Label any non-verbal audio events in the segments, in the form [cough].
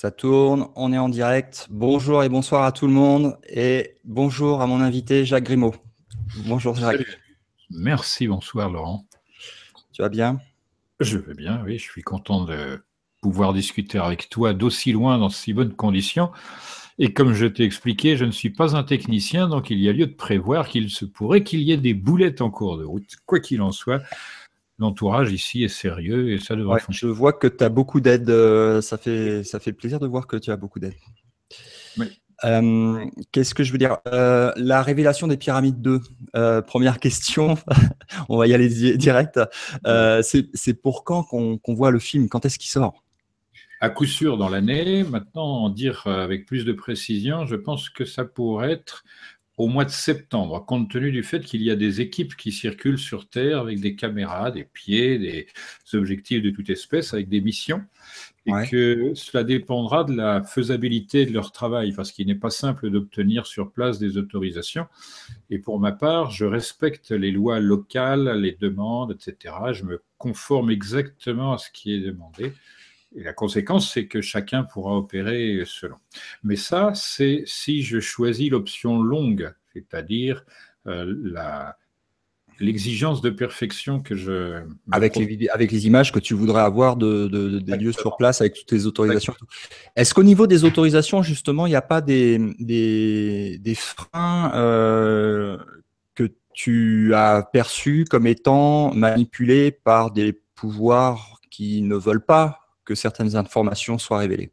Ça tourne, on est en direct. Bonjour et bonsoir à tout le monde et bonjour à mon invité Jacques Grimaud. Bonjour Jacques. Merci, bonsoir Laurent. Tu vas bien? Je vais bien, oui. Je suis content de pouvoir discuter avec toi d'aussi loin dans si bonnes conditions. Et comme je t'ai expliqué, je ne suis pas un technicien, donc il y a lieu de prévoir qu'il se pourrait qu'il y ait des boulettes en cours de route. Quoi qu'il en soit, l'entourage ici est sérieux et ça devrait fonctionner. Je vois que tu as beaucoup d'aide. Euh, ça, fait, ça fait plaisir de voir que tu as beaucoup d'aide. Euh, qu'est-ce que je veux dire euh, La révélation des pyramides 2. première [laughs] question. On va y aller direct. C'est pour quand qu'on voit le film Quand est-ce qu'il sort? À coup sûr dans l'année. Maintenant, en dire avec plus de précision, je pense que ça pourrait être au mois de septembre, compte tenu du fait qu'il y a des équipes qui circulent sur Terre avec des caméras, des pieds, des objectifs de toute espèce, avec des missions, et que cela dépendra de la faisabilité de leur travail, parce qu'il n'est pas simple d'obtenir sur place des autorisations. Et pour ma part, je respecte les lois locales, les demandes, etc. Je me conforme exactement à ce qui est demandé. Et la conséquence, c'est que chacun pourra opérer selon. Mais ça, c'est si je choisis l'option longue, c'est-à-dire euh, l'exigence de perfection que je... Avec les, avec les images que tu voudrais avoir de, des lieux sur place avec toutes les autorisations. Est-ce qu'au niveau des autorisations, justement, il n'y a pas des, des, freins euh, que tu as perçus comme étant manipulés par des pouvoirs qui ne veulent pas que certaines informations soient révélées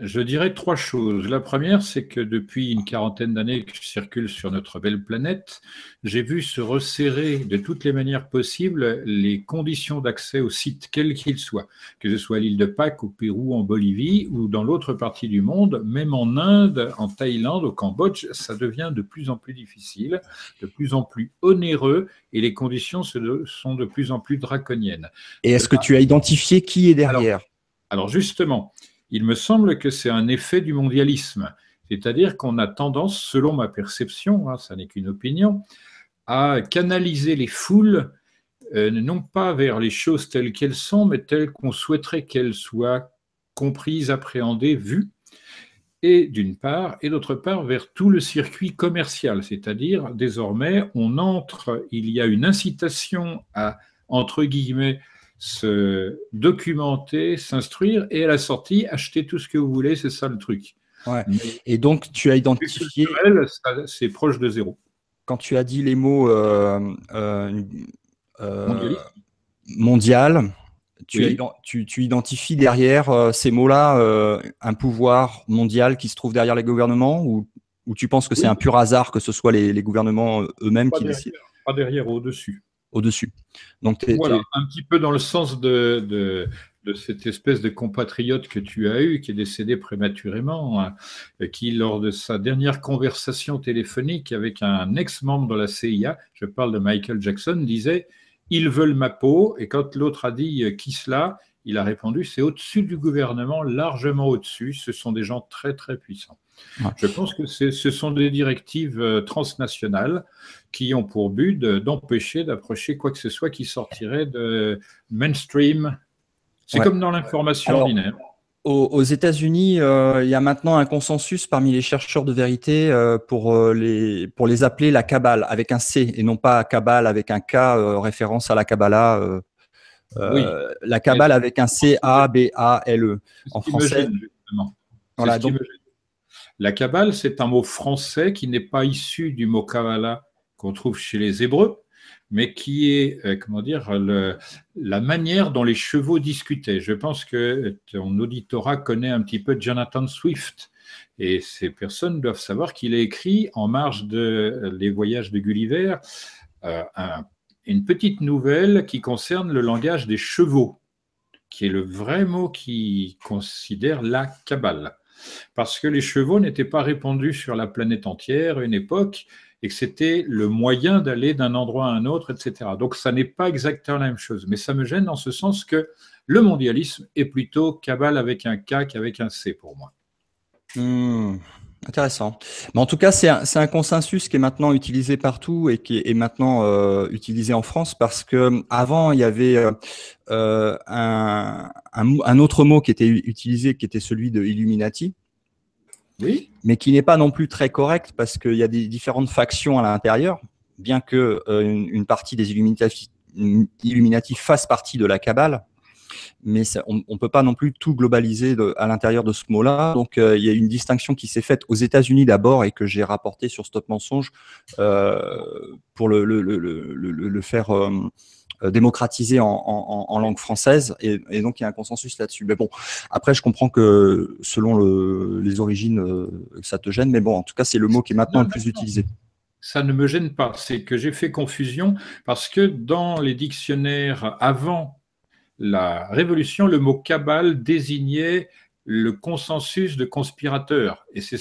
je dirais trois choses. La première, c'est que depuis une quarantaine d'années que je circule sur notre belle planète, j'ai vu se resserrer de toutes les manières possibles les conditions d'accès au site, quel qu'il soit, que ce soit à l'île de Pâques, au Pérou, en Bolivie ou dans l'autre partie du monde, même en Inde, en Thaïlande, au Cambodge, ça devient de plus en plus difficile, de plus en plus onéreux et les conditions sont de plus en plus draconiennes. Et est-ce que tu as identifié qui est derrière? alors justement, il me semble que c'est un effet du mondialisme. C'est-à-dire qu'on a tendance, selon ma perception, hein, ça n'est qu'une opinion, à canaliser les foules, euh, non pas vers les choses telles qu'elles sont, mais telles qu'on souhaiterait qu'elles soient comprises, appréhendées, vues, et d'une part, et d'autre part, vers tout le circuit commercial. C'est-à-dire, désormais, on entre, il y a une incitation à, entre guillemets, se documenter, s'instruire et à la sortie, acheter tout ce que vous voulez, c'est ça le truc. et donc, tu as identifié. C'est proche de zéro. Quand tu as dit les mots euh, euh, euh mondial, tu, tu, identifies derrière ces mots-là un pouvoir mondial qui se trouve derrière les gouvernements ou, ou tu penses que c'est un pur hasard que ce soit les, gouvernements eux-mêmes qui décident? Pas derrière, au-dessus au-dessus. Donc, voilà, un petit peu dans le sens de, de, cette espèce de compatriote que tu as eu, qui est décédé prématurément, hein, qui, lors de sa dernière conversation téléphonique avec un ex-membre de la CIA, je parle de Michael Jackson, disait Ils veulent ma peau. Et quand l'autre a dit Qui cela? Il a répondu C'est au-dessus du gouvernement, largement au-dessus. Ce sont des gens très, très puissants. Je pense que ce sont des directives euh, transnationales qui ont pour but d'empêcher d'approcher quoi que ce soit qui sortirait de mainstream. C'est comme dans l'information ordinaire. Aux, États-Unis, euh, il y a maintenant un consensus parmi les chercheurs de vérité euh, pour, les, pour les appeler la Kabbale avec un C et non pas Kabbale avec un K, référence à la Kabbalah. La Kabbale avec un C, A, B, A, L, E. En français. Voilà, donc, la Kabbale, c'est un mot français qui n'est pas issu du mot Kabbalah qu'on trouve chez les Hébreux, mais qui est, euh, comment dire, la manière dont les chevaux discutaient. Je pense que ton auditorat connaît un petit peu Jonathan Swift. Et ces personnes doivent savoir qu'il a écrit, en marge de Les Voyages de Gulliver, euh, une petite nouvelle qui concerne le langage des chevaux, qui est le vrai mot qui considère la Kabbale parce que les chevaux n'étaient pas répandus sur la planète entière à une époque et que c'était le moyen d'aller d'un endroit à un autre, etc. Donc ça n'est pas exactement la même chose, mais ça me gêne dans ce sens que le mondialisme est plutôt cabale avec un K qu'avec un C pour moi. Hmm. Intéressant. Mais en tout cas, c'est un, un, consensus qui est maintenant utilisé partout et qui est maintenant euh, utilisé en France parce que avant il y avait euh, euh un, un, un, autre mot qui était utilisé, qui était celui de Illuminati. Oui. Mais qui n'est pas non plus très correct parce qu'il y a des différentes factions à l'intérieur, bien que euh, une, une, partie des Illuminati, Illuminati fasse partie de la cabale mais on ne peut pas non plus tout globaliser de, à l'intérieur de ce mot-là. Donc, euh, il y a une distinction qui s'est faite aux États-Unis d'abord et que j'ai rapporté sur Stop Mensonge euh, pour le, le, le, le faire euh, démocratiser en, en, en, langue française. Et, et, donc, il y a un consensus là-dessus. Mais bon, après, je comprends que selon les origines, euh, ça te gêne. Mais bon, en tout cas, c'est le mot qui est maintenant le plus utilisé ça ne me gêne pas. C'est que j'ai fait confusion parce que dans les dictionnaires avant la Révolution, le mot cabale désignait le consensus de conspirateurs. Et c'est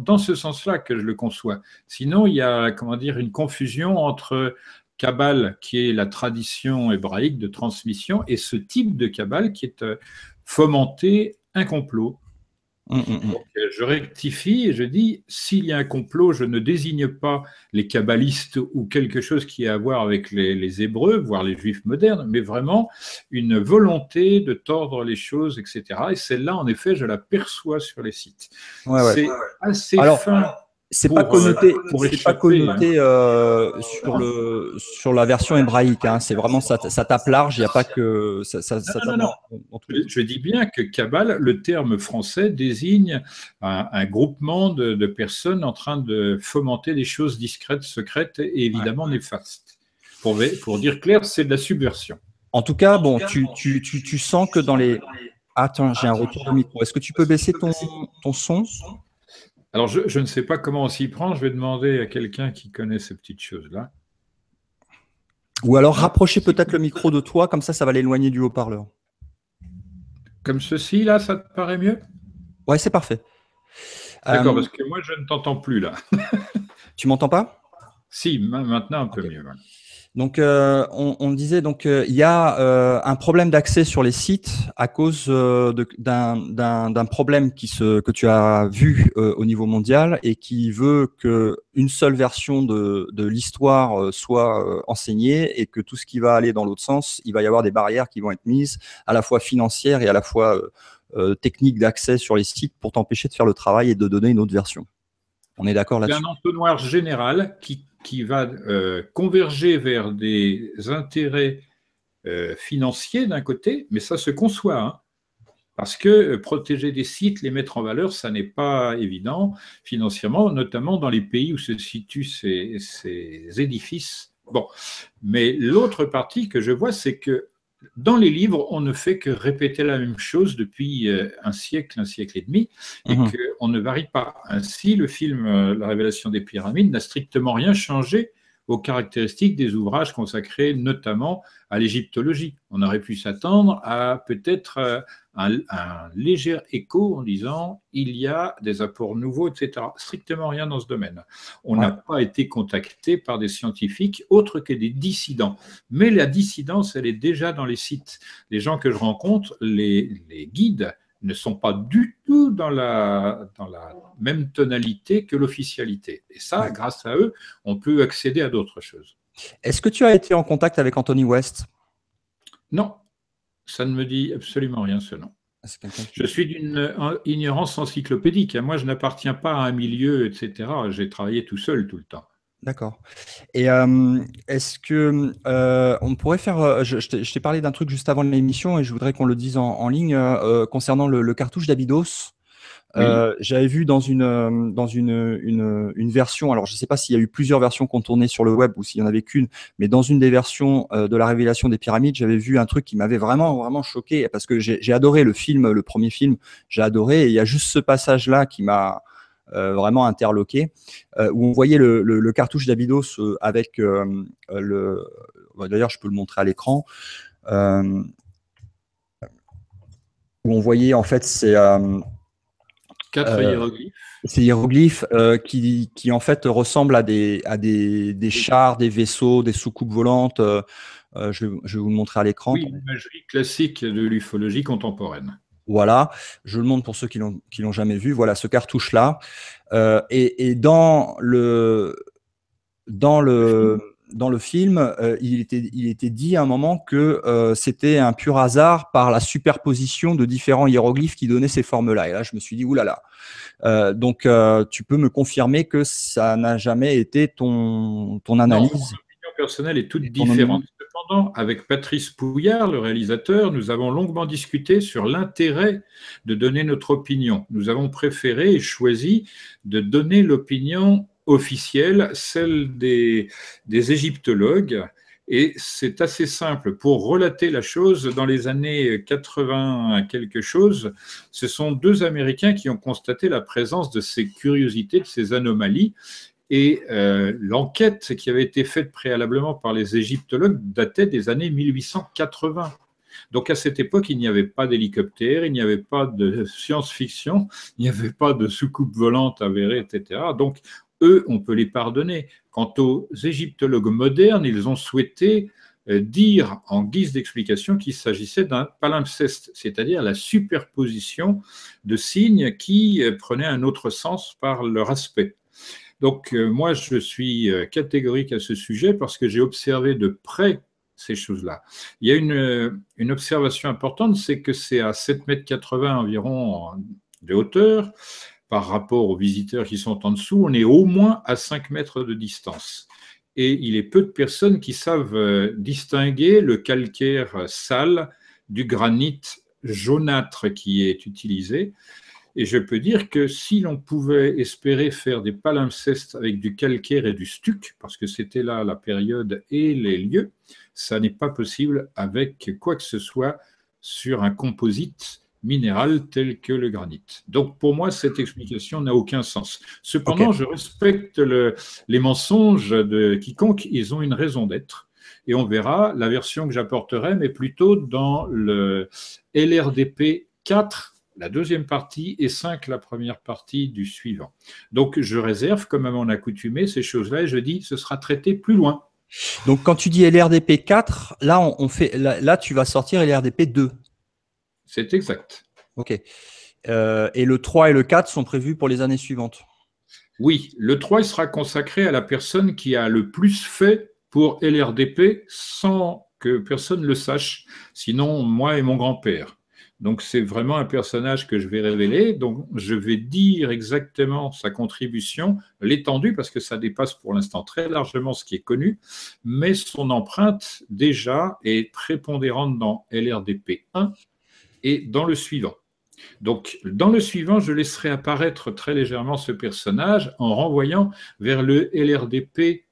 dans ce sens-là que je le conçois. Sinon, il y a comment dire, une confusion entre cabale, qui est la tradition hébraïque de transmission, et ce type de cabale qui est euh, fomenter un complot. Mm, mm, mm. Donc, euh, je rectifie et je dis, s'il y a un complot, je ne désigne pas les kabbalistes ou quelque chose qui a à voir avec les, Hébreux, voire les Juifs modernes, mais vraiment une volonté de tordre les choses, etc. Et celle-là, en effet, je la perçois sur les sites. C'est assez fin c'est pas connoté, euh, pas connoté euh, sur le sur la version hébraïque. Hein. C'est vraiment ça, ça tape large. Il n'y a pas que ça. ça, ça non, non, non. Je, dis bien que Kabbale, le terme français désigne un, un groupement de, de, personnes en train de fomenter des choses discrètes, secrètes et évidemment ouais. néfastes. Pour, pour dire clair, c'est de la subversion. En tout cas, bon, tu, tu, tu, tu sens que dans les. Attends, j'ai un retour de micro. Est-ce que tu peux baisser ton, ton son? Alors, je, ne sais pas comment on s'y prend. Je vais demander à quelqu'un qui connaît ces petites choses-là. Ou alors rapprocher peut-être le micro de toi, comme ça, ça va l'éloigner du haut-parleur. Comme ceci, là, ça te paraît mieux? Ouais, c'est parfait. D'accord, euh, parce que moi, je ne t'entends plus, là. tu m'entends pas? Si, maintenant un peu okay. mieux. Donc, euh, on, disait donc euh, il y a euh, un problème d'accès sur les sites à cause d'un problème qui se, que tu as vu au niveau mondial et qui veut que une seule version de, de l'histoire soit enseignée et que tout ce qui va aller dans l'autre sens, il va y avoir des barrières qui vont être mises à la fois financières et à la fois techniques d'accès sur les sites pour t'empêcher de faire le travail et de donner une autre version. On est d'accord là-dessus. Un entonnoir général qui qui va euh, converger vers des intérêts euh, financiers d'un côté, mais ça se conçoit. Hein, parce que euh, protéger des sites, les mettre en valeur, ça n'est pas évident financièrement, notamment dans les pays où se situent ces, ces édifices. Bon, mais l'autre partie que je vois, c'est que dans les livres, on ne fait que répéter la même chose depuis euh, un siècle, un siècle et demi, et mmh. qu'on ne varie pas. Ainsi, le film euh, La révélation des pyramides n'a strictement rien changé aux caractéristiques des ouvrages consacrés notamment à l'égyptologie. On aurait pu s'attendre à peut-être euh, un, un, léger écho en disant il y a des apports nouveaux, etc. Strictement rien dans ce domaine. On n'a ouais. pas été contacté par des scientifiques autres que des dissidents. Mais la dissidence, elle est déjà dans les sites. Les gens que je rencontre, les, les guides, ne sont pas du tout dans la, dans la même tonalité que l'officialité. Et ça, ouais. grâce à eux, on peut accéder à d'autres choses. Est-ce que tu as été en contact avec Anthony West? Non, ça ne me dit absolument rien ce nom. Je suis d'une ignorance encyclopédique. Moi, je n'appartiens pas à un milieu, etc. J'ai travaillé tout seul tout le temps. D'accord. Et euh, est-ce que euh, on pourrait faire euh, Je, je t'ai parlé d'un truc juste avant l'émission et je voudrais qu'on le dise en, en ligne concernant le, le, cartouche d'Abydos. Oui. J'avais vu dans une dans une, une, une version, alors je ne sais pas s'il y a eu plusieurs versions qu'on tournait sur le web ou s'il y en avait qu'une, mais dans une des versions de la révélation des pyramides, j'avais vu un truc qui m'avait vraiment vraiment choqué parce que j'ai adoré le film, le premier film, j'ai adoré. Et il y a juste ce passage là qui m'a vraiment interloqué, euh, où on voyait le, le, le cartouche d'Abydos euh, avec euh, le. D'ailleurs, je peux le montrer à l'écran. où on voyait en fait ces. Quatre hiéroglyphes. Ces hiéroglyphes qui, qui, en fait ressemblent à des, à des, des chars, des vaisseaux, des soucoupes volantes. Je, je, vais vous le montrer à l'écran. Oui, l'imagerie classique de l'ufologie contemporaine. Voilà, je le montre pour ceux qui l'ont l'ont jamais vu. Voilà ce cartouche-là. Euh, et, dans le, dans le, dans le film, euh, il, était, il était dit à un moment que euh, c'était un pur hasard par la superposition de différents hiéroglyphes qui donnaient ces formes-là. Et là, je me suis dit, oulala. Euh, donc, tu peux me confirmer que ça n'a jamais été ton, ton analyse non, Mon personnelle est toute différente avec Patrice Pouillard, le réalisateur, nous avons longuement discuté sur l'intérêt de donner notre opinion. Nous avons préféré et choisi de donner l'opinion officielle, celle des, des égyptologues. Et c'est assez simple. Pour relater la chose, dans les années 80 quelque chose, ce sont deux Américains qui ont constaté la présence de ces curiosités, de ces anomalies. Et euh, l'enquête qui avait été faite préalablement par les égyptologues datait des années 1880. Donc à cette époque, il n'y avait pas d'hélicoptère, il n'y avait pas de science-fiction, il n'y avait pas de soucoupe volante avérée, etc. Donc eux, on peut les pardonner. Quant aux égyptologues modernes, ils ont souhaité euh, dire en guise d'explication qu'il s'agissait d'un palimpseste, c'est-à-dire la superposition de signes qui euh, prenaient un autre sens par leur aspect. Donc euh, moi, je suis euh, catégorique à ce sujet parce que j'ai observé de près ces choses-là. Il y a une, euh, une observation importante, c'est que c'est à 7,80 m environ de hauteur par rapport aux visiteurs qui sont en dessous, on est au moins à 5 mètres de distance. Et il est peu de personnes qui savent distinguer le calcaire sale du granit jaunâtre qui est utilisé. Et je peux dire que si l'on pouvait espérer faire des palimpsestes avec du calcaire et du stuc, parce que c'était là la période et les lieux, ça n'est pas possible avec quoi que ce soit sur un composite minéral tel que le granit. Donc pour moi, cette explication n'a aucun sens. Cependant, je respecte les mensonges de quiconque, ils ont une raison d'être. Et on verra la version que j'apporterai, mais plutôt dans le LRDP 4 la deuxième partie et 5 la première partie du suivant. Donc je réserve, comme à mon accoutumé, ces choses-là et je dis ce sera traité plus loin. Donc quand tu dis LRDP 4, là, on, fait, là, tu vas sortir LRDP 2. C'est exact. Ok. Euh, et le 3 et le 4 sont prévus pour les années suivantes Oui, le 3 il sera consacré à la personne qui a le plus fait pour LRDP sans que personne le sache, sinon moi et mon grand-père. Donc c'est vraiment un personnage que je vais révéler. Donc je vais dire exactement sa contribution, l'étendue, parce que ça dépasse pour l'instant très largement ce qui est connu, mais son empreinte déjà est prépondérante dans LRDP 1 et dans le suivant. Donc, dans le suivant, je laisserai apparaître très légèrement ce personnage en renvoyant vers le LRDP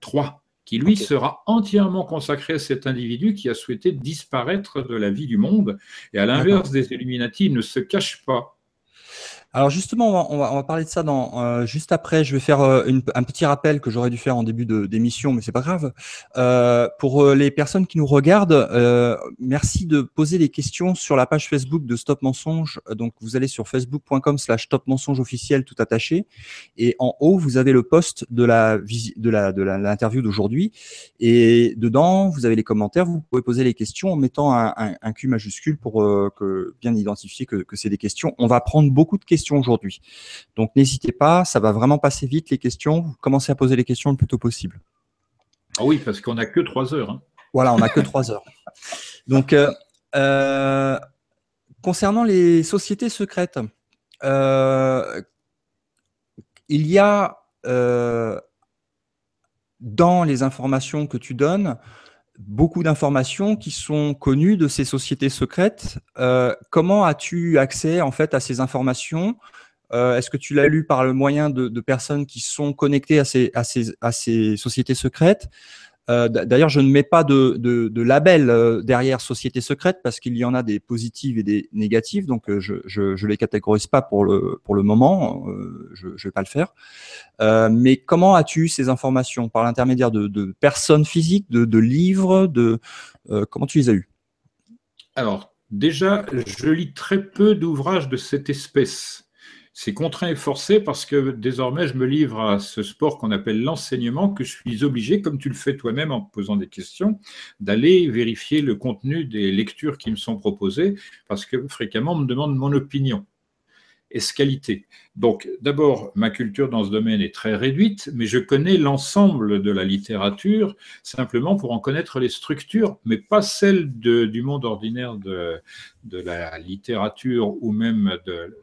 3 qui lui sera entièrement consacré à cet individu qui a souhaité disparaître de la vie du monde. Et à l'inverse des Illuminati, il ne se cache pas alors justement, on va, parler de ça dans, euh, juste après. Je vais faire euh, un petit rappel que j'aurais dû faire en début d'émission, mais c'est pas grave. Euh, pour les personnes qui nous regardent, merci de poser des questions sur la page Facebook de Stop Mensonge. Donc vous allez sur facebook.com/slash Stop Mensonge officiel tout attaché, et en haut vous avez le post de la de la de l'interview d'aujourd'hui, et dedans vous avez les commentaires. Vous pouvez poser les questions en mettant un, un, Q majuscule pour que bien identifier que, que c'est des questions. On va prendre beaucoup de questions aujourd'hui. Donc n'hésitez pas, ça va vraiment passer vite les questions. Vous commencez à poser les questions le plus tôt possible. Ah oui, parce qu'on n'a que trois heures. Hein. Voilà, on n'a que trois heures. Donc, euh, euh, concernant les sociétés secrètes, euh, il y a dans les informations que tu donnes beaucoup d'informations qui sont connues de ces sociétés secrètes. Euh, comment as-tu accès en fait à ces informations? Euh, Est-ce que tu l'as lu par le moyen de, personnes qui sont connectées à ces, sociétés secrètes? Euh, d'ailleurs, je ne mets pas de, label euh, derrière société secrète parce qu'il y en a des positives et des négatives, donc euh, je ne les catégorise pas pour le, moment, je ne vais pas le faire. mais comment as-tu ces informations? Par l'intermédiaire de, personnes physiques, de, livres, de comment tu les as eues? Alors, déjà, je lis très peu d'ouvrages de cette espèce. C'est contraint et forcé parce que désormais, je me livre à ce sport qu'on appelle l'enseignement, que je suis obligé, comme tu le fais toi-même en posant des questions, d'aller vérifier le contenu des lectures qui me sont proposées, parce que fréquemment, on me demande mon opinion qualité. Donc, d'abord, ma culture dans ce domaine est très réduite, mais je connais l'ensemble de la littérature simplement pour en connaître les structures, mais pas celles du monde ordinaire de, de la littérature ou même de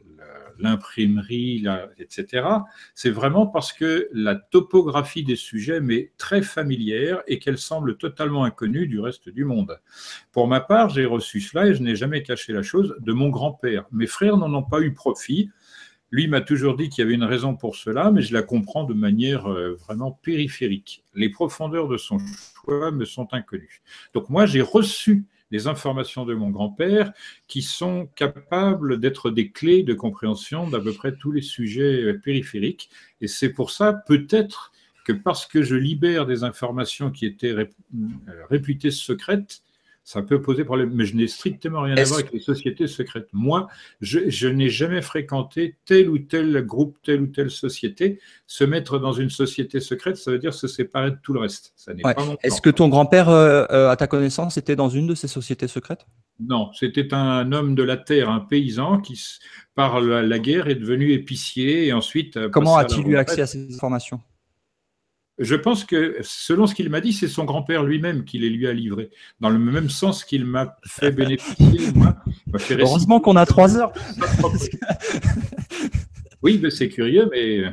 l'imprimerie, etc. C'est vraiment parce que la topographie des sujets m'est très familière et qu'elle semble totalement inconnue du reste du monde. Pour ma part, j'ai reçu cela et je n'ai jamais caché la chose de mon grand-père. Mes frères n'en ont pas eu profit. Lui m'a toujours dit qu'il y avait une raison pour cela, mais je la comprends de manière euh, vraiment périphérique. Les profondeurs de son choix me sont inconnues. Donc moi, j'ai reçu des informations de mon grand-père qui sont capables d'être des clés de compréhension d'à peu près tous les sujets périphériques. Et c'est pour ça, peut-être, que parce que je libère des informations qui étaient euh, réputées secrètes, ça peut poser problème. Mais je n'ai strictement rien à voir avec les sociétés secrètes. Moi, je, n'ai jamais fréquenté tel ou tel groupe, telle ou telle société. Se mettre dans une société secrète, ça veut dire se séparer de tout le reste. Est-ce que ton grand-père, euh, euh, à ta connaissance, était dans une de ces sociétés secrètes? Non, c'était un homme de la terre, un paysan qui, par la, guerre, est devenu épicier et ensuite. Comment a-t-il eu accès à ces informations? Je pense que, selon ce qu'il m'a dit, c'est son grand-père lui-même qui les lui a livrés, dans le même sens qu'il m'a fait bénéficier. [laughs] moi, Heureusement qu'on a trois heures. oui, mais c'est curieux, mais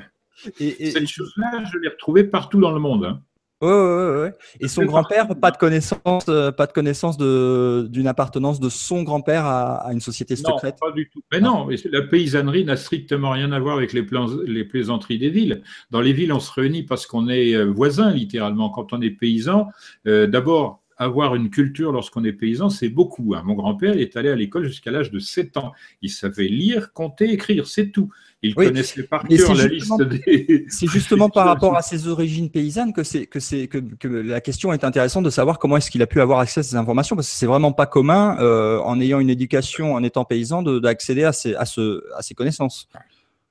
cette chose-là, je l'ai retrouvée partout dans le monde. Hein. Ouais, ouais, ouais. Et son grand-père, pas de connaissance, euh, pas de connaissance d'une appartenance de son grand-père à, une société secrète? Non, pas du tout. Mais non, la paysannerie n'a strictement rien à voir avec les, les, plaisanteries des villes. Dans les villes, on se réunit parce qu'on est euh, voisins, littéralement. Quand on est paysan, euh, d'abord, avoir une culture lorsqu'on est paysan, c'est beaucoup. Hein. Mon grand-père est allé à l'école jusqu'à l'âge de 7 ans. Il savait lire, compter, écrire, c'est tout. Il connaissait par cœur la liste des. [laughs] C'est justement par [laughs] rapport à ses origines paysannes que, c'est, que, c'est, que, la question est intéressante de savoir comment est-ce qu'il a pu avoir accès à ces informations, parce que c'est vraiment pas commun, euh, en ayant une éducation, en étant paysan, d'accéder à ces, à, ce, à ces connaissances.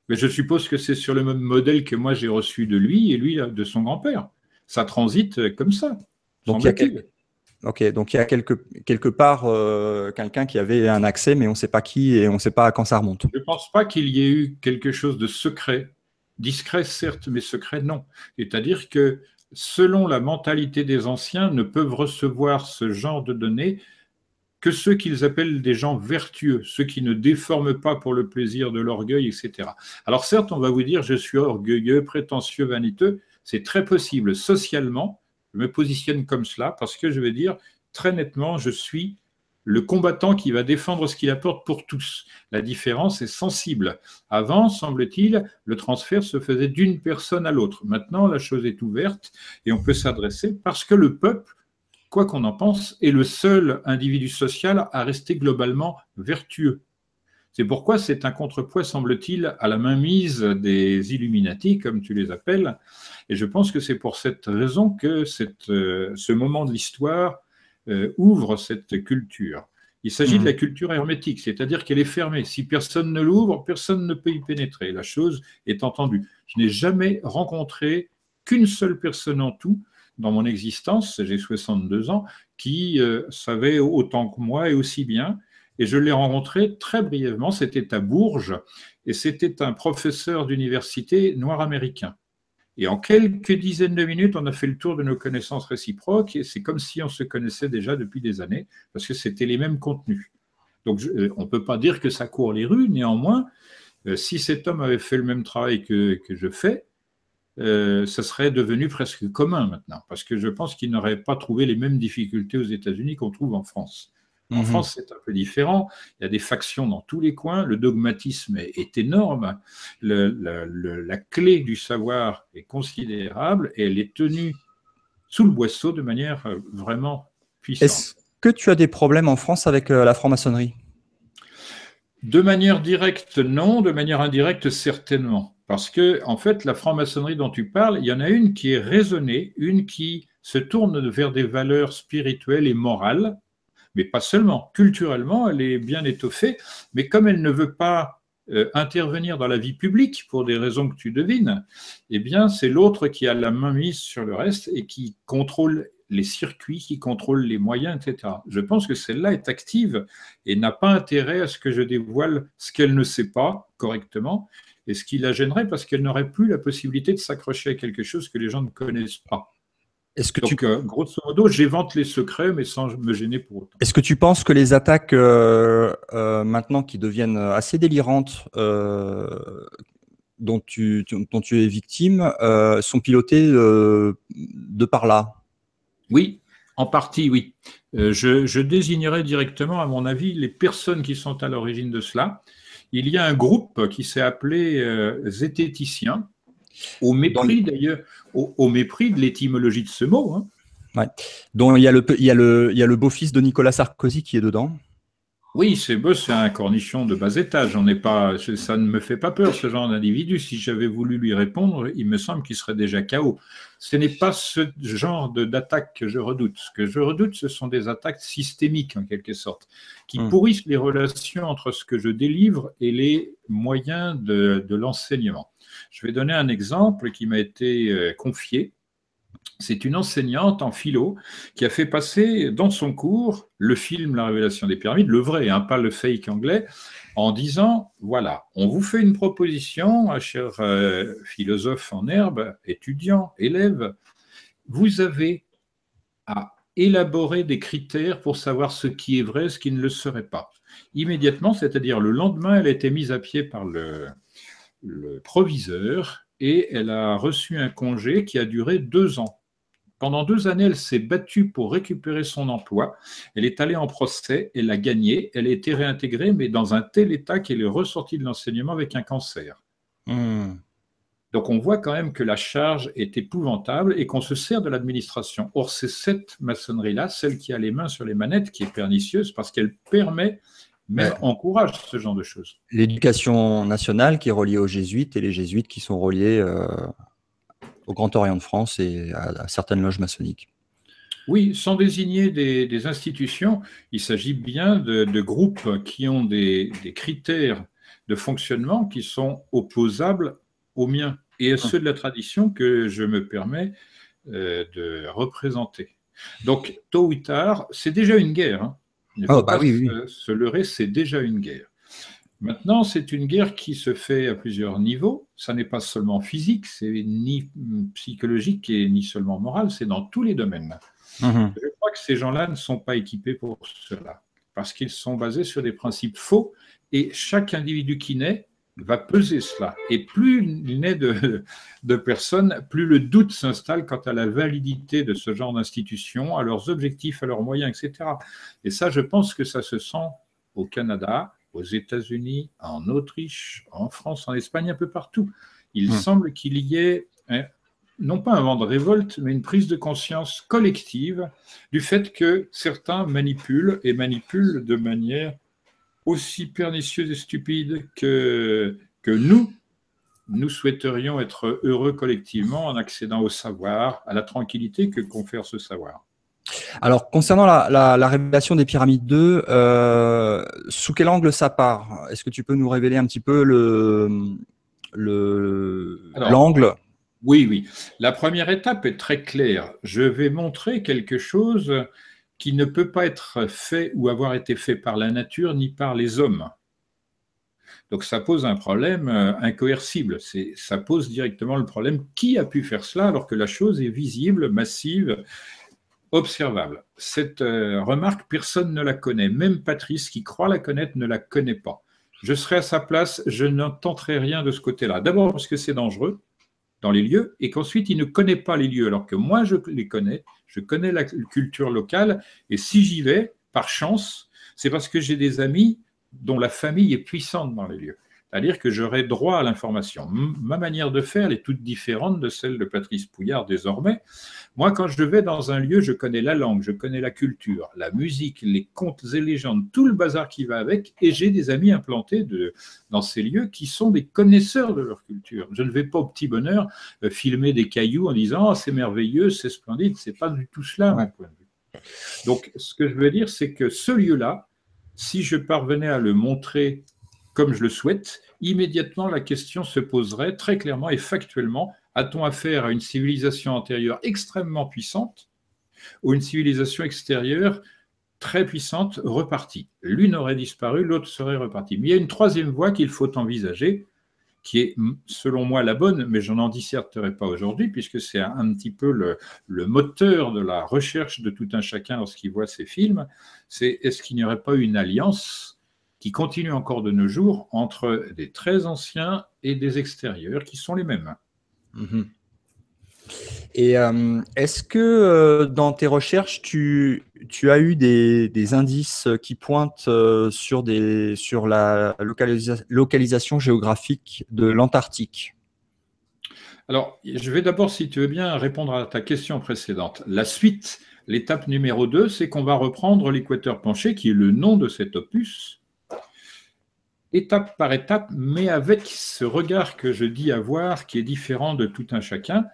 Mais je suppose que c'est sur le même modèle que moi j'ai reçu de lui et lui de son grand-père. Ça transite comme ça. Donc il y a Ok, donc il y a quelque, quelque part euh, quelqu'un qui avait un accès, mais on ne sait pas qui et on ne sait pas à quand ça remonte. Je ne pense pas qu'il y ait eu quelque chose de secret. Discret, certes, mais secret, non. C'est-à-dire que selon la mentalité des anciens, ne peuvent recevoir ce genre de données que ceux qu'ils appellent des gens vertueux, ceux qui ne déforment pas pour le plaisir de l'orgueil, etc. Alors certes, on va vous dire, je suis orgueilleux, prétentieux, vaniteux, c'est très possible socialement, je me positionne comme cela parce que je vais dire très nettement, je suis le combattant qui va défendre ce qu'il apporte pour tous. La différence est sensible. Avant, semble-t-il, le transfert se faisait d'une personne à l'autre. Maintenant, la chose est ouverte et on peut s'adresser parce que le peuple, quoi qu'on en pense, est le seul individu social à rester globalement vertueux. C'est pourquoi c'est un contrepoids, semble-t-il, à la mainmise des Illuminati, comme tu les appelles. Et je pense que c'est pour cette raison que euh, ce moment de l'histoire euh, ouvre cette culture. Il s'agit de la mmh. culture hermétique, c'est-à-dire qu'elle est fermée. Si personne ne l'ouvre, personne ne peut y pénétrer. La chose est entendue. Je n'ai jamais rencontré qu'une seule personne en tout dans mon existence, j'ai 62 ans, qui euh, savait autant que moi et aussi bien et je l'ai rencontré très brièvement, c'était à Bourges, et c'était un professeur d'université noir américain. Et en quelques dizaines de minutes, on a fait le tour de nos connaissances réciproques, et c'est comme si on se connaissait déjà depuis des années, parce que c'était les mêmes contenus. Donc euh, on ne peut pas dire que ça court les rues, néanmoins, euh, si cet homme avait fait le même travail que, je fais, euh, ça serait devenu presque commun maintenant, parce que je pense qu'il n'aurait pas trouvé les mêmes difficultés aux États-Unis qu'on trouve en France. En mhm. France, c'est un peu différent. Il y a des factions dans tous les coins. Le dogmatisme est, énorme. la clé du savoir est considérable et elle est tenue sous le boisseau de manière euh, vraiment puissante. Est-ce que tu as des problèmes en France avec euh, la franc-maçonnerie? De manière directe, non. De manière indirecte, certainement. Parce que, en fait, la franc-maçonnerie dont tu parles, il y en a une qui est raisonnée, une qui se tourne vers des valeurs spirituelles et morales, mais pas seulement. Culturellement, elle est bien étoffée, mais comme elle ne veut pas euh, intervenir dans la vie publique pour des raisons que tu devines, eh bien, c'est l'autre qui a la main mise sur le reste et qui contrôle les circuits, qui contrôle les moyens, etc. Je pense que celle-là est active et n'a pas intérêt à ce que je dévoile ce qu'elle ne sait pas correctement et ce qui la gênerait parce qu'elle n'aurait plus la possibilité de s'accrocher à quelque chose que les gens ne connaissent pas. Est-ce que Donc, euh, grosso modo, j'évente les secrets, mais sans me gêner pour autant. Est-ce que tu penses que les attaques euh, euh, maintenant qui deviennent assez délirantes, dont tu, dont, tu, es victime, sont pilotées de par là? Oui, en partie, oui. Je, je, désignerai directement, à mon avis, les personnes qui sont à l'origine de cela. Il y a un groupe qui s'est appelé Zététiciens au mépris d'ailleurs, au, mépris de l'étymologie de ce mot. Hein. Ouais. Il y a le, il y a le, il y a le beau-fils de Nicolas Sarkozy qui est dedans. Oui, c'est beau, c'est un cornichon de bas étage. On pas, ça ne me fait pas peur ce genre d'individu. Si j'avais voulu lui répondre, il me semble qu'il serait déjà KO. Ce n'est pas ce genre d'attaque que je redoute. Ce que je redoute, ce sont des attaques systémiques en quelque sorte, qui hmm. pourrissent les relations entre ce que je délivre et les moyens de, de l'enseignement. Je vais donner un exemple qui m'a été euh, confié. C'est une enseignante en philo qui a fait passer dans son cours le film La révélation des pyramides, le vrai, hein, pas le fake anglais, en disant, voilà, on vous fait une proposition, cher euh, philosophe en herbe, étudiant, élève, vous avez à élaborer des critères pour savoir ce qui est vrai, ce qui ne le serait pas. Immédiatement, c'est-à-dire le lendemain, elle a été mise à pied par le, le proviseur et elle a reçu un congé qui a duré deux ans. Pendant deux années, elle s'est battue pour récupérer son emploi. Elle est allée en procès, elle a gagné, elle a été réintégrée, mais dans un tel état qu'elle est ressortie de l'enseignement avec un cancer. Hmm. Donc on voit quand même que la charge est épouvantable et qu'on se sert de l'administration. Or, c'est cette maçonnerie-là, celle qui a les mains sur les manettes, qui est pernicieuse parce qu'elle permet mais encourage ce genre de choses. L'éducation nationale qui est reliée aux jésuites et les jésuites qui sont reliés euh, au Grand Orient de France et à, certaines loges maçonniques. Oui, sans désigner des, institutions, il s'agit bien de, groupes qui ont des, critères de fonctionnement qui sont opposables aux miens et à ceux de la tradition que je me permets euh, de représenter. Donc, tôt ou tard, c'est déjà une guerre. Hein. Ne oh, bah oui, Se, leurrer, c'est déjà une guerre. Maintenant, c'est une guerre qui se fait à plusieurs niveaux. Ça n'est pas seulement physique, c'est ni psychologique et ni seulement moral, c'est dans tous les domaines. Mhm. Je crois que ces gens-là ne sont pas équipés pour cela, parce qu'ils sont basés sur des principes faux, et chaque individu qui naît va peser cela. Et plus il naît de, de personnes, plus le doute s'installe quant à la validité de ce genre d'institutions, à leurs objectifs, à leurs moyens, etc. Et ça, je pense que ça se sent au Canada, aux États-Unis, en Autriche, en France, en Espagne, un peu partout. Il hmm. semble qu'il y ait hein, non pas un vent de révolte, mais une prise de conscience collective du fait que certains manipulent et manipulent de manière aussi pernicieuse et stupide que, que nous, nous souhaiterions être heureux collectivement en accédant au savoir, à la tranquillité que confère ce savoir. Alors, concernant la, révélation des pyramides 2, euh, sous quel angle ça part? Est-ce que tu peux nous révéler un petit peu le l'angle? Oui, oui. La première étape est très claire. Je vais montrer quelque chose qui ne peut pas être fait ou avoir été fait par la nature ni par les hommes. Donc ça pose un problème euh, incoercible. Ça pose directement le problème qui a pu faire cela alors que la chose est visible, massive, observable? Cette euh, remarque, personne ne la connaît. Même Patrice, qui croit la connaître, ne la connaît pas. Je serai à sa place, je n'entendrai rien de ce côté-là. D'abord parce que c'est dangereux dans les lieux et qu'ensuite il ne connaît pas les lieux alors que moi je les connais je connais la culture locale, et si j'y vais, par chance, c'est parce que j'ai des amis dont la famille est puissante dans les lieux. C'est-à-dire que j'aurai droit à l'information. Ma manière de faire est toute différente de celle de Patrice Pouillard désormais. Moi, quand je vais dans un lieu, je connais la langue, je connais la culture, la musique, les contes et légendes, tout le bazar qui va avec, et j'ai des amis implantés de, dans ces lieux qui sont des connaisseurs de leur culture. Je ne vais pas au petit bonheur euh, filmer des cailloux en disant oh, c'est merveilleux, c'est splendide. C'est pas du tout cela, mon point de vue. Donc, ce que je veux dire, c'est que ce lieu-là, si je parvenais à le montrer comme je le souhaite, immédiatement la question se poserait très clairement et factuellement, a-t-on affaire à une civilisation antérieure extrêmement puissante ou une civilisation extérieure très puissante repartie? L'une aurait disparu, l'autre serait repartie. Mais il y a une troisième voie qu'il faut envisager, qui est selon moi la bonne, mais je n'en disserterai pas aujourd'hui, puisque c'est un, petit peu le, le, moteur de la recherche de tout un chacun lorsqu'il voit ces films, c'est est-ce qu'il n'y aurait pas une alliance qui continue encore de nos jours entre des très anciens et des extérieurs qui sont les mêmes mhm. Et euh, est-ce que euh, dans tes recherches, tu, tu as eu des, des, indices qui pointent euh, sur, des, sur la localisation géographique de l'Antarctique? Alors, je vais d'abord, si tu veux bien, répondre à ta question précédente. La suite, l'étape numéro 2, c'est qu'on va reprendre l'équateur penché, qui est le nom de cet opus, étape par étape, mais avec ce regard que je dis avoir, qui est différent de tout un chacun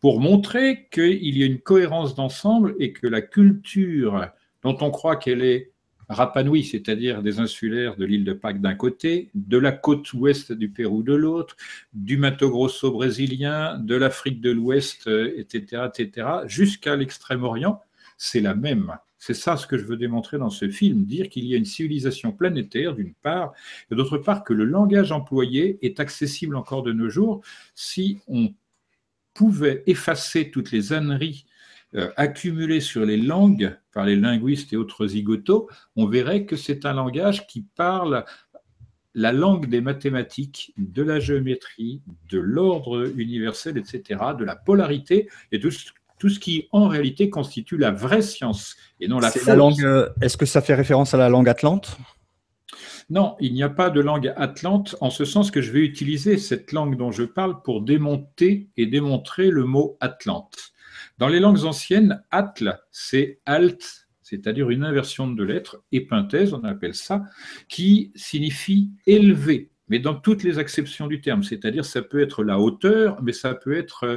pour montrer qu'il y a une cohérence d'ensemble et que la culture dont on croit qu'elle est Rapanui, c'est-à-dire des insulaires de l'île de Pâques d'un côté, de la côte ouest du Pérou de l'autre, du Mato Grosso brésilien, de l'Afrique de l'Ouest, etc., etc., jusqu'à l'Extrême-Orient, c'est la même. C'est ça ce que je veux démontrer dans ce film, dire qu'il y a une civilisation planétaire d'une part, et d'autre part que le langage employé est accessible encore de nos jours si on pouvait effacer toutes les âneries euh, accumulées sur les langues par les linguistes et autres zigotos, on verrait que c'est un langage qui parle la langue des mathématiques, de la géométrie, de l'ordre universel, etc., de la polarité et de tout ce qui en réalité constitue la vraie science et non la fausse. langue. Euh, est-ce que ça fait référence à la langue atlante? Non, il n'y a pas de langue atlante, en ce sens que je vais utiliser cette langue dont je parle pour démonter et démontrer le mot atlante. Dans les langues anciennes, atl, c'est alt, c'est-à-dire une inversion de lettres, épinthèse, on appelle ça, qui signifie élevé, mais dans toutes les acceptions du terme, c'est-à-dire ça peut être la hauteur, mais ça peut être euh,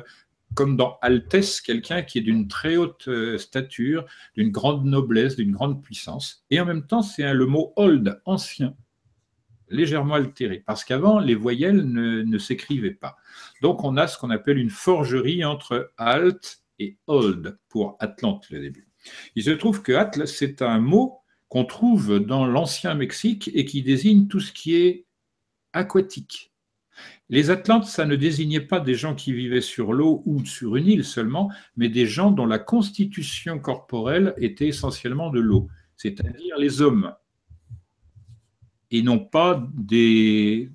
comme dans Altesse, quelqu'un qui est d'une très haute euh, stature, d'une grande noblesse, d'une grande puissance. Et en même temps, c'est le mot old, ancien, légèrement altéré, parce qu'avant, les voyelles ne, s'écrivaient pas. Donc, on a ce qu'on appelle une forgerie entre alt et old pour Atlante, le début. Il se trouve que Atl, c'est un mot qu'on trouve dans l'ancien Mexique et qui désigne tout ce qui est aquatique. Les Atlantes, ça ne désignait pas des gens qui vivaient sur l'eau ou sur une île seulement, mais des gens dont la constitution corporelle était essentiellement de l'eau, c'est-à-dire les hommes, et non pas des,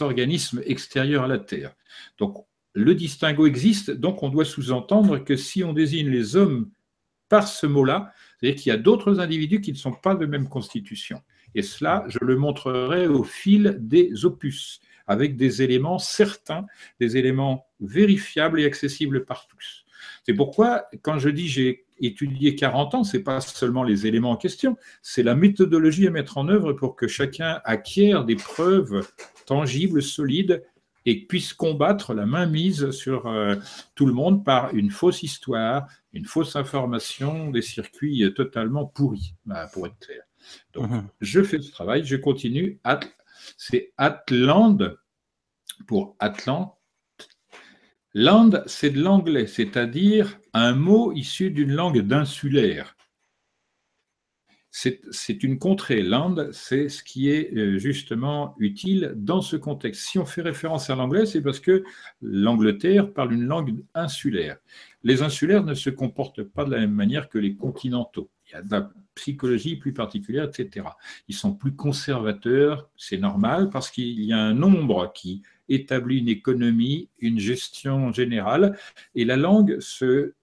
organismes extérieurs à la Terre. Donc le distinguo existe, donc on doit sous-entendre que si on désigne les hommes par ce mot-là, c'est-à-dire qu'il y a d'autres individus qui ne sont pas de même constitution. Et cela, je le montrerai au fil des opus avec des éléments certains, des éléments vérifiables et accessibles par tous. C'est pourquoi, quand je dis j'ai étudié 40 ans, ce n'est pas seulement les éléments en question, c'est la méthodologie à mettre en œuvre pour que chacun acquiert des preuves tangibles, solides, et puisse combattre la mainmise sur euh, tout le monde par une fausse histoire, une fausse information, des circuits totalement pourris, bah, pour être clair. Donc, mhm. je fais ce travail, je continue. C'est Atland pour Atlante. Land, c'est de l'anglais, c'est-à-dire un mot issu d'une langue d'insulaire. C'est une contrée. Land, c'est ce qui est euh, justement utile dans ce contexte. Si on fait référence à l'anglais, c'est parce que l'Angleterre parle une langue insulaire. Les insulaires ne se comportent pas de la même manière que les continentaux. Il y a de la psychologie plus particulière, etc. Ils sont plus conservateurs, c'est normal, parce qu'il y a un nombre qui établit une économie, une gestion générale, et la langue se,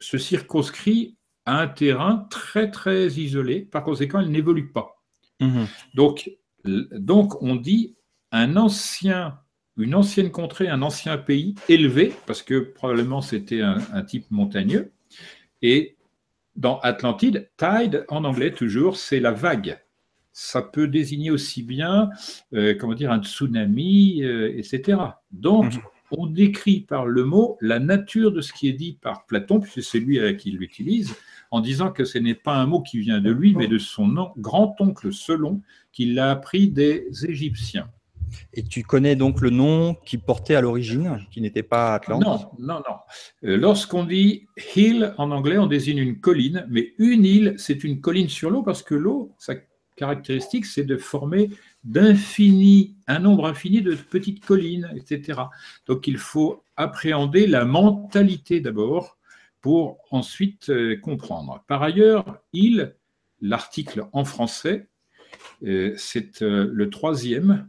se circonscrit à un terrain très très isolé, par conséquent elle n'évolue pas. Mhm. Donc, donc on dit un ancien, une ancienne contrée, un ancien pays élevé, parce que probablement c'était un, un type montagneux, et dans Atlantide, tide en anglais toujours, c'est la vague ça peut désigner aussi bien, euh, comment dire, un tsunami, euh, etc. Donc, mhm. on décrit par le mot la nature de ce qui est dit par Platon, puisque c'est lui qui l'utilise, en disant que ce n'est pas un mot qui vient de lui, mais de son grand-oncle Selon, qui l'a appris des Égyptiens. Et tu connais donc le nom qui portait à l'origine, qui n'était pas Atlante Non, non, non. Euh, lorsqu'on dit hill en anglais, on désigne une colline, mais une île, c'est une colline sur l'eau parce que l'eau, sa caractéristique, c'est de former d'infini, un nombre infini de petites collines, etc. Donc il faut appréhender la mentalité d'abord pour ensuite euh, comprendre. Par ailleurs, il, l'article en français, euh, c'est le troisième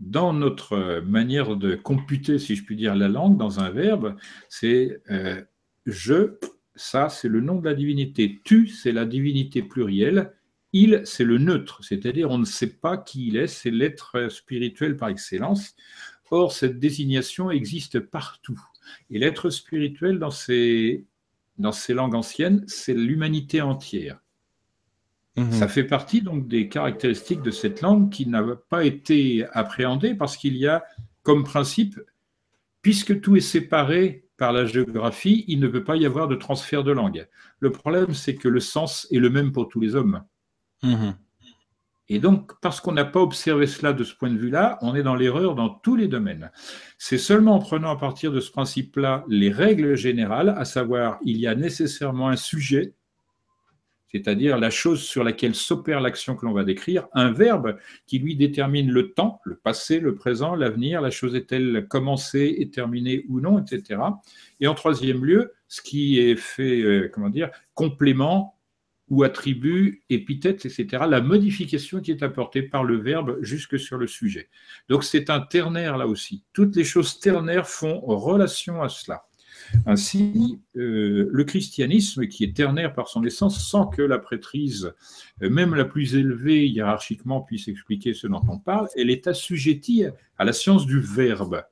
dans notre manière de computer, si je puis dire, la langue dans un verbe, c'est euh, je, ça c'est le nom de la divinité, tu c'est la divinité plurielle, il c'est le neutre, c'est-à-dire on ne sait pas qui il est, c'est l'être spirituel par excellence. Or, cette désignation existe partout. Et l'être spirituel dans ces, dans ces langues anciennes, c'est l'humanité entière. Mhm. Ça fait partie donc des caractéristiques de cette langue qui n'a pas été appréhendée parce qu'il y a comme principe, puisque tout est séparé par la géographie, il ne peut pas y avoir de transfert de langue. Le problème, c'est que le sens est le même pour tous les hommes. Mhm. Et donc, parce qu'on n'a pas observé cela de ce point de vue-là, on est dans l'erreur dans tous les domaines. C'est seulement en prenant à partir de ce principe-là les règles générales, à savoir, il y a nécessairement un sujet c'est-à-dire la chose sur laquelle s'opère l'action que l'on va décrire, un verbe qui lui détermine le temps, le passé, le présent, l'avenir, la chose est-elle commencée et terminée ou non, etc. Et en troisième lieu, ce qui est fait, euh, comment dire, complément ou attribut, épithète, etc., la modification qui est apportée par le verbe jusque sur le sujet. Donc c'est un ternaire là aussi. Toutes les choses ternaires font relation à cela. Ainsi, euh, le christianisme, qui est ternaire par son essence, sans que la prêtrise, euh, même la plus élevée hiérarchiquement, puisse expliquer ce dont on parle, elle est assujettie à la science du verbe.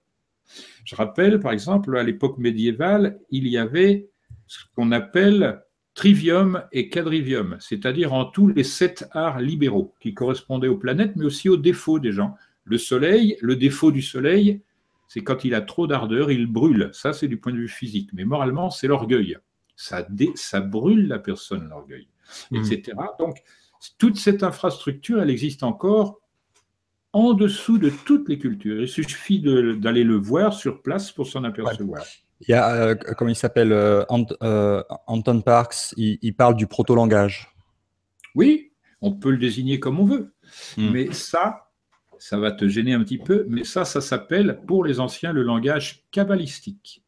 Je rappelle, par exemple, à l'époque médiévale, il y avait ce qu'on appelle trivium et quadrivium, c'est-à-dire en tous les sept arts libéraux qui correspondaient aux planètes, mais aussi aux défauts des gens. Le soleil, le défaut du soleil, c'est quand il a trop d'ardeur, il brûle. Ça, c'est du point de vue physique. Mais moralement, c'est l'orgueil. Ça, ça brûle la personne, l'orgueil, hmm. etc. Donc, toute cette infrastructure, elle existe encore en dessous de toutes les cultures. Il suffit d'aller le voir sur place pour s'en apercevoir. Il y a, euh, comment il s'appelle, euh, euh, Anton Parks, il, parle du proto-langage. Oui, on peut le désigner comme on veut. Hmm. Mais ça, ça va te gêner un petit peu, mais ça, ça s'appelle pour les anciens le langage kabbalistique.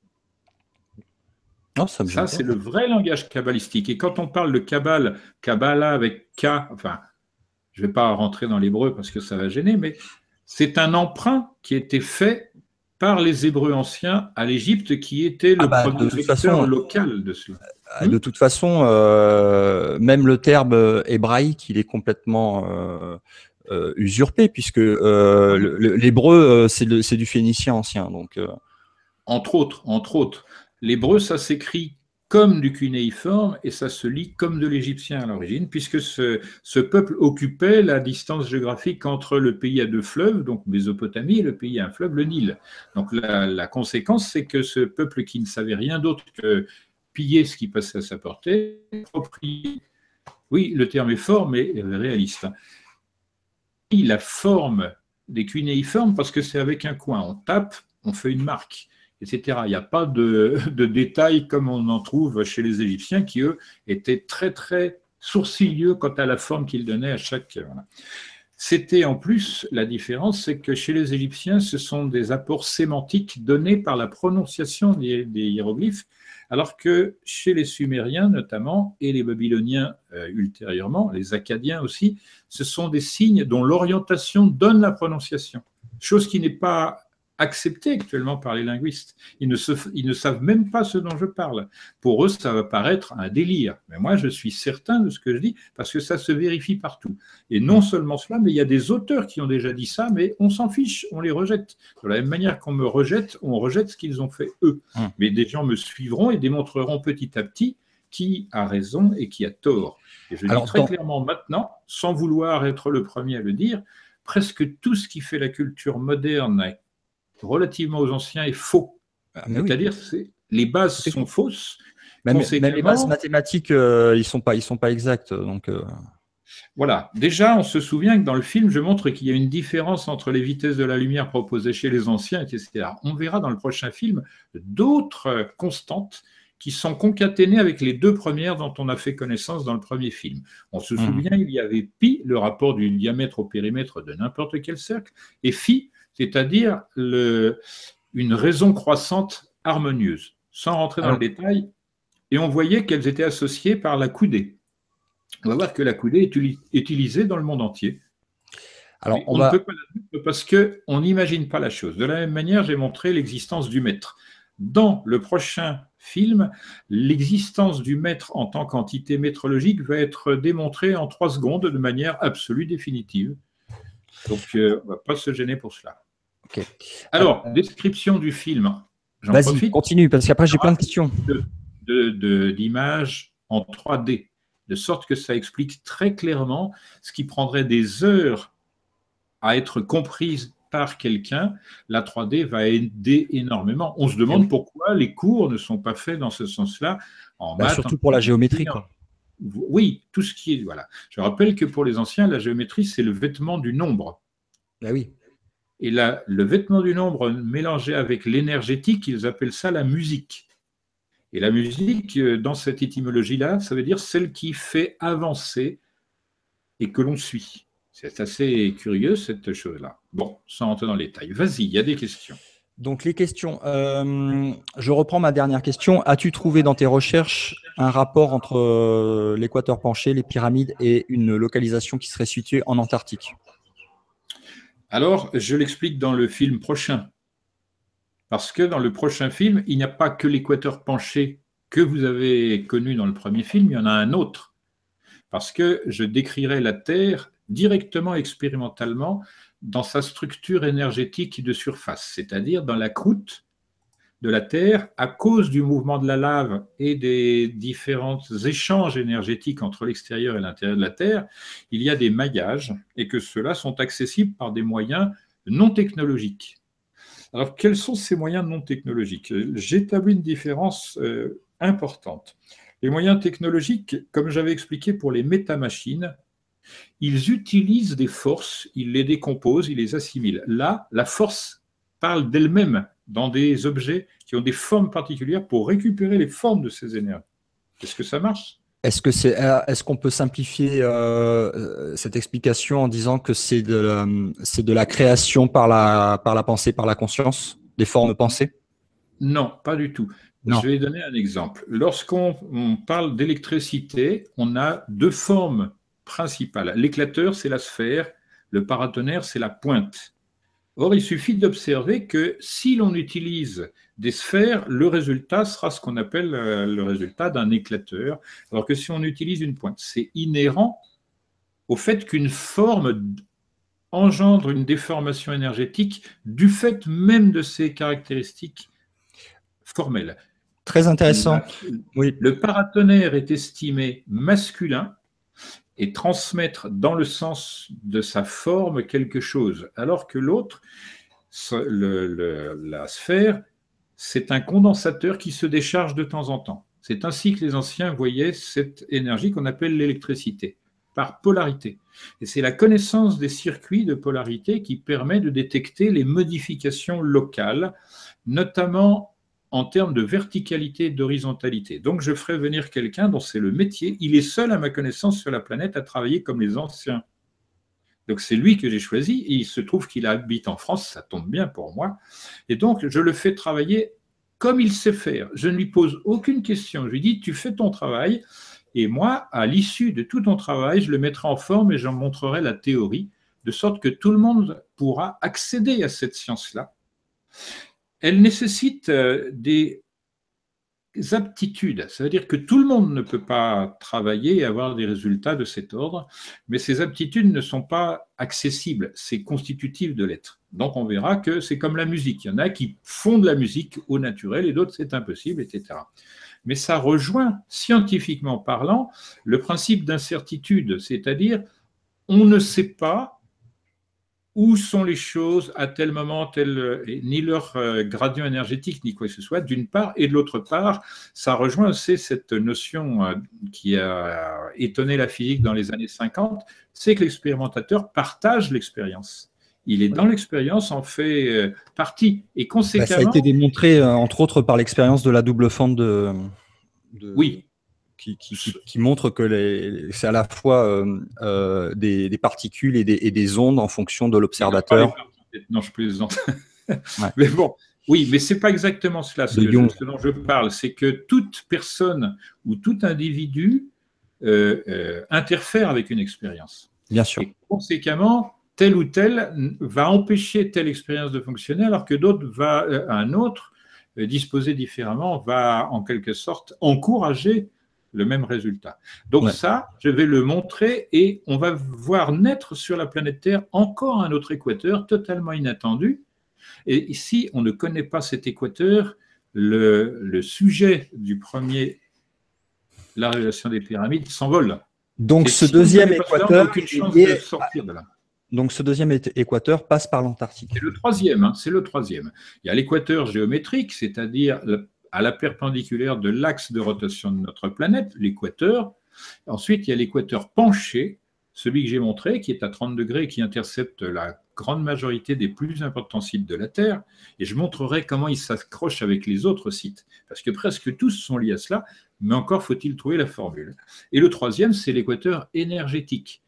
ça, c'est le vrai langage kabbalistique. Et quand on parle de Kabbal, Kabbalah avec K, enfin, je ne vais pas rentrer dans l'hébreu parce que ça va gêner, mais c'est un emprunt qui a été fait par les Hébreux anciens à l'Égypte, qui était le ah bah, premier local de cela. Euh, de toute façon, euh, même le terme hébraïque, il est complètement euh, euh, usurpé, puisque euh, l'hébreu, euh, c'est du phénicien ancien. Donc, Entre autres, entre autres. L'hébreu, ça s'écrit comme du cunéiforme et ça se lit comme de l'égyptien à l'origine, puisque ce, peuple occupait la distance géographique entre le pays à deux fleuves, donc Mésopotamie, et le pays à un fleuve, le Nil. Donc la, conséquence, c'est que ce peuple qui ne savait rien d'autre que piller ce qui passait à sa portée, oui, le terme est fort, mais réaliste. La forme des cunéiformes parce que c'est avec un coin. On tape, on fait une marque, etc. Il n'y a pas de, détails comme on en trouve chez les Égyptiens qui, eux, étaient très, très sourcilieux quant à la forme qu'ils donnaient à chaque. C'était en plus la différence, c'est que chez les Égyptiens, ce sont des apports sémantiques donnés par la prononciation des hiéroglyphes alors que chez les Sumériens notamment, et les Babyloniens euh, ultérieurement, les Akkadiens aussi, ce sont des signes dont l'orientation donne la prononciation, chose qui n'est pas accepté actuellement par les linguistes. Ils ne, ils ne savent même pas ce dont je parle. Pour eux, ça va paraître un délire. Mais moi, je suis certain de ce que je dis parce que ça se vérifie partout. Et non seulement cela, mais il y a des auteurs qui ont déjà dit ça, mais on s'en fiche, on les rejette. De la même manière qu'on me rejette, on rejette ce qu'ils ont fait eux. Hum. Mais des gens me suivront et démontreront petit à petit qui a raison et qui a tort. Et je dis très clairement maintenant, sans vouloir être le premier à le dire, presque tout ce qui fait la culture moderne relativement aux anciens est faux. Ah, C'est-à-dire que les bases sont fausses. Même, les bases mathématiques, euh, ils ne sont, pas, sont pas exactes. Donc, euh. Voilà. Déjà, on se souvient que dans le film, je montre qu'il y a une différence entre les vitesses de la lumière proposées chez les anciens, etc. On verra dans le prochain film d'autres constantes qui sont concaténées avec les deux premières dont on a fait connaissance dans le premier film. On se mmh. souvient, il y avait pi, le rapport du diamètre au périmètre de n'importe quel cercle, et phi, c'est-à-dire une raison croissante harmonieuse. Sans rentrer dans le détail, et on voyait qu'elles étaient associées par la coudée. On va voir que la coudée est utilisée dans le monde entier. Alors, on, ne peut pas la parce qu'on n'imagine pas la chose. De la même manière, j'ai montré l'existence du maître. Dans le prochain film, l'existence du maître en tant qu'entité métrologique va être démontrée en trois secondes de manière absolue définitive. Donc, euh, on ne va pas se gêner pour cela. Alors, euh, description du film. Vas-y, continue, parce qu'après j'ai plein de questions d'images en 3D, de sorte que ça explique très clairement ce qui prendrait des heures à être comprise par quelqu'un, la 3D va aider énormément. On se demande pourquoi les cours ne sont pas faits dans ce sens-là en bah, Surtout pour la géométrie. Oui, tout ce qui est. Voilà. Je rappelle que pour les anciens, la géométrie, c'est le vêtement du nombre. Bah oui. Et là, le vêtement du nombre mélangé avec l'énergétique, ils appellent ça la musique. Et la musique, euh, dans cette étymologie-là, ça veut dire celle qui fait avancer et que l'on suit. C'est assez curieux, cette chose-là. Bon, sans entrer dans les détails. Vas-y, il y a des questions. Donc les questions. Euh, je reprends ma dernière question. As-tu trouvé dans tes recherches un rapport entre euh, l'équateur penché, les pyramides et une localisation qui serait située en Antarctique? Alors, je l'explique dans le film prochain. Parce que dans le prochain film, il n'y a pas que l'équateur penché que vous avez connu dans le premier film, il y en a un autre. Parce que je décrirai la Terre directement expérimentalement dans sa structure énergétique de surface, c'est-à-dire dans la croûte de la Terre, à cause du mouvement de la lave et des différents échanges énergétiques entre l'extérieur et l'intérieur de la Terre, il y a des maillages et que ceux-là sont accessibles par des moyens non technologiques. Alors, quels sont ces moyens non technologiques? J'établis une différence euh, importante. Les moyens technologiques, comme j'avais expliqué pour les métamachines, ils utilisent des forces, ils les décomposent, ils les assimilent. Là, la force parle d'elle-même dans des objets qui ont des formes particulières pour récupérer les formes de ces énergies. Est-ce que ça marche? Est-ce que c'est, euh, est-ce qu'on peut simplifier euh, euh, cette explication en disant que c'est de, la, c'est de la création par la, par la pensée, par la conscience, des formes pensées Non, pas du tout. Je vais donner un exemple. Lorsqu'on parle d'électricité, on a deux formes principales. L'éclateur, c'est la sphère. Le paratonnerre, c'est la pointe. Or, il suffit d'observer que si l'on utilise des sphères, le résultat sera ce qu'on appelle euh, le résultat d'un éclateur, alors que si on utilise une pointe, c'est inhérent au fait qu'une forme engendre une déformation énergétique du fait même de ses caractéristiques formelles. Très intéressant. Oui. Le paratonnerre est estimé masculin et transmettre dans le sens de sa forme quelque chose, alors que l'autre, la sphère, c'est un condensateur qui se décharge de temps en temps. C'est ainsi que les anciens voyaient cette énergie qu'on appelle l'électricité, par polarité. Et c'est la connaissance des circuits de polarité qui permet de détecter les modifications locales, notamment en termes de verticalité et d'horizontalité. Donc je ferai venir quelqu'un dont c'est le métier. Il est seul, à ma connaissance, sur la planète à travailler comme les anciens. Donc c'est lui que j'ai choisi il se trouve qu'il habite en France, ça tombe bien pour moi. Et donc je le fais travailler comme il sait faire. Je ne lui pose aucune question. Je lui dis, tu fais ton travail et moi, à l'issue de tout ton travail, je le mettrai en forme et j'en montrerai la théorie, de sorte que tout le monde pourra accéder à cette science-là elle nécessite euh, des aptitudes. Ça veut dire que tout le monde ne peut pas travailler et avoir des résultats de cet ordre, mais ces aptitudes ne sont pas accessibles. C'est constitutif de l'être. Donc on verra que c'est comme la musique. Il y en a qui font de la musique au naturel et d'autres c'est impossible, etc. Mais ça rejoint, scientifiquement parlant, le principe d'incertitude, c'est-à-dire on ne sait pas où sont les choses à tel moment, tel, ni leur euh, gradient énergétique, ni quoi que ce soit, d'une part, et de l'autre part, ça rejoint aussi cette notion euh, qui a étonné la physique dans les années 50, c'est que l'expérimentateur partage l'expérience. Il est dans l'expérience, en fait euh, partie. Et conséquemment. Bah, ça a été démontré, entre autres, par l'expérience de la double fente de. oui, qui, montre que c'est à la fois euh, euh, des, particules et des, ondes en fonction de l'observateur. Non, je plaisante. [laughs] Mais bon, oui, mais c'est pas exactement cela. Ce, dont je parle, c'est que toute personne ou tout individu euh, interfère avec une expérience. Bien sûr. Et conséquemment, tel ou tel va empêcher telle expérience de fonctionner, alors que d'autres va un autre disposer différemment va en quelque sorte encourager le même résultat. Donc ça, je vais le montrer et on va voir naître sur la planète Terre encore un autre équateur totalement inattendu. Et ici, on ne connaît pas cet équateur. Le, sujet du premier, la révélation des pyramides, s'envole. Donc ce deuxième équateur, Donc ce deuxième équateur passe par l'Antarctique. C'est le troisième, hein, c'est le troisième. Il y a l'équateur géométrique, c'est-à-dire à la perpendiculaire de l'axe de rotation de notre planète, l'équateur. Ensuite, il y a l'équateur penché, celui que j'ai montré, qui est à 30 degrés, qui intercepte la grande majorité des plus importants sites de la Terre. Et je montrerai comment il s'accroche avec les autres sites, parce que presque tous sont liés à cela, mais encore faut-il trouver la formule. Et le troisième, c'est l'équateur énergétique.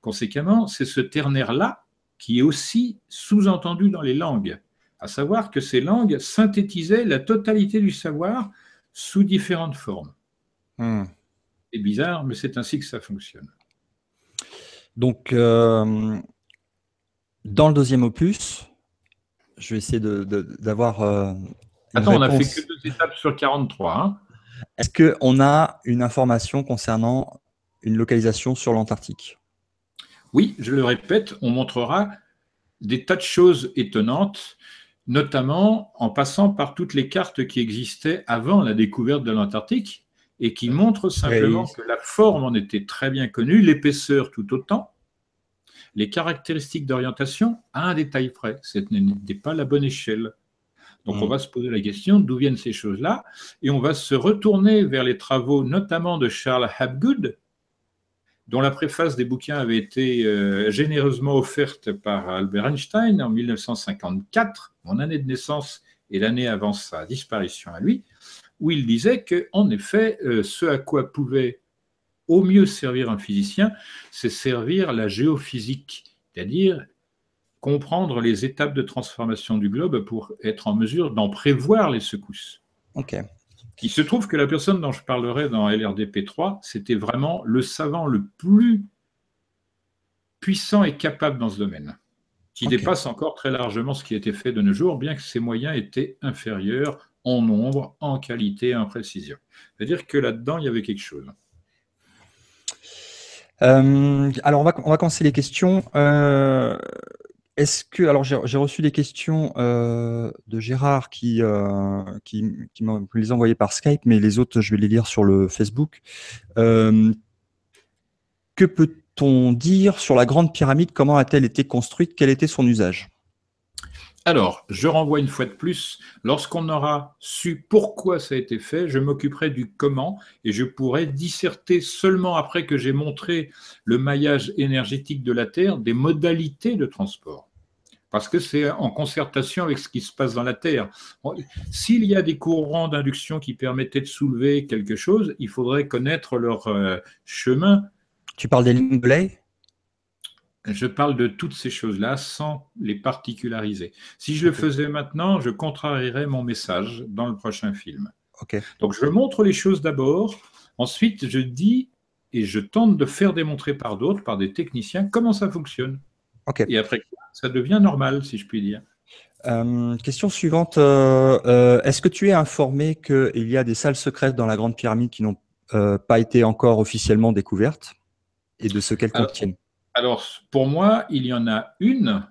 Conséquemment, c'est ce ternaire-là qui est aussi sous-entendu dans les langues à savoir que ces langues synthétisaient la totalité du savoir sous différentes formes. Hmm. C'est bizarre, mais c'est ainsi que ça fonctionne. Donc, euh, dans le deuxième opus, je vais essayer d'avoir. Euh, Attends, on n'a fait que deux étapes sur 43. Hein. Est-ce qu'on a une information concernant une localisation sur l'Antarctique? Oui, je le répète, on montrera des tas de choses étonnantes notamment en passant par toutes les cartes qui existaient avant la découverte de l'Antarctique et qui montrent simplement que la forme en était très bien connue, l'épaisseur tout autant, les caractéristiques d'orientation à un détail près. Ce n'était pas la bonne échelle. Donc on mm. va se poser la question d'où viennent ces choses-là? Et on va se retourner vers les travaux notamment de Charles Hapgood, dont la préface des bouquins avait été euh, généreusement offerte par Albert Einstein en 1954, mon année de naissance et l'année avant sa disparition à lui, où il disait que, en effet, euh, ce à quoi pouvait au mieux servir un physicien, c'est servir la géophysique, c'est-à-dire comprendre les étapes de transformation du globe pour être en mesure d'en prévoir les secousses. Ok. Il se trouve que la personne dont je parlerai dans LRDP 3, c'était vraiment le savant le plus puissant et capable dans ce domaine, qui dépasse encore très largement ce qui a été fait de nos jours, bien que ses moyens étaient inférieurs en nombre, en qualité, en précision. C'est-à-dire que là-dedans, il y avait quelque chose. Euh, alors, on va, on va commencer les questions. Euh, est-ce que, alors j'ai reçu des questions euh, de Gérard qui, euh, qui, envoyées par Skype, mais les autres, je vais les lire sur le Facebook. Euh, que peut-on dire sur la grande pyramide? Comment a-t-elle été construite? Quel était son usage? Alors, je renvoie une fois de plus, lorsqu'on aura su pourquoi ça a été fait, je m'occuperai du comment et je pourrai disserter seulement après que j'ai montré le maillage énergétique de la Terre des modalités de transport parce que c'est en concertation avec ce qui se passe dans la Terre. S'il y a des courants d'induction qui permettaient de soulever quelque chose, il faudrait connaître leur euh, chemin. Tu parles des lignes de Je parle de toutes ces choses-là sans les particulariser. Si je le faisais maintenant, je contrarierais mon message dans le prochain film. Donc je montre les choses d'abord, ensuite je dis et je tente de faire démontrer par d'autres, par des techniciens, comment ça fonctionne. Et après, ça devient normal, si je puis dire. Euh, question suivante. Euh, euh, est-ce que tu es informé qu'il y a des salles secrètes dans la Grande Pyramide qui n'ont pas été encore officiellement découvertes et de ce qu'elles contiennent? Alors, pour moi, il y en a une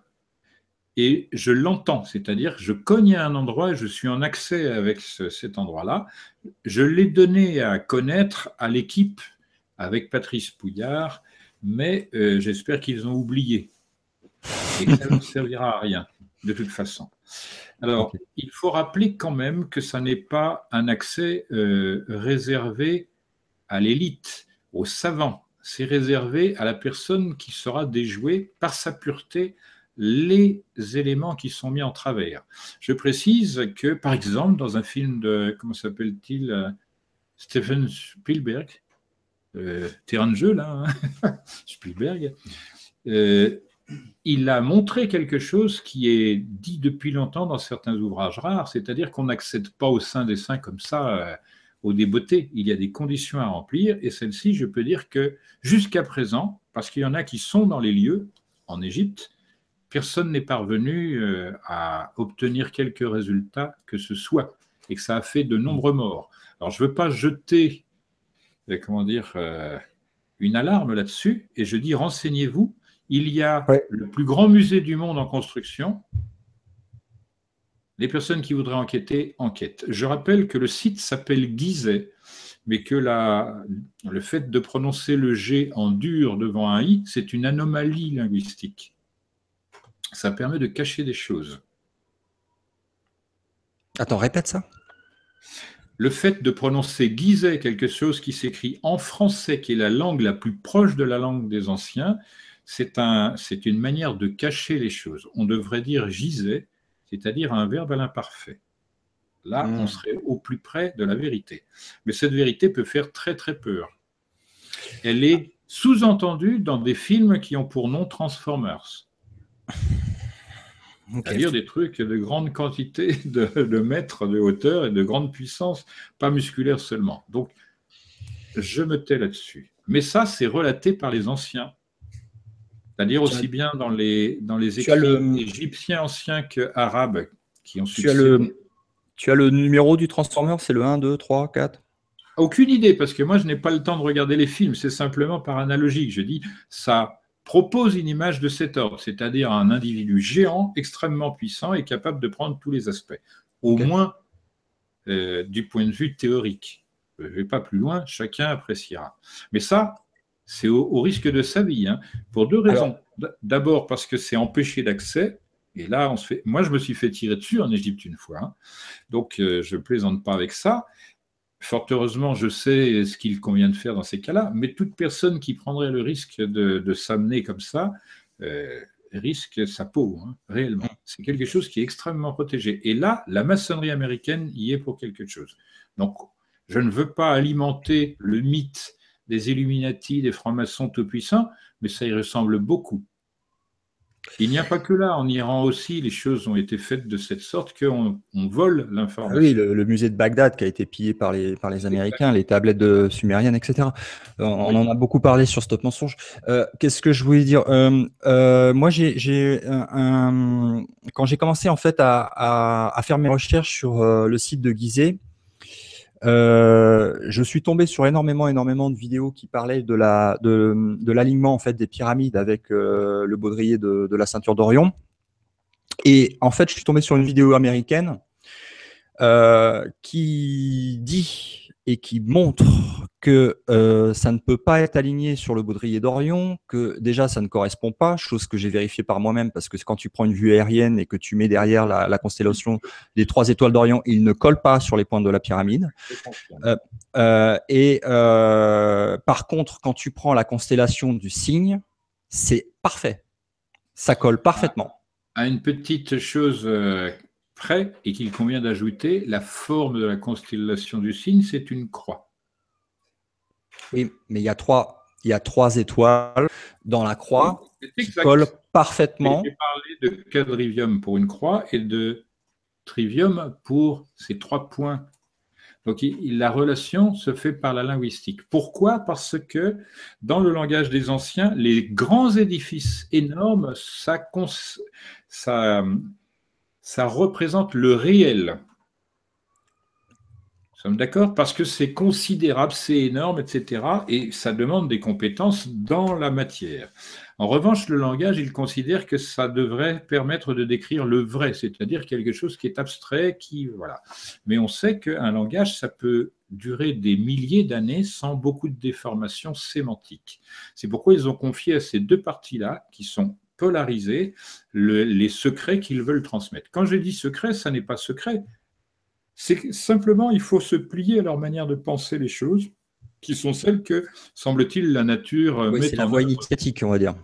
et je l'entends, c'est-à-dire je cogne à un endroit je suis en accès avec cet endroit-là. Je l'ai donné à connaître à l'équipe avec Patrice Pouillard, mais j'espère qu'ils ont oublié Et ça ne [laughs] servira à rien, de toute façon. Alors, il faut rappeler quand même que ça n'est pas un accès euh, réservé à l'élite, aux savants. C'est réservé à la personne qui sera déjouée par sa pureté les éléments qui sont mis en travers. Je précise que, par exemple, dans un film de, comment s'appelle-t-il, euh, Stephen Spielberg, euh, terrain de jeu là, hein, [laughs] Spielberg, euh, il a montré quelque chose qui est dit depuis longtemps dans certains ouvrages rares, c'est-à-dire qu'on n'accède pas au sein des saints comme ça euh, au débeauté. Il y a des conditions à remplir, et celle-ci, je peux dire que jusqu'à présent, parce qu'il y en a qui sont dans les lieux en Égypte, personne n'est parvenu euh, à obtenir quelques résultats que ce soit, et que ça a fait de nombreux morts. Alors, je ne veux pas jeter, euh, comment dire, une alarme là-dessus, et je dis renseignez-vous il y a le plus grand musée du monde en construction. Les personnes qui voudraient enquêter, enquêtent. Je rappelle que le site s'appelle Gizeh, mais que le fait de prononcer le G en dur devant un I, c'est une anomalie linguistique. Ça permet de cacher des choses. Attends, répète ça. Le fait de prononcer Gizeh, quelque chose qui s'écrit en français, qui est la langue la plus proche de la langue des anciens, c'est une manière de cacher les choses. On devrait dire gisait, c'est-à-dire un verbe à l'imparfait. Là, on hmm. serait au plus près de la vérité. Mais cette vérité peut faire très très peur. Elle est sous-entendue dans des films qui ont pour nom Transformers. [laughs] C'est-à-dire des trucs de grande quantité [laughs] de, de, mètres de hauteur et de grande puissance, pas musculaire seulement. Donc, je me tais là-dessus. Mais ça, c'est relaté par les anciens. C'est-à-dire aussi bien dans les, dans les écrits égyptiens anciens qu'arabes qui ont succédé. Tu as, le, tu as le numéro du Transformer, c'est le 1, 2, 3, 4 Aucune idée, parce que moi, je n'ai pas le temps de regarder les films. C'est simplement par analogie que je dis, ça propose une image de cet ordre, c'est-à-dire un individu géant, extrêmement puissant et capable de prendre tous les aspects. Au moins euh, du point de vue théorique. Je ne vais pas plus loin, chacun appréciera. Mais ça, c'est au, risque de sa vie, hein, pour deux raisons. D'abord parce que c'est empêché d'accès, et là, on se fait. Moi, je me suis fait tirer dessus en Égypte une fois, hein. donc euh, je ne plaisante pas avec ça. Fort heureusement, je sais ce qu'il convient de faire dans ces cas-là, mais toute personne qui prendrait le risque de, s'amener comme ça euh, risque sa peau, hein, réellement. C'est quelque chose qui est extrêmement protégé. Et là, la maçonnerie américaine y est pour quelque chose. Donc, je ne veux pas alimenter le mythe des Illuminati, des francs-maçons tout-puissants, mais ça y ressemble beaucoup. Il n'y a pas que là, en Iran aussi, les choses ont été faites de cette sorte qu'on on vole l'information. oui, le, musée de Bagdad qui a été pillé par les, par les Américains, les tablettes de sumériennes, etc. On, en a beaucoup parlé sur Stop Mensonge. Euh, qu'est-ce que je voulais dire? Euh, euh, Moi, j'ai quand j'ai commencé en fait à, à, faire mes recherches sur le site de Gizeh, euh, je suis tombé sur énormément, énormément de vidéos qui parlaient de la de, de l'alignement en fait des pyramides avec euh, le baudrier de, de, la ceinture d'Orion. Et en fait, je suis tombé sur une vidéo américaine euh, qui dit et qui montre que euh, ça ne peut pas être aligné sur le baudrier d'Orion, que déjà ça ne correspond pas, chose que j'ai vérifiée par moi-même parce que quand tu prends une vue aérienne et que tu mets derrière la, constellation des trois étoiles d'Orion, il ne colle pas sur les pointes de la pyramide. Euh, euh, et par contre, quand tu prends la constellation du cygne, c'est parfait, ça colle parfaitement. À une petite chose près et qu'il convient d'ajouter, la forme de la constellation du cygne, c'est une croix. Oui, mais il y a trois, il y a trois étoiles dans la croix qui collent parfaitement. J'ai parlé de quadrivium pour une croix et de trivium pour ces trois points. Donc la relation se fait par la linguistique. Pourquoi? Parce que dans le langage des anciens, les grands édifices énormes, ça, ça, ça représente le réel sommes d'accord? Parce que c'est considérable, c'est énorme, etc. Et ça demande des compétences dans la matière. En revanche, le langage, il considère que ça devrait permettre de décrire le vrai, c'est-à-dire quelque chose qui est abstrait, qui voilà. Mais on sait qu'un langage, ça peut durer des milliers d'années sans beaucoup de déformations sémantiques. C'est pourquoi ils ont confié à ces deux parties-là, qui sont polariser les secrets qu'ils veulent transmettre. Quand je dis secret, ça n'est pas secret. C'est simplement, il faut se plier à leur manière de penser les choses, qui sont celles que, semble-t-il, la nature met C'est la voie initiatique, on va dire.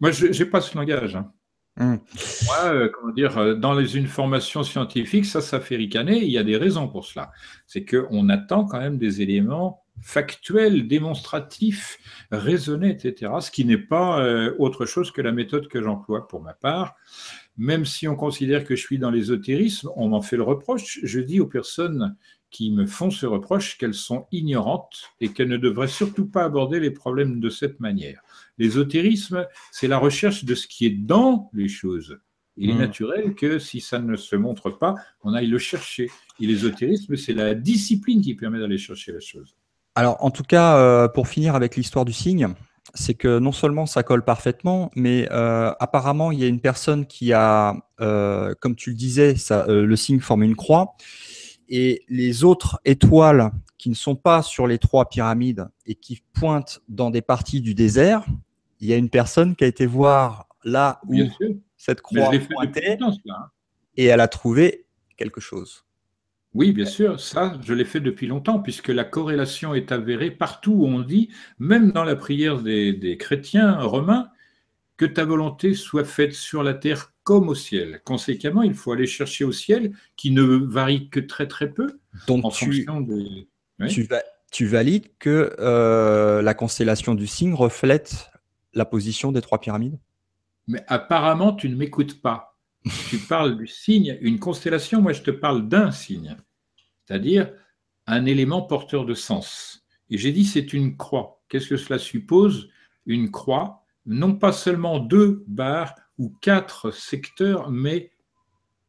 Moi, je n'ai pas ce langage. Hein. Hum. Moi, euh, comment dire, euh, dans les, une formation scientifique, ça, ça fait ricaner. Il y a des raisons pour cela. C'est qu'on attend quand même des éléments factuels, démonstratifs, raisonnés, etc. Ce qui n'est pas euh, autre chose que la méthode que j'emploie pour ma part. Même si on considère que je suis dans l'ésotérisme, on m'en fait le reproche. Je dis aux personnes qui me font ce reproche qu'elles sont ignorantes et qu'elles ne devraient surtout pas aborder les problèmes de cette manière. L'ésotérisme, c'est la recherche de ce qui est dans les choses. Il est hmm. naturel que si ça ne se montre pas, on aille le chercher. Et l'ésotérisme, c'est la discipline qui permet d'aller chercher la chose. Alors, en tout cas, euh, pour finir avec l'histoire du signe, c'est que non seulement ça colle parfaitement, mais euh, apparemment, il y a une personne qui a, euh, comme tu le disais, le signe forme une croix et les autres étoiles qui ne sont pas sur les trois pyramides et qui pointent dans des parties du désert, il y a une personne qui a été voir là où cette croix pointait hein. et elle a trouvé quelque chose. Oui, bien sûr, ça, je l'ai fait depuis longtemps, puisque la corrélation est avérée partout où on dit, même dans la prière des chrétiens romains, que ta volonté soit faite sur la terre comme au ciel. Conséquemment, il faut aller chercher au ciel, qui ne varie que très très peu. Donc en tu, fonction de... tu, valides que euh, la constellation du cygne reflète la position des trois pyramides? Mais apparemment, tu ne m'écoutes pas. tu parles du signe, une constellation, moi je te parle d'un signe, c'est-à-dire un élément porteur de sens. Et j'ai dit c'est une croix. Qu'est-ce que cela suppose? Une croix non pas seulement deux barres ou quatre secteurs, mais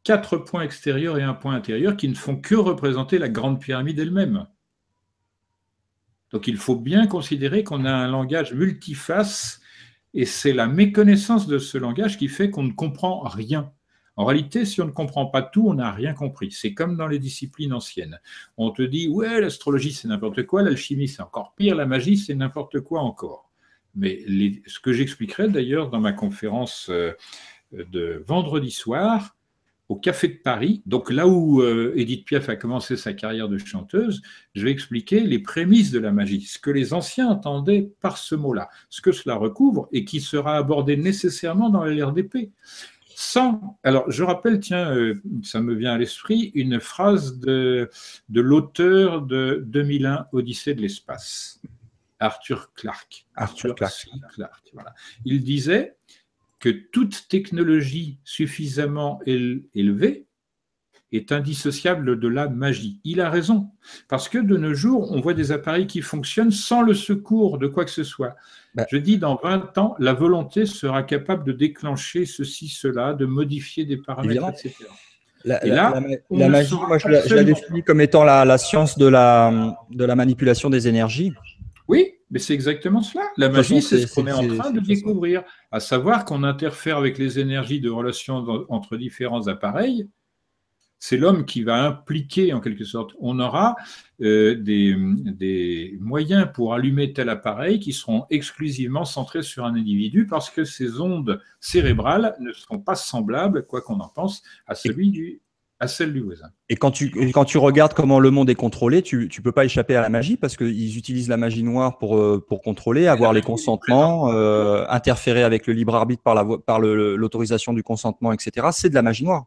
quatre points extérieurs et un point intérieur qui ne font que représenter la grande pyramide elle-même. Donc il faut bien considérer qu'on a un langage multiface et c'est la méconnaissance de ce langage qui fait qu'on ne comprend rien. En réalité, si on ne comprend pas tout, on n'a rien compris. C'est comme dans les disciplines anciennes. On te dit, ouais, l'astrologie c'est n'importe quoi, l'alchimie c'est encore pire, la magie c'est n'importe quoi encore. Mais ce que j'expliquerai d'ailleurs dans ma conférence euh, de vendredi soir au Café de Paris, donc là où euh, Edith Piaf a commencé sa carrière de chanteuse, je vais expliquer les prémices de la magie, ce que les anciens entendaient par ce mot-là, ce que cela recouvre et qui sera abordé nécessairement dans l'RDP. Sans, alors je rappelle, tiens, euh, ça me vient à l'esprit, une phrase de, de l'auteur de 2001 Odyssée de l'espace. Arthur Clarke. Arthur, Clarke. Il disait que toute technologie suffisamment élevée est indissociable de la magie. Il a raison, parce que de nos jours, on voit des appareils qui fonctionnent sans le secours de quoi que ce soit. Bah. Je dis, dans 20 ans, la volonté sera capable de déclencher ceci, cela, de modifier des paramètres, etc. La, magie, moi, je la, définis comme étant la, science de la, de la manipulation des énergies. Oui, mais c'est exactement cela. La magie, c'est ce qu'on est, en train de découvrir, à savoir qu'on interfère avec les énergies de relations entre différents appareils. C'est l'homme qui va impliquer, en quelque sorte. On aura euh, des, des, moyens pour allumer tel appareil qui seront exclusivement centrés sur un individu parce que ces ondes cérébrales ne seront pas semblables, quoi qu'on en pense, à celui du à celle du voisin. Et quand tu, quand tu regardes comment le monde est contrôlé, tu ne peux pas échapper à la magie parce qu'ils utilisent la magie noire pour, euh, pour contrôler, avoir les consentements, euh, interférer avec le libre arbitre par l'autorisation la, par l'autorisation du consentement, etc. C'est de la magie noire.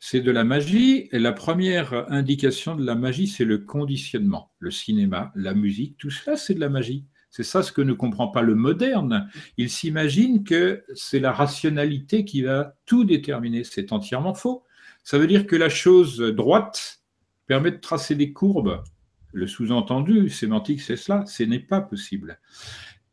C'est de la magie. Et la première indication de la magie, c'est le conditionnement. Le cinéma, la musique, tout cela, c'est de la magie. C'est ça ce que ne comprend pas le moderne. Il s'imagine que c'est la rationalité qui va tout déterminer. C'est entièrement faux. Ça veut dire que la chose droite permet de tracer des courbes. Le sous-entendu sémantique, c'est cela, ce n'est pas possible.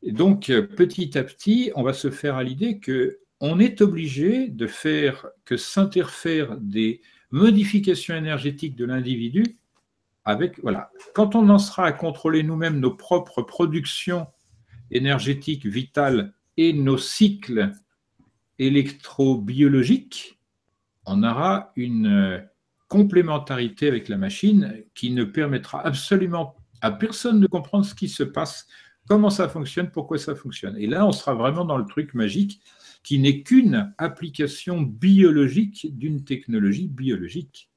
Et donc, petit à petit, on va se faire à l'idée que on est obligé de faire que s'interfèrent des modifications énergétiques de l'individu avec, voilà, quand on en sera à contrôler nous-mêmes nos propres productions énergétiques vitales et nos cycles électrobiologiques, on aura une euh, complémentarité avec la machine qui ne permettra absolument à personne de comprendre ce qui se passe comment ça fonctionne, pourquoi ça fonctionne. Et là, on sera vraiment dans le truc magique qui n'est qu'une application biologique d'une technologie biologique.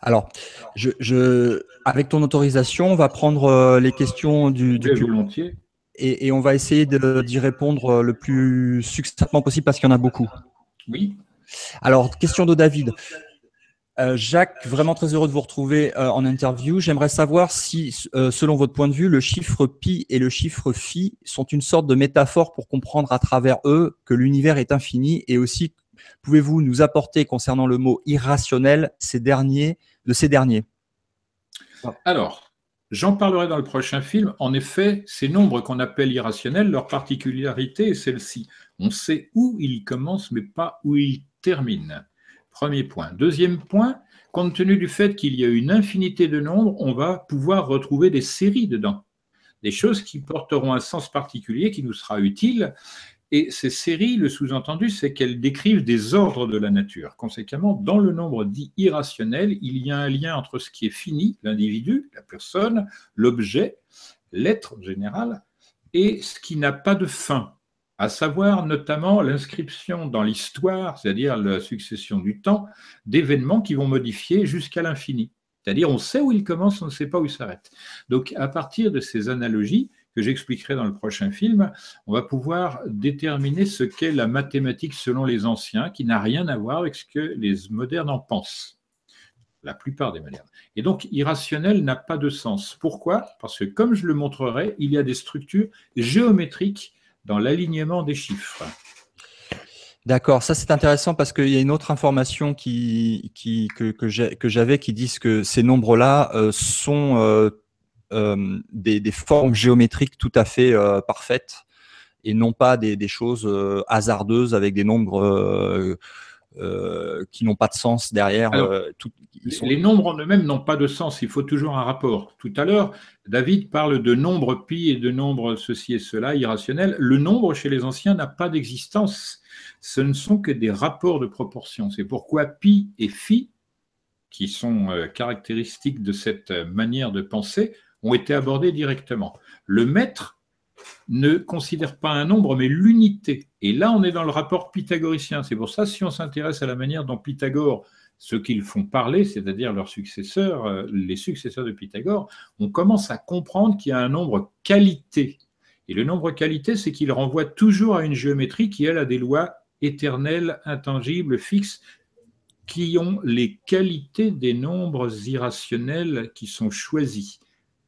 Alors, je, avec ton autorisation, on va prendre euh, les questions du, du volontiers. Et, et, on va essayer d'y répondre euh, le plus succinctement possible parce qu'il y en a beaucoup. Oui. Alors, question de David. Euh, Jacques, vraiment très heureux de vous retrouver euh, en interview. J'aimerais savoir si, euh, selon votre point de vue, le chiffre pi et le chiffre phi sont une sorte de métaphore pour comprendre à travers eux que l'univers est infini et aussi pouvez-vous nous apporter concernant le mot irrationnel ces derniers, de ces derniers? Alors, j'en parlerai dans le prochain film. En effet, ces nombres qu'on appelle irrationnels, leur particularité est celle-ci. On sait où ils commencent, mais pas où ils terminent. Premier point. Deuxième point, compte tenu du fait qu'il y a une infinité de nombres, on va pouvoir retrouver des séries dedans. Des choses qui porteront un sens particulier qui nous sera utile. Et ces séries, le sous-entendu, c'est qu'elles décrivent des ordres de la nature. Conséquemment, dans le nombre dit irrationnel, il y a un lien entre ce qui est fini, l'individu, la personne, l'objet, l'être général, et ce qui n'a pas de fin, à savoir notamment l'inscription dans l'histoire, c'est-à-dire la succession du temps, d'événements qui vont modifier jusqu'à l'infini. C'est-à-dire on sait où il commence, on ne sait pas où il s'arrête. Donc à partir de ces analogies, que j'expliquerai dans le prochain film, on va pouvoir déterminer ce qu'est la mathématique selon les anciens, qui n'a rien à voir avec ce que les modernes en pensent. La plupart des modernes. Et donc, irrationnel n'a pas de sens. Pourquoi? Parce que, comme je le montrerai, il y a des structures géométriques dans l'alignement des chiffres. D'accord, ça c'est intéressant parce qu'il y a une autre information que, que j'avais qui disent que ces nombres-là euh, sont euh, euh, des, formes géométriques tout à fait parfaites et non pas des choses hasardeuses avec des nombres euh, qui n'ont pas de sens derrière. Euh, les nombres en eux-mêmes n'ont pas de sens, il faut toujours un rapport. Tout à l'heure, David parle de nombre pi et de nombre ceci et cela, irrationnel. Le nombre chez les anciens n'a pas d'existence. Ce ne sont que des rapports de proportion. C'est pourquoi pi et phi, qui sont euh, caractéristiques de cette manière de penser, ont été abordés directement. Le maître ne considère pas un nombre, mais l'unité. Et là, on est dans le rapport pythagoricien. C'est pour ça, si on s'intéresse à la manière dont Pythagore, ce qu'ils font parler, c'est-à-dire leurs successeurs, euh, les successeurs de Pythagore, on commence à comprendre qu'il y a un nombre qualité. Et le nombre qualité, c'est qu'il renvoie toujours à une géométrie qui, elle, a des lois éternelles, intangibles, fixes, qui ont les qualités des nombres irrationnels qui sont choisis.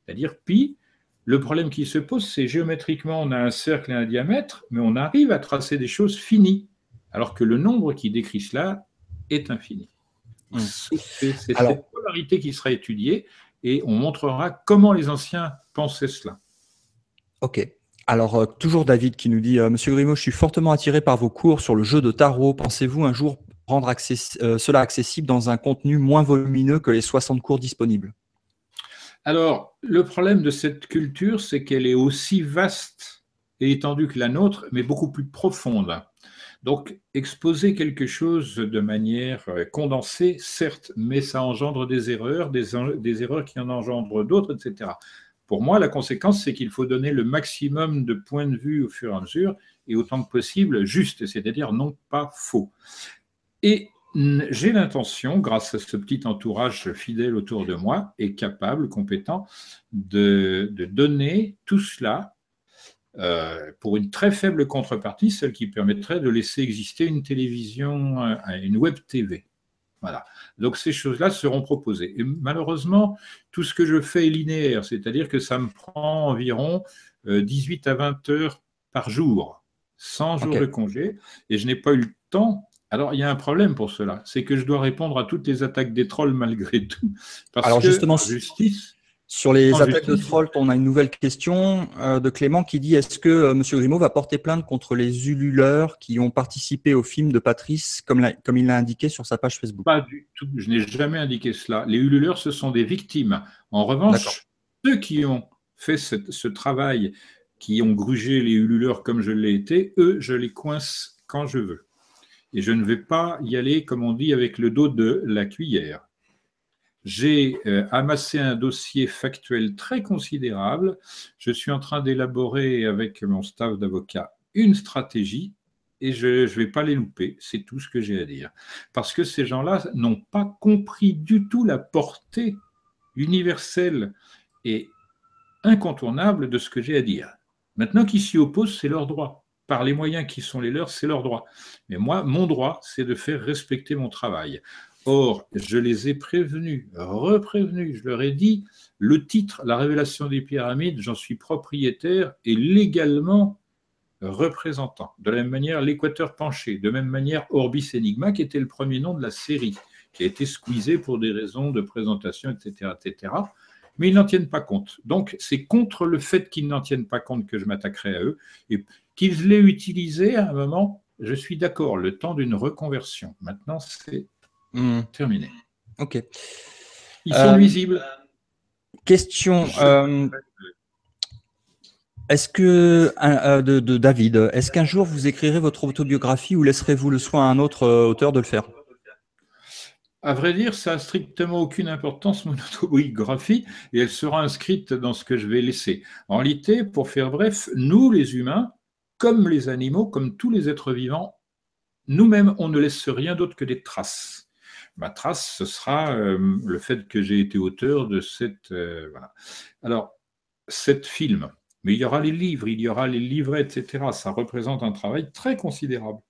C'est-à-dire pi, le problème qui se pose, c'est géométriquement, on a un cercle et un diamètre, mais on arrive à tracer des choses finies, alors que le nombre qui décrit cela est infini. Hmm. C'est cette polarité qui sera étudiée et on montrera comment les anciens pensaient cela. Ok. Alors, euh, toujours David qui nous dit euh, Monsieur Grimaud, je suis fortement attiré par vos cours sur le jeu de tarot. Pensez-vous un jour rendre euh, cela accessible dans un contenu moins volumineux que les 60 cours disponibles? Alors, le problème de cette culture, c'est qu'elle est aussi vaste et étendue que la nôtre, mais beaucoup plus profonde. Donc, exposer quelque chose de manière euh, condensée, certes, mais ça engendre des erreurs, des, erreurs qui en engendrent d'autres, etc. Pour moi, la conséquence, c'est qu'il faut donner le maximum de points de vue au fur et à mesure, et autant que possible juste, c'est-à-dire non pas faux. Et j'ai l'intention, grâce à ce petit entourage fidèle autour de moi et capable, compétent, de, donner tout cela euh, pour une très faible contrepartie, celle qui permettrait de laisser exister une télévision, euh, une web TV. Voilà. Donc ces choses-là seront proposées. Et malheureusement, tout ce que je fais est linéaire, c'est-à-dire que ça me prend environ 18 euh, à 20 heures par jour, sans jour de congé, et je n'ai pas eu le temps alors, il y a un problème pour cela, c'est que je dois répondre à toutes les attaques des trolls malgré tout. Parce Alors, justement, justice, sur les attaques de trolls, on a une nouvelle question euh, de Clément qui dit Est-ce que euh, M. Grimaud va porter plainte contre les ululeurs qui ont participé au film de Patrice, comme, comme il l'a indiqué sur sa page Facebook? Pas du tout. Je n'ai jamais indiqué cela. Les ululeurs, ce sont des victimes. En revanche, ceux qui ont fait ce travail, qui ont grugé les ululeurs comme je l'ai été, eux, je les coince quand je veux et je ne vais pas y aller, comme on dit, avec le dos de la cuillère. j'ai euh, amassé un dossier factuel très considérable. Je suis en train d'élaborer avec mon staff d'avocats une stratégie et je ne vais pas les louper. C'est tout ce que j'ai à dire. Parce que ces gens-là n'ont pas compris du tout la portée universelle et incontournable de ce que j'ai à dire. Maintenant qu'ils s'y opposent, c'est leur droit. Par les moyens qui sont les leurs, c'est leur droit. Mais moi, mon droit, c'est de faire respecter mon travail. Or, je les ai prévenus, reprévenus, je leur ai dit, le titre, la révélation des pyramides, j'en suis propriétaire et légalement représentant. De la même manière, l'équateur penché, de même manière, Orbis Enigma, qui était le premier nom de la série, qui a été squeezé pour des raisons de présentation, etc., etc. Mais ils n'en tiennent pas compte. Donc, c'est contre le fait qu'ils n'en tiennent pas compte que je m'attaquerai à eux. Et qu'ils l'aient utilisé à un moment, je suis d'accord, le temps d'une reconversion. Maintenant, c'est Hmm. Terminé. Ok. Ils sont euh, nuisibles. Question. Euh, est-ce que euh, de, David, est-ce qu'un jour vous écrirez votre autobiographie ou laisserez-vous le soin à un autre auteur de le faire? À vrai dire, ça n'a strictement aucune importance, mon autobiographie, et elle sera inscrite dans ce que je vais laisser. En réalité, pour faire bref, nous, les humains, comme les animaux, comme tous les êtres vivants, nous-mêmes, on ne laisse rien d'autre que des traces ma trace, ce sera euh, le fait que j'ai été auteur de cette. Euh, Alors, cette film, mais il y aura les livres, il y aura les livrets, etc. Ça représente un travail très considérable.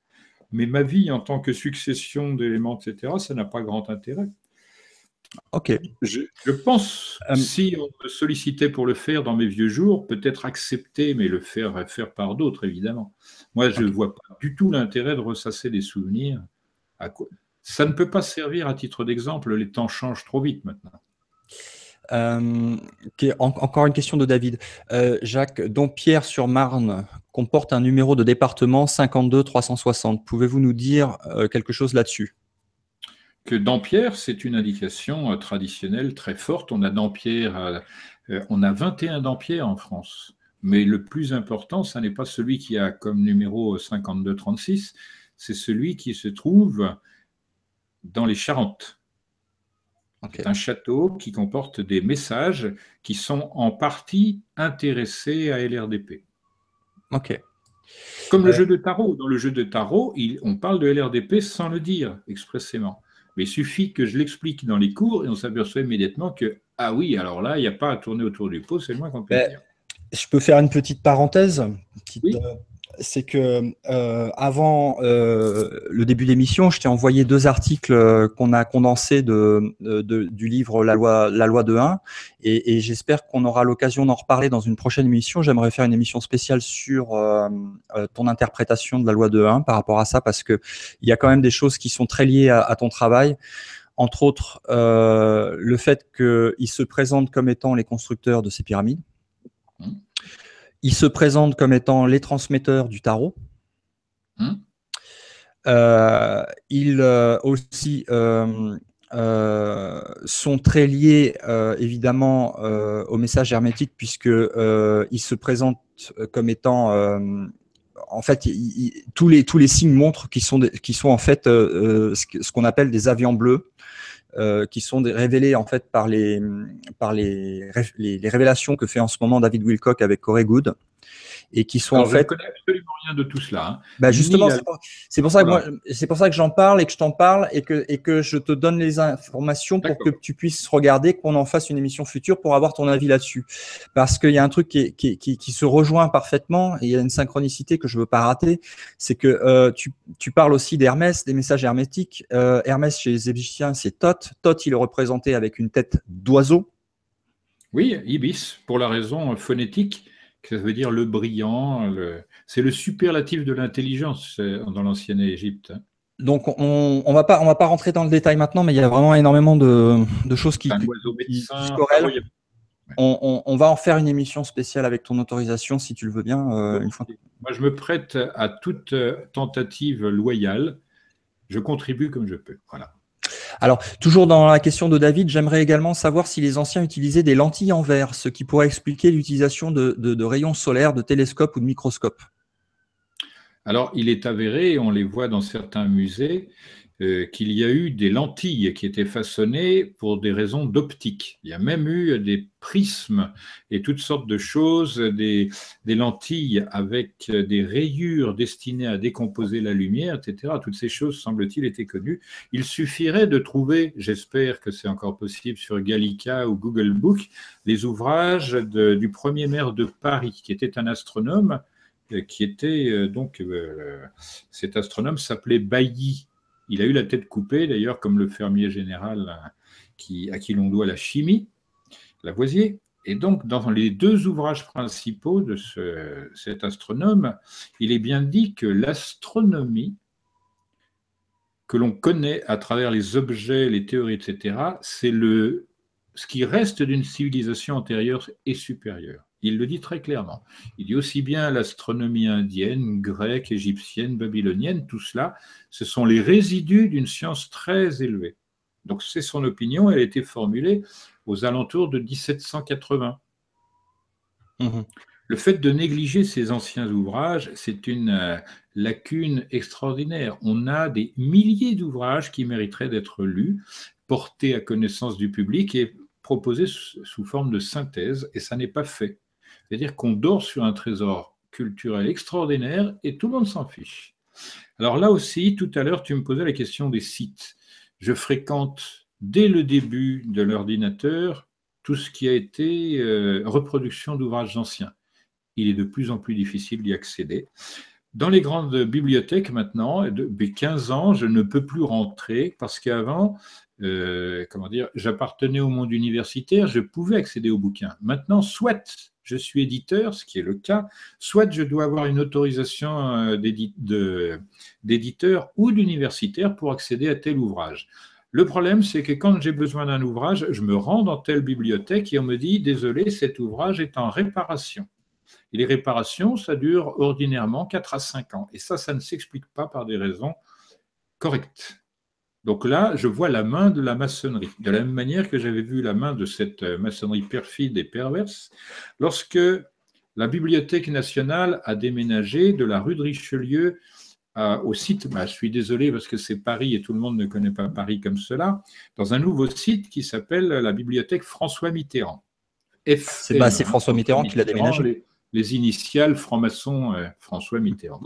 Mais ma vie en tant que succession d'éléments, etc., ça n'a pas grand intérêt. Ok. Je, pense, euh, si on me sollicitait pour le faire dans mes vieux jours, peut-être accepter, mais le faire, faire par d'autres, évidemment. Moi, je ne vois pas du tout l'intérêt de ressasser des souvenirs. À quoi ça ne peut pas servir à titre d'exemple, les temps changent trop vite maintenant. Euh, encore une question de David. Euh, Jacques, Dompierre sur Marne comporte un numéro de département 52 360. Pouvez-vous nous dire euh, quelque chose là-dessus? Que Dampierre, c'est une indication traditionnelle très forte. On a Dampierre, on a 21 Dampierre en France. Mais le plus important, ce n'est pas celui qui a comme numéro 52-36, c'est celui qui se trouve dans les Charentes. C'est un château qui comporte des messages qui sont en partie intéressés à LRDP. Ok. Comme le euh, jeu de tarot. Dans le jeu de tarot, on parle de LRDP sans le dire expressément. Mais il suffit que je l'explique dans les cours et on s'aperçoit immédiatement que, ah oui, alors là, il n'y a pas à tourner autour du pot, c'est le moins qu'on peut ben, dire. Je peux faire une petite parenthèse, petite, euh, c'est que euh, avant euh, le début de l'émission, je t'ai envoyé deux articles euh, qu'on a condensés de, du livre La loi, la de 1 et, j'espère qu'on aura l'occasion d'en reparler dans une prochaine émission. J'aimerais faire une émission spéciale sur ton interprétation de la loi de 1 par rapport à ça parce que il y a quand même des choses qui sont très liées à, ton travail. Entre autres, le fait qu'ils se présentent comme étant les constructeurs de ces pyramides. Ils se présentent comme étant les transmetteurs du tarot. Hmm. Euh, ils euh, aussi euh, sont très liés évidemment au message hermétique puisque ils se présentent comme étant en fait tous les tous les signes montrent qu'ils sont qui sont en fait ce qu'on appelle des avions bleus euh, qui sont révélés en fait par les par les, les, révélations que fait en ce moment David Wilcock avec Corey Good et qui sont en fait. Je ne connais absolument rien de tout cela. Hein. Bah justement, c'est pour, ça que c'est pour ça que j'en parle et que je t'en parle et que et que je te donne les informations pour que tu puisses regarder, qu'on en fasse une émission future pour avoir ton avis là-dessus. Parce qu'il y a un truc qui, qui, qui, qui, se rejoint parfaitement et il y a une synchronicité que je veux pas rater, c'est que euh, tu, tu parles aussi d'Hermès, des messages hermétiques. Euh, Hermès chez les Égyptiens, c'est Thoth. Thoth, il est représenté avec une tête d'oiseau. Oui, ibis, pour la raison phonétique ça veut dire le brillant. C'est le superlatif de l'intelligence euh, dans l'ancienne Égypte. Hein. Donc on ne va, pas, on va pas rentrer dans le détail maintenant, mais il y a vraiment énormément de, choses qui, se corrèlent. On, va en faire une émission spéciale avec ton autorisation, si tu le veux bien. Euh, une fois. Moi, je me prête à toute euh, tentative loyale. Je contribue comme je peux. Voilà. Alors, toujours dans la question de David, j'aimerais également savoir si les anciens utilisaient des lentilles en verre, ce qui pourrait expliquer l'utilisation de, rayons solaires, de télescopes ou de microscopes. Alors, il est avéré, on les voit dans certains musées, euh, qu'il y a eu des lentilles qui étaient façonnées pour des raisons d'optique. Il y a même eu des prismes et toutes sortes de choses, des, lentilles avec des rayures destinées à décomposer la lumière, etc. Toutes ces choses, semble-t-il, étaient connues. Il suffirait de trouver, j'espère que c'est encore possible sur Gallica ou Google Book, les ouvrages du premier maire de Paris, qui était un astronome, euh, qui était euh, donc, cet astronome s'appelait Bailly il a eu la tête coupée, d'ailleurs, comme le fermier général à qui l'on doit la chimie, Lavoisier. Et donc, dans les deux ouvrages principaux de cet astronome, il est bien dit que l'astronomie, que l'on connaît à travers les objets, les théories, etc., c'est ce qui reste d'une civilisation antérieure et supérieure. Il le dit très clairement. Il dit aussi bien l'astronomie indienne, grecque, égyptienne, babylonienne, tout cela, ce sont les résidus d'une science très élevée. Donc c'est son opinion, elle a été formulée aux alentours de 1780. Mhm. Le fait de négliger ces anciens ouvrages, c'est une euh, lacune extraordinaire. On a des milliers d'ouvrages qui mériteraient d'être lus, portés à connaissance du public et proposés sous forme de synthèse, et ça n'est pas fait. C'est-à-dire qu'on dort sur un trésor culturel extraordinaire et tout le monde s'en fiche. Alors là aussi, tout à l'heure, tu me posais la question des sites. Je fréquente dès le début de l'ordinateur tout ce qui a été euh, reproduction d'ouvrages anciens. Il est de plus en plus difficile d'y accéder. Dans les grandes bibliothèques maintenant, depuis 15 ans, je ne peux plus rentrer parce qu'avant, euh, comment dire, j'appartenais au monde universitaire, je pouvais accéder aux bouquins. Maintenant, soit je suis éditeur, ce qui est le cas, soit je dois avoir une autorisation euh, d'éditeur ou d'universitaire pour accéder à tel ouvrage. Le problème, c'est que quand j'ai besoin d'un ouvrage, je me rends dans telle bibliothèque et on me dit, désolé, cet ouvrage est en réparation. Et les réparations, ça dure ordinairement 4 à 5 ans. Et ça, ça ne s'explique pas par des raisons correctes. Donc là, je vois la main de la maçonnerie, de la même manière que j'avais vu la main de cette euh, maçonnerie perfide et perverse lorsque la Bibliothèque nationale a déménagé de la rue de Richelieu au site, bah, je suis désolé parce que c'est Paris et tout le monde ne connaît pas Paris comme cela, dans un nouveau site qui s'appelle la Bibliothèque François Mitterrand. C'est bah, François Mitterrand, qui l'a déménagé? Les, initiales franc-maçon euh, François Mitterrand.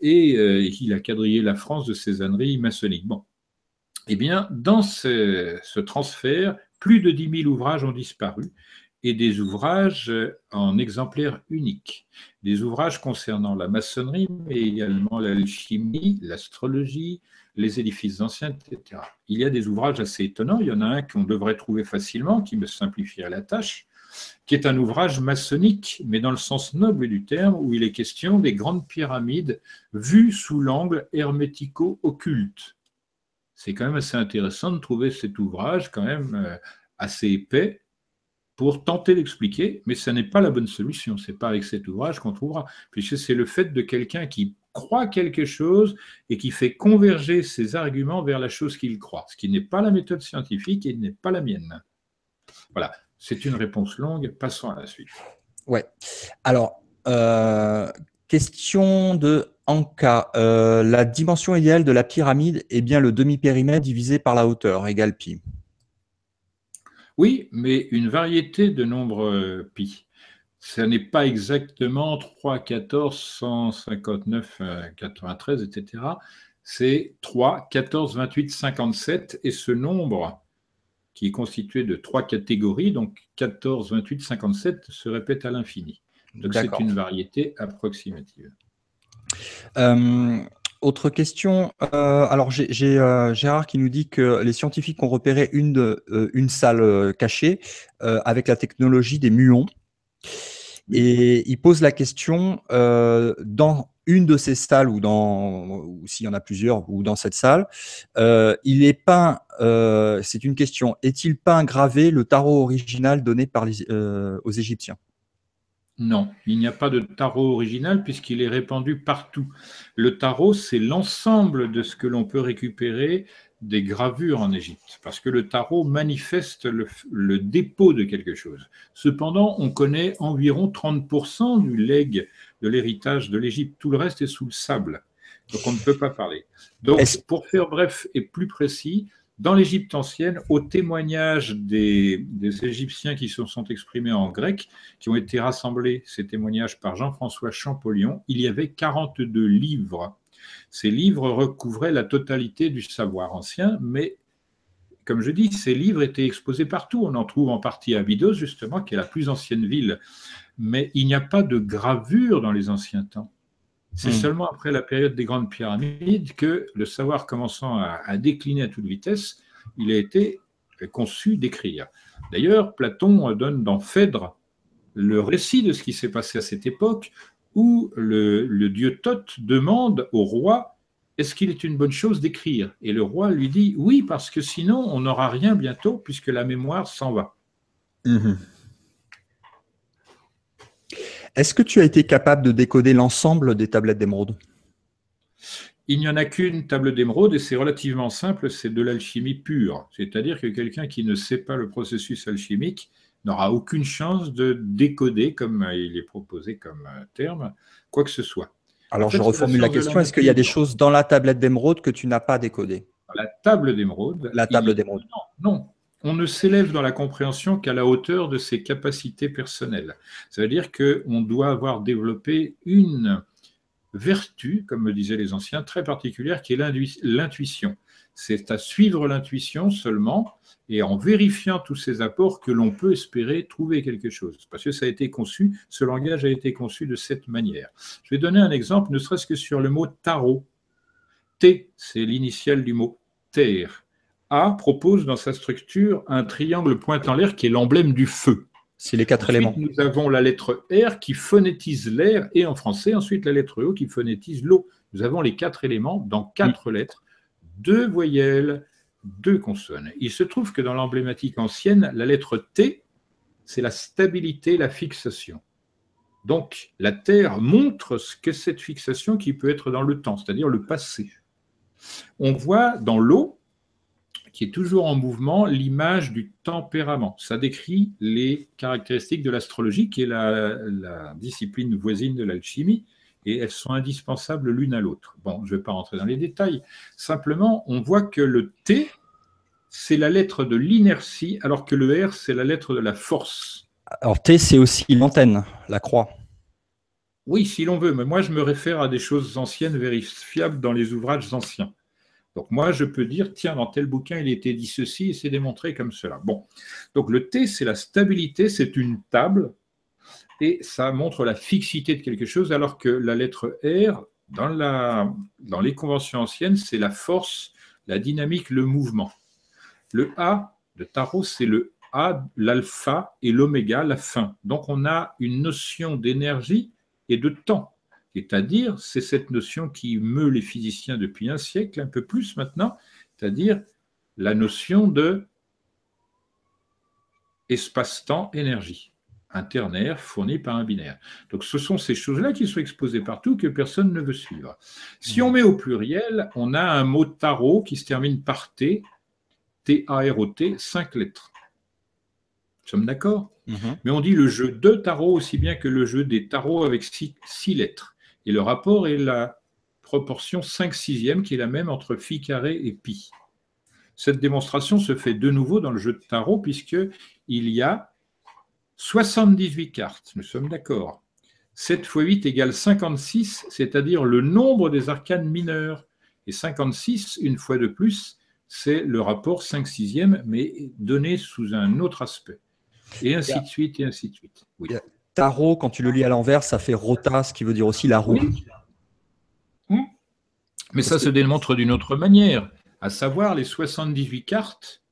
Et euh, il a quadrillé la France de ses âneries maçonniques. Bon. Eh bien, dans ce, transfert, plus de 10 000 ouvrages ont disparu et des ouvrages en exemplaires uniques. Des ouvrages concernant la maçonnerie, mais également l'alchimie, l'astrologie, les édifices anciens, etc. Il y a des ouvrages assez étonnants. Il y en a un qu'on devrait trouver facilement, qui me simplifierait la tâche, qui est un ouvrage maçonnique, mais dans le sens noble du terme, où il est question des grandes pyramides vues sous l'angle hermético-occulte c'est quand même assez intéressant de trouver cet ouvrage quand même euh, assez épais pour tenter d'expliquer, mais ce n'est pas la bonne solution. Ce n'est pas avec cet ouvrage qu'on trouvera, puisque c'est le fait de quelqu'un qui croit quelque chose et qui fait converger ses arguments vers la chose qu'il croit, ce qui n'est pas la méthode scientifique et n'est pas la mienne. Voilà, c'est une réponse longue, passons à la suite. Ouais. Alors, euh, question de Anka, euh, la dimension idéale de la pyramide est bien le demi-périmètre divisé par la hauteur, égale pi. Oui, mais une variété de nombres euh, pi. Ce n'est pas exactement 3, 14, 159, 93, etc. C'est 3, 14, 28, 57. Et ce nombre, qui est constitué de trois catégories, donc 14, 28, 57, se répète à l'infini. Donc c'est une variété approximative. Euh, autre question. Euh, alors, j'ai euh, Gérard qui nous dit que les scientifiques ont repéré une, une salle cachée avec la technologie des muons. Et il pose la question dans une de ces salles ou dans ou s'il y en a plusieurs ou dans cette salle, il est peint. C'est une question. Est-il peint gravé le tarot original donné par les, aux Égyptiens? Non, il n'y a pas de tarot original puisqu'il est répandu partout. Le tarot, c'est l'ensemble de ce que l'on peut récupérer des gravures en Égypte, parce que le tarot manifeste le, dépôt de quelque chose. Cependant, on connaît environ 30% du legs de l'héritage de l'Égypte. Tout le reste est sous le sable. Donc on ne peut pas parler. Donc pour faire bref et plus précis, dans l'Égypte ancienne, au témoignage des, Égyptiens qui se sont exprimés en grec, qui ont été rassemblés, ces témoignages par Jean-François Champollion, il y avait 42 livres. Ces livres recouvraient la totalité du savoir ancien, mais comme je dis, ces livres étaient exposés partout. On en trouve en partie à Abydos, justement, qui est la plus ancienne ville. Mais il n'y a pas de gravure dans les anciens temps. C'est hmm. seulement après la période des grandes pyramides que le savoir commençant à, décliner à toute vitesse, il a été conçu d'écrire. D'ailleurs, Platon donne dans Phèdre le récit de ce qui s'est passé à cette époque, où le, dieu Thoth demande au roi est-ce qu'il est une bonne chose d'écrire? Et le roi lui dit oui, parce que sinon on n'aura rien bientôt, puisque la mémoire s'en va. Mhm. Est-ce que tu as été capable de décoder l'ensemble des tablettes d'émeraude? Il n'y en a qu'une table d'émeraude et c'est relativement simple, c'est de l'alchimie pure. C'est-à-dire que quelqu'un qui ne sait pas le processus alchimique n'aura aucune chance de décoder, comme il est proposé comme terme, quoi que ce soit. Alors je reformule la question, est-ce qu'il y a des choses dans la tablette d'émeraude que tu n'as pas décodées? La table d'émeraude La table d'émeraude. Non, non, on ne s'élève dans la compréhension qu'à la hauteur de ses capacités personnelles. Ça veut dire qu'on doit avoir développé une vertu, comme me disaient les anciens, très particulière, qui est l'intuition. C'est à suivre l'intuition seulement et en vérifiant tous ces apports que l'on peut espérer trouver quelque chose. Parce que ça a été conçu, ce langage a été conçu de cette manière. Je vais donner un exemple, ne serait-ce que sur le mot tarot. T, c'est l'initiale du mot terre. A propose dans sa structure un triangle pointant l'air qui est l'emblème du feu. C'est les quatre éléments. Nous avons la lettre R qui phonétise l'air et en français, ensuite la lettre O qui phonétise l'eau. Nous avons les quatre éléments dans quatre lettres, deux voyelles, deux consonnes. Il se trouve que dans l'emblématique ancienne, la lettre T, c'est la stabilité, la fixation. Donc la Terre montre ce que cette fixation qui peut être dans le temps, c'est-à-dire le passé. On voit dans l'eau qui est toujours en mouvement, l'image du tempérament. Ça décrit les caractéristiques de l'astrologie, qui est la, discipline voisine de l'alchimie, et elles sont indispensables l'une à l'autre. Bon, je ne vais pas rentrer dans les détails. Simplement, on voit que le T, c'est la lettre de l'inertie, alors que le R, c'est la lettre de la force. Alors T, c'est aussi l'antenne, la croix. Oui, si l'on veut, mais moi je me réfère à des choses anciennes vérifiables dans les ouvrages anciens. Donc moi, je peux dire, tiens, dans tel bouquin, il était dit ceci et c'est démontré comme cela. Bon, donc le T, c'est la stabilité, c'est une table et ça montre la fixité de quelque chose, alors que la lettre R, dans, dans les conventions anciennes, c'est la force, la dynamique, le mouvement. Le A de tarot, c'est le A, l'alpha et l'oméga, la fin. Donc on a une notion d'énergie et de temps. C'est-à-dire, c'est cette notion qui meut les physiciens depuis un siècle, un peu plus maintenant, c'est-à-dire la notion de espace-temps, énergie, un ternaire fourni par un binaire. Donc ce sont ces choses-là qui sont exposées partout que personne ne veut suivre. Si on met au pluriel, on a un mot tarot qui se termine par T, T-A-R-O-T, cinq lettres. Nous sommes d'accord? Mhm. Mais on dit le jeu de tarot aussi bien que le jeu des tarots avec six lettres. Et le rapport est la proportion 5 sixièmes qui est la même entre phi carré et pi. Cette démonstration se fait de nouveau dans le jeu de tarot puisqu'il y a 78 cartes, nous sommes d'accord. 7 x 8 égale 56, c'est-à-dire le nombre des arcanes mineurs. Et 56, une fois de plus, c'est le rapport 5 sixièmes, mais donné sous un autre aspect. Et ainsi de suite, et ainsi de suite. Oui. Tarot, quand tu le lis à l'envers, ça fait rota, ce qui veut dire aussi la roue. Hmm. Mais ça se démontre d'une autre manière, à savoir les 78 cartes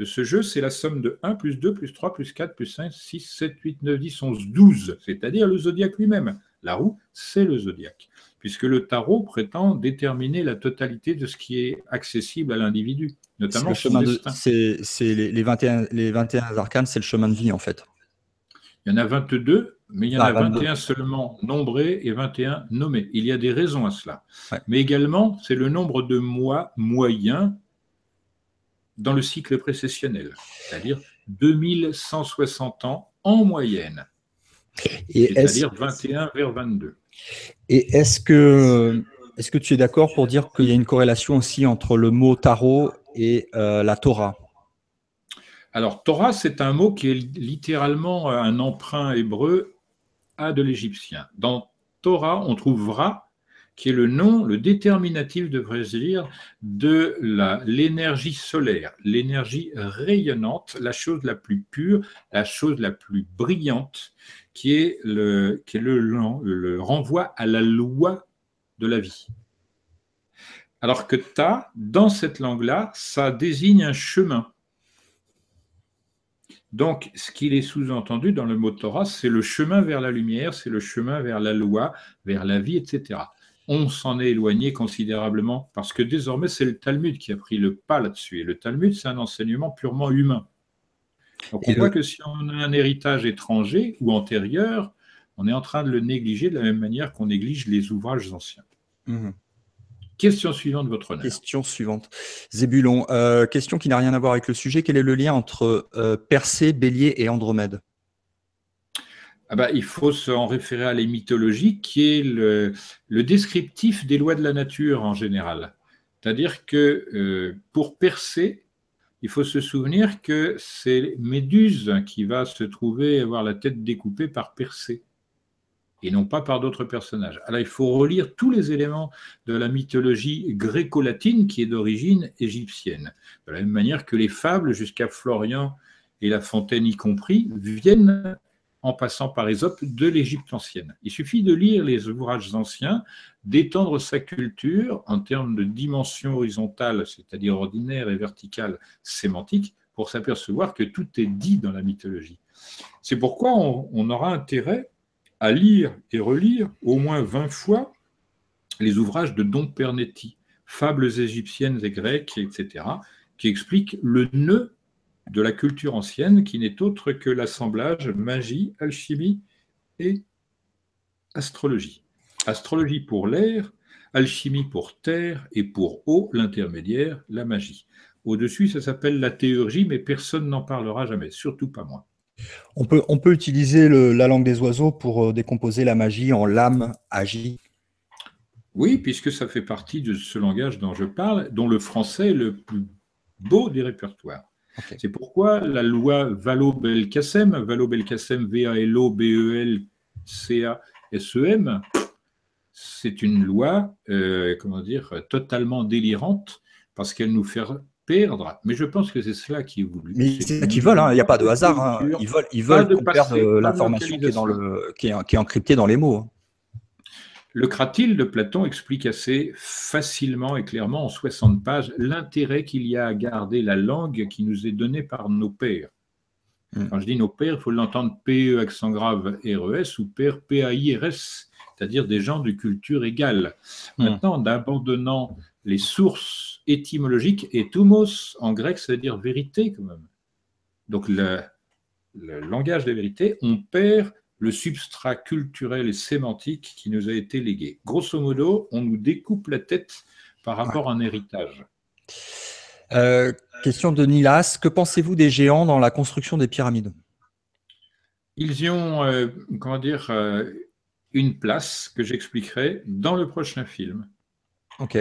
de ce jeu, c'est la somme de 1 plus 2 plus 3 plus 4 plus 5, 6, 7, 8, 9, 10, 11, 12, c'est-à-dire le zodiaque lui-même. La roue, c'est le zodiaque, puisque le tarot prétend déterminer la totalité de ce qui est accessible à l'individu, notamment c'est les, les, 21, les 21 arcanes, c'est le chemin de vie en fait. Il y en a 22, mais il y en a 21 seulement nombrés et 21 nommés. Il y a des raisons à cela. Mais également, c'est le nombre de mois moyens dans le cycle précessionnel, c'est-à-dire 2160 ans en moyenne. C'est-à-dire 21 vers 22. Et est-ce que Est-ce que tu es d'accord pour dire qu'il y a une corrélation aussi entre le mot tarot et euh, la Torah? Alors, Torah, c'est un mot qui est littéralement un emprunt hébreu à de l'égyptien. Dans Torah, on trouve Vra, qui est le nom, le déterminatif, devrais-je dire, de l'énergie solaire, l'énergie rayonnante, la chose la plus pure, la chose la plus brillante, qui est le, qui le, le renvoi à la loi de la vie. Alors que ta, dans cette langue-là, ça désigne un chemin. Donc, ce qu'il est sous-entendu dans le mot Torah, c'est le chemin vers la lumière, c'est le chemin vers la loi, vers la vie, etc. On s'en est éloigné considérablement parce que désormais, c'est le Talmud qui a pris le pas là-dessus. Et le Talmud, c'est un enseignement purement humain. Donc, on voit que si on a un héritage étranger ou antérieur, on est en train de le négliger de la même manière qu'on néglige les ouvrages anciens. Mhm. Question suivante, votre honneur. Question suivante. Zébulon, euh, question qui n'a rien à voir avec le sujet. Quel est le lien entre euh, Persée, Bélier et Andromède? Ah bah, Il faut s'en référer à les mythologies, qui est le, descriptif des lois de la nature en général. C'est-à-dire que euh, pour Persée, il faut se souvenir que c'est Méduse qui va se trouver avoir la tête découpée par Persée et non pas par d'autres personnages. Alors il faut relire tous les éléments de la mythologie gréco-latine qui est d'origine égyptienne. De la même manière que les fables, jusqu'à Florian et La Fontaine y compris, viennent en passant par Ésope de l'Égypte ancienne. Il suffit de lire les ouvrages anciens, d'étendre sa culture en termes de dimension horizontale, c'est-à-dire ordinaire et verticale, sémantique, pour s'apercevoir que tout est dit dans la mythologie. C'est pourquoi on, on aura intérêt à lire et relire au moins 20 fois les ouvrages de Don Pernetti, Fables égyptiennes et grecques, etc., qui expliquent le nœud de la culture ancienne, qui n'est autre que l'assemblage magie, alchimie et astrologie. Astrologie pour l'air, alchimie pour terre et pour eau, l'intermédiaire, la magie. Au-dessus, ça s'appelle la théurgie, mais personne n'en parlera jamais, surtout pas moi. On peut, on peut utiliser la langue des oiseaux pour euh, décomposer la magie en lame agie. Oui, puisque ça fait partie de ce langage dont je parle, dont le français est le plus beau des répertoires. C'est pourquoi la loi Valo-Belkacem, Valo-Belkacem, V-A-L-O-B-E-L-C-A-S-E-M, c'est une loi, euh, comment dire, totalement délirante, parce qu'elle nous fait perdre, mais je pense que c'est cela qui est voulu. Mais c'est ça qu'ils veulent, hein. il n'y a pas de hasard. Hein. Ils veulent, ils veulent qu'on perde l'information qui, qui, est, qui est encryptée dans les mots. Hein. Le cratyle de Platon explique assez facilement et clairement en 60 pages l'intérêt qu'il y a à garder la langue qui nous est donnée par nos pères. Hmm. Quand je dis nos pères, il faut l'entendre PE accent grave RES ou père PAIRS, c'est-à-dire des gens de culture égale. Hmm. Maintenant, en abandonnant les sources étymologiques, et thumos en grec, ça veut dire vérité quand même. Donc le, langage des vérités, on perd le substrat culturel et sémantique qui nous a été légué. Grosso modo, on nous découpe la tête par rapport à un héritage. Euh, question de Nilas, que pensez-vous des géants dans la construction des pyramides? Ils y ont, euh, comment dire, euh, une place que j'expliquerai dans le prochain film. Ok.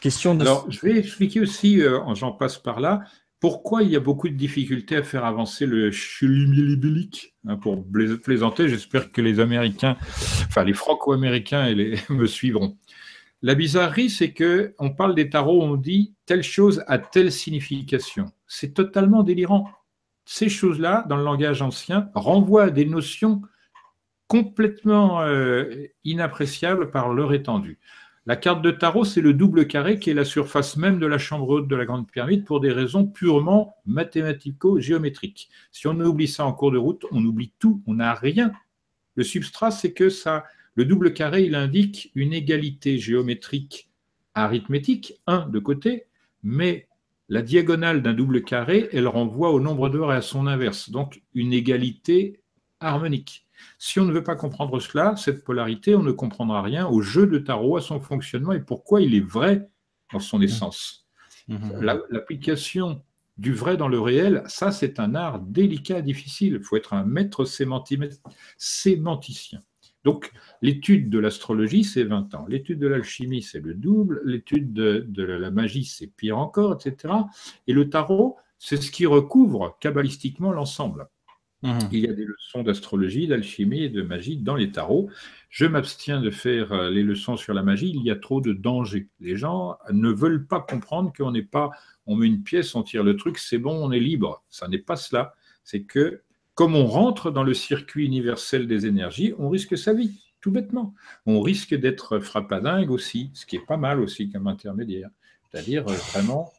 Question de... Alors, je vais expliquer aussi, euh, j'en passe par là, pourquoi il y a beaucoup de difficultés à faire avancer le chulumilibilique hein, Pour plaisanter, j'espère que les Américains, enfin les Franco-Américains [laughs] me suivront. La bizarrerie, c'est que on parle des tarots, on dit telle chose a telle signification. C'est totalement délirant. Ces choses-là, dans le langage ancien, renvoient à des notions complètement euh, inappréciables par leur étendue. La carte de tarot, c'est le double carré qui est la surface même de la chambre haute de la Grande Pyramide pour des raisons purement mathématico-géométriques. Si on oublie ça en cours de route, on oublie tout, on n'a rien. Le substrat, c'est que ça, le double carré, il indique une égalité géométrique arithmétique, un de côté, mais la diagonale d'un double carré, elle renvoie au nombre d'heures et à son inverse, donc une égalité harmonique. Si on ne veut pas comprendre cela, cette polarité, on ne comprendra rien au jeu de tarot, à son fonctionnement et pourquoi il est vrai dans son mmh. essence. Mmh. L'application du vrai dans le réel, ça c'est un art délicat, difficile. Il faut être un maître sémanticien. Donc, l'étude de l'astrologie, c'est 20 ans. L'étude de l'alchimie, c'est le double. L'étude de, la magie, c'est pire encore, etc. Et le tarot, c'est ce qui recouvre cabalistiquement l'ensemble. Mmh. Il y a des leçons d'astrologie, d'alchimie et de magie dans les tarots. Je m'abstiens de faire euh, les leçons sur la magie, il y a trop de dangers. Les gens ne veulent pas comprendre qu'on n'est pas, on met une pièce, on tire le truc, c'est bon, on est libre. Ça n'est pas cela. C'est que comme on rentre dans le circuit universel des énergies, on risque sa vie, tout bêtement. On risque d'être frappadingue aussi, ce qui est pas mal aussi comme intermédiaire. C'est-à-dire euh, vraiment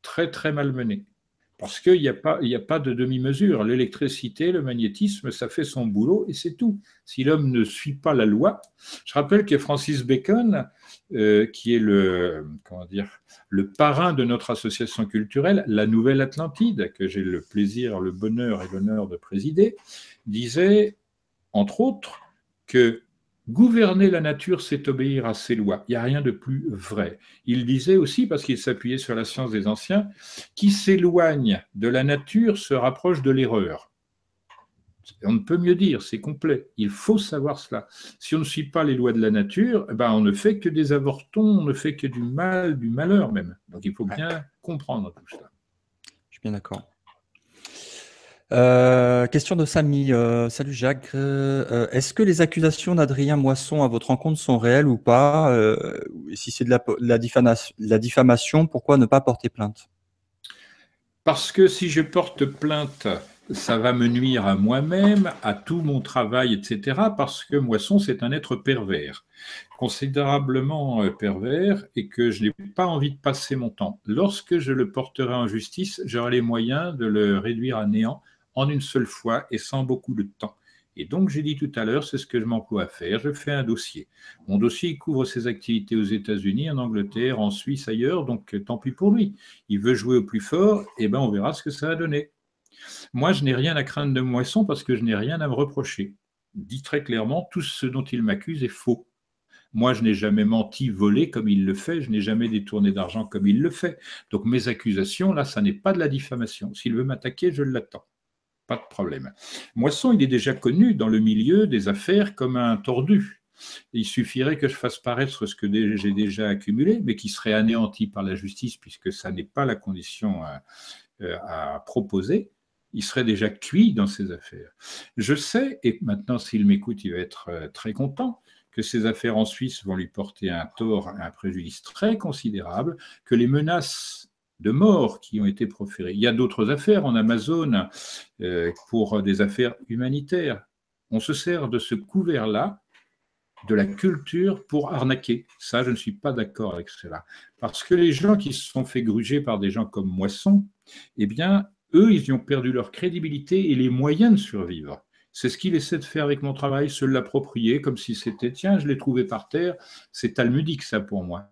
très très malmené. Parce qu'il n'y a, pas, de demi-mesure. L'électricité, le magnétisme, ça fait son boulot et c'est tout. Si l'homme ne suit pas la loi, je rappelle que Francis Bacon, euh, qui est le, le parrain de notre association culturelle, la Nouvelle Atlantide, que j'ai le plaisir, le bonheur et l'honneur de présider, disait, entre autres, que Gouverner la nature, c'est obéir à ses lois. Il n'y a rien de plus vrai. Il disait aussi, parce qu'il s'appuyait sur la science des anciens, qui s'éloigne de la nature se rapproche de l'erreur. On ne peut mieux dire, c'est complet. Il faut savoir cela. Si on ne suit pas les lois de la nature, eh ben on ne fait que des avortons, on ne fait que du mal, du malheur même. Donc il faut bien comprendre tout cela. Je suis bien d'accord. Euh, question de Samy. Euh, salut Jacques. Euh, est-ce que les accusations d'Adrien Moisson à votre rencontre sont réelles ou pas Si c'est de la, la, diffamation, pourquoi ne pas porter plainte? Parce que si je porte plainte, ça va me nuire à moi-même, à tout mon travail, etc. Parce que Moisson, c'est un être pervers, considérablement pervers, et que je n'ai pas envie de passer mon temps. Lorsque je le porterai en justice, j'aurai les moyens de le réduire à néant en une seule fois et sans beaucoup de temps. Et donc, j'ai dit tout à l'heure, c'est ce que je m'emploie à faire. Je fais un dossier. Mon dossier couvre ses activités aux États-Unis, en Angleterre, en Suisse, ailleurs. Donc, tant pis pour lui. Il veut jouer au plus fort. Et eh ben, on verra ce que ça va donner. Moi, je n'ai rien à craindre de Moisson parce que je n'ai rien à me reprocher. Dit très clairement, tout ce dont il m'accuse est faux. Moi, je n'ai jamais menti, volé comme il le fait, je n'ai jamais détourné d'argent comme il le fait. Donc mes accusations, là, ça n'est pas de la diffamation. S'il veut m'attaquer, je l'attends. Pas de problème. Moisson, il est déjà connu dans le milieu des affaires comme un tordu. Il suffirait que je fasse paraître ce que j'ai déjà accumulé, mais qui serait anéanti par la justice, puisque ça n'est pas la condition à, euh, à proposer. Il serait déjà cuit dans ces affaires. Je sais, et maintenant s'il m'écoute, il va être euh, très content, que ces affaires en Suisse vont lui porter un tort, un préjudice très considérable, que les menaces de morts qui ont été proférées. Il y a d'autres affaires en Amazon euh, pour des affaires humanitaires. On se sert de ce couvert-là, de la culture, pour arnaquer. Ça, je ne suis pas d'accord avec cela. Parce que les gens qui se sont fait gruger par des gens comme Moisson, eh bien, eux, ils ont perdu leur crédibilité et les moyens de survivre. C'est ce qu'il essaie de faire avec mon travail, se l'approprier comme si c'était, tiens, je l'ai trouvé par terre. C'est talmudique, ça, pour moi.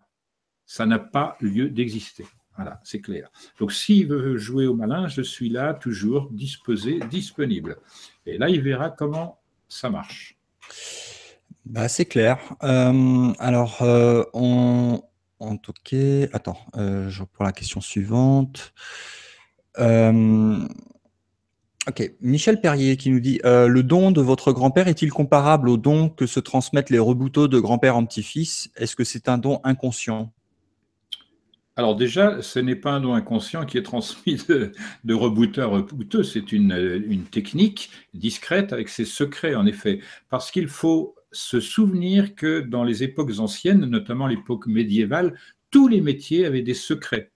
Ça n'a pas lieu d'exister. Voilà, c'est clair. Donc s'il veut jouer au malin, je suis là toujours disposé, disponible. Et là, il verra comment ça marche. Bah, c'est clair. Euh, alors, euh, on, attends, euh, je reprends la question suivante. ok, Michel Perrier qui nous dit Le don de votre grand-père est-il comparable au don que se transmettent les rebouteaux de grand-père en petit-fils? Est-ce que c'est un don inconscient? Alors déjà, ce n'est pas un don inconscient qui est transmis de, de rebouteur à c'est une, une, technique discrète avec ses secrets en effet, parce qu'il faut se souvenir que dans les époques anciennes, notamment l'époque médiévale, tous les métiers avaient des secrets.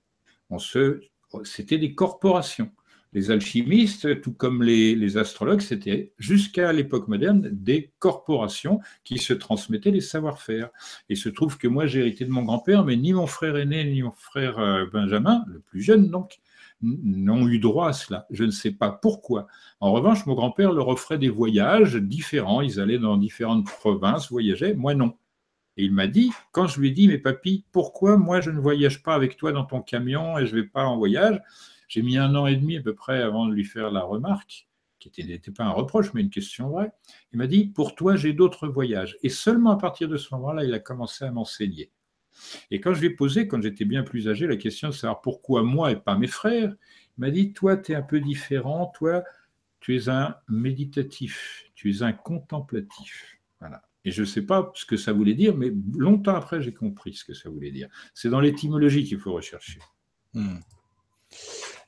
C'était des corporations les alchimistes, tout comme les, astrologues, c'était jusqu'à l'époque moderne des corporations qui se transmettaient les savoir-faire. Et il se trouve que moi, j'ai hérité de mon grand-père, mais ni mon frère aîné, ni mon frère euh, Benjamin, le plus jeune donc, n'ont eu droit à cela. Je ne sais pas pourquoi. En revanche, mon grand-père leur offrait des voyages différents. Ils allaient dans différentes provinces, voyageaient. Moi, non. Et il m'a dit, quand je lui ai dit, mais papy, pourquoi moi je ne voyage pas avec toi dans ton camion et je ne vais pas en voyage? J'ai mis un an et demi à peu près avant de lui faire la remarque, qui n'était pas un reproche, mais une question vraie. Il m'a dit, pour toi, j'ai d'autres voyages. Et seulement à partir de ce moment-là, il a commencé à m'enseigner. Et quand je lui ai posé, quand j'étais bien plus âgé, la question de savoir pourquoi moi et pas mes frères, il m'a dit, toi, tu es un peu différent, toi, tu es un méditatif, tu es un contemplatif. Et je ne sais pas ce que ça voulait dire, mais longtemps après, j'ai compris ce que ça voulait dire. C'est dans l'étymologie qu'il faut rechercher. Hmm.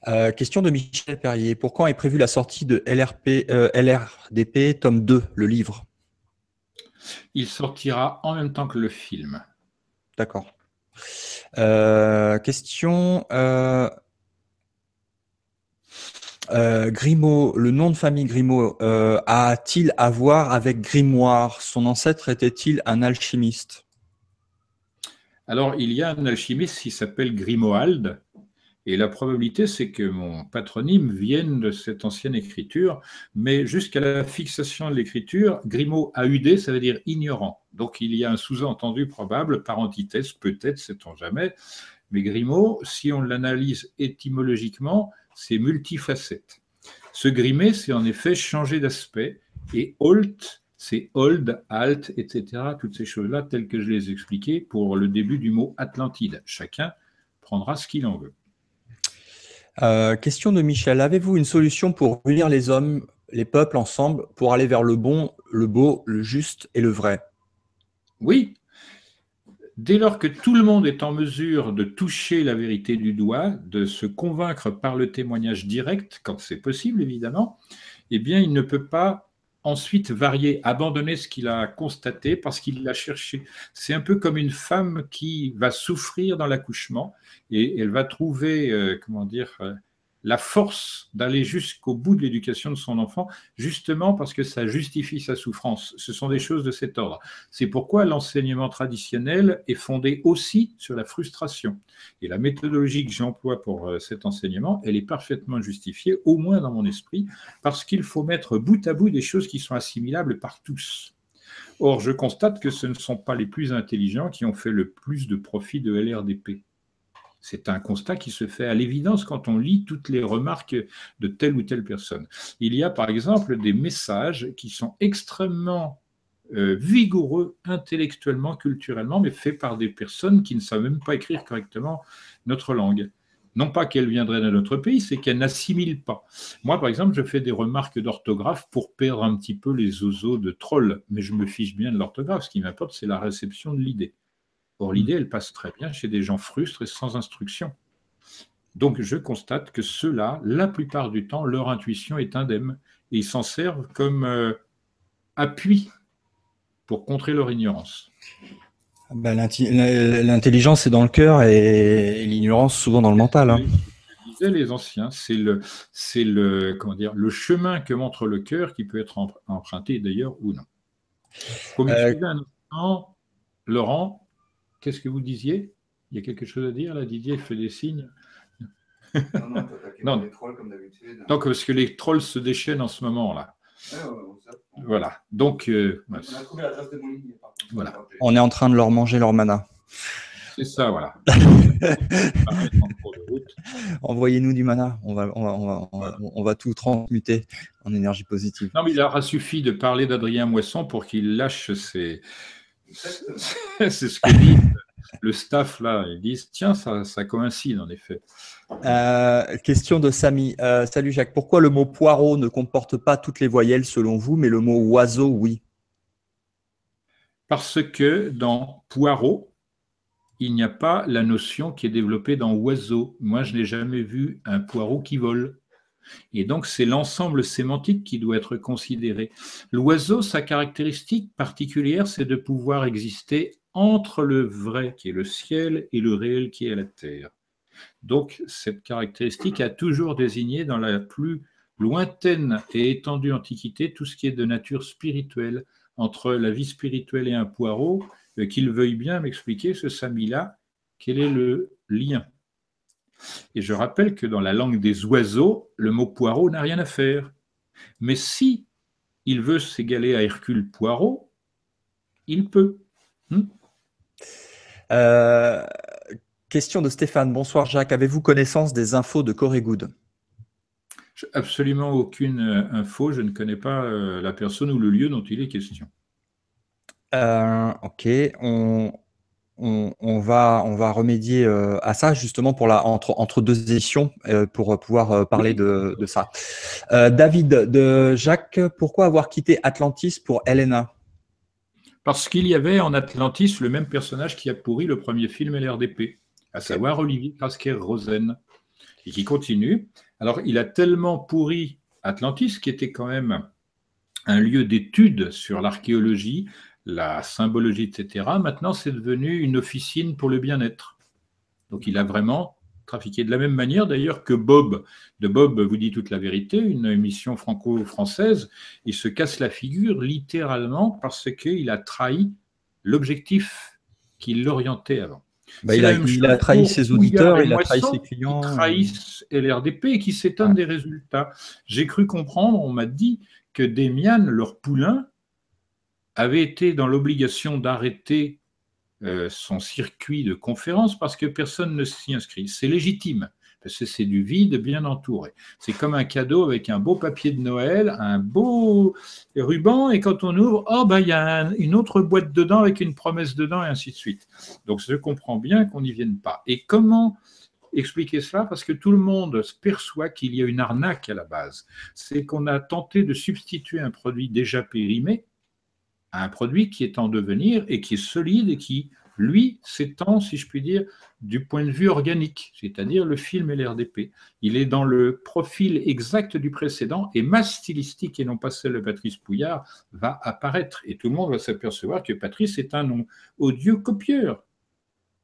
Euh, question de Michel Perrier. Pourquoi est prévue la sortie de LRP, euh, LRDP tome 2, le livre? Il sortira en même temps que le film. D'accord. Euh, question. Grimaud, le nom de famille Grimaud a-t-il à voir avec grimoire? Son ancêtre était-il un alchimiste? Alors, il y a un alchimiste qui s'appelle Grimoald, et la probabilité, c'est que mon patronyme vienne de cette ancienne écriture, mais jusqu'à la fixation de l'écriture, Grimaud AUD, ça veut dire ignorant. Donc il y a un sous-entendu probable, par antithèse, peut-être, sait-on jamais. Mais Grimaud, si on l'analyse étymologiquement, c'est multifacette. Ce grimer, c'est en effet changer d'aspect, et Holt, c'est old, alt, etc., toutes ces choses-là, telles que je les ai expliquées pour le début du mot Atlantide. Chacun prendra ce qu'il en veut. Euh, question de Michel. Avez-vous une solution pour unir les hommes, les peuples ensemble, pour aller vers le bon, le beau, le juste et le vrai? Oui. Dès lors que tout le monde est en mesure de toucher la vérité du doigt, de se convaincre par le témoignage direct, quand c'est possible évidemment, eh bien il ne peut pas ensuite varier, abandonner ce qu'il a constaté parce qu'il l'a cherché. C'est un peu comme une femme qui va souffrir dans l'accouchement et elle va trouver, euh, comment dire, euh, la force d'aller jusqu'au bout de l'éducation de son enfant, justement parce que ça justifie sa souffrance. Ce sont des choses de cet ordre. C'est pourquoi l'enseignement traditionnel est fondé aussi sur la frustration. Et la méthodologie que j'emploie pour euh, cet enseignement, elle est parfaitement justifiée, au moins dans mon esprit, parce qu'il faut mettre bout à bout des choses qui sont assimilables par tous. Or, je constate que ce ne sont pas les plus intelligents qui ont fait le plus de profit de LRDP. C'est un constat qui se fait à l'évidence quand on lit toutes les remarques de telle ou telle personne. Il y a par exemple des messages qui sont extrêmement euh, vigoureux intellectuellement, culturellement, mais faits par des personnes qui ne savent même pas écrire correctement notre langue. Non pas qu'elles viendraient de notre pays, c'est qu'elles n'assimilent pas. Moi, par exemple, je fais des remarques d'orthographe pour perdre un petit peu les oiseaux de troll, mais je me fiche bien de l'orthographe. Ce qui m'importe, c'est la réception de l'idée. Or, l'idée, elle passe très bien chez des gens frustres et sans instruction. Donc, je constate que ceux-là, la plupart du temps, leur intuition est indemne et ils s'en servent comme euh, appui pour contrer leur ignorance. Ben, L'intelligence est dans le cœur et l'ignorance souvent dans le mental. Hein. Disaient les anciens, c'est le, c'est le, comment dire, le chemin que montre le cœur qui peut être emprunté d'ailleurs ou non. Comme euh... un instant, Laurent, Qu'est-ce que vous disiez? Il y a quelque chose à dire là? Didier fait des signes. Non, non, non. les trolls comme d'habitude. Donc, parce que les trolls se déchaînent en ce moment là. voilà. Donc, euh, on a trouvé la trace de mon ligne. Voilà. On est en train de leur manger leur mana. C'est ça, voilà. [laughs] [laughs] Envoyez-nous du mana. On va, on va, tout transmuter en énergie positive. Non, mais il aura suffi de parler d'Adrien Moisson pour qu'il lâche ses, [laughs] c'est ce que dit le staff là. Ils disent tiens, ça, coïncide en effet. Euh, question de Samy. Euh, salut Jacques. Pourquoi le mot poireau ne comporte pas toutes les voyelles selon vous, mais le mot oiseau, oui? Parce que dans poireau, il n'y a pas la notion qui est développée dans oiseau. Moi, je n'ai jamais vu un poireau qui vole. Et donc, c'est l'ensemble sémantique qui doit être considéré. L'oiseau, sa caractéristique particulière, c'est de pouvoir exister entre le vrai, qui est le ciel, et le réel, qui est la terre. Donc, cette caractéristique a toujours désigné dans la plus lointaine et étendue antiquité tout ce qui est de nature spirituelle, entre la vie spirituelle et un poireau, euh, qu'il veuille bien m'expliquer, ce Sami-là, quel est le lien? Et je rappelle que dans la langue des oiseaux, le mot poireau n'a rien à faire. Mais si il veut s'égaler à Hercule Poirot, il peut. Hmm euh, question de Stéphane. Bonsoir Jacques. Avez-vous connaissance des infos de Good Absolument aucune euh, info. Je ne connais pas euh, la personne ou le lieu dont il est question. ok. On, on, va, on va remédier euh, à ça justement pour la, entre, entre deux éditions euh, pour pouvoir euh, parler de, ça. David, de Jacques, pourquoi avoir quitté Atlantis pour Helena Parce qu'il y avait en Atlantis le même personnage qui a pourri le premier film LRDP, à savoir Olivier Krasker-Rosen, et qui continue. Alors, il a tellement pourri Atlantis, qui était quand même un lieu d'étude sur l'archéologie, la symbologie, etc. Maintenant, c'est devenu une officine pour le bien-être. Donc, il a vraiment trafiqué de la même manière d'ailleurs que Bob. De Bob vous dit toute la vérité, une émission franco-française. Il se casse la figure littéralement parce qu'il a trahi l'objectif qui l'orientait avant. Bah, il, a, trahi ses auditeurs, il a trahi ses clients. Il trahissent LRDP qui s'étonne des résultats. J'ai cru comprendre, on m'a dit que Demian, leur poulain, avait été dans l'obligation d'arrêter euh, son circuit de conférence parce que personne ne s'y inscrit. C'est légitime, parce que c'est du vide bien entouré. C'est comme un cadeau avec un beau papier de Noël, un beau ruban, et quand on ouvre, oh ben il y a une autre boîte dedans avec une promesse dedans, et ainsi de suite. Donc je comprends bien qu'on n'y vienne pas. Et comment expliquer cela? Parce que tout le monde perçoit qu'il y a une arnaque à la base. C'est qu'on a tenté de substituer un produit déjà périmé un produit qui est en devenir et qui est solide et qui, lui, s'étend, si je puis dire, du point de vue organique, c'est-à-dire le film et l'RDP. Il est dans le profil exact du précédent et ma stylistique, et non pas celle de Patrice Pouillard, va apparaître. Et tout le monde va s'apercevoir que Patrice est un nom odieux copieur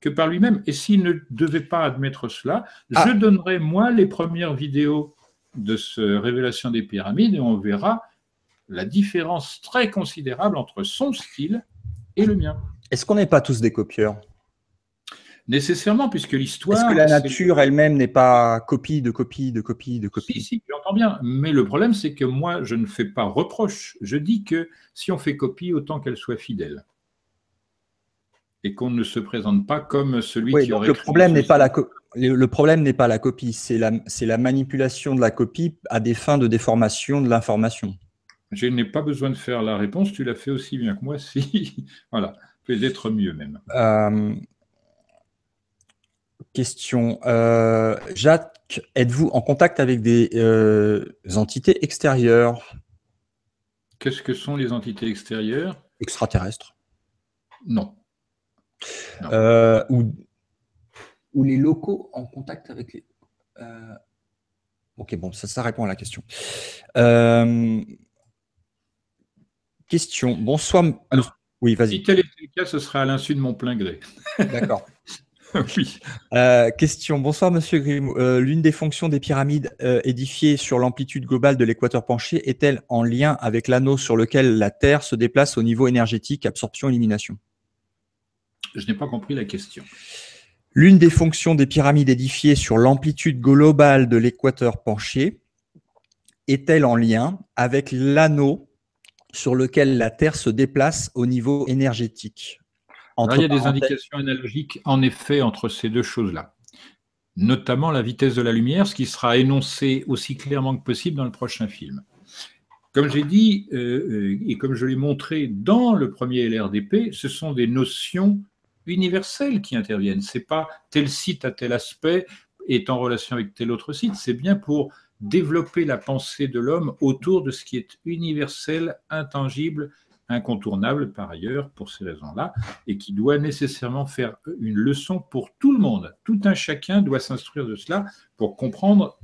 que par lui-même. Et s'il ne devait pas admettre cela, je ah. donnerai moi les premières vidéos de ce Révélation des pyramides et on verra la différence très considérable entre son style et le mien. Est-ce qu'on n'est pas tous des copieurs? Nécessairement, puisque l'histoire. Est-ce que la nature elle-même n'est pas copie de copie de copie de copie? Si, si, j'entends bien. Mais le problème, c'est que moi, je ne fais pas reproche. Je dis que si on fait copie, autant qu'elle soit fidèle. Et qu'on ne se présente pas comme celui qui aurait. Le problème n'est pas la le problème n'est pas la copie, c'est la, la manipulation de la copie à des fins de déformation de l'information. Je n'ai pas besoin de faire la réponse, tu l'as fait aussi bien que moi, [laughs] si. voilà, peut-être mieux même. Euh, question. Euh, Jacques, êtes-vous en contact avec des euh, entités extérieures? Qu'est-ce que sont les entités extérieures? Extraterrestres. Non. Ou, ou, les locaux en contact avec les. Ok, bon, ça, ça répond à la question. Question. Bonsoir. oui, vas-y. Si tel était le cas, ce sera à l'insu de mon plein gré. D'accord. [laughs] oui. Euh, question. Bonsoir, monsieur Grimm. Euh, l'une des fonctions des pyramides euh, édifiées sur l'amplitude globale de l'équateur penché est-elle en lien avec l'anneau sur lequel la Terre se déplace au niveau énergétique, absorption-élimination Je n'ai pas compris la question. L'une des fonctions des pyramides édifiées sur l'amplitude globale de l'équateur penché est-elle en lien avec l'anneau sur lequel la Terre se déplace au niveau énergétique. il y a des indications analogiques, en effet, entre ces deux choses-là, notamment la vitesse de la lumière, ce qui sera énoncé aussi clairement que possible dans le prochain film. Comme j'ai dit, euh, euh, et comme je l'ai montré dans le premier LRDP, ce sont des notions universelles qui interviennent. Ce n'est pas tel site à tel aspect est en relation avec tel autre site, c'est bien pour développer la pensée de l'homme autour de ce qui est universel, intangible, incontournable par ailleurs pour ces raisons-là, et qui doit nécessairement faire une leçon pour tout le monde. Tout un chacun doit s'instruire de cela pour comprendre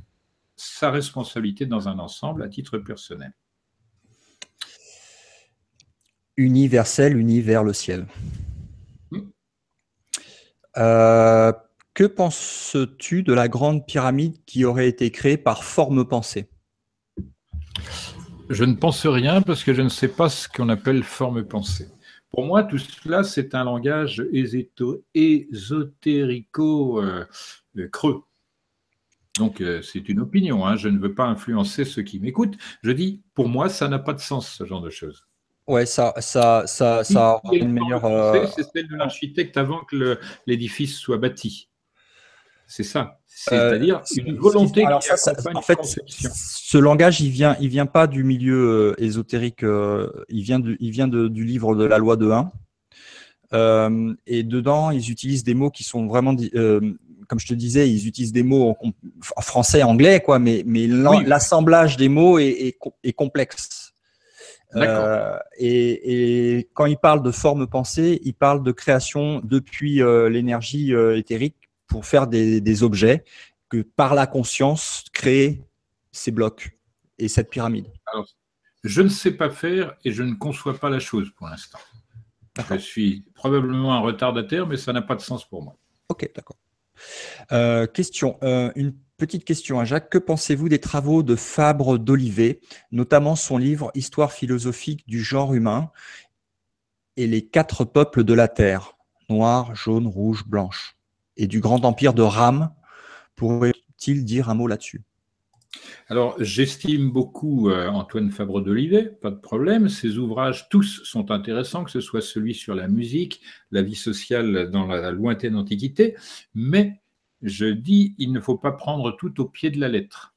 sa responsabilité dans un ensemble à titre personnel. Universel, univers, le ciel. Hmm. Euh, que penses-tu de la grande pyramide qui aurait été créée par forme pensée? Je ne pense rien parce que je ne sais pas ce qu'on appelle forme pensée. Pour moi, tout cela, c'est un langage ésotérico-creux. Euh, Donc, euh, c'est une opinion. Hein. Je ne veux pas influencer ceux qui m'écoutent. Je dis, pour moi, ça n'a pas de sens, ce genre de choses. Ouais, ça, ça, ça, ça a une meilleure. Euh, c'est celle de l'architecte avant que l'édifice soit bâti. C'est ça. C'est-à-dire euh, une volonté alors En fait, ce langage, il vient, il vient pas du milieu euh, ésotérique. Euh, il vient, du, il vient du livre de la loi de 1. et dedans, ils utilisent des mots qui sont vraiment, comme je te disais, ils utilisent des mots en, français, anglais, quoi. Mais, mais l'assemblage des mots est, est, complexe. et, quand il parle de forme pensée, il parle de création depuis l'énergie éthérique pour faire des, objets que par la conscience créer ces blocs et cette pyramide. je ne sais pas faire et je ne conçois pas la chose pour l'instant. Je suis probablement un retardataire, mais ça n'a pas de sens pour moi. Ok, d'accord. Euh, question, euh, une petite question à Jacques. Que pensez-vous des travaux de Fabre d'Olivet, notamment son livre Histoire philosophique du genre humain et les quatre peuples de la Terre, noir, jaune, rouge, blanche, et du grand empire de Ram Pourrait-il dire un mot là-dessus? Alors, j'estime beaucoup euh, Antoine Fabre d'Olivet, pas de problème. Ses ouvrages, tous sont intéressants, que ce soit celui sur la musique, la vie sociale dans la lointaine Antiquité, mais je dis, il ne faut pas prendre tout au pied de la lettre.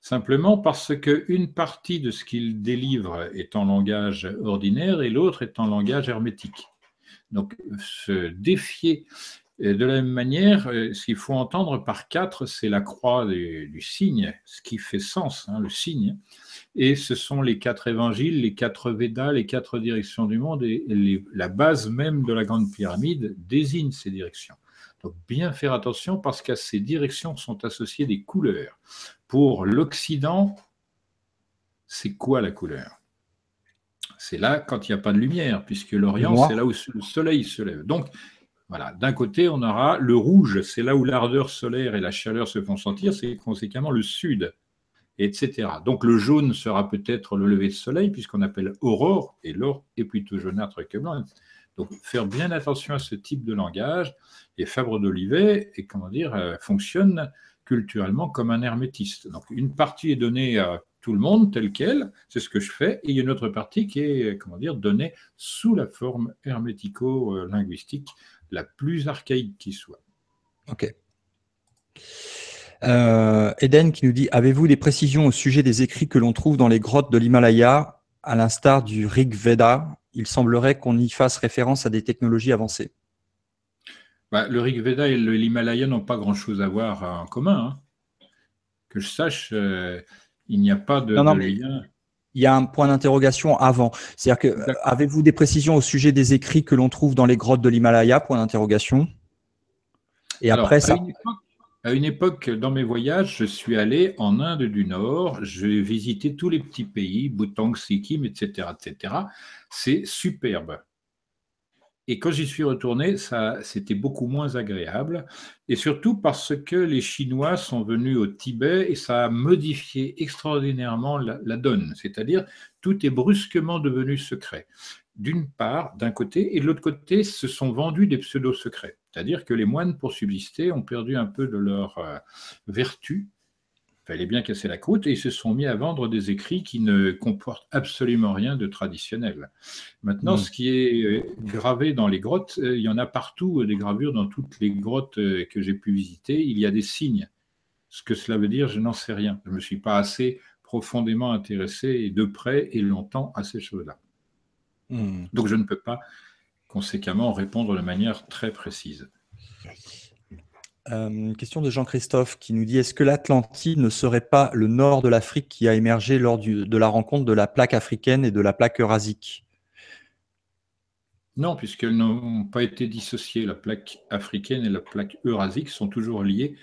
Simplement parce qu'une partie de ce qu'il délivre est en langage ordinaire et l'autre est en langage hermétique. Donc, se défier de la même manière, euh, ce qu'il faut entendre par quatre, c'est la croix du, signe, ce qui fait sens, hein, le signe. Et ce sont les quatre évangiles, les quatre Védas, les quatre directions du monde, et la base même de la Grande Pyramide désigne ces directions. Donc bien faire attention parce qu'à ces directions sont associées des couleurs. Pour l'Occident, c'est quoi la couleur? C'est là quand il n'y a pas de lumière, puisque l'Orient, c'est là où le soleil se lève. Donc, voilà. D'un côté, on aura le rouge, c'est là où l'ardeur solaire et la chaleur se font sentir, c'est conséquemment le sud, etc. Donc le jaune sera peut-être le lever de soleil, puisqu'on appelle aurore, et l'or est plutôt jaunâtre que blanc. Donc faire bien attention à ce type de langage. Et Fabre d'Olivet, et comment dire, euh, fonctionne culturellement comme un hermétiste. Donc une partie est donnée à tout le monde tel quel, c'est ce que je fais, et il y a une autre partie qui est, comment dire, donnée sous la forme hermético-linguistique la plus archaïque qui soit. Ok. Euh, Eden qui nous dit Avez-vous des précisions au sujet des écrits que l'on trouve dans les grottes de l'Himalaya, à l'instar du Rig Veda Il semblerait qu'on y fasse référence à des technologies avancées. Bah, le Rig Veda et l'Himalaya n'ont pas grand-chose à voir en commun. Hein. Que je sache, euh, il n'y a pas de, lien il y a un point d'interrogation avant. C'est-à-dire que avez-vous des précisions au sujet des écrits que l'on trouve dans les grottes de l'Himalaya? Point d'interrogation. Et après ça. À une, époque, dans mes voyages, je suis allé en Inde du Nord, j'ai visité tous les petits pays, Bhoutan, Sikkim, etc., etc. C'est superbe. Et quand j'y suis retourné, c'était beaucoup moins agréable. Et surtout parce que les Chinois sont venus au Tibet et ça a modifié extraordinairement la, la donne. C'est-à-dire, tout est brusquement devenu secret. D'une part, d'un côté, et de l'autre côté, se sont vendus des pseudo-secrets. C'est-à-dire que les moines, pour subsister, ont perdu un peu de leur euh, vertu fallait bien casser la croûte et ils se sont mis à vendre des écrits qui ne comportent absolument rien de traditionnel. Maintenant, hmm. ce qui est euh, gravé dans les grottes, euh, il y en a partout, euh, des gravures dans toutes les grottes que j'ai pu visiter, il y a des signes. Ce que cela veut dire, je n'en sais rien. Je ne me suis pas assez profondément intéressé de près et longtemps à ces choses-là. Hmm. Donc je ne peux pas conséquemment répondre de manière très précise. Euh, question de Jean-Christophe qui nous dit est-ce que l'Atlantide ne serait pas le nord de l'Afrique qui a émergé lors de la rencontre de la plaque africaine et de la plaque eurasique? Non, puisqu'elles n'ont pas été dissociées. La plaque africaine et la plaque eurasique sont toujours liées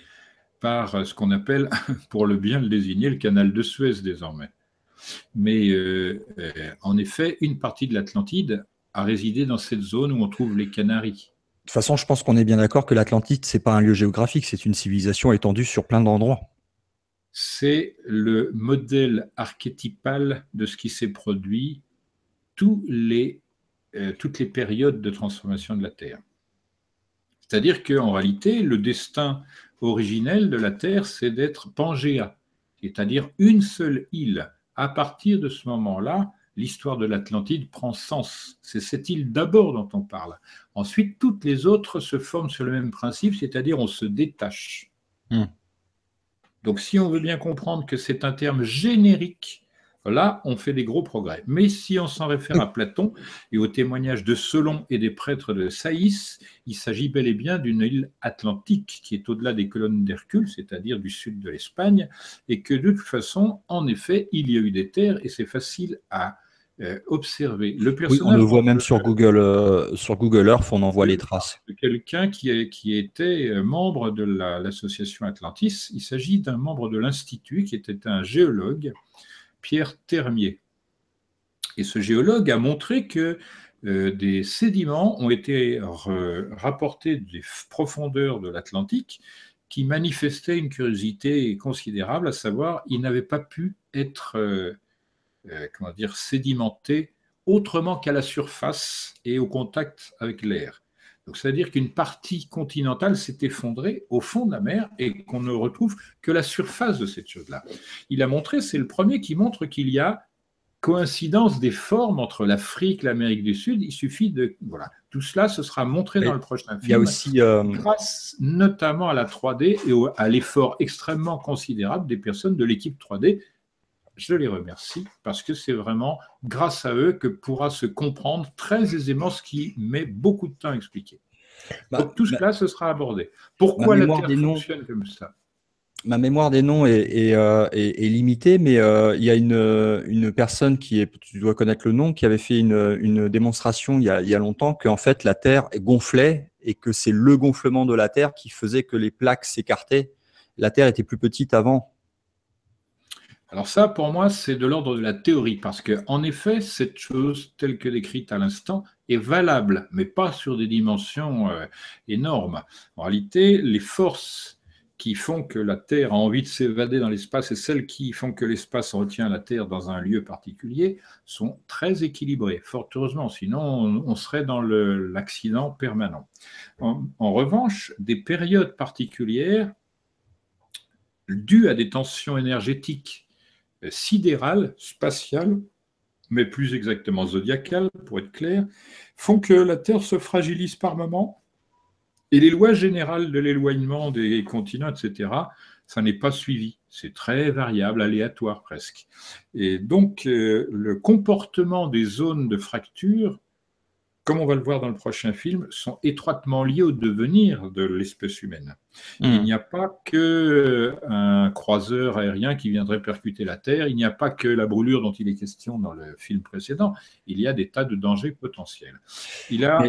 par ce qu'on appelle, [laughs] pour le bien le désigner, le canal de Suez désormais. Mais euh, euh, en effet, une partie de l'Atlantide a résidé dans cette zone où on trouve les Canaries toute façon, je pense qu'on est bien d'accord que l'Atlantide, c'est pas un lieu géographique, c'est une civilisation étendue sur plein d'endroits. C'est le modèle archétypal de ce qui s'est produit euh, toutes les périodes de transformation de la Terre. C'est-à-dire qu'en réalité, le destin originel de la Terre, c'est d'être Pangéa, c'est-à-dire une seule île. À partir de ce moment-là, l'histoire de l'Atlantide prend sens. C'est cette île d'abord dont on parle. Ensuite, toutes les autres se forment sur le même principe, c'est-à-dire on se détache. Hmm. Donc si on veut bien comprendre que c'est un terme générique, là, on fait des gros progrès. Mais si on s'en réfère à Platon et au témoignage de Solon et des prêtres de Saïs, il s'agit bel et bien d'une île atlantique qui est au-delà des colonnes d'Hercule, c'est-à-dire du sud de l'Espagne, et que de toute façon, en effet, il y a eu des terres et c'est facile à euh, observer. Le personnage, on le voit même sur Google, euh, sur Google Earth, on en voit les traces. Quelqu'un qui, qui, était euh, membre de l'association Atlantis. Il s'agit d'un membre de l'Institut qui était un géologue, Pierre Termier. Et ce géologue a montré que des sédiments ont été rapportés des profondeurs de l'Atlantique qui manifestaient une curiosité considérable, à savoir, ils n'avaient pas pu être comment dire, sédimenté autrement qu'à la surface et au contact avec l'air. Donc, c'est-à-dire qu'une partie continentale s'est effondrée au fond de la mer et qu'on ne retrouve que la surface de cette chose-là. Il a montré, c'est le premier qui montre qu'il y a coïncidence des formes entre l'Afrique, l'Amérique du Sud. Il suffit de voilà, tout cela, ce sera montré dans le prochain film. Il y a aussi euh, grâce notamment à la 3D et à l'effort extrêmement considérable des personnes de l'équipe 3D je les remercie parce que c'est vraiment grâce à eux que pourra se comprendre très aisément ce qui met beaucoup de temps à expliquer. Bah, Donc tout cela, ce sera abordé. Pourquoi la Terre fonctionne comme ça? Ma mémoire des noms est, euh, limitée, mais euh, il y a une, personne qui est, tu dois connaître le nom, qui avait fait une, démonstration il y, a, il y a longtemps qu'en fait la Terre gonflait et que c'est le gonflement de la Terre qui faisait que les plaques s'écartaient. La Terre était plus petite avant alors ça, pour moi, c'est de l'ordre de la théorie, parce que en effet, cette chose telle que décrite à l'instant est valable, mais pas sur des dimensions euh, énormes. En réalité, les forces qui font que la Terre a envie de s'évader dans l'espace et celles qui font que l'espace retient la Terre dans un lieu particulier sont très équilibrées, fort heureusement, sinon on, serait dans l'accident permanent. en revanche, des périodes particulières dues à des tensions énergétiques sidérales, spatiales, mais plus exactement zodiacales, pour être clair, font que la Terre se fragilise par moments, et les lois générales de l'éloignement des continents, etc., ça n'est pas suivi. C'est très variable, aléatoire presque. Et donc, euh, le comportement des zones de fracture comme on va le voir dans le prochain film, sont étroitement liés au devenir de l'espèce humaine. Il hmm. n'y a pas que un croiseur aérien qui viendrait percuter la Terre, il n'y a pas que la brûlure dont il est question dans le film précédent, il y a des tas de dangers potentiels. Il a,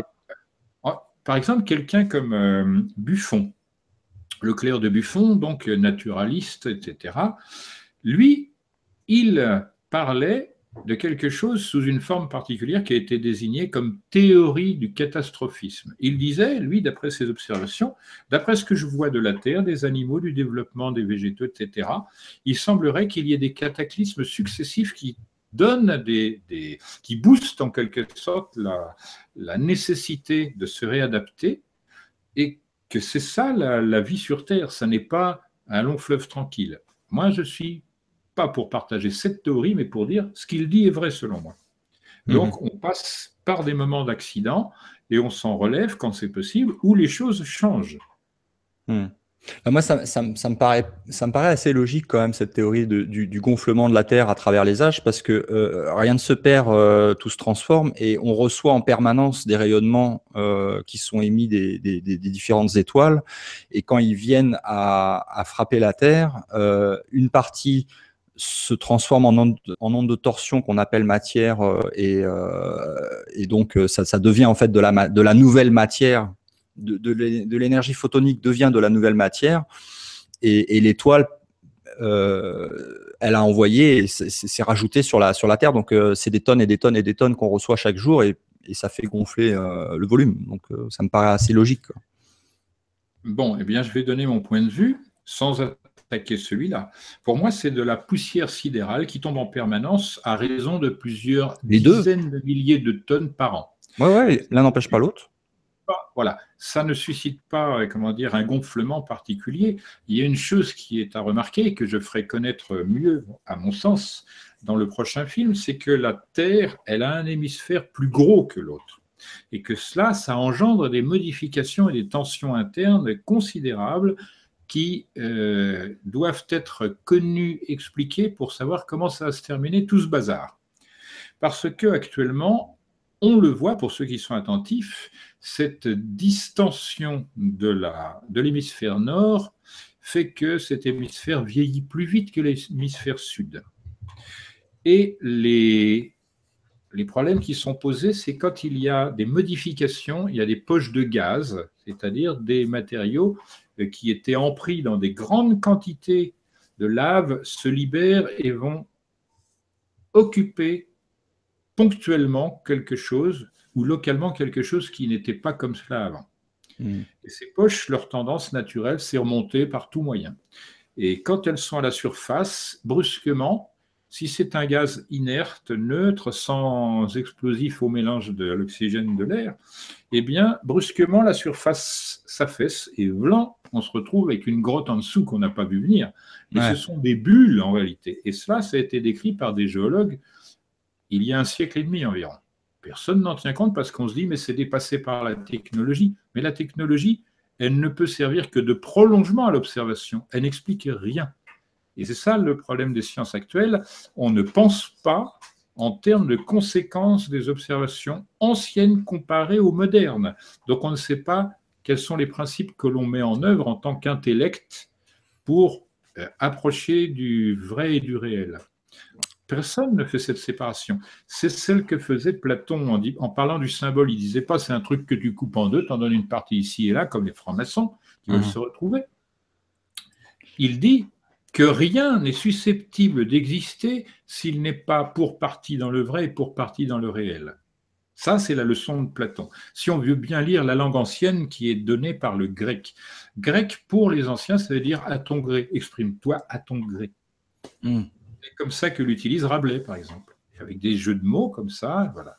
oh, par exemple, quelqu'un comme euh, Buffon, le clerc de Buffon, donc naturaliste, etc., lui, il parlait de quelque chose sous une forme particulière qui a été désignée comme théorie du catastrophisme. Il disait, lui, d'après ses observations, d'après ce que je vois de la Terre, des animaux, du développement des végétaux, etc., il semblerait qu'il y ait des cataclysmes successifs qui donnent des, qui boostent en quelque sorte la, la nécessité de se réadapter et que c'est ça la, la vie sur Terre, ça n'est pas un long fleuve tranquille. Moi, je suis pas pour partager cette théorie, mais pour dire ce qu'il dit est vrai selon moi. Mhm. Donc, on passe par des moments d'accident et on s'en relève quand c'est possible, où les choses changent. Mhm. Bah, moi, ça, me paraît, ça me paraît assez logique quand même, cette théorie du, gonflement de la Terre à travers les âges, parce que euh, rien ne se perd, euh, tout se transforme, et on reçoit en permanence des rayonnements euh, qui sont émis des, différentes étoiles, et quand ils viennent à, à frapper la Terre, une partie se transforme en onde, en de torsion qu'on appelle matière euh, et, euh, et, donc euh, ça, ça, devient en fait de la, de la nouvelle matière, de, de l'énergie photonique devient de la nouvelle matière et, et l'étoile elle a envoyé c'est rajouté sur la, sur la Terre. Donc, c'est des tonnes et des tonnes et des tonnes qu'on reçoit chaque jour et, et ça fait gonfler le volume. Donc, ça me paraît assez logique. Bon, eh bien, je vais donner mon point de vue sans attaquer celui-là. Pour moi, c'est de la poussière sidérale qui tombe en permanence à raison de plusieurs dizaines de milliers de tonnes par an. Oui, ouais, l'un n'empêche pas l'autre. Voilà, ça ne suscite pas, euh, comment dire, un gonflement particulier. Il y a une chose qui est à remarquer que je ferai connaître mieux, à mon sens, dans le prochain film, c'est que la Terre, elle a un hémisphère plus gros que l'autre et que cela, ça engendre des modifications et des tensions internes considérables qui euh, doivent être connus, expliqués pour savoir comment ça va se terminer tout ce bazar. Parce que actuellement, on le voit pour ceux qui sont attentifs, cette distension de l'hémisphère de nord fait que cet hémisphère vieillit plus vite que l'hémisphère sud. Et les les problèmes qui sont posés, c'est quand il y a des modifications, il y a des poches de gaz, c'est-à-dire des matériaux qui étaient empris dans des grandes quantités de lave, se libèrent et vont occuper ponctuellement quelque chose ou localement quelque chose qui n'était pas comme cela avant. Hmm. Et ces poches, leur tendance naturelle, c'est remonter par tout moyen. Et quand elles sont à la surface, brusquement, si c'est un gaz inerte, neutre, sans explosif au mélange de l'oxygène de l'air, eh bien, brusquement, la surface s'affaisse et blanc, on se retrouve avec une grotte en dessous qu'on n'a pas vu venir. Mais ce sont des bulles en réalité. Et cela, ça a été décrit par des géologues il y a un siècle et demi environ. Personne n'en tient compte parce qu'on se dit, mais c'est dépassé par la technologie. Mais la technologie, elle ne peut servir que de prolongement à l'observation. Elle n'explique rien. Et c'est ça le problème des sciences actuelles. On ne pense pas en termes de conséquences des observations anciennes comparées aux modernes. Donc on ne sait pas quels sont les principes que l'on met en œuvre en tant qu'intellect pour euh, approcher du vrai et du réel. Personne ne fait cette séparation. C'est celle que faisait Platon en, en parlant du symbole. Il disait pas c'est un truc que tu coupes en deux, tu en donnes une partie ici et là, comme les francs-maçons qui veulent mmh. se retrouver. Il dit que rien n'est susceptible d'exister s'il n'est pas pour partie dans le vrai et pour partie dans le réel. Ça, c'est la leçon de Platon. Si on veut bien lire la langue ancienne qui est donnée par le grec. Grec, pour les anciens, ça veut dire à ton gré. Exprime-toi à ton gré. Hmm. C'est comme ça que l'utilise Rabelais, par exemple. Avec des jeux de mots comme ça, voilà.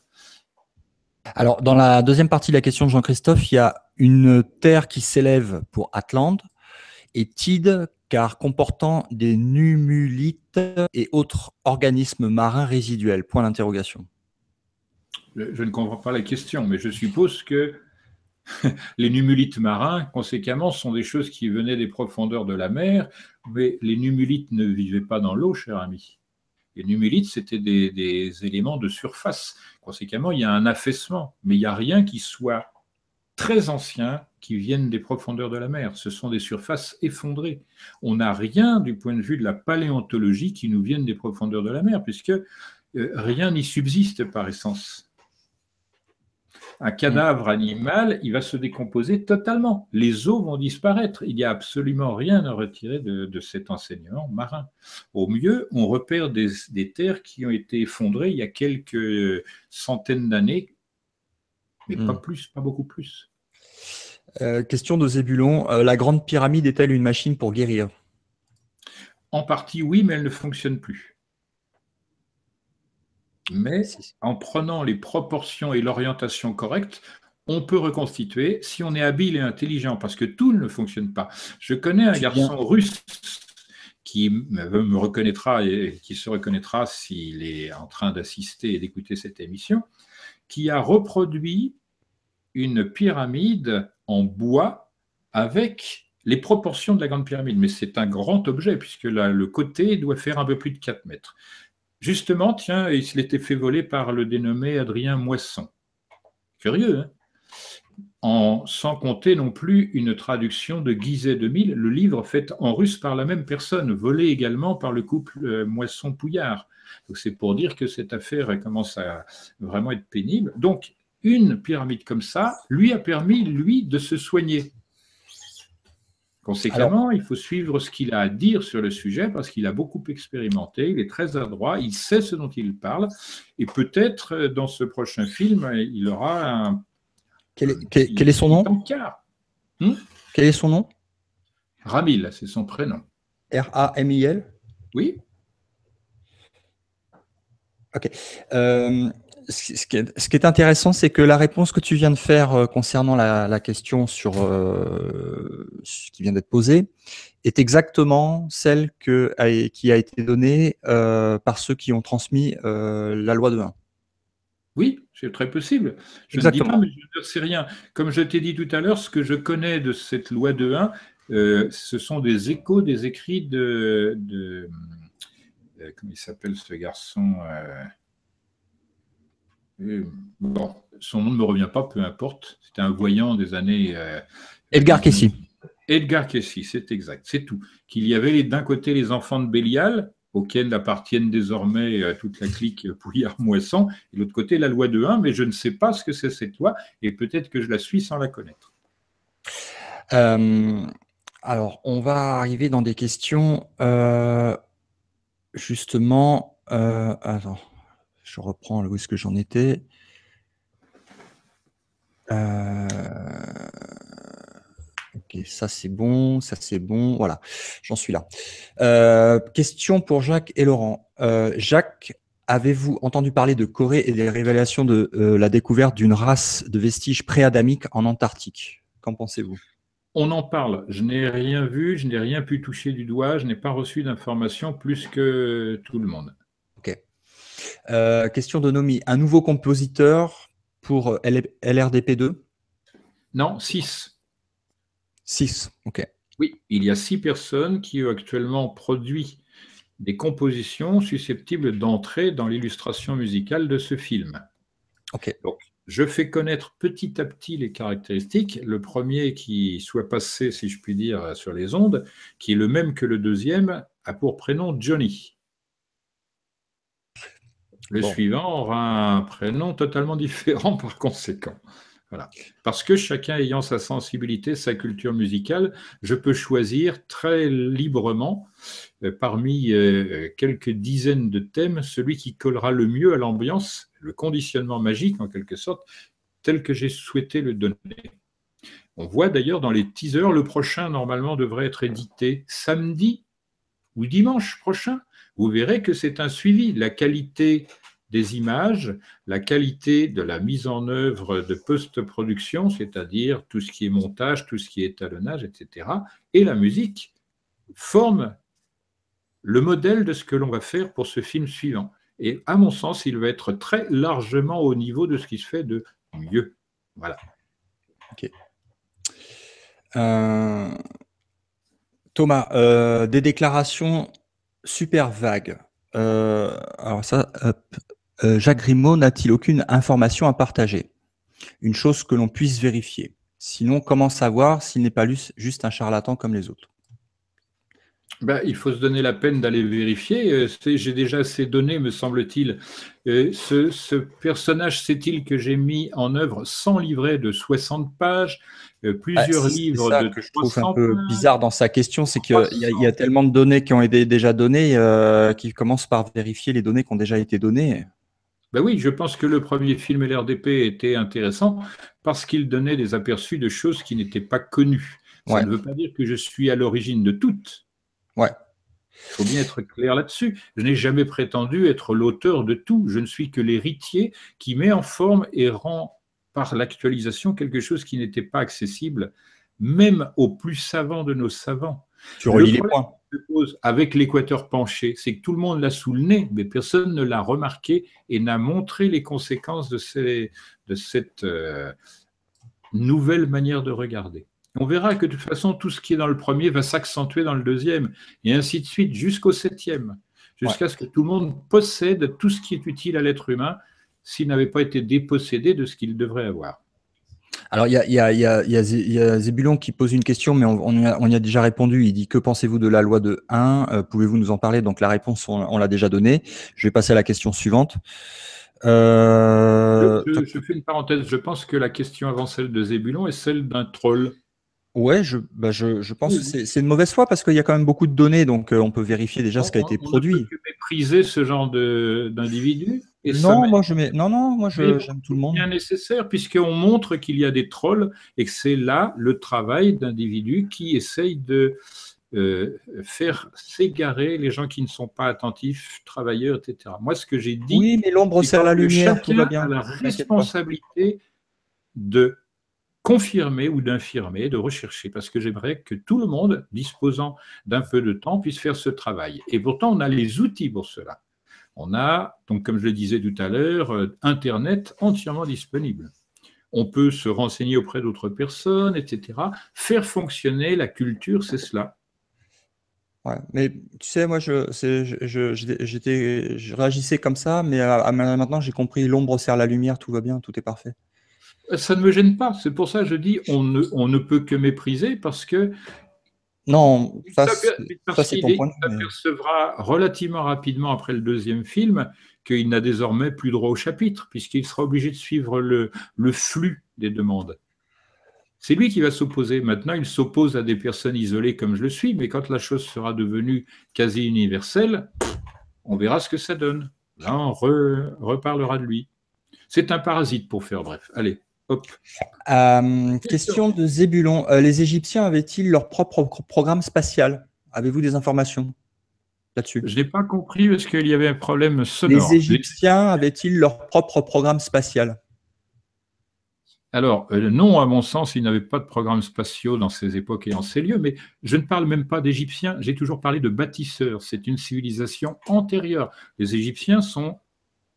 Alors, dans la deuxième partie de la question de Jean-Christophe, il y a une terre qui s'élève pour Atlante et Tide, car comportant des numulites et autres organismes marins résiduels. Point d'interrogation je ne comprends pas la question, mais je suppose que [laughs] les numulites marins, conséquemment, sont des choses qui venaient des profondeurs de la mer, mais les numulites ne vivaient pas dans l'eau, cher ami. Les numulites, c'était des, des, éléments de surface. Conséquemment, il y a un affaissement, mais il n'y a rien qui soit très ancien qui vienne des profondeurs de la mer. Ce sont des surfaces effondrées. On n'a rien du point de vue de la paléontologie qui nous vienne des profondeurs de la mer, puisque euh, rien n'y subsiste par essence un cadavre animal, il va se décomposer totalement. Les os vont disparaître. Il n'y a absolument rien à retirer de, cet enseignement marin. Au mieux, on repère des, terres qui ont été effondrées il y a quelques centaines d'années, mais pas hmm. plus, pas beaucoup plus. Euh, question de Zébulon. Euh, la grande pyramide est-elle une machine pour guérir? En partie, oui, mais elle ne fonctionne plus. Mais en prenant les proportions et l'orientation correctes, on peut reconstituer si on est habile et intelligent, parce que tout ne fonctionne pas. Je connais un garçon russe qui me reconnaîtra et qui se reconnaîtra s'il est en train d'assister et d'écouter cette émission, qui a reproduit une pyramide en bois avec les proportions de la grande pyramide. Mais c'est un grand objet, puisque le côté doit faire un peu plus de 4 mètres. Justement, tiens, il s'était fait voler par le dénommé Adrien Moisson. Curieux, hein? En, sans compter non plus une traduction de Guizet 2000, le livre fait en russe par la même personne, volé également par le couple euh, Moisson-Pouillard. Donc c'est pour dire que cette affaire commence à vraiment être pénible. Donc une pyramide comme ça lui a permis, lui, de se soigner. Conséquemment, il faut suivre ce qu'il a à dire sur le sujet parce qu'il a beaucoup expérimenté, il est très adroit, il sait ce dont il parle, et peut-être euh, dans ce prochain film, il aura un. Quel est, son nom? Hmm? Quel est son nom? Ramil, c'est son prénom. R-A-M-I-L Oui. Ok. Euh, ce qui, est, intéressant, c'est que la réponse que tu viens de faire euh, concernant la, question sur euh, ce qui vient d'être posée est exactement celle que, qui a été donnée euh, par ceux qui ont transmis la loi de 1. Oui, c'est très possible. Je Exactement. ne dis pas, mais je ne sais rien. Comme je t'ai dit tout à l'heure, ce que je connais de cette loi de 1, ce sont des échos des écrits de, de comment il s'appelle ce garçon bon, son nom ne me revient pas, peu importe. C'était un voyant des années. Euh, Edgar Cayce. Edgar Cayce, c'est exact, c'est tout. Qu'il y avait d'un côté les enfants de Bélial auxquelles appartiennent désormais euh, toute la clique [laughs] Pouillard-Moisson, et de l'autre côté la loi de 1, mais je ne sais pas ce que c'est cette loi, et peut-être que je la suis sans la connaître. Euh, alors, on va arriver dans des questions, euh, justement, attends, je reprends où est-ce que j'en étais. Ok, ça c'est bon, ça c'est bon, voilà, j'en suis là. Euh, question pour Jacques et Laurent. Euh, Jacques, avez-vous entendu parler de Corée et des révélations de euh, la découverte d'une race de vestiges préadamiques en Antarctique? Qu'en pensez-vous? On en parle. Je n'ai rien vu, je n'ai rien pu toucher du doigt, je n'ai pas reçu d'informations plus que tout le monde. Ok. question de Nomi. Un nouveau compositeur pour LRDP2 Non, 6. 6, ok. Oui, il y a six personnes qui ont actuellement produit des compositions susceptibles d'entrer dans l'illustration musicale de ce film. Ok. Donc, je fais connaître petit à petit les caractéristiques. Le premier qui soit passé, si je puis dire, sur les ondes, qui est le même que le deuxième, a pour prénom Johnny. Le suivant aura un prénom totalement différent par conséquent. Voilà. Parce que chacun ayant sa sensibilité, sa culture musicale, je peux choisir très librement, euh, parmi euh, quelques dizaines de thèmes, celui qui collera le mieux à l'ambiance, le conditionnement magique en quelque sorte, tel que j'ai souhaité le donner. On voit d'ailleurs dans les teasers, le prochain normalement devrait être édité samedi ou dimanche prochain. Vous verrez que c'est un suivi. La qualité des images, la qualité de la mise en œuvre de post-production, c'est-à-dire tout ce qui est montage, tout ce qui est étalonnage, etc., et la musique forment le modèle de ce que l'on va faire pour ce film suivant. Et à mon sens, il va être très largement au niveau de ce qui se fait de mieux. Voilà. Ok. Euh, Thomas, euh, des déclarations super vagues. Euh, alors ça, euh, Jacques Grimaud n'a-t-il aucune information à partager? Une chose que l'on puisse vérifier. Sinon, comment savoir s'il n'est pas juste un charlatan comme les autres? Ben, il faut se donner la peine d'aller vérifier. Euh, j'ai déjà ces données, me semble-t-il. Euh, ce, personnage, c'est-il que j'ai mis en œuvre 100 livrets de 60 pages, plusieurs ah, livres ça de que je trouve un peu bizarre dans sa question, c'est qu'il y, a tellement de données qui ont été déjà données qu'il commence par vérifier les données qui ont déjà été données. Ben oui, je pense que le premier film LRDP était intéressant parce qu'il donnait des aperçus de choses qui n'étaient pas connues. Ça ne veut pas dire que je suis à l'origine de toutes. Ouais. Il faut bien être clair là-dessus. Je n'ai jamais prétendu être l'auteur de tout. Je ne suis que l'héritier qui met en forme et rend par l'actualisation quelque chose qui n'était pas accessible, même aux plus savants de nos savants. Tu relis les points. Avec l'équateur penché, c'est que tout le monde l'a sous le nez, mais personne ne l'a remarqué et n'a montré les conséquences de, cette euh, nouvelle manière de regarder. On verra que de toute façon, tout ce qui est dans le premier va s'accentuer dans le deuxième, et ainsi de suite jusqu'au septième, jusqu'à ce que tout le monde possède tout ce qui est utile à l'être humain s'il n'avait pas été dépossédé de ce qu'il devrait avoir. Alors, il y a, Zébulon qui pose une question, mais on, y a, déjà répondu. Il dit Que pensez-vous de la loi de 1 euh, Pouvez-vous nous en parler? Donc, la réponse, on, l'a déjà donnée. Je vais passer à la question suivante. Euh, je, fais une parenthèse. Je pense que la question avant celle de Zébulon est celle d'un troll. Ouais, je, bah, pense que c'est une mauvaise foi parce qu'il y a quand même beaucoup de données, donc euh, on peut vérifier déjà ce qui a été produit. Peut mépriser ce genre d'individu non, moi je mets... non, non, moi j'aime tout le monde. C'est bien nécessaire puisqu'on montre qu'il y a des trolls et que c'est là le travail d'individus qui essayent de euh, faire s'égarer les gens qui ne sont pas attentifs, travailleurs, etc. Moi, ce que j'ai dit. Oui, mais l'ombre sert la lumière, tout va bien. A la responsabilité de confirmer ou d'infirmer, de rechercher, parce que j'aimerais que tout le monde, disposant d'un peu de temps, puisse faire ce travail. Et pourtant, on a les outils pour cela. On a, donc, comme je le disais tout à l'heure, euh, Internet entièrement disponible. On peut se renseigner auprès d'autres personnes, etc. Faire fonctionner la culture, c'est cela. Ouais, mais tu sais, moi, je, je, j'étais, je réagissais comme ça, mais maintenant, j'ai compris l'ombre sert la lumière, tout va bien, tout est parfait. Ça ne me gêne pas. C'est pour ça que je dis on ne, on ne peut que mépriser parce que Non, ça, c'est ton point de vue. Il apercevra relativement rapidement après le deuxième film qu'il n'a désormais plus droit au chapitre, puisqu'il sera obligé de suivre le, le flux des demandes. C'est lui qui va s'opposer. Maintenant, il s'oppose à des personnes isolées comme je le suis, mais quand la chose sera devenue quasi universelle, on verra ce que ça donne. Là, on reparlera de lui. C'est un parasite pour faire bref. Allez, hop. Euh, question de Zébulon. Euh, les Égyptiens avaient-ils leur propre programme spatial? Avez-vous des informations là-dessus? Je n'ai pas compris parce qu'il y avait un problème sonore. Les Égyptiens avaient-ils leur propre programme spatial? Alors, euh, non, à mon sens, il n'avait pas de programmes spatiaux dans ces époques et en ces lieux, mais je ne parle même pas d'Égyptiens, j'ai toujours parlé de bâtisseurs. C'est une civilisation antérieure. Les Égyptiens sont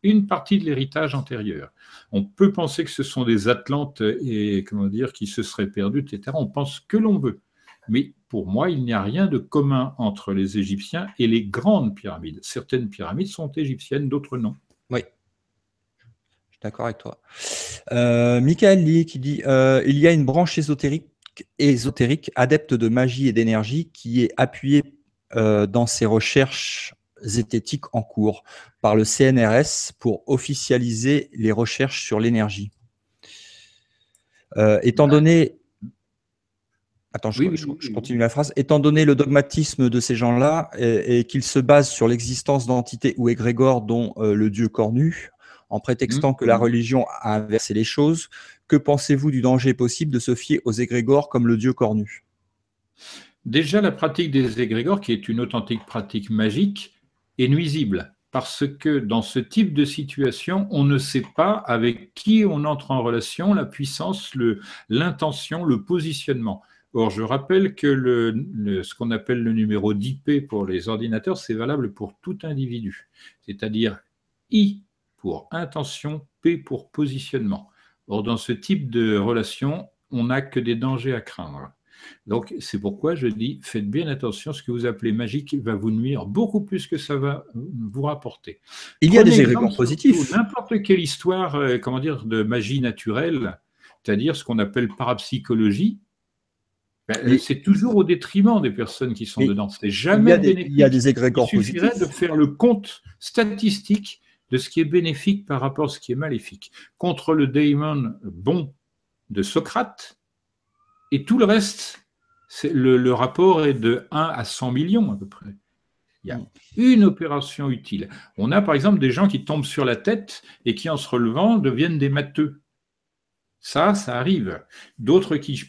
une partie de l'héritage antérieur. On peut penser que ce sont des Atlantes et comment dire qui se seraient perdus, etc. On pense que l'on veut. Mais pour moi, il n'y a rien de commun entre les Égyptiens et les grandes pyramides. Certaines pyramides sont égyptiennes, d'autres non. Oui, d'accord avec toi. Euh, Michael Lee qui dit euh, il y a une branche ésotérique, ésotérique adepte de magie et d'énergie qui est appuyée euh, dans ses recherches zététiques en cours par le CNRS pour officialiser les recherches sur l'énergie. étant donné Attends, je, continue la phrase. Étant donné le dogmatisme de ces gens-là et, qu'ils se basent sur l'existence d'entités ou égrégores dont le dieu cornu, en prétextant mmh. que la religion a inversé les choses. Que pensez-vous du danger possible de se fier aux égrégores comme le dieu cornu? Déjà, la pratique des égrégores, qui est une authentique pratique magique, est nuisible parce que dans ce type de situation, on ne sait pas avec qui on entre en relation, la puissance, l'intention, le, positionnement. Or, je rappelle que ce qu'on appelle le numéro d'IP pour les ordinateurs, c'est valable pour tout individu. C'est-à-dire I pour intention, P pour positionnement. Or, dans ce type de relation, on n'a que des dangers à craindre. Donc, c'est pourquoi je dis, faites bien attention, ce que vous appelez magique va vous nuire beaucoup plus que ça va vous rapporter. Il y a des égrégores positifs. N'importe quelle histoire, euh, comment dire, de magie naturelle, c'est-à-dire ce qu'on appelle parapsychologie, ben, c'est toujours au détriment des personnes qui sont dedans. C'est jamais il y, a des, il y a des égrégores Il suffirait de faire le compte statistique de ce qui est bénéfique par rapport à ce qui est maléfique. Contre le daemon bon de Socrate, et tout le reste, le, rapport est de 1 à 100 millions à peu près. Il y a une opération utile. On a par exemple des gens qui tombent sur la tête et qui, en se relevant, deviennent des matheux. Ça, ça arrive. D'autres qui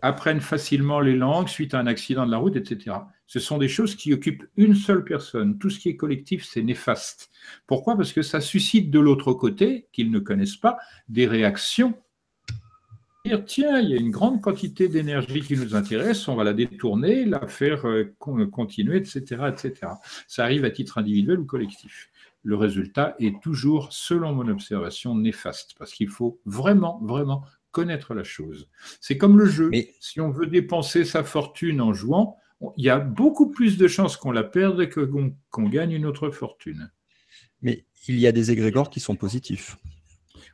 apprennent facilement les langues suite à un accident de la route, etc. Ce sont des choses qui occupent une seule personne. Tout ce qui est collectif, c'est néfaste. Pourquoi? Parce que ça suscite de l'autre côté, qu'ils ne connaissent pas, des réactions. Dire, tiens, il y a une grande quantité d'énergie qui nous intéresse, on va la détourner, la faire euh, continuer, etc., etc. Ça arrive à titre individuel ou collectif. Le résultat est toujours, selon mon observation, néfaste, parce qu'il faut vraiment, vraiment connaître la chose. C'est comme le jeu. Si on veut dépenser sa fortune en jouant, il y a beaucoup plus de chances qu'on la perde que qu'on gagne une autre fortune. Mais il y a des égrégores qui sont positifs.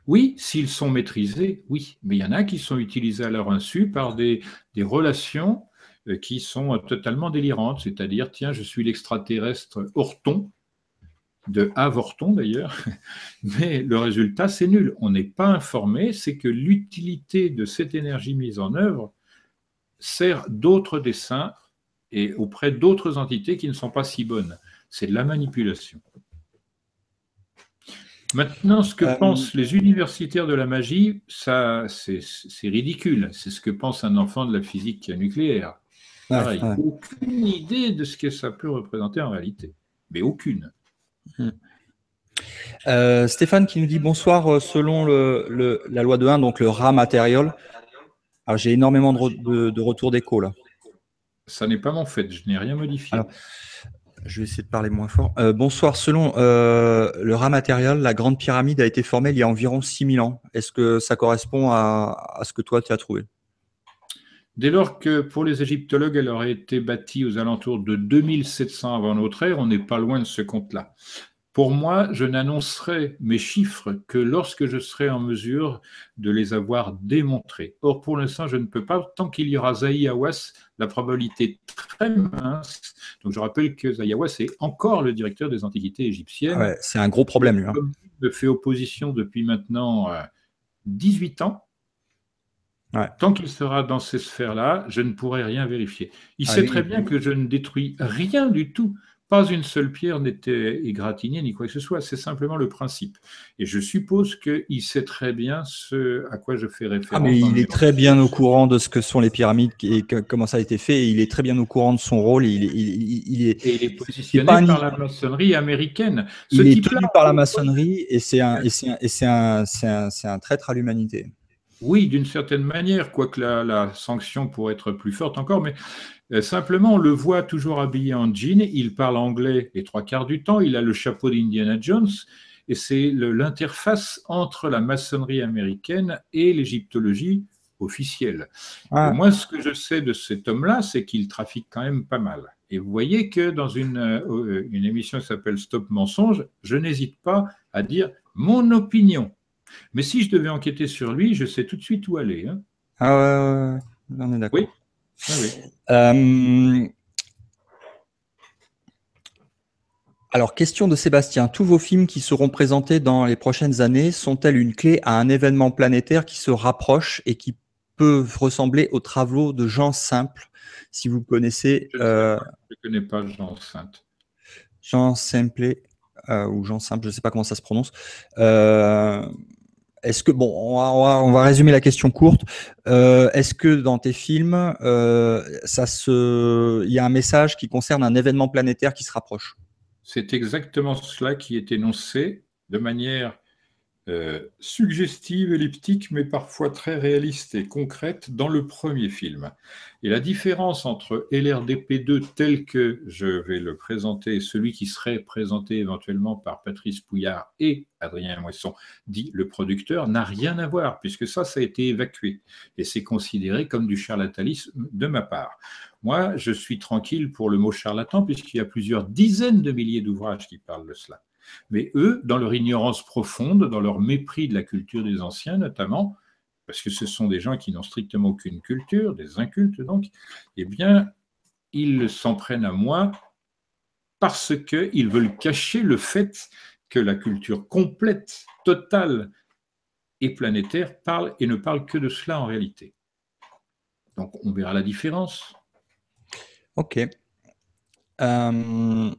Oui, s'ils sont maîtrisés, oui. Mais il y en a qui sont utilisés à leur insu par des, relations euh, qui sont totalement délirantes. C'est-à-dire, tiens, je suis l'extraterrestre Horton, de avorton d'ailleurs, [laughs] mais le résultat c'est nul. On n'est pas informé, c'est que l'utilité de cette énergie mise en œuvre sert d'autres dessins et auprès d'autres entités qui ne sont pas si bonnes. C'est de la manipulation. Maintenant, ce que euh, pensent les universitaires de la magie, ça, c'est ridicule. C'est ce que pense un enfant de la physique nucléaire. Il aucune idée de ce que ça peut représenter en réalité, mais aucune. Hmm. Euh, Stéphane qui nous dit bonsoir, euh, selon la loi de 1, donc le rat matériel. Alors j'ai énormément de, de, retours d'écho là. Ça n'est pas mon fait, je n'ai rien modifié. Je vais essayer de parler moins fort. Euh, bonsoir, selon le rat matériel, la grande pyramide a été formée il y a environ 6000 ans. Est-ce que ça correspond à, à ce que toi tu as trouvé? Dès lors que pour les égyptologues, elle aurait été bâtie aux alentours de 2700 avant notre ère, on n'est pas loin de ce compte-là. Pour moi, je n'annoncerai mes chiffres que lorsque je serai en mesure de les avoir démontrés. Or, pour l'instant, je ne peux pas. Tant qu'il y aura Zahi Hawass, la probabilité est très mince. Donc, je rappelle que Zahi Hawass est encore le directeur des Antiquités égyptiennes. c'est un gros problème, lui. Hein. Il me fait opposition depuis maintenant 18 euh, ans. Tant qu'il sera dans ces sphères-là, je ne pourrai rien vérifier. Il ah sait très bien que je ne détruis rien du tout pas une seule pierre n'était égratignée ni quoi que ce soit, c'est simplement le principe. Et je suppose qu'il sait très bien ce à quoi je fais référence. Ah, mais il est très bien au courant de ce que sont les pyramides et comment ça a été fait. il est très bien au courant de son rôle. il, est, et il est positionné par la maçonnerie américaine. il est tenu par la maçonnerie et c'est un, un, un, un traître à l'humanité. Oui, d'une certaine manière, quoique la, la, sanction pourrait être plus forte encore, mais simplement, on le voit toujours habillé en jean, il parle anglais les trois quarts du temps, il a le chapeau d'Indiana Jones, et c'est l'interface entre la maçonnerie américaine et l'égyptologie officielle. Ah. Moi, ce que je sais de cet homme-là, c'est qu'il trafique quand même pas mal. Et vous voyez que dans une, euh, une émission qui s'appelle Stop Mensonge, je n'hésite pas à dire mon opinion. Mais si je devais enquêter sur lui, je sais tout de suite où aller. Hein. Ah ouais, on est d'accord. Oui. Ah euh, alors, question de Sébastien. Tous vos films qui seront présentés dans les prochaines années sont-elles une clé à un événement planétaire qui se rapproche et qui peut ressembler aux travaux de Jean Simple Si vous connaissez. Je ne euh, connais pas Jean Simple. Jean Simple, euh, ou Jean Simple, je ne sais pas comment ça se prononce. Euh, est-ce que bon, on va, résumer la question courte. Euh, est-ce que dans tes films, euh, il y a un message qui concerne un événement planétaire qui se rapproche? C'est exactement cela qui est énoncé de manière euh, suggestive, elliptique, mais parfois très réaliste et concrète dans le premier film. Et la différence entre LRDP2 tel que je vais le présenter celui qui serait présenté éventuellement par Patrice Pouillard et Adrien Moisson, dit le producteur, n'a rien à voir, puisque ça, ça a été évacué. Et c'est considéré comme du charlatanisme de ma part. Moi, je suis tranquille pour le mot charlatan, puisqu'il y a plusieurs dizaines de milliers d'ouvrages qui parlent de cela. Mais eux, dans leur ignorance profonde, dans leur mépris de la culture des anciens notamment, parce que ce sont des gens qui n'ont strictement aucune culture, des incultes donc, eh bien, ils s'en prennent à moi parce qu'ils veulent cacher le fait que la culture complète, totale et planétaire parle et ne parle que de cela en réalité. Donc on verra la différence. Ok. Euh,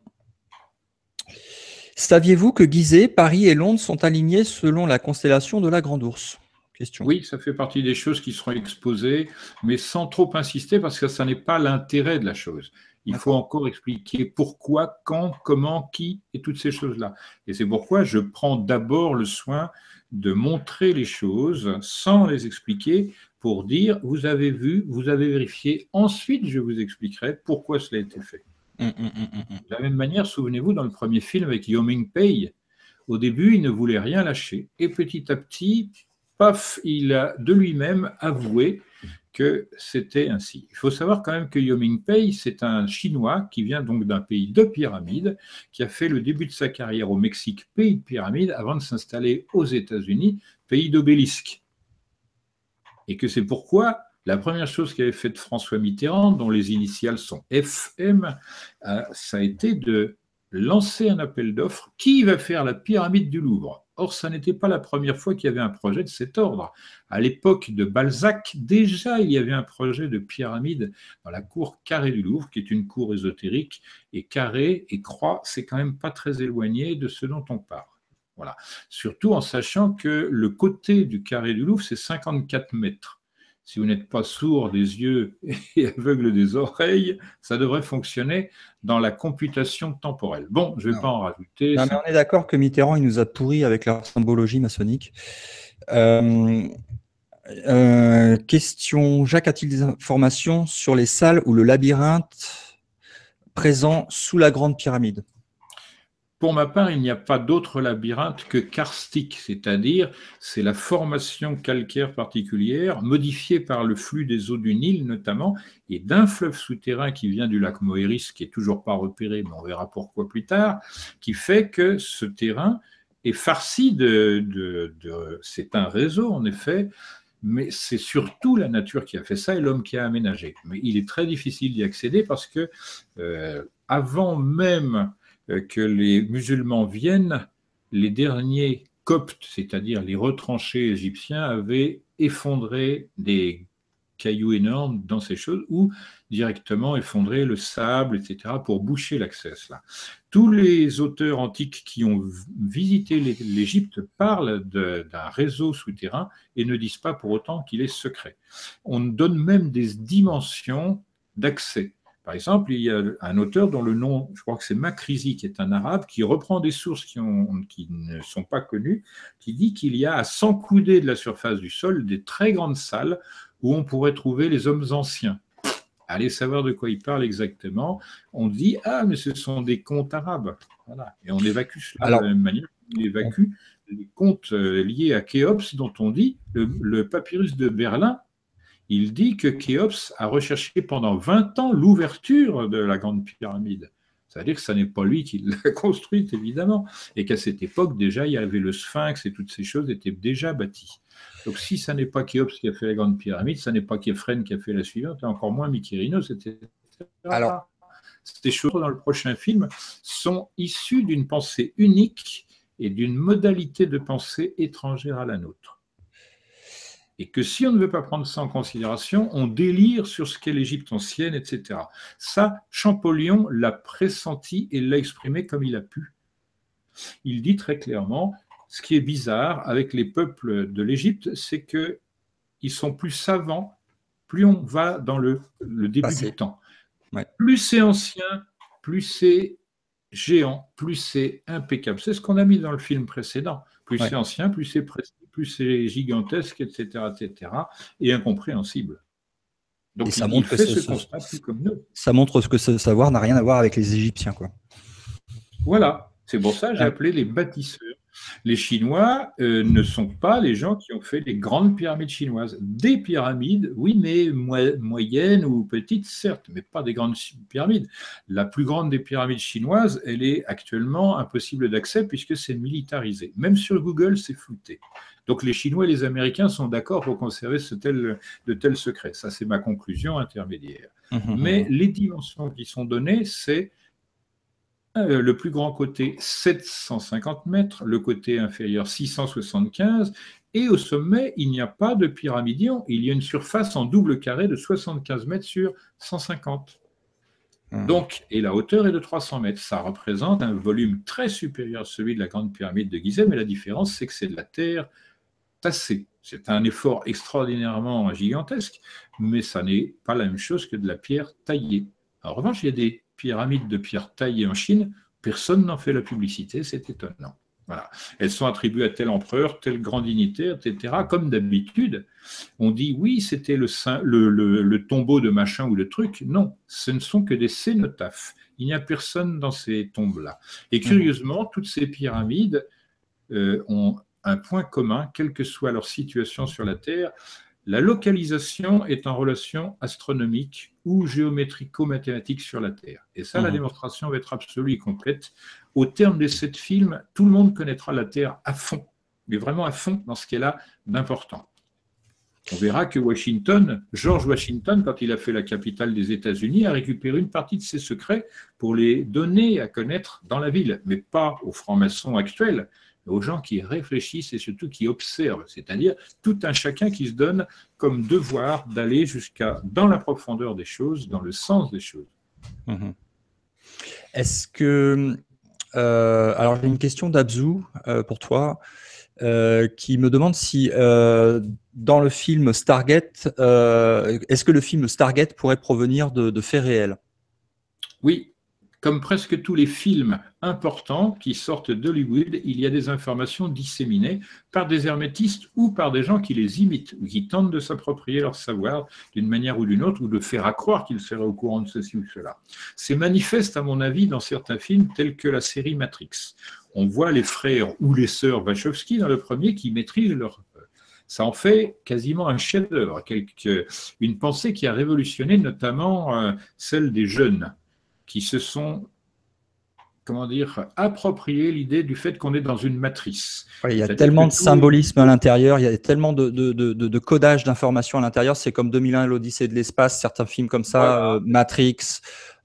Saviez-vous que Gizeh, Paris et Londres sont alignés selon la constellation de la Grande Ourse? Question. Oui, ça fait partie des choses qui seront exposées, mais sans trop insister parce que ça n'est pas l'intérêt de la chose. Il faut encore expliquer pourquoi, quand, comment, qui et toutes ces choses-là. Et c'est pourquoi je prends d'abord le soin de montrer les choses sans les expliquer pour dire vous avez vu, vous avez vérifié. Ensuite, je vous expliquerai pourquoi cela a été fait. Hum, hum, hum, de la même manière, souvenez-vous, dans le premier film avec Yoming Pei, au début, il ne voulait rien lâcher. Et petit à petit, paf, il a de lui-même avoué que c'était ainsi. Il faut savoir quand même que Yoming Pei, c'est un Chinois qui vient donc d'un pays de pyramides, qui a fait le début de sa carrière au Mexique, pays de pyramides, avant de s'installer aux États-Unis, pays d'obélisques. Et que c'est pourquoi la première chose qu'avait faite François Mitterrand, dont les initiales sont FM, euh, ça a été de lancer un appel d'offres. Qui va faire la pyramide du Louvre? Or, ça n'était pas la première fois qu'il y avait un projet de cet ordre. À l'époque de Balzac, déjà, il y avait un projet de pyramide dans la cour carrée du Louvre, qui est une cour ésotérique, et carré et croix, c'est quand même pas très éloigné de ce dont on parle. Voilà. Surtout en sachant que le côté du carré du Louvre, c'est 54 mètres si vous n'êtes pas sourd des yeux [laughs] et aveugle des oreilles, ça devrait fonctionner dans la computation temporelle. Bon, je ne vais pas en rajouter. on est d'accord que Mitterrand, il nous a pourri avec la symbologie maçonnique. Euh, euh, question, Jacques a-t-il des informations sur les salles ou le labyrinthe présent sous la grande pyramide? Pour ma part, il n'y a pas d'autre labyrinthe que karstique, c'est-à-dire c'est la formation calcaire particulière modifiée par le flux des eaux du Nil notamment et d'un fleuve souterrain qui vient du lac Moéris, qui est toujours pas repéré, mais on verra pourquoi plus tard, qui fait que ce terrain est farci de, c'est un réseau en effet, mais c'est surtout la nature qui a fait ça et l'homme qui a aménagé. Mais il est très difficile d'y accéder parce que euh, avant même que les musulmans viennent, les derniers coptes, c'est-à-dire les retranchés égyptiens, avaient effondré des cailloux énormes dans ces choses ou directement effondré le sable, etc., pour boucher l'accès. Tous les auteurs antiques qui ont visité l'Égypte parlent d'un réseau souterrain et ne disent pas pour autant qu'il est secret. On donne même des dimensions d'accès. Par exemple, il y a un auteur dont le nom, je crois que c'est Makrizi, qui est un arabe, qui reprend des sources qui, ne sont pas connues, qui dit qu'il y a à 100 coudées de la surface du sol des très grandes salles où on pourrait trouver les hommes anciens. Allez savoir de quoi il parle exactement. On dit Ah, mais ce sont des contes arabes. Voilà. Et on évacue cela de la même manière. On évacue les contes euh, liés à Khéops, dont on dit le papyrus de Berlin il dit que Khéops a recherché pendant 20 ans l'ouverture de la Grande Pyramide. C'est-à-dire que ce n'est pas lui qui l'a [laughs] construite, évidemment, et qu'à cette époque, déjà, il y avait le Sphinx et toutes ces choses étaient déjà bâties. Donc, si ce n'est pas Khéops qui a fait la Grande Pyramide, ce n'est pas Képhren qui a fait la suivante, et encore moins Mykérinos, etc. Alors, ces choses dans le prochain film sont issues d'une pensée unique et d'une modalité de pensée étrangère à la nôtre et que si on ne veut pas prendre ça en considération, on délire sur ce qu'est l'Égypte ancienne, etc. Ça, Champollion l'a pressenti et l'a exprimé comme il a pu. Il dit très clairement, ce qui est bizarre avec les peuples de l'Égypte, c'est qu'ils sont plus savants, plus on va dans le, début du temps. Plus c'est ancien, plus c'est géant, plus c'est impeccable. C'est ce qu'on a mis dans le film précédent. Plus c'est ancien, plus c'est précis plus c'est gigantesque, etc., etc., et incompréhensible. Donc, ça montre fait ce, constat comme nous. Ça montre ce que ce savoir n'a rien à voir avec les Égyptiens, quoi. Voilà, c'est pour ça que j'ai appelé les bâtisseurs. Les Chinois euh, ne sont pas les gens qui ont fait les grandes pyramides chinoises. Des pyramides, oui, mais moyennes ou petites, certes, mais pas des grandes pyramides. La plus grande des pyramides chinoises, elle est actuellement impossible d'accès puisque c'est militarisé. Même sur Google, c'est flouté. Donc les Chinois et les Américains sont d'accord pour conserver ce tel, de tels secrets. Ça, c'est ma conclusion intermédiaire. Mmh, mmh, mais mmh. les dimensions qui sont données, c'est le plus grand côté 750 mètres, le côté inférieur 675, et au sommet, il n'y a pas de pyramidion, il y a une surface en double carré de 75 mètres sur 150. Donc, et la hauteur est de 300 mètres. Ça représente un volume très supérieur à celui de la grande pyramide de Gizeh, mais la différence, c'est que c'est de la terre tassée. C'est un effort extraordinairement gigantesque, mais ça n'est pas la même chose que de la pierre taillée. En revanche, il y a des pyramides de pierre taillée en Chine, personne n'en fait la publicité, c'est étonnant. Voilà. Elles sont attribuées à tel empereur, tel grand dignitaire, etc. Comme d'habitude, on dit oui, c'était le, le, le, tombeau de machin ou de truc. Non, ce ne sont que des cénotaphes. Il n'y a personne dans ces tombes-là. Et mmh. curieusement, toutes ces pyramides euh, ont un point commun, quelle que soit leur situation sur la Terre, la localisation est en relation astronomique ou géométrico-mathématique sur la Terre. Et ça, la mhm. démonstration va être absolue et complète. Au terme de sept films, tout le monde connaîtra la Terre à fond, mais vraiment à fond dans ce qu'elle a d'important. On verra que Washington, George Washington, quand il a fait la capitale des États-Unis, a récupéré une partie de ses secrets pour les donner à connaître dans la ville, mais pas aux francs-maçons actuels, aux gens qui réfléchissent et surtout qui observent, c'est-à-dire tout un chacun qui se donne comme devoir d'aller jusqu'à dans la profondeur des choses, dans le sens des choses. Mhm. Est-ce que euh, alors j'ai une question d'Abzou euh, pour toi. Euh, qui me demande si dans le film Stargate, est-ce que le film Stargate pourrait provenir de faits réels? Oui, comme presque tous les films importants qui sortent d'Hollywood, il y a des informations disséminées par des hermétistes ou par des gens qui les imitent ou qui tentent de s'approprier leur savoir d'une manière ou d'une autre ou de faire à croire qu'ils seraient au courant de ceci ou cela. C'est manifeste, à mon avis, dans certains films tels que la série Matrix. On voit les frères ou les sœurs Wachowski dans le premier qui maîtrisent leur ça en fait quasiment un chef-d'œuvre, une pensée qui a révolutionné notamment euh, celle des jeunes qui se sont comment dire, approprié l'idée du fait qu'on est dans une matrice. il y a tellement de symbolisme à l'intérieur, il y a tellement de, de, de, codage d'informations à l'intérieur. C'est comme 2001, l'Odyssée de l'espace, certains films comme ça, euh, Matrix.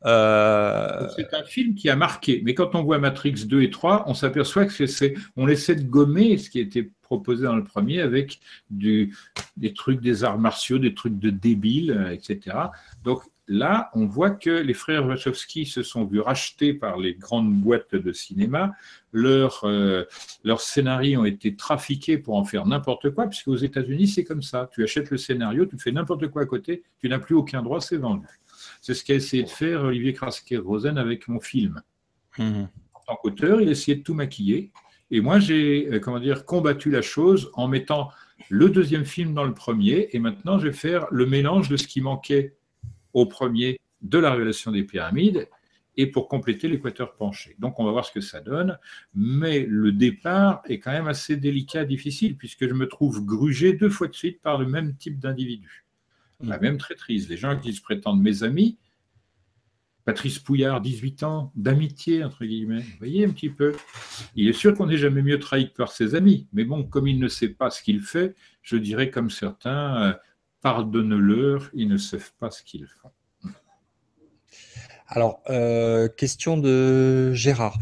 Euh, c'est un film qui a marqué, mais quand on voit Matrix 2 et 3, on s'aperçoit que c'est, on essaie de gommer ce qui était proposé dans le premier avec du, des trucs des arts martiaux, des trucs de débiles, etc. Donc là, on voit que les frères Wachowski se sont vus racheter par les grandes boîtes de cinéma. Leurs, euh, leurs scénarios ont été trafiqués pour en faire n'importe quoi, puisque aux États-Unis, c'est comme ça. Tu achètes le scénario, tu fais n'importe quoi à côté, tu n'as plus aucun droit, c'est vendu. C'est ce qu'a essayé de faire Olivier Krasker-Rosen avec mon film. Mmh. En tant qu'auteur, il a essayé de tout maquiller. Et moi, j'ai euh, comment dire combattu la chose en mettant le deuxième film dans le premier. Et maintenant, je vais faire le mélange de ce qui manquait au premier de la révélation des pyramides et pour compléter l'équateur penché. Donc on va voir ce que ça donne, mais le départ est quand même assez délicat, difficile, puisque je me trouve grugé deux fois de suite par le même type d'individu. La mmh. même traîtrise, les gens qui se prétendent mes amis, Patrice Pouillard, 18 ans, d'amitié, entre guillemets. Vous voyez un petit peu Il est sûr qu'on n'est jamais mieux trahi que par ses amis, mais bon, comme il ne sait pas ce qu'il fait, je dirais comme certains, euh, pardonne-leur, ils ne savent pas ce qu'ils font. Alors, euh, question de Gérard.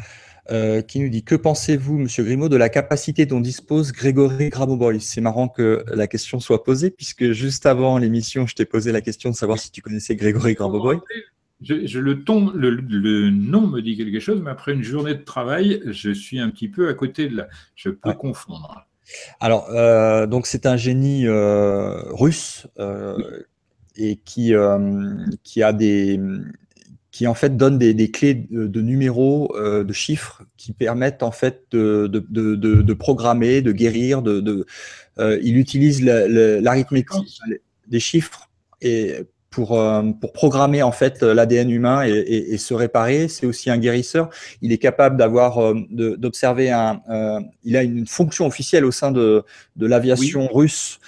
Euh, qui nous dit Que pensez-vous, Monsieur Grimaud, de la capacité dont dispose Grégory Graboboy C'est marrant que la question soit posée, puisque juste avant l'émission, je t'ai posé la question de savoir si tu connaissais Grégory Graboboy. Je, le, nom me dit quelque chose, mais après une journée de travail, je suis un petit peu à côté de là. Je peux confondre. Alors, euh, donc c'est un génie euh, russe euh, et qui, qui a des qui en fait donne des, clés de, numéros, de chiffres qui permettent en fait de, de, de programmer, de guérir. De, il utilise l'arithmétique des chiffres et pour, euh, pour programmer en fait l'ADN humain et, se réparer. C'est aussi un guérisseur. Il est capable d'avoir euh, d'observer un. Euh, il a une fonction officielle au sein de, de l'aviation russe.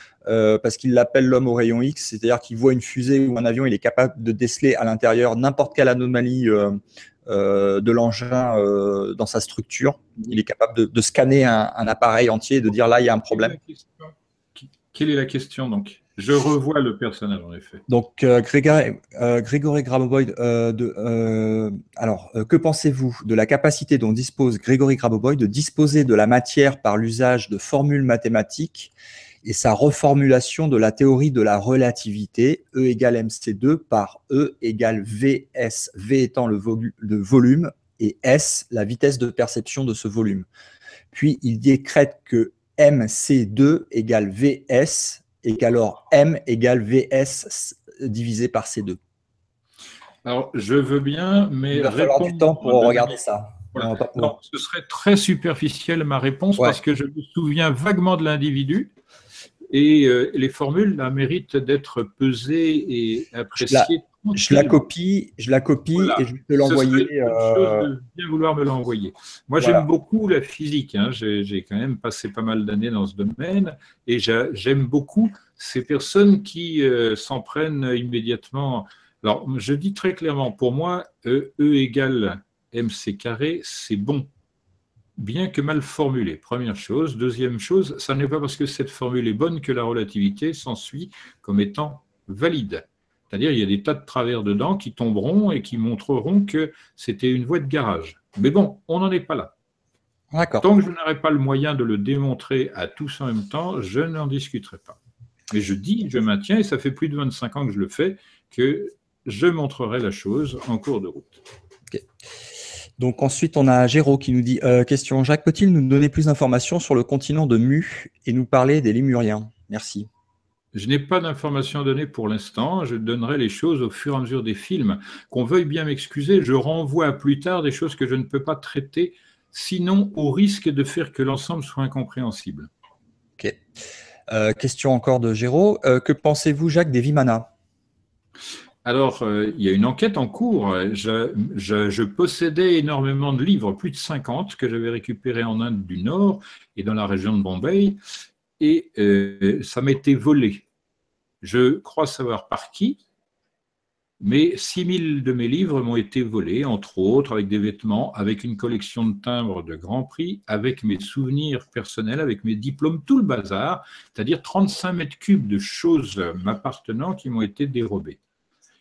parce qu'il l'appelle l'homme au rayon X, c'est-à-dire qu'il voit une fusée ou un avion, il est capable de déceler à l'intérieur n'importe quelle anomalie de l'engin dans sa structure. Il est capable de, de scanner un, un, appareil entier et de dire là, il y a un problème. Quelle est la question donc? Je revois le personnage, en effet. Donc, euh, Grégory, euh, Grégory euh, de, alors, que pensez-vous de la capacité dont dispose Grégory Grabovoy de disposer de la matière par l'usage de formules mathématiques et sa reformulation de la théorie de la relativité, E égale mc2 par E égale vs, V étant le volume et S la vitesse de perception de ce volume. Puis, il décrète que mc2 égale vs et qu'alors M égale VS divisé par C2 Alors, je veux bien, mais. Il va falloir du temps pour regarder ça. Non, ce serait très superficiel ma réponse parce que je me souviens vaguement de l'individu et euh, les formules là, méritent d'être pesées et appréciées. Je la copie, je la copie et je vais te l'envoyer. Euh... bien vouloir me l'envoyer. Moi, j'aime beaucoup la physique. Hein. J'ai quand même passé pas mal d'années dans ce domaine et j'aime beaucoup ces personnes qui euh, s'en prennent immédiatement. Alors, je dis très clairement, pour moi, E, e égale mc carré, c'est bon, bien que mal formulé. Première chose. Deuxième chose, ça n'est pas parce que cette formule est bonne que la relativité s'ensuit comme étant valide. C'est-à-dire, il y a des tas de travers dedans qui tomberont et qui montreront que c'était une voie de garage. Mais bon, on n'en est pas là. Tant que je n'aurai pas le moyen de le démontrer à tous en même temps, je n'en discuterai pas. Mais je dis, je maintiens, et ça fait plus de 25 ans que je le fais, que je montrerai la chose en cours de route. Donc ensuite, on a Géraud qui nous dit euh, question Jacques peut-il nous donner plus d'informations sur le continent de Mu et nous parler des Lémuriens? Merci. Je n'ai pas d'informations à donner pour l'instant. Je donnerai les choses au fur et à mesure des films. Qu'on veuille bien m'excuser, je renvoie à plus tard des choses que je ne peux pas traiter, sinon au risque de faire que l'ensemble soit incompréhensible. Ok. Euh, question encore de Géraud. Euh, que pensez-vous, Jacques, des Vimana? Alors, euh, il y a une enquête en cours. Je, possédais énormément de livres, plus de 50, que j'avais récupérés en Inde du Nord et dans la région de Bombay, et ça m'était volé. Je crois savoir par qui, mais 6000 de mes livres m'ont été volés, entre autres avec des vêtements, avec une collection de timbres de grand prix, avec mes souvenirs personnels, avec mes diplômes, tout le bazar, c'est-à-dire 35 mètres cubes de choses m'appartenant qui m'ont été dérobées.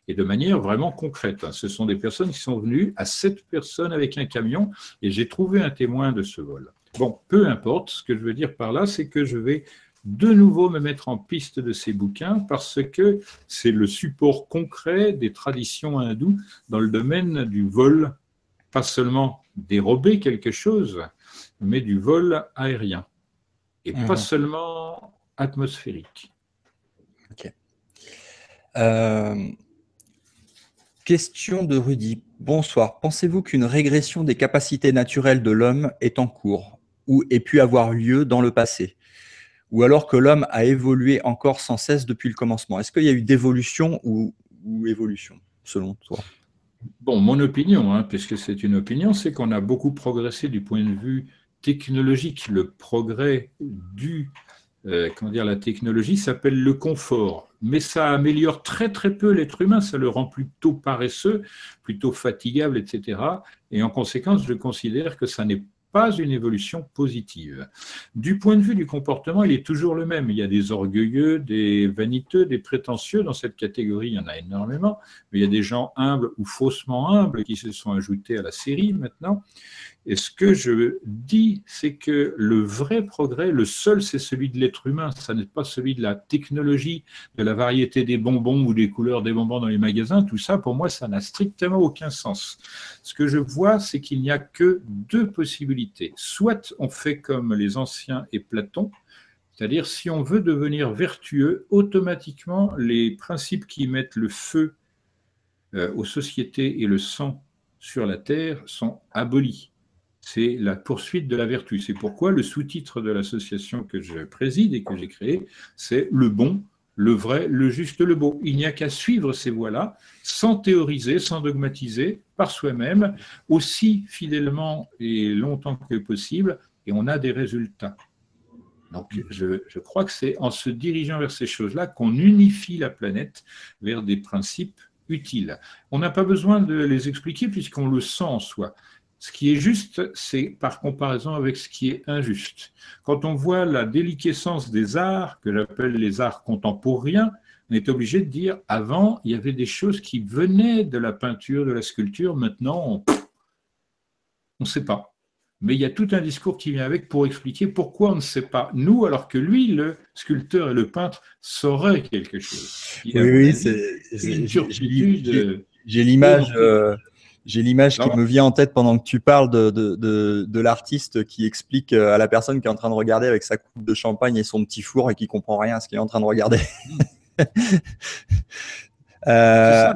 Et de manière vraiment concrète. Hein. Ce sont des personnes qui sont venues à sept personnes avec un camion et j'ai trouvé un témoin de ce vol. Bon, peu importe, ce que je veux dire par là, c'est que je vais de nouveau me mettre en piste de ces bouquins parce que c'est le support concret des traditions hindoues dans le domaine du vol, pas seulement dérober quelque chose, mais du vol aérien et pas mhm. seulement atmosphérique. Euh, question de Rudy. Bonsoir. Pensez-vous qu'une régression des capacités naturelles de l'homme est en cours? Ou ait pu avoir lieu dans le passé ou alors que l'homme a évolué encore sans cesse depuis le commencement Est-ce qu'il y a eu d'évolution ou, évolution, selon toi? Bon, mon opinion, hein, puisque c'est une opinion, c'est qu'on a beaucoup progressé du point de vue technologique. Le progrès du, euh, comment dire, la technologie s'appelle le confort, mais ça améliore très très peu l'être humain, ça le rend plutôt paresseux, plutôt fatigable, etc. Et en conséquence, je considère que ça n'est pas une évolution positive. Du point de vue du comportement, il est toujours le même. Il y a des orgueilleux, des vaniteux, des prétentieux. Dans cette catégorie, il y en a énormément. Mais il y a des gens humbles ou faussement humbles qui se sont ajoutés à la série maintenant. Et ce que je dis, c'est que le vrai progrès, le seul, c'est celui de l'être humain. Ça n'est pas celui de la technologie, de la variété des bonbons ou des couleurs des bonbons dans les magasins. Tout ça, pour moi, ça n'a strictement aucun sens. Ce que je vois, c'est qu'il n'y a que deux possibilités. Soit on fait comme les anciens et Platon, c'est-à-dire si on veut devenir vertueux, automatiquement, les principes qui mettent le feu euh, aux sociétés et le sang sur la terre sont abolis c'est la poursuite de la vertu. C'est pourquoi le sous-titre de l'association que je préside et que j'ai créée, c'est le bon, le vrai, le juste, le beau. Il n'y a qu'à suivre ces voies-là, sans théoriser, sans dogmatiser, par soi-même, aussi fidèlement et longtemps que possible, et on a des résultats. Donc je, crois que c'est en se dirigeant vers ces choses-là qu'on unifie la planète vers des principes utiles. On n'a pas besoin de les expliquer puisqu'on le sent en soi. Ce qui est juste, c'est par comparaison avec ce qui est injuste. Quand on voit la déliquescence des arts, que j'appelle les arts contemporains, on est obligé de dire, avant, il y avait des choses qui venaient de la peinture, de la sculpture, maintenant, on ne sait pas. Mais il y a tout un discours qui vient avec pour expliquer pourquoi on ne sait pas, nous, alors que lui, le sculpteur et le peintre, saurait quelque chose. oui, oui, c'est J'ai l'image j'ai l'image qui me vient en tête pendant que tu parles de, de, l'artiste qui explique euh, à la personne qui est en train de regarder avec sa coupe de champagne et son petit four et qui comprend rien à ce qu'il est en train de regarder. [laughs] Euh,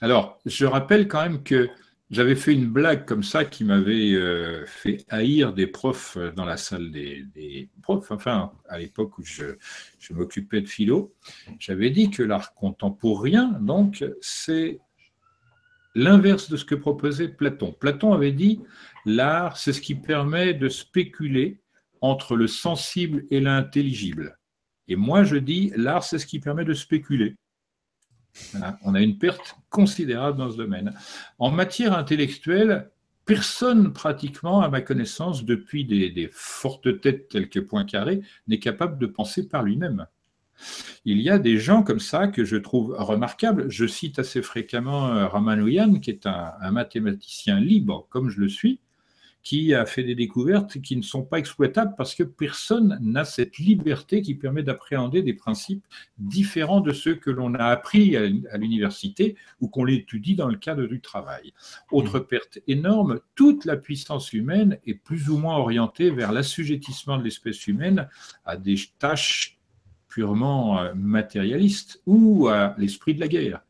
Alors, je rappelle quand même que j'avais fait une blague comme ça qui m'avait euh, fait haïr des profs dans la salle des, des profs, enfin à l'époque où je, je m'occupais de philo. J'avais dit que l'art contemporain, donc, c'est l'inverse de ce que proposait Platon. Platon avait dit l'art, c'est ce qui permet de spéculer entre le sensible et l'intelligible. Et moi, je dis l'art, c'est ce qui permet de spéculer. On a une perte considérable dans ce domaine. En matière intellectuelle, personne pratiquement, à ma connaissance, depuis des, fortes têtes telles que Poincaré, n'est capable de penser par lui-même. Il y a des gens comme ça que je trouve remarquables. Je cite assez fréquemment euh, Ramanujan, qui est un, mathématicien libre, comme je le suis, qui a fait des découvertes qui ne sont pas exploitables parce que personne n'a cette liberté qui permet d'appréhender des principes différents de ceux que l'on a appris à l'université ou qu'on l'étudie dans le cadre du travail. Autre mmh. perte énorme, toute la puissance humaine est plus ou moins orientée vers l'assujettissement de l'espèce humaine à des tâches purement euh, matérialistes ou à l'esprit de la guerre.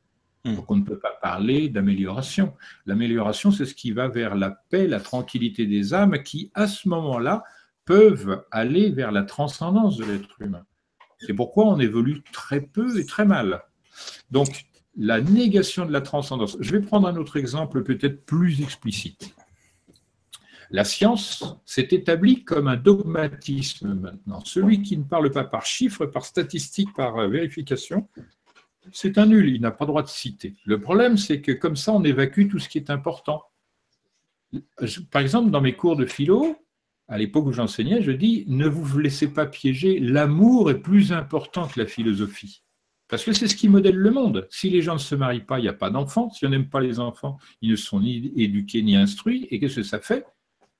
Hmm. Donc on ne peut pas parler d'amélioration. L'amélioration, c'est ce qui va vers la paix, la tranquillité des âmes, qui à ce moment-là peuvent aller vers la transcendance de l'être humain. C'est pourquoi on évolue très peu et très mal. Donc la négation de la transcendance. Je vais prendre un autre exemple peut-être plus explicite. La science s'est établie comme un dogmatisme maintenant. Celui qui ne parle pas par chiffres, par statistiques, par euh, vérification, c'est un nul, il n'a pas le droit de citer. Le problème, c'est que comme ça, on évacue tout ce qui est important. Par exemple, dans mes cours de philo, à l'époque où j'enseignais, je dis ne vous laissez pas piéger, l'amour est plus important que la philosophie. Parce que c'est ce qui modèle le monde. Si les gens ne se marient pas, il n'y a pas d'enfants. Si on n'aime pas les enfants, ils ne sont ni éduqués ni instruits. Et qu'est-ce que ça fait?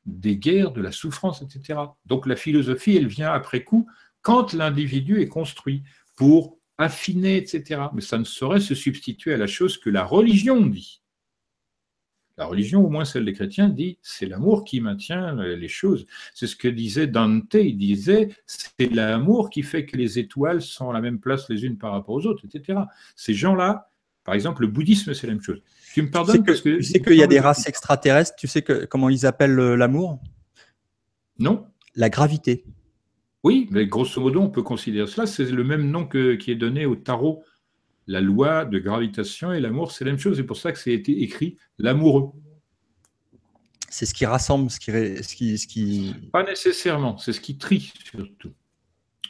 Des guerres, de la souffrance, etc. Donc la philosophie, elle vient après coup quand l'individu est construit pour affiner, etc. Mais ça ne saurait se substituer à la chose que la religion dit. La religion, au moins celle des chrétiens, dit c'est l'amour qui maintient les choses. C'est ce que disait Dante. Il disait c'est l'amour qui fait que les étoiles sont à la même place les unes par rapport aux autres, etc. Ces gens-là, par exemple, le bouddhisme, c'est la même chose. Tu me pardonnes parce que. Tu sais qu'il y a des races extraterrestres, tu sais que, comment ils appellent euh, l'amour? Non. La gravité. Oui, mais grosso modo, on peut considérer cela. C'est le même nom que, qui est donné au tarot. La loi de gravitation et l'amour, c'est la même chose. C'est pour ça que c'est été écrit l'amoureux. C'est ce qui rassemble, ce qui, ce qui, ce qui... Pas nécessairement, c'est ce qui trie surtout.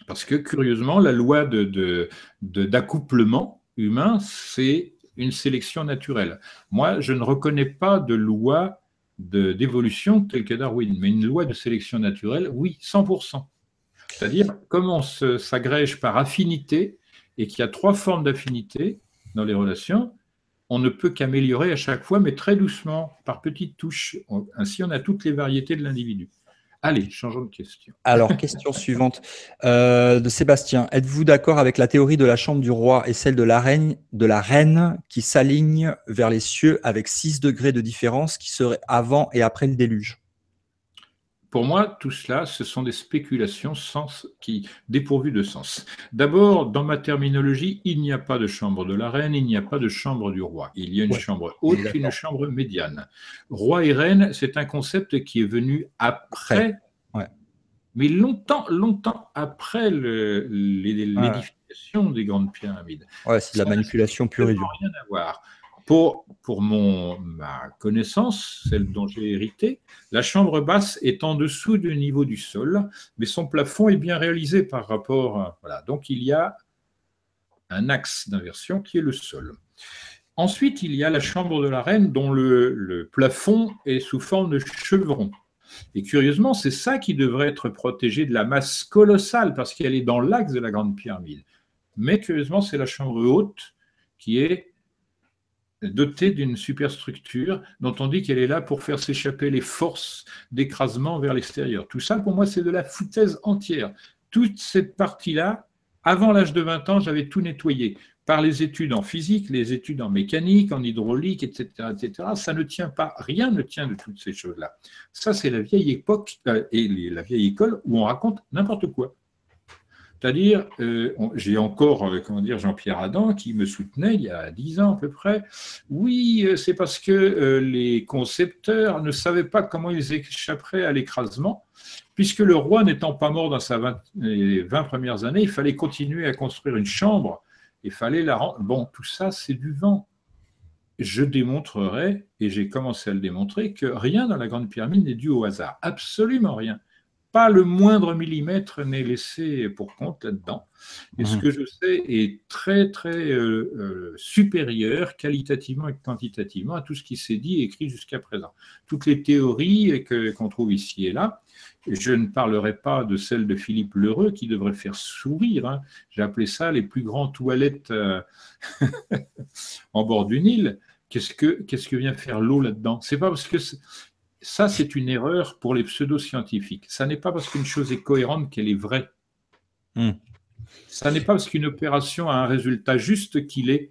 Parce que curieusement, la loi de, d'accouplement humain, c'est une sélection naturelle. Moi, je ne reconnais pas de loi d'évolution telle que Darwin, mais une loi de sélection naturelle, oui, 100%. C'est-à-dire, comme on s'agrège par affinité et qu'il y a trois formes d'affinité dans les relations, on ne peut qu'améliorer à chaque fois, mais très doucement, par petites touches. Ainsi, on a toutes les variétés de l'individu. Allez, changeons de question. Alors, question [laughs] suivante euh, de Sébastien. Êtes-vous d'accord avec la théorie de la chambre du roi et celle de la reine, de la reine qui s'aligne vers les cieux avec 6 degrés de différence qui serait avant et après le déluge? Pour moi, tout cela, ce sont des spéculations sens, qui, dépourvues de sens. D'abord, dans ma terminologie, il n'y a pas de chambre de la reine, il n'y a pas de chambre du roi. Il y a une chambre haute et une chambre médiane. Roi et reine, c'est un concept qui est venu après, mais longtemps, longtemps après l'édification des grandes pyramides. Ouais, c'est de la manipulation pure et dure. rien à voir. Pour, mon, ma connaissance, celle dont j'ai hérité, la chambre basse est en dessous du niveau du sol, mais son plafond est bien réalisé par rapport. Voilà. Donc il y a un axe d'inversion qui est le sol. Ensuite, il y a la chambre de la reine dont le, le plafond est sous forme de chevron. Et curieusement, c'est ça qui devrait être protégé de la masse colossale parce qu'elle est dans l'axe de la grande pyramide. Mais curieusement, c'est la chambre haute qui est dotée d'une superstructure dont on dit qu'elle est là pour faire s'échapper les forces d'écrasement vers l'extérieur. Tout ça, pour moi, c'est de la foutaise entière. Toute cette partie-là, avant l'âge de 20 ans, j'avais tout nettoyé par les études en physique, les études en mécanique, en hydraulique, etc., etc. Ça ne tient pas, rien ne tient de toutes ces choses-là. Ça, c'est la vieille époque euh, et la vieille école où on raconte n'importe quoi. C'est-à-dire, euh, j'ai encore, euh, comment dire, Jean-Pierre Adam qui me soutenait il y a dix ans à peu près. Oui, euh, c'est parce que les concepteurs ne savaient pas comment ils échapperaient à l'écrasement, puisque le roi n'étant pas mort dans sa 20, les 20 premières années, il fallait continuer à construire une chambre, il fallait la rendre. Bon, tout ça, c'est du vent. Je démontrerai, et j'ai commencé à le démontrer, que rien dans la Grande Pyramide n'est dû au hasard. Absolument rien pas le moindre millimètre n'est laissé pour compte là-dedans. Et ce mmh. que je sais est très, très euh, euh, supérieur qualitativement et quantitativement à tout ce qui s'est dit et écrit jusqu'à présent. Toutes les théories qu'on trouve ici et là, je ne parlerai pas de celle de Philippe Lheureux qui devrait faire sourire. Hein. J'ai appelé ça les plus grandes toilettes euh, [laughs] en bord du Nil. Qu'est-ce que, qu'est-ce que vient faire l'eau là-dedans? C'est pas parce que ça, c'est une erreur pour les pseudo-scientifiques. Ça n'est pas parce qu'une chose est cohérente qu'elle est vraie. Hmm. Ça n'est pas parce qu'une opération a un résultat juste qu'il est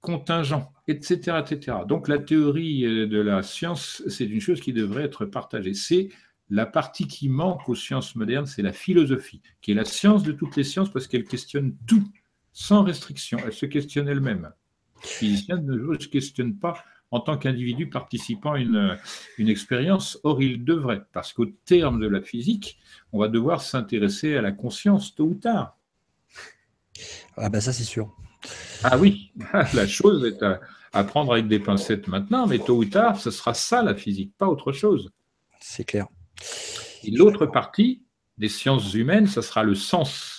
contingent, etc., etc. Donc la théorie euh, de la science, c'est une chose qui devrait être partagée. C'est la partie qui manque aux sciences modernes, c'est la philosophie, qui est la science de toutes les sciences parce qu'elle questionne tout, sans restriction. Elle se questionne elle-même. Le physicien ne se questionne pas en tant qu'individu participant à une, une expérience. Or, il devrait, parce qu'au terme de la physique, on va devoir s'intéresser à la conscience tôt ou tard. Ah ben ça c'est sûr. Ah oui, [laughs] la chose est à, prendre avec des pincettes maintenant, mais tôt ou tard, ce sera ça la physique, pas autre chose. C'est clair. Et l'autre partie des sciences humaines, ce sera le sens.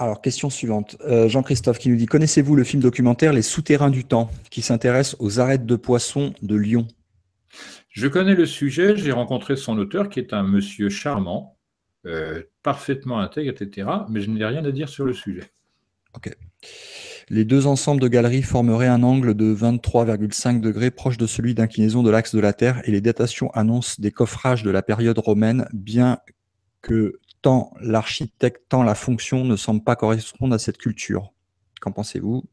Alors, question suivante. Euh, Jean-Christophe qui nous dit Connaissez-vous le film documentaire Les Souterrains du Temps, qui s'intéresse aux arêtes de poissons de Lyon? Je connais le sujet, j'ai rencontré son auteur, qui est un monsieur charmant, euh, parfaitement intègre, etc. Mais je n'ai rien à dire sur le sujet. Ok. Les deux ensembles de galeries formeraient un angle de 23,5 degrés proche de celui d'inclinaison de l'axe de la Terre et les datations annoncent des coffrages de la période romaine, bien que tant l'architecte, tant la fonction ne semblent pas correspondre à cette culture. Qu'en pensez-vous?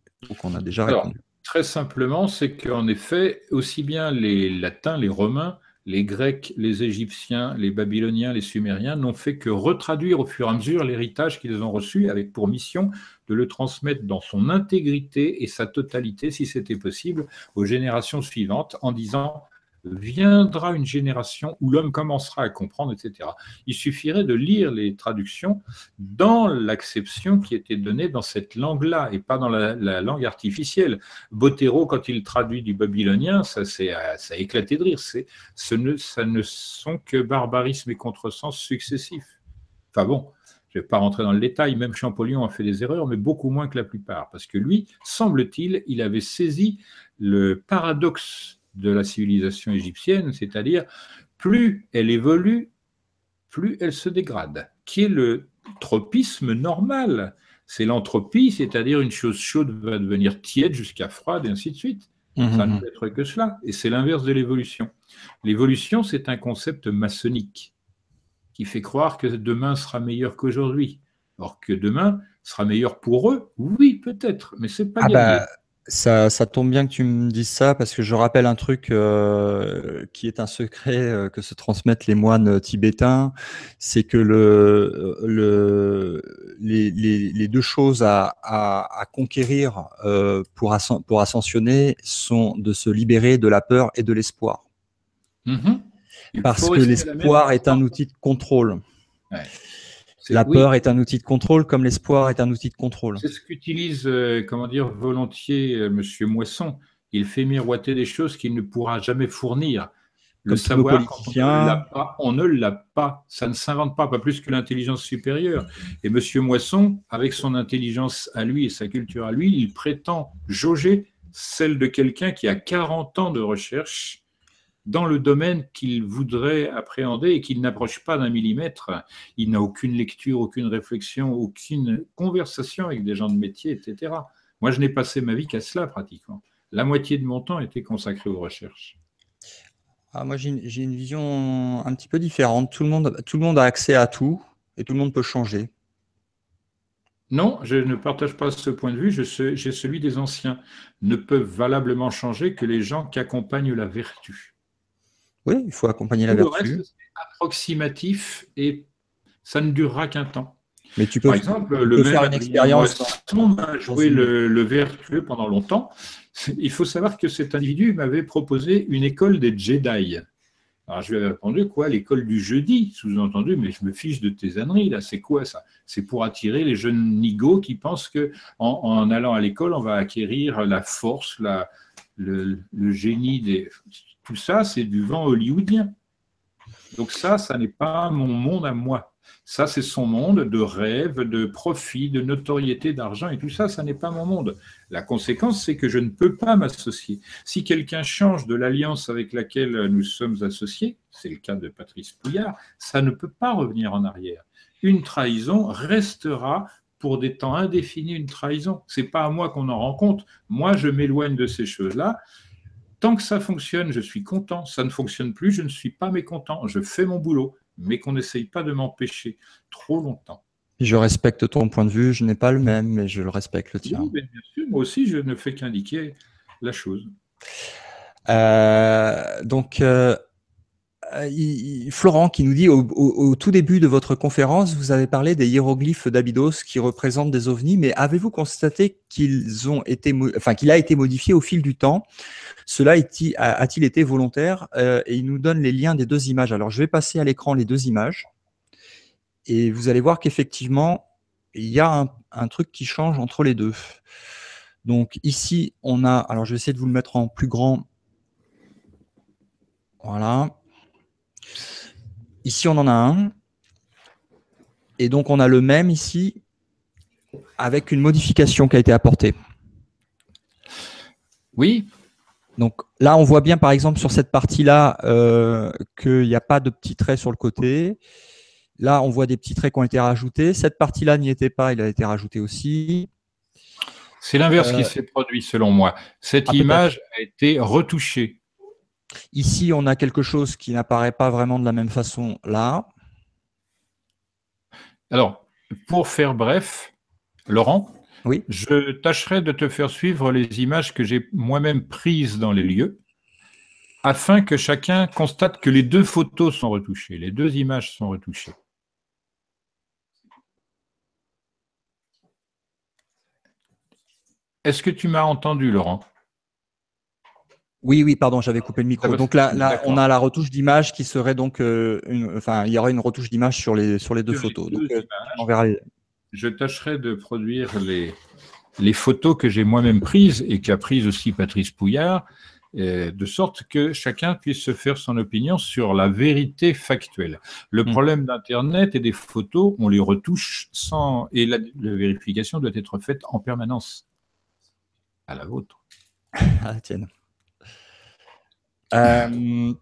On a déjà répondu? très simplement, c'est qu'en effet, aussi bien les latins, les romains, les Grecs, les Égyptiens, les Babyloniens, les Sumériens n'ont fait que retraduire au fur et à mesure l'héritage qu'ils ont reçu avec pour mission de le transmettre dans son intégrité et sa totalité, si c'était possible, aux générations suivantes en disant viendra une génération où l'homme commencera à comprendre, etc. Il suffirait de lire les traductions dans l'acception qui était donnée dans cette langue-là et pas dans la, langue artificielle. Botero, quand il traduit du babylonien, ça, euh, ça a éclaté de rire. Ce ne, ça ne sont que barbarisme et contresens successifs. Enfin bon, je ne vais pas rentrer dans le détail, même Champollion a fait des erreurs, mais beaucoup moins que la plupart, parce que lui, semble-t-il, il avait saisi le paradoxe de la civilisation égyptienne, c'est-à-dire plus elle évolue, plus elle se dégrade, qui est le tropisme normal. C'est l'entropie, c'est-à-dire une chose chaude va devenir tiède jusqu'à froide et ainsi de suite. Mmh, Ça ne mmh. peut être que cela. Et c'est l'inverse de l'évolution. L'évolution, c'est un concept maçonnique qui fait croire que demain sera meilleur qu'aujourd'hui. Or que demain sera meilleur pour eux, oui, peut-être, mais c'est pas ah gagné. Bah, ça, tombe bien que tu me dises ça parce que je rappelle un truc euh, qui est un secret euh, que se transmettent les moines tibétains, c'est que le, le, les, deux choses à, à, conquérir euh, pour, pour ascensionner sont de se libérer de la peur et de l'espoir. Mm-hmm. Parce que l'espoir est un outil de contrôle. La peur est un outil de contrôle comme l'espoir est un outil de contrôle. C'est ce qu'utilise, euh, comment dire, volontiers euh, Monsieur Moisson. Il fait miroiter des choses qu'il ne pourra jamais fournir. Le savoir, on ne l'a pas, Ça ne s'invente pas, pas plus que l'intelligence supérieure. Et Monsieur Moisson, avec son intelligence à lui et sa culture à lui, il prétend jauger celle de quelqu'un qui a 40 ans de recherche dans le domaine qu'il voudrait appréhender et qu'il n'approche pas d'un millimètre. Il n'a aucune lecture, aucune réflexion, aucune conversation avec des gens de métier, etc. Moi, je n'ai passé ma vie qu'à cela pratiquement. La moitié de mon temps était consacré aux recherches. Ah, moi, j'ai une, vision un petit peu différente. Tout le, monde, tout le monde a accès à tout et tout le monde peut changer. Non, je ne partage pas ce point de vue. J'ai celui des anciens. Ne peuvent valablement changer que les gens qui accompagnent la vertu. Oui, il faut accompagner la vertu. C'est approximatif et ça ne durera qu'un temps. Mais tu peux, Par exemple, le faire une expérience. a joué le, le, vertueux pendant longtemps. Il faut savoir que cet individu m'avait proposé une école des Jedi. Alors je lui avais répondu quoi L'école du jeudi, sous-entendu, mais je me fiche de tes âneries là. C'est quoi ça? C'est pour attirer les jeunes nigauds qui pensent que en, allant à l'école, on va acquérir la force, la, le, le génie des tout ça, c'est du vent hollywoodien. Donc ça, ça n'est pas mon monde à moi. Ça, c'est son monde de rêve, de profit, de notoriété, d'argent, et tout ça, ça n'est pas mon monde. La conséquence, c'est que je ne peux pas m'associer. Si quelqu'un change de l'alliance avec laquelle nous sommes associés, c'est le cas de Patrice Pouillard, ça ne peut pas revenir en arrière. Une trahison restera pour des temps indéfinis une trahison. C'est pas à moi qu'on en rend compte. Moi, je m'éloigne de ces choses-là tant que ça fonctionne, je suis content. Ça ne fonctionne plus, je ne suis pas mécontent. Je fais mon boulot, mais qu'on n'essaye pas de m'empêcher trop longtemps. Je respecte ton point de vue, je n'ai pas le même, mais je le respecte le tien. bien sûr, moi aussi, je ne fais qu'indiquer la chose. Euh, donc, euh, Florent qui nous dit au, tout début de votre conférence, vous avez parlé des hiéroglyphes d'Abydos qui représentent des ovnis, mais avez-vous constaté qu'ils ont été, enfin qu'il a été modifié au fil du temps? Cela a-t-il été volontaire? Euh, Et il nous donne les liens des deux images. Alors je vais passer à l'écran les deux images et vous allez voir qu'effectivement il y a un, truc qui change entre les deux. Donc ici on a, alors je vais essayer de vous le mettre en plus grand. Voilà. Ici, on en a un. Et donc, on a le même ici avec une modification qui a été apportée. Oui. Donc là, on voit bien, par exemple, sur cette partie-là, euh, qu'il n'y a pas de petits traits sur le côté. Là, on voit des petits traits qui ont été rajoutés. Cette partie-là n'y était pas, il a été rajouté aussi. C'est l'inverse qui euh, s'est produit, selon moi. Cette ah, image a été retouchée. Ici, on a quelque chose qui n'apparaît pas vraiment de la même façon là. Alors, pour faire bref, Laurent, oui. je tâcherai de te faire suivre les images que j'ai moi-même prises dans les lieux, afin que chacun constate que les deux photos sont retouchées, les deux images sont retouchées. Est-ce que tu m'as entendu, Laurent? Oui, oui, pardon, j'avais coupé le micro. Donc là, là on a la retouche d'image qui serait donc, euh, une, enfin, il y aurait une retouche d'image sur les sur les deux photos. donc, on verra Je tâcherai de produire les les photos que j'ai moi-même prises et qu'a prises aussi Patrice Pouillard, euh, de sorte que chacun puisse se faire son opinion sur la vérité factuelle. Le hmm. problème d'Internet et des photos, on les retouche sans et la, la vérification doit être faite en permanence. À la vôtre. [laughs] Ah, tienne. Euh,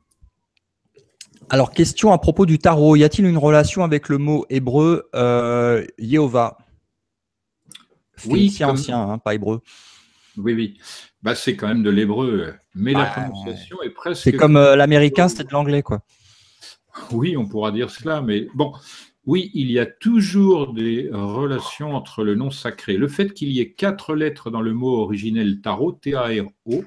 alors, question à propos du tarot. Y a-t-il une relation avec le mot hébreu euh, Yehovah? Oui, ancien, hein, pas hébreu. Oui, oui. Bah, c'est quand même de l'hébreu, mais la prononciation est presque. C'est comme euh, l'américain, c'est de l'anglais, quoi. Oui, on pourra dire cela, mais bon, oui, il y a toujours des relations entre le nom sacré. Le fait qu'il y ait quatre lettres dans le mot originel tarot, T-A-R-O,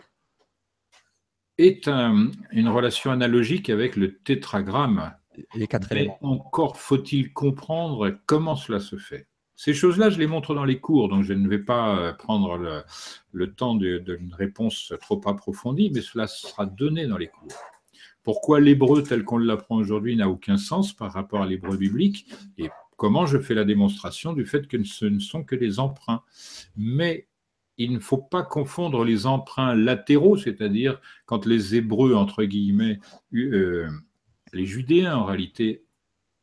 est une relation analogique avec le tétragramme. Les quatre Encore faut-il comprendre comment cela se fait. Ces choses-là, je les montre dans les cours, donc je ne vais pas euh, prendre le, temps d'une réponse trop approfondie, mais cela sera donné dans les cours. Pourquoi l'hébreu tel qu'on l'apprend aujourd'hui n'a aucun sens par rapport à l'hébreu biblique et comment je fais la démonstration du fait que ce ne sont que des emprunts? Mais il ne faut pas confondre les emprunts latéraux, c'est-à-dire quand les Hébreux, entre guillemets, euh, les Judéens en réalité,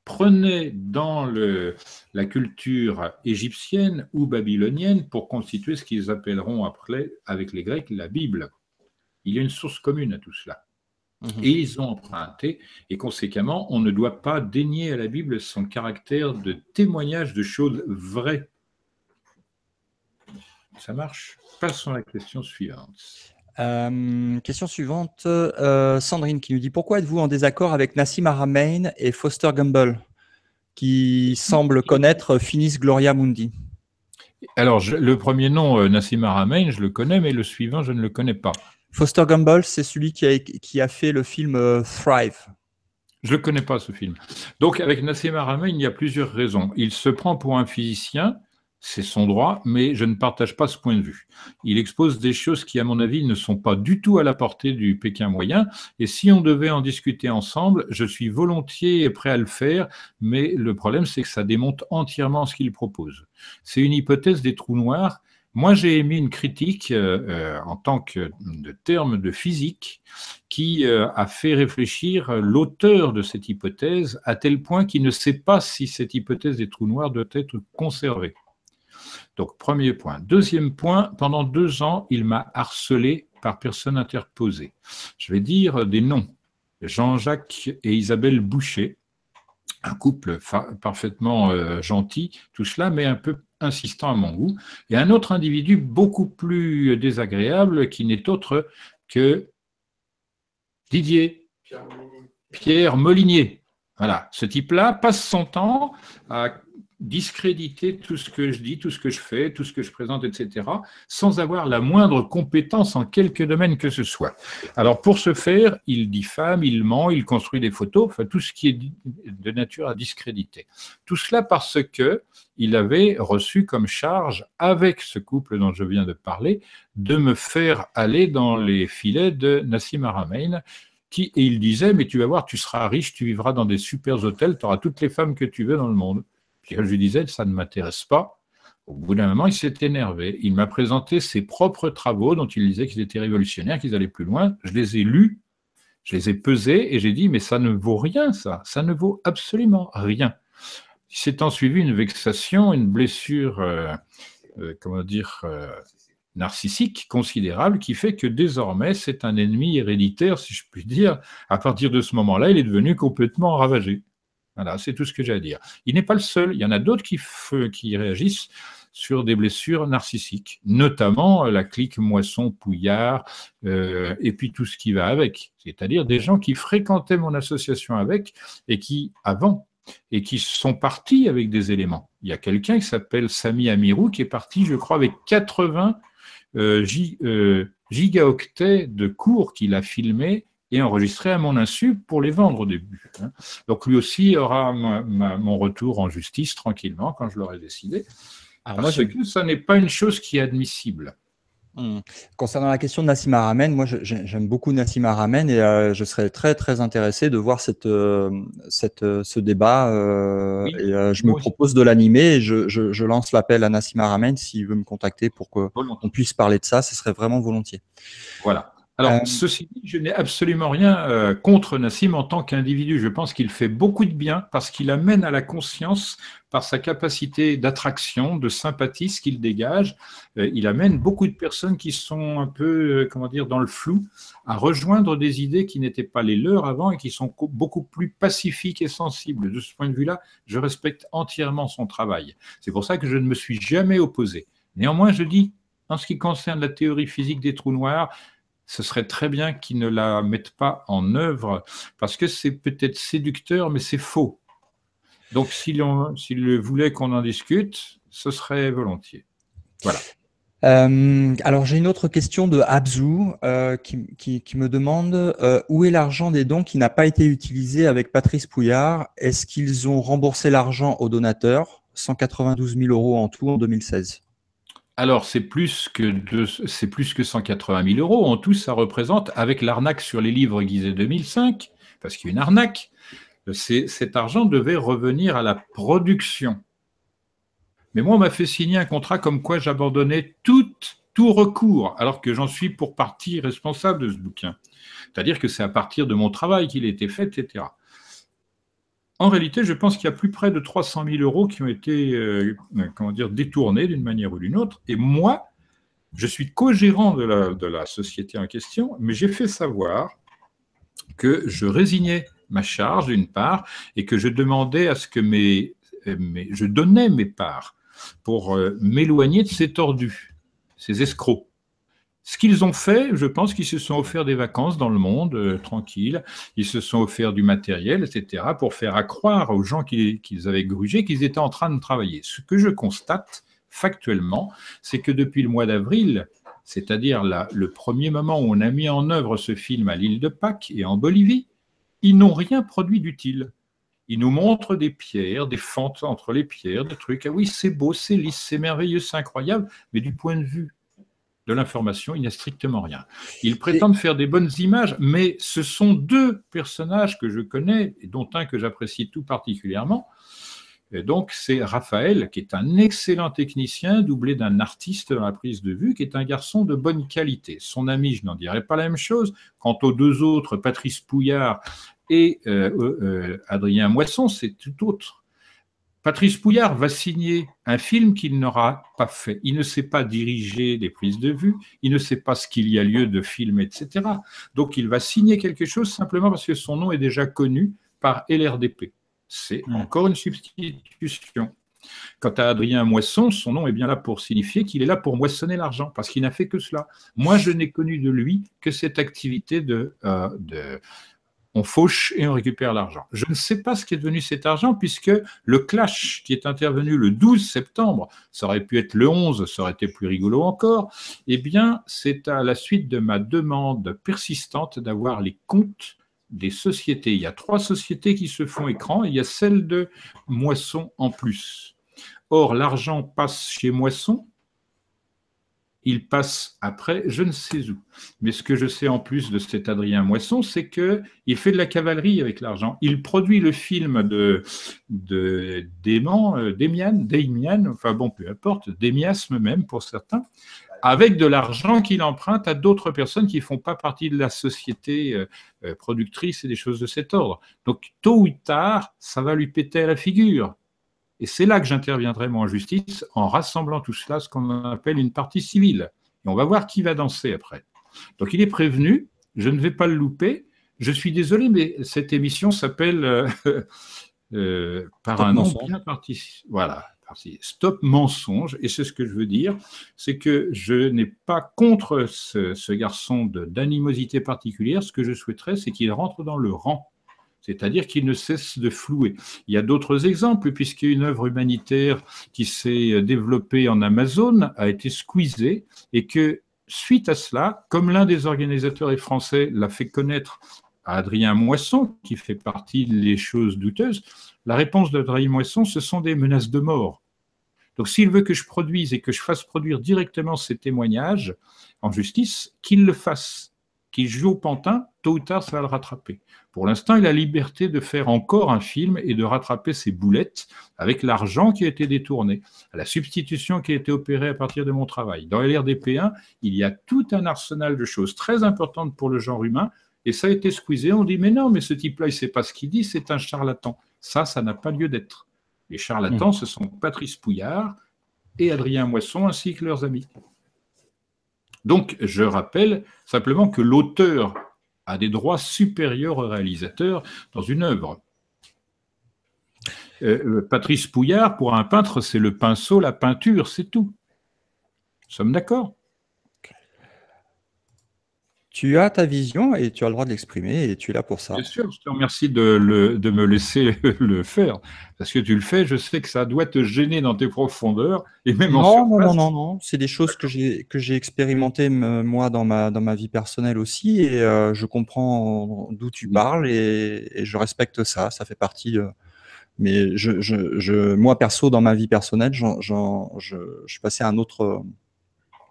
prenaient dans le, la culture égyptienne ou babylonienne pour constituer ce qu'ils appelleront après, avec les Grecs, la Bible. Il y a une source commune à tout cela. Mhm. Et ils ont emprunté, et conséquemment, on ne doit pas dénier à la Bible son caractère de témoignage de choses vraies ça marche. Passons à la question suivante. Euh, question suivante, euh, Sandrine qui nous dit pourquoi êtes-vous en désaccord avec Nassim Haramein et Foster Gamble qui semblent connaître Finis Gloria Mundi? Alors le premier nom euh, Nassim Haramein je le connais mais le suivant je ne le connais pas. Foster Gamble c'est celui qui a, qui a, fait le film Thrive. Je ne le connais pas ce film. Donc avec Nassim Haramein il y a plusieurs raisons. Il se prend pour un physicien c'est son droit, mais je ne partage pas ce point de vue. Il expose des choses qui, à mon avis, ne sont pas du tout à la portée du Pékin moyen, et si on devait en discuter ensemble, je suis volontiers prêt à le faire, mais le problème, c'est que ça démonte entièrement ce qu'il propose. C'est une hypothèse des trous noirs. Moi, j'ai émis une critique euh, euh, en tant que de terme de physique qui euh, a fait réfléchir l'auteur de cette hypothèse à tel point qu'il ne sait pas si cette hypothèse des trous noirs doit être conservée. Donc, premier point. Deuxième point, pendant deux ans, il m'a harcelé par personne interposée. Je vais dire des noms. Jean-Jacques et Isabelle Boucher, un couple parfaitement euh, gentil, tout cela, mais un peu insistant à mon goût. Et un autre individu beaucoup plus désagréable qui n'est autre que Didier Pierre Molinier. Voilà, ce type-là passe son temps à discréditer tout ce que je dis, tout ce que je fais, tout ce que je présente, etc., sans avoir la moindre compétence en quelque domaine que ce soit. Alors pour ce faire, il diffame, il ment, il construit des photos, enfin tout ce qui est de nature à discréditer. Tout cela parce que il avait reçu comme charge, avec ce couple dont je viens de parler, de me faire aller dans les filets de Nassim Haramein, qui, et il disait, mais tu vas voir, tu seras riche, tu vivras dans des super hôtels, tu auras toutes les femmes que tu veux dans le monde. Puis je lui disais, ça ne m'intéresse pas. Au bout d'un moment, il s'est énervé. Il m'a présenté ses propres travaux dont il disait qu'ils étaient révolutionnaires, qu'ils allaient plus loin. Je les ai lus, je les ai pesés et j'ai dit, mais ça ne vaut rien, ça. Ça ne vaut absolument rien. Il s'est suivi une vexation, une blessure, euh, euh, comment dire, euh, narcissique considérable qui fait que désormais c'est un ennemi héréditaire, si je puis dire. À partir de ce moment-là, il est devenu complètement ravagé. Voilà, c'est tout ce que j'ai à dire. Il n'est pas le seul. Il y en a d'autres qui, réagissent sur des blessures narcissiques, notamment euh, la clique Moisson-Pouillard euh, et puis tout ce qui va avec. C'est-à-dire des gens qui fréquentaient mon association avec et qui, avant, et qui sont partis avec des éléments. Il y a quelqu'un qui s'appelle Sami Amirou qui est parti, je crois, avec 80 euh, gigaoctets de cours qu'il a filmés et enregistré à mon insu pour les vendre au début. Hein. Donc lui aussi aura mon retour en justice tranquillement quand je l'aurai décidé. Alors parce moi, que ça n'est pas une chose qui est admissible. Hmm. Concernant la question de Nassim Haramein, moi j'aime beaucoup Nassim Haramein et euh, je serais très très intéressé de voir cette, euh, cette, euh, ce débat et je me propose de l'animer et je, je, je lance l'appel à Nassim Haramein s'il veut me contacter pour qu'on puisse parler de ça, ce serait vraiment volontiers. Voilà. Alors, euh, ceci dit, je n'ai absolument rien euh, contre Nassim en tant qu'individu. Je pense qu'il fait beaucoup de bien parce qu'il amène à la conscience, par sa capacité d'attraction, de sympathie, ce qu'il dégage, euh, il amène beaucoup de personnes qui sont un peu, comment dire, dans le flou, à rejoindre des idées qui n'étaient pas les leurs avant et qui sont beaucoup plus pacifiques et sensibles. De ce point de vue-là, je respecte entièrement son travail. C'est pour ça que je ne me suis jamais opposé. Néanmoins, je dis, en ce qui concerne la théorie physique des trous noirs, ce serait très bien qu'ils ne la mettent pas en œuvre, parce que c'est peut-être séducteur, mais c'est faux. Donc, s'ils voulaient qu'on en discute, ce serait volontiers. Voilà. Euh, alors j'ai une autre question de Abzou euh, qui, me demande euh, où est l'argent des dons qui n'a pas été utilisé avec Patrice Pouillard? Est-ce qu'ils ont remboursé l'argent aux donateurs? 192 000 euros en tout en 2016 alors, c'est plus, que c'est plus que 180 000 euros. En tout, ça représente, avec l'arnaque sur les livres Guizet 2005, parce qu'il y a une arnaque, cet argent devait revenir à la production. Mais moi, on m'a fait signer un contrat comme quoi j'abandonnais tout, tout recours, alors que j'en suis pour partie responsable de ce bouquin. C'est-à-dire que c'est à partir de mon travail qu'il été fait, etc. En réalité, je pense qu'il y a plus près de 300 000 euros qui ont été euh, comment dire, détournés d'une manière ou d'une autre. Et moi, je suis co-gérant de la, société en question, mais j'ai fait savoir que je résignais ma charge d'une part et que je demandais à ce que mes, mes je donnais mes parts pour euh, m'éloigner de ces tordus, ces escrocs. Ce qu'ils ont fait, je pense qu'ils se sont offerts des vacances dans le monde, euh, tranquille. Ils se sont offerts du matériel, etc., pour faire accroire aux gens qu'ils avaient grugé qu'ils étaient en train de travailler. Ce que je constate factuellement, c'est que depuis le mois d'avril, c'est-à-dire le premier moment où on a mis en œuvre ce film à l'île de Pâques et en Bolivie, ils n'ont rien produit d'utile. Ils nous montrent des pierres, des fentes entre les pierres, des trucs. Ah oui, c'est beau, c'est lisse, c'est merveilleux, c'est incroyable, mais du point de vue de l'information, il n'y a strictement rien. Ils prétendent faire des bonnes images, mais ce sont deux personnages que je connais, et dont un que j'apprécie tout particulièrement. Et donc, c'est Raphaël, qui est un excellent technicien, doublé d'un artiste dans la prise de vue, qui est un garçon de bonne qualité. Son ami, je n'en dirais pas la même chose. Quant aux deux autres, Patrice Pouillard et euh, euh, euh, Adrien Moisson, c'est tout autre. Patrice Pouillard va signer un film qu'il n'aura pas fait. Il ne sait pas diriger les prises de vue, il ne sait pas ce qu'il y a lieu de filmer, etc. Donc il va signer quelque chose simplement parce que son nom est déjà connu par LRDP. C'est hmm. encore une substitution. Quant à Adrien Moisson, son nom est bien là pour signifier qu'il est là pour moissonner l'argent, parce qu'il n'a fait que cela. Moi, je n'ai connu de lui que cette activité de, euh, de on fauche et on récupère l'argent. Je ne sais pas ce qui est devenu cet argent puisque le clash qui est intervenu le 12 septembre, ça aurait pu être le 11, ça aurait été plus rigolo encore, eh bien, c'est à la suite de ma demande persistante d'avoir les comptes des sociétés. Il y a trois sociétés qui se font écran il y a celle de Moisson en plus. Or, l'argent passe chez Moisson, il passe après, je ne sais où. Mais ce que je sais en plus de cet Adrien Moisson, c'est qu'il fait de la cavalerie avec l'argent. Il produit le film de, de Déman, euh, Démian, enfin bon, peu importe, Démiasme même pour certains, avec de l'argent qu'il emprunte à d'autres personnes qui ne font pas partie de la société euh, euh, productrice et des choses de cet ordre. Donc, tôt ou tard, ça va lui péter à la figure. Et c'est là que j'interviendrai, moi, en justice, en rassemblant tout cela, ce qu'on appelle une partie civile. Et on va voir qui va danser après. Donc, il est prévenu, je ne vais pas le louper. Je suis désolé, mais cette émission s'appelle euh, [laughs] euh, par un nom bien parti. Voilà, Stop mensonge. Et c'est ce que je veux dire, c'est que je n'ai pas contre ce, ce garçon d'animosité particulière. Ce que je souhaiterais, c'est qu'il rentre dans le rang c'est-à-dire qu'il ne cesse de flouer. Il y a d'autres exemples, puisqu'une œuvre humanitaire qui s'est développée en Amazon a été squeezée et que suite à cela, comme l'un des organisateurs est français l'a fait connaître à Adrien Moisson, qui fait partie des choses douteuses, la réponse d'Adrien Moisson, ce sont des menaces de mort. Donc s'il veut que je produise et que je fasse produire directement ces témoignages en justice, qu'il le fasse qui joue au pantin, tôt ou tard, ça va le rattraper. Pour l'instant, il a la liberté de faire encore un film et de rattraper ses boulettes avec l'argent qui a été détourné, la substitution qui a été opérée à partir de mon travail. Dans LRDP1, il y a tout un arsenal de choses très importantes pour le genre humain, et ça a été squeezé. On dit, mais non, mais ce type-là, il ne sait pas ce qu'il dit, c'est un charlatan. Ça, ça n'a pas lieu d'être. Les charlatans, mmh. ce sont Patrice Pouillard et Adrien Moisson, ainsi que leurs amis. Donc, je rappelle simplement que l'auteur a des droits supérieurs au réalisateur dans une œuvre. Euh, euh, Patrice Pouillard, pour un peintre, c'est le pinceau, la peinture, c'est tout. Nous sommes d'accord? Tu as ta vision et tu as le droit de l'exprimer et tu es là pour ça. Bien sûr, je te remercie de, de, me laisser [laughs] le faire. Parce que tu le fais, je sais que ça doit te gêner dans tes profondeurs et même non, en Non, non, non, non. C'est des choses que j'ai que j'ai expérimentées moi dans ma dans ma vie personnelle aussi et euh, je comprends d'où tu parles et, et, je respecte ça. Ça fait partie. De... Mais je, je, je, moi perso dans ma vie personnelle, je, je suis passé à un autre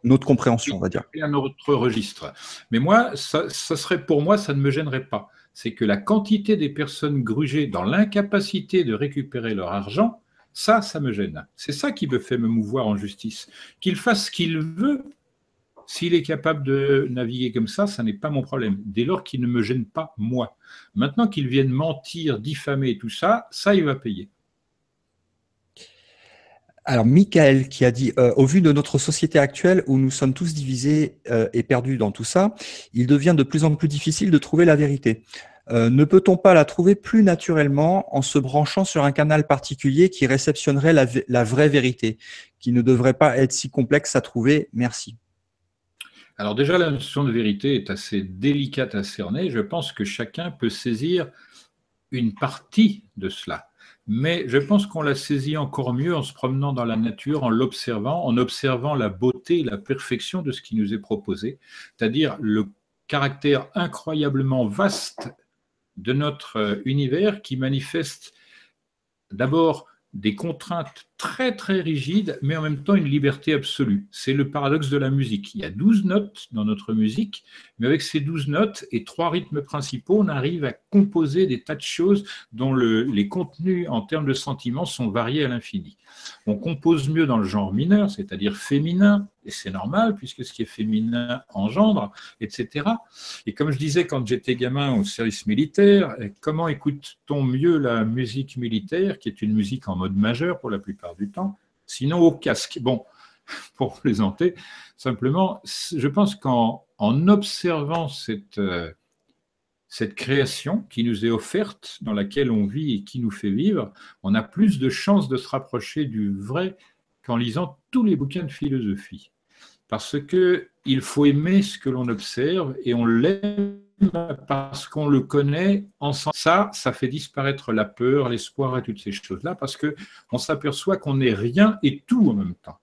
notre compréhension, on va dire. un autre registre. Mais moi, ça, serait pour moi, ça ne me gênerait pas. C'est que la quantité des personnes grugées dans l'incapacité de récupérer leur argent, ça, ça me gêne. C'est ça qui me fait me mouvoir en justice. Qu'il fasse ce qu'il veut, s'il est capable de naviguer comme ça, ça n'est pas mon problème. Dès lors qu'il ne me gêne pas, moi. Maintenant qu'il vienne mentir, diffamer tout ça, ça, il va payer. Alors, Michael qui a dit, euh, au vu de notre société actuelle où nous sommes tous divisés euh, et perdus dans tout ça, il devient de plus en plus difficile de trouver la vérité. Euh, ne peut-on pas la trouver plus naturellement en se branchant sur un canal particulier qui réceptionnerait la, la vraie vérité, qui ne devrait pas être si complexe à trouver? Merci. Alors déjà, la notion de vérité est assez délicate à cerner. Je pense que chacun peut saisir une partie de cela mais je pense qu'on l'a saisi encore mieux en se promenant dans la nature, en l'observant, en observant la beauté la perfection de ce qui nous est proposé, c'est-à-dire le caractère incroyablement vaste de notre euh, univers qui manifeste d'abord des contraintes très très rigides, mais en même temps une liberté absolue. C'est le paradoxe de la musique. Il y a 12 notes dans notre musique, mais avec ces 12 notes et trois rythmes principaux, on arrive à composer des tas de choses dont les contenus en termes de sentiments sont variés à l'infini. On compose mieux dans le genre mineur, c'est-à-dire féminin, et c'est normal puisque ce qui est féminin engendre, etc. Et comme je disais quand j'étais gamin au service militaire, comment écoute-t-on mieux la musique militaire, qui est une musique en mode majeur pour la plupart du temps, sinon au casque Bon, [laughs] pour plaisanter, simplement, je pense qu'en observant cette, euh, cette création qui nous est offerte, dans laquelle on vit et qui nous fait vivre, on a plus de chances de se rapprocher du vrai qu'en lisant tous les bouquins de philosophie. Parce qu'il faut aimer ce que l'on observe et on l'aime parce qu'on le connaît ensemble. Ça, ça fait disparaître la peur, l'espoir et toutes ces choses-là, parce qu'on s'aperçoit qu'on n'est rien et tout en même temps,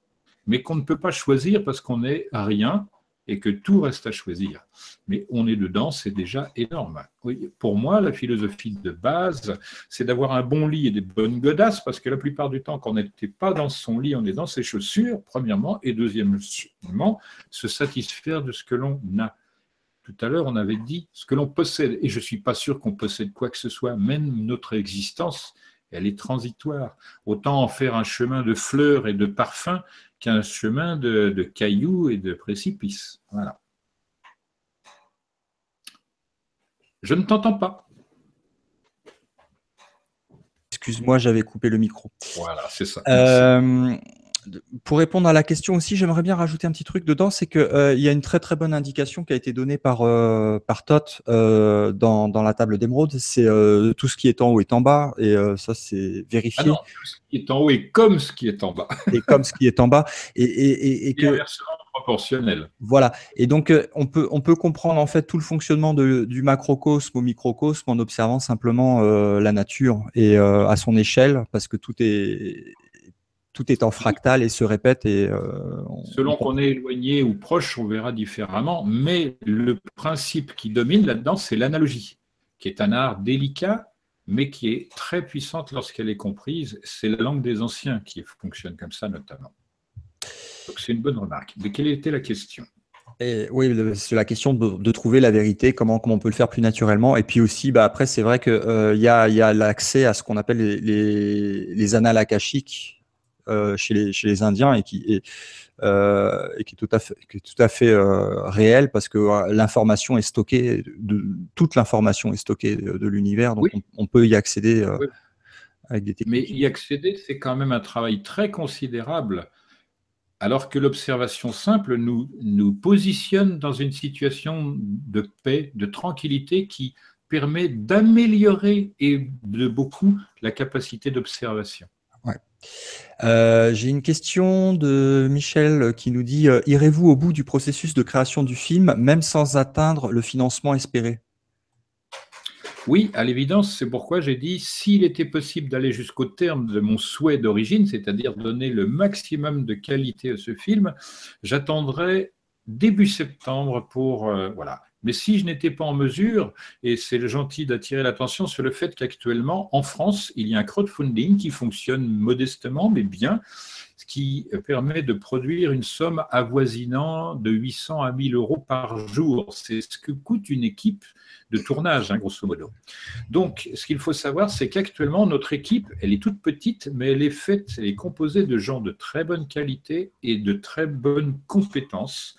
mais qu'on ne peut pas choisir parce qu'on n'est rien et que tout reste à choisir. Mais on est dedans, c'est déjà énorme. pour moi, la philosophie de base, c'est d'avoir un bon lit et des bonnes godasses, parce que la plupart du temps, quand on n'était pas dans son lit, on est dans ses chaussures, premièrement, et deuxièmement, se satisfaire de ce que l'on a. Tout à l'heure, on avait dit ce que l'on possède, et je ne suis pas sûr qu'on possède quoi que ce soit, même notre existence, elle est transitoire. Autant en faire un chemin de fleurs et de parfums qu'un chemin de, cailloux et de précipices. Voilà. Je ne t'entends pas. Excuse-moi, j'avais coupé le micro. Voilà, c'est ça. Euh, pour répondre à la question aussi, j'aimerais bien rajouter un petit truc dedans, c'est qu'il euh, y a une très très bonne indication qui a été donnée par euh, par Tot euh, dans, dans la table d'émeraude. C'est tout ce qui est en haut est en bas, et ça c'est vérifié. Ah non, tout ce qui est en haut est comme ce qui est en bas. [laughs] et comme ce qui est en bas, et, et, et, que inversement proportionnel. Voilà. Et donc on peut on peut comprendre en fait tout le fonctionnement de, du macrocosme au microcosme en observant simplement la nature et à son échelle, parce que tout est tout est en fractal et se répète. Et, euh, Selon qu'on est éloigné ou proche, on verra différemment. Mais le principe qui domine là-dedans, c'est l'analogie, qui est un art délicat, mais qui est très puissante lorsqu'elle est comprise. C'est la langue des anciens qui fonctionne comme ça, notamment. Donc c'est une bonne remarque. Mais quelle était la question? Et oui, c'est la question de, trouver la vérité, comment, comment on peut le faire plus naturellement. Et puis aussi, bah, après, c'est vrai qu'il euh, y a, y a l'accès à ce qu'on appelle les, les, les annales akashiques, chez, les, chez les Indiens et qui est, euh, et qui est tout à fait, qui est tout à fait euh, réel parce que l'information est stockée, de, toute l'information est stockée de, l'univers, donc on, peut y accéder avec des techniques. Mais y accéder, c'est quand même un travail très considérable alors que l'observation simple nous, nous positionne dans une situation de paix, de tranquillité qui permet d'améliorer et de beaucoup la capacité d'observation. Euh, j'ai une question de Michel qui nous dit euh, Irez-vous au bout du processus de création du film, même sans atteindre le financement espéré? Oui, à l'évidence, c'est pourquoi j'ai dit s'il était possible d'aller jusqu'au terme de mon souhait d'origine, c'est-à-dire donner le maximum de qualité à ce film, j'attendrai début septembre pour. Euh, voilà. Mais si je n'étais pas en mesure, et c'est gentil d'attirer l'attention sur le fait qu'actuellement, en France, il y a un crowdfunding qui fonctionne modestement, mais bien, ce qui permet de produire une somme avoisinant de 800 à 1000 euros par jour. C'est ce que coûte une équipe de tournage, hein, grosso modo. Donc, ce qu'il faut savoir, c'est qu'actuellement, notre équipe, elle est toute petite, mais elle est faite, elle est composée de gens de très bonne qualité et de très bonnes compétences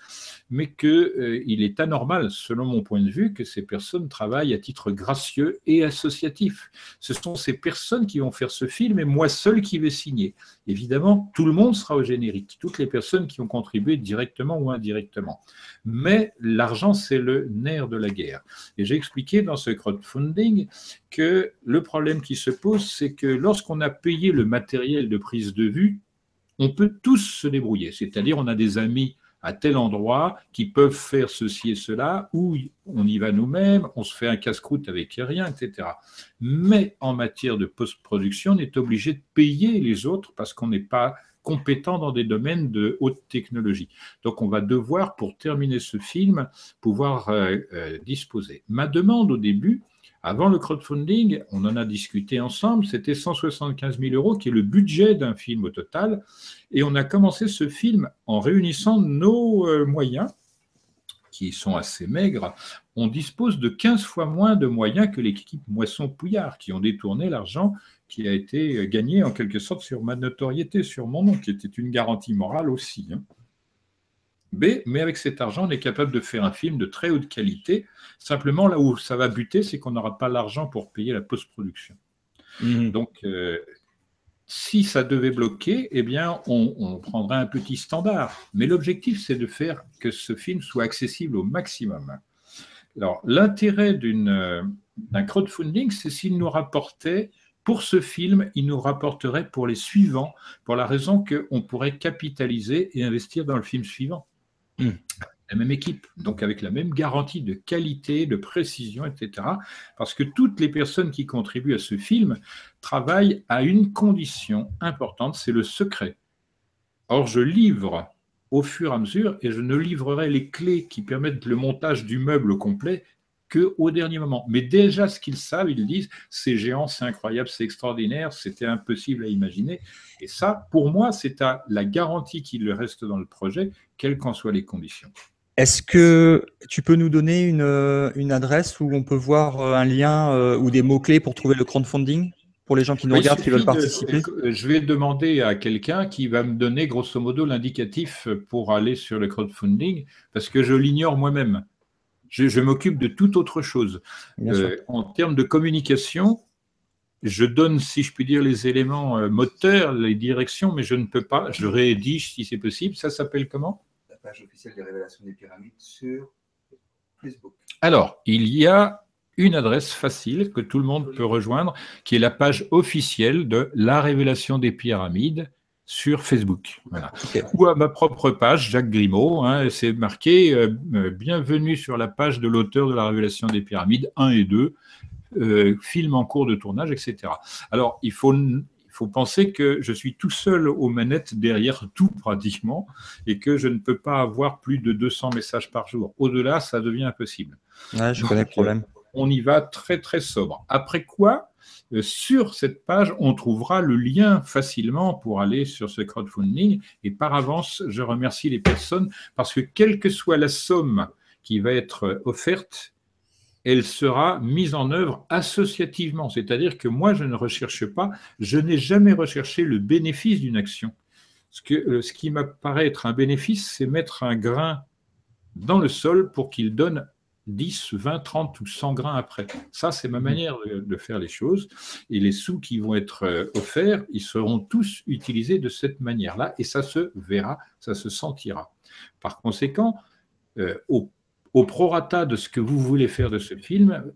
mais qu'il euh, est anormal, selon mon point de vue, que ces personnes travaillent à titre gracieux et associatif. Ce sont ces personnes qui vont faire ce film et moi seul qui vais signer. Évidemment, tout le monde sera au générique, toutes les personnes qui ont contribué directement ou indirectement. Mais l'argent, c'est le nerf de la guerre. Et j'ai expliqué dans ce crowdfunding que le problème qui se pose, c'est que lorsqu'on a payé le matériel de prise de vue, on peut tous se débrouiller. C'est-à-dire, on a des amis à tel endroit, qui peuvent faire ceci et cela, ou on y va nous-mêmes, on se fait un casse-croûte avec rien, etc. Mais en matière de post-production, on est obligé de payer les autres parce qu'on n'est pas compétent dans des domaines de haute technologie. Donc on va devoir, pour terminer ce film, pouvoir euh, euh, disposer. Ma demande au début, avant le crowdfunding, on en a discuté ensemble, c'était 175 000 euros, qui est le budget d'un film au total. Et on a commencé ce film en réunissant nos euh, moyens, qui sont assez maigres. On dispose de 15 fois moins de moyens que l'équipe Moisson-Pouillard, qui ont détourné l'argent qui a été gagné en quelque sorte sur ma notoriété, sur mon nom, qui était une garantie morale aussi. Hein. B, mais avec cet argent, on est capable de faire un film de très haute qualité. Simplement, là où ça va buter, c'est qu'on n'aura pas l'argent pour payer la post-production. Mhm. Donc, euh, si ça devait bloquer, eh bien, on, on prendrait un petit standard. Mais l'objectif, c'est de faire que ce film soit accessible au maximum. Alors, l'intérêt d'un crowdfunding, c'est s'il nous rapportait pour ce film, il nous rapporterait pour les suivants, pour la raison qu'on pourrait capitaliser et investir dans le film suivant. Hmm. La même équipe, donc avec la même garantie de qualité, de précision, etc. Parce que toutes les personnes qui contribuent à ce film travaillent à une condition importante, c'est le secret. Or, je livre au fur et à mesure et je ne livrerai les clés qui permettent le montage du meuble complet qu'au dernier moment. Mais déjà, ce qu'ils savent, ils disent, c'est géant, c'est incroyable, c'est extraordinaire, c'était impossible à imaginer. Et ça, pour moi, c'est la garantie qu'il reste dans le projet, quelles qu'en soient les conditions. Est-ce que tu peux nous donner une, adresse où on peut voir euh, un lien euh, ou des mots-clés pour trouver le crowdfunding pour les gens qui nous regardent, qui veulent participer? Je vais demander à quelqu'un qui va me donner grosso modo l'indicatif pour aller sur le crowdfunding, parce que je l'ignore moi-même. Je, m'occupe de toute autre chose. Euh, en termes de communication, je donne, si je puis dire, les éléments euh, moteurs, les directions, mais je ne peux pas, je rédige si c'est possible. Ça s'appelle comment? La page officielle des révélations des pyramides sur Facebook. Alors, il y a une adresse facile que tout le monde peut rejoindre, qui est la page officielle de la révélation des pyramides sur Facebook. Ou à ma propre page, Jacques Grimaud, hein, c'est marqué euh, euh, Bienvenue sur la page de l'auteur de la révélation des pyramides 1 et 2, euh, film en cours de tournage, etc. Alors, il faut, il faut penser que je suis tout seul aux manettes derrière tout pratiquement et que je ne peux pas avoir plus de 200 messages par jour. Au-delà, ça devient impossible. je connais le problème. On y va très très sobre. Après quoi, euh, sur cette page, on trouvera le lien facilement pour aller sur ce crowdfunding. Et par avance, je remercie les personnes parce que quelle que soit la somme qui va être offerte, elle sera mise en œuvre associativement. C'est-à-dire que moi, je ne recherche pas, je n'ai jamais recherché le bénéfice d'une action. Ce, que, euh, ce qui m'apparaît être un bénéfice, c'est mettre un grain dans le sol pour qu'il donne 10, 20, 30 ou 100 grains après. Ça, c'est ma mmh. manière de, faire les choses. Et les sous qui vont être euh, offerts, ils seront tous utilisés de cette manière-là. Et ça se verra, ça se sentira. Par conséquent, euh, au, prorata de ce que vous voulez faire de ce film,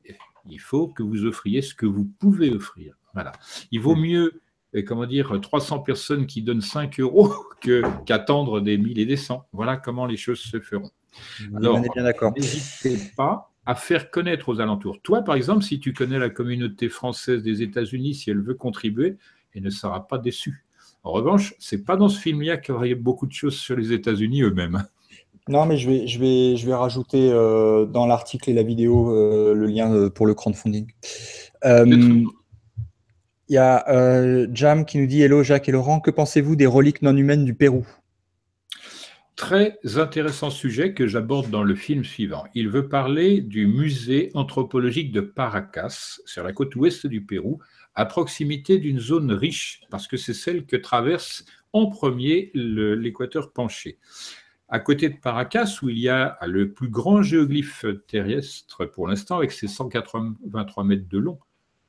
il faut que vous offriez ce que vous pouvez offrir. Voilà. Il vaut mmh. mieux euh, comment dire, 300 personnes qui donnent 5 euros [laughs] qu'attendre des 1000 et des 100. Voilà comment les choses se feront. Alors, n'hésitez pas à faire connaître aux alentours. Toi, par exemple, si tu connais la communauté française des États-Unis, si elle veut contribuer, elle ne sera pas déçue. En revanche, c'est pas dans ce film-là qu'il y aurait beaucoup de choses sur les États-Unis eux-mêmes. Non, mais je vais, je vais, je vais rajouter euh, dans l'article et la vidéo euh, le lien euh, pour le crowdfunding. Il y a Jam qui nous dit Hello Jacques et Laurent, que pensez-vous des reliques non humaines du Pérou? Très intéressant sujet que j'aborde dans le film suivant. Il veut parler du musée anthropologique de Paracas, sur la côte ouest du Pérou, à proximité d'une zone riche, parce que c'est celle que traverse en premier l'équateur penché. À côté de Paracas, où il y a le plus grand géoglyphe terrestre pour l'instant, avec ses 183 mètres de long,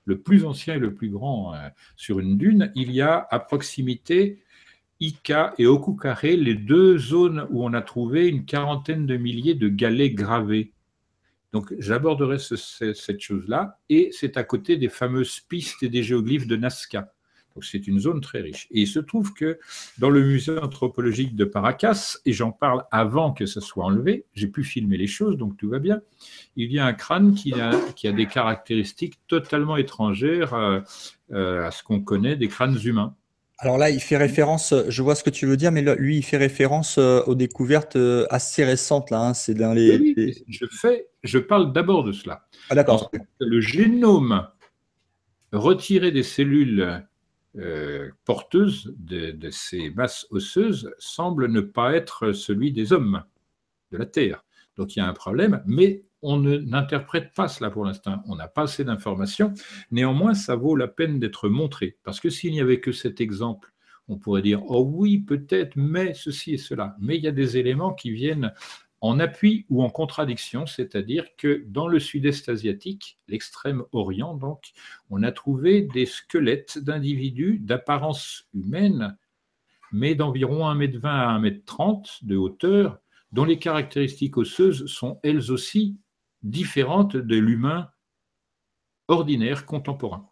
le plus ancien et le plus grand euh, sur une dune, il y a à proximité Ika et Okukare, les deux zones où on a trouvé une quarantaine de milliers de galets gravés. Donc j'aborderai cette chose-là, et c'est à côté des fameuses pistes et des géoglyphes de Nazca. Donc c'est une zone très riche. Et il se trouve que dans le musée anthropologique de Paracas, et j'en parle avant que ça soit enlevé, j'ai pu filmer les choses, donc tout va bien, il y a un crâne qui a, des caractéristiques totalement étrangères euh, euh, à ce qu'on connaît des crânes humains. Alors là, il fait référence, je vois ce que tu veux dire, mais lui, il fait référence euh, aux découvertes euh, assez récentes. Là, hein. C'est dans les, Je, fais, je parle d'abord de cela. Ah, d'accord. Le génome retiré des cellules euh, porteuses de, de, ces masses osseuses semble ne pas être celui des hommes de la Terre. Donc il y a un problème, mais on n'interprète pas cela pour l'instant. On n'a pas assez d'informations. Néanmoins, ça vaut la peine d'être montré. Parce que s'il n'y avait que cet exemple, on pourrait dire, oh oui, peut-être, mais ceci et cela. Mais il y a des éléments qui viennent en appui ou en contradiction, c'est-à-dire que dans le sud-est asiatique, l'extrême orient, donc, on a trouvé des squelettes d'individus d'apparence humaine, mais d'environ 1,20 m à 1,30 m de hauteur, dont les caractéristiques osseuses sont elles aussi différente de l'humain ordinaire contemporain.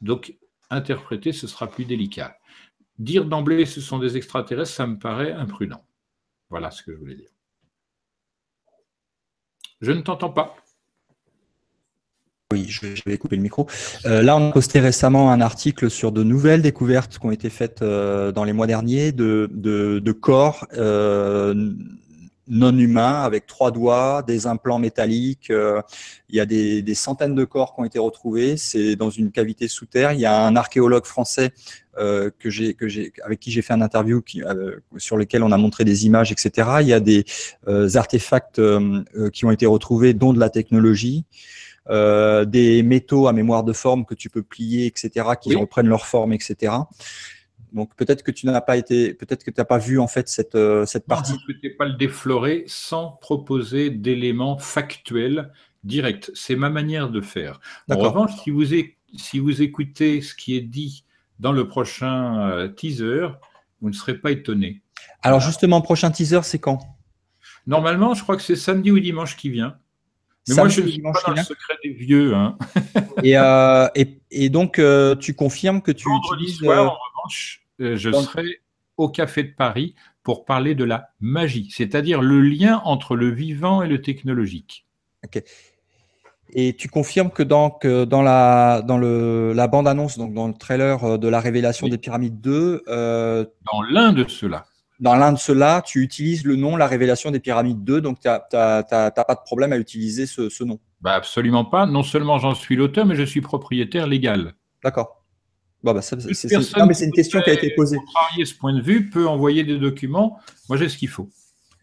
Donc, interpréter, ce sera plus délicat. Dire d'emblée ce sont des extraterrestres, ça me paraît imprudent. Voilà ce que je voulais dire. Je ne t'entends pas. Oui, je, vais couper le micro. Euh, là, on a posté récemment un article sur de nouvelles découvertes qui ont été faites euh, dans les mois derniers de, corps euh, non humains avec trois doigts, des implants métalliques. il y a des, des, centaines de corps qui ont été retrouvés. C'est dans une cavité sous terre. Il y a un archéologue français que j'ai, que j'ai, avec qui j'ai fait un interview qui, sur lequel on a montré des images, etc. Il y a des artefacts qui ont été retrouvés, dont de la technologie. Euh, des métaux à mémoire de forme que tu peux plier, etc., qui reprennent leur forme, etc. Donc peut-être que tu n'as pas été, peut-être que tu n'as pas vu en fait cette, euh, cette partie. Je ne pas le déflorer sans proposer d'éléments factuels directs. C'est ma manière de faire. En revanche, si vous, si vous écoutez ce qui est dit dans le prochain euh, teaser, vous ne serez pas étonné. Alors justement, prochain teaser, c'est quand? Normalement, je crois que c'est samedi ou dimanche qui vient. Mais moi, je suis pas dans le secret des vieux. Hein. Euh, et, et, donc, euh, tu confirmes que tu utilises. Soir, euh, je serai au Café de Paris pour parler de la magie, c'est-à-dire le lien entre le vivant et le technologique. Ok. Et tu confirmes que dans, dans la, dans le, la bande-annonce, donc dans le trailer de la révélation des pyramides 2. dans l'un de ceux-là dans l'un de ceux-là, tu utilises le nom La Révélation des Pyramides 2, donc tu n'as pas de problème à utiliser ce, nom. Bah absolument pas. Non seulement j'en suis l'auteur, mais je suis propriétaire légal. D'accord. Bah, c'est une question qui a été posée. Pour ce point de vue peut envoyer des documents. Moi, j'ai ce qu'il faut.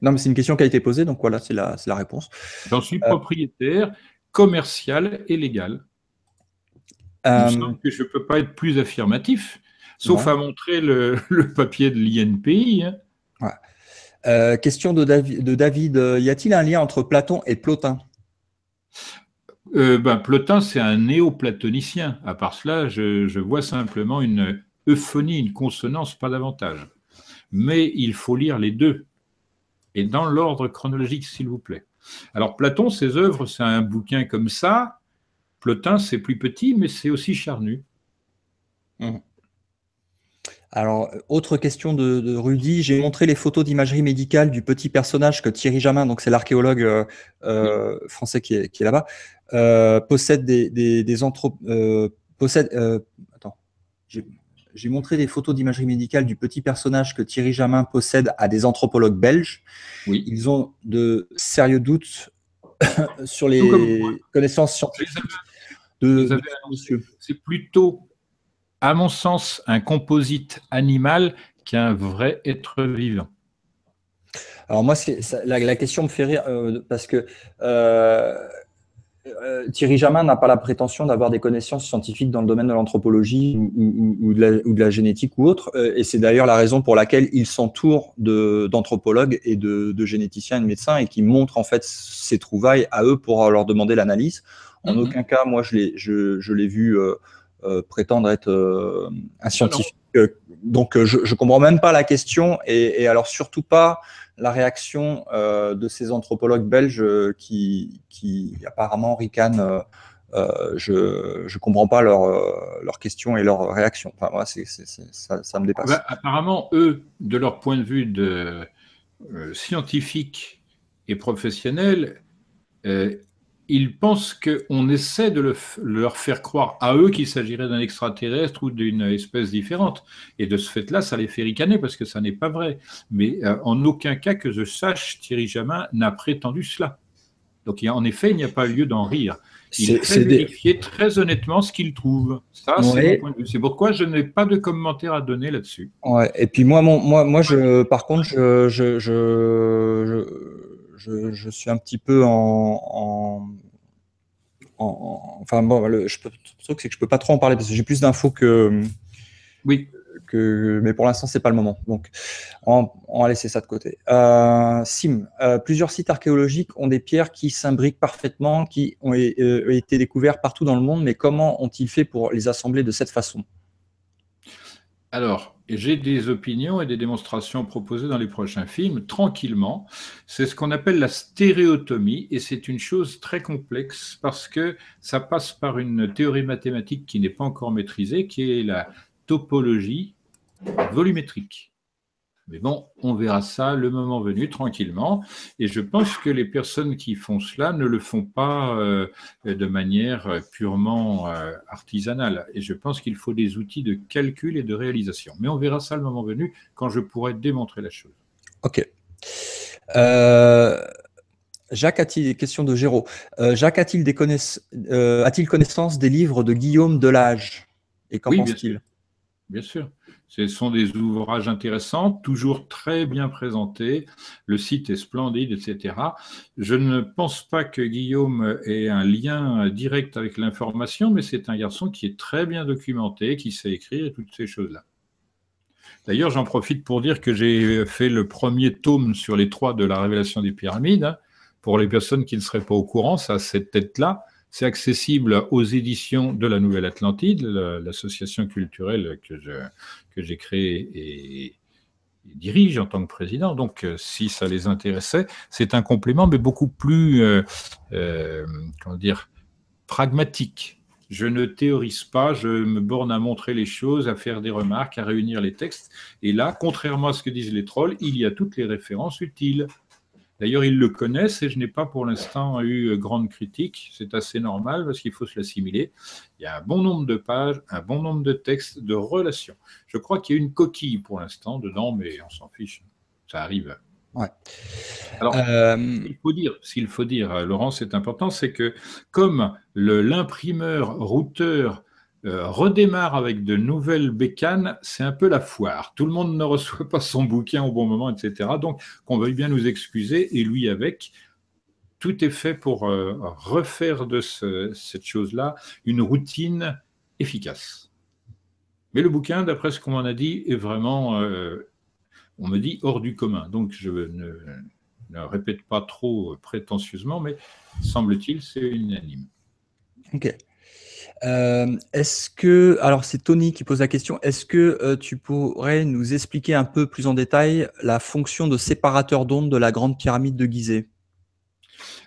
Non, mais c'est une question qui a été posée, donc voilà, c'est la, la réponse. J'en suis euh, propriétaire, commercial et légal. Euh... que je ne peux pas être plus affirmatif, sauf à montrer le, [laughs] papier de l'INPI. Hein. Euh, question de, David, y a-t-il un lien entre Platon et Plotin? Euh, ben, Plotin, c'est un néo-platonicien. À part cela, je, vois simplement une euphonie, une consonance, pas davantage. Mais il faut lire les deux, et dans l'ordre chronologique, s'il vous plaît. Alors, Platon, ses œuvres, c'est un bouquin comme ça. Plotin, c'est plus petit, mais c'est aussi charnu. Mmh. Alors, autre question de, Rudy. J'ai montré les photos d'imagerie médicale du petit personnage que Thierry Jamin, donc c'est l'archéologue euh, euh, français qui est, là-bas, euh, possède des, des, possède. attends. J'ai montré des photos d'imagerie médicale du petit personnage que Thierry Jamin possède à des anthropologues belges. Oui. Ils ont de sérieux doutes [coughs] sur les connaissances scientifiques de, de monsieur. C'est plutôt à mon sens, un composite animal qu'un vrai être vivant. Alors moi, la, question me fait rire euh, parce que euh, euh, Thierry Jamin n'a pas la prétention d'avoir des connaissances scientifiques dans le domaine de l'anthropologie ou, de la génétique ou autre. et c'est d'ailleurs la raison pour laquelle il s'entoure d'anthropologues et de, généticiens et de médecins et qui montre en fait ses trouvailles à eux pour leur demander l'analyse. En mm-hmm. aucun cas, moi, je l'ai je, vu prétendre être euh, un scientifique. Euh, donc, je ne comprends même pas la question et, alors surtout pas la réaction de ces anthropologues belges qui, qui apparemment ricanent. je ne comprends pas leurs leur questions et leurs réactions. Enfin, moi, ça, ça, me dépasse. Bah, apparemment, eux, de leur point de vue de scientifique et professionnel, ils pensent qu'on essaie de leur faire croire à eux qu'il s'agirait d'un extraterrestre ou d'une espèce différente. Et de ce fait-là, ça les fait ricaner parce que ça n'est pas vrai. Mais euh, en aucun cas que je sache, Thierry Jamin n'a prétendu cela. Donc en effet, il n'y a pas lieu d'en rire. Il fait vérifier très honnêtement ce qu'il trouve. Ça, c'est point de vue. C'est pourquoi je n'ai pas de commentaire à donner là-dessus. Ouais. Et puis moi, moi, moi, je, par contre, je, je, je je, suis un petit peu en, enfin bon, le, je truc c'est que je peux pas trop en parler parce que j'ai plus d'infos que oui. Que, mais pour l'instant c'est pas le moment. Donc on, va laisser ça de côté. Euh, Sim, euh, plusieurs sites archéologiques ont des pierres qui s'imbriquent parfaitement, qui ont euh, été découverts partout dans le monde, mais comment ont-ils fait pour les assembler de cette façon? Alors j'ai des opinions et des démonstrations proposées dans les prochains films, tranquillement. C'est ce qu'on appelle la stéréotomie, et c'est une chose très complexe parce que ça passe par une théorie mathématique qui n'est pas encore maîtrisée, qui est la topologie volumétrique. Mais bon, on verra ça le moment venu, tranquillement. Et je pense que les personnes qui font cela ne le font pas euh, de manière purement euh, artisanale. Et je pense qu'il faut des outils de calcul et de réalisation. Mais on verra ça le moment venu, quand je pourrai démontrer la chose. OK. Euh, Jacques a-t-il, question de Géraud? Jacques a-t-il a-t-il connaissance des livres de Guillaume Delage? Et qu'en pense-t-il? Bien sûr. Ce sont des ouvrages intéressants, toujours très bien présentés. Le site est splendide, etc. Je ne pense pas que Guillaume ait un lien direct avec l'information, mais c'est un garçon qui est très bien documenté, qui sait écrire et toutes ces choses-là. D'ailleurs, j'en profite pour dire que j'ai fait le premier tome sur les trois de la révélation des pyramides. Hein. Pour les personnes qui ne seraient pas au courant, ça, cette tête-là, c'est accessible aux éditions de la Nouvelle Atlantide, l'association culturelle que, j'ai créée et, dirige en tant que président. Donc, euh, si ça les intéressait, c'est un complément, mais beaucoup plus, euh, euh, comment pragmatique. Je ne théorise pas, je me borne à montrer les choses, à faire des remarques, à réunir les textes. Et là, contrairement à ce que disent les trolls, il y a toutes les références utiles. D'ailleurs, ils le connaissent et je n'ai pas pour l'instant eu grande critique. C'est assez normal parce qu'il faut se l'assimiler. Il y a un bon nombre de pages, un bon nombre de textes, de relations. Je crois qu'il y a une coquille pour l'instant dedans, mais on s'en fiche. Ça arrive. Ouais. Alors, euh... il faut dire, s'il faut dire, Laurent, c'est important, c'est que comme l'imprimeur routeur euh, redémarre avec de nouvelles bécanes, c'est un peu la foire. Tout le monde ne [laughs] reçoit pas son bouquin au bon moment, etc. Donc, qu'on veuille bien nous excuser, et lui avec, tout est fait pour euh, refaire de cette chose-là une routine efficace. Mais le bouquin, d'après ce qu'on m'en a dit, est vraiment, euh, on me dit, hors du commun. Donc, je ne, ne répète pas trop prétentieusement, mais semble-t-il, c'est unanime. Ok. Euh, est-ce que, alors c'est Tony qui pose la question, est-ce que euh, tu pourrais nous expliquer un peu plus en détail la fonction de séparateur d'ondes de la grande pyramide de Gizeh?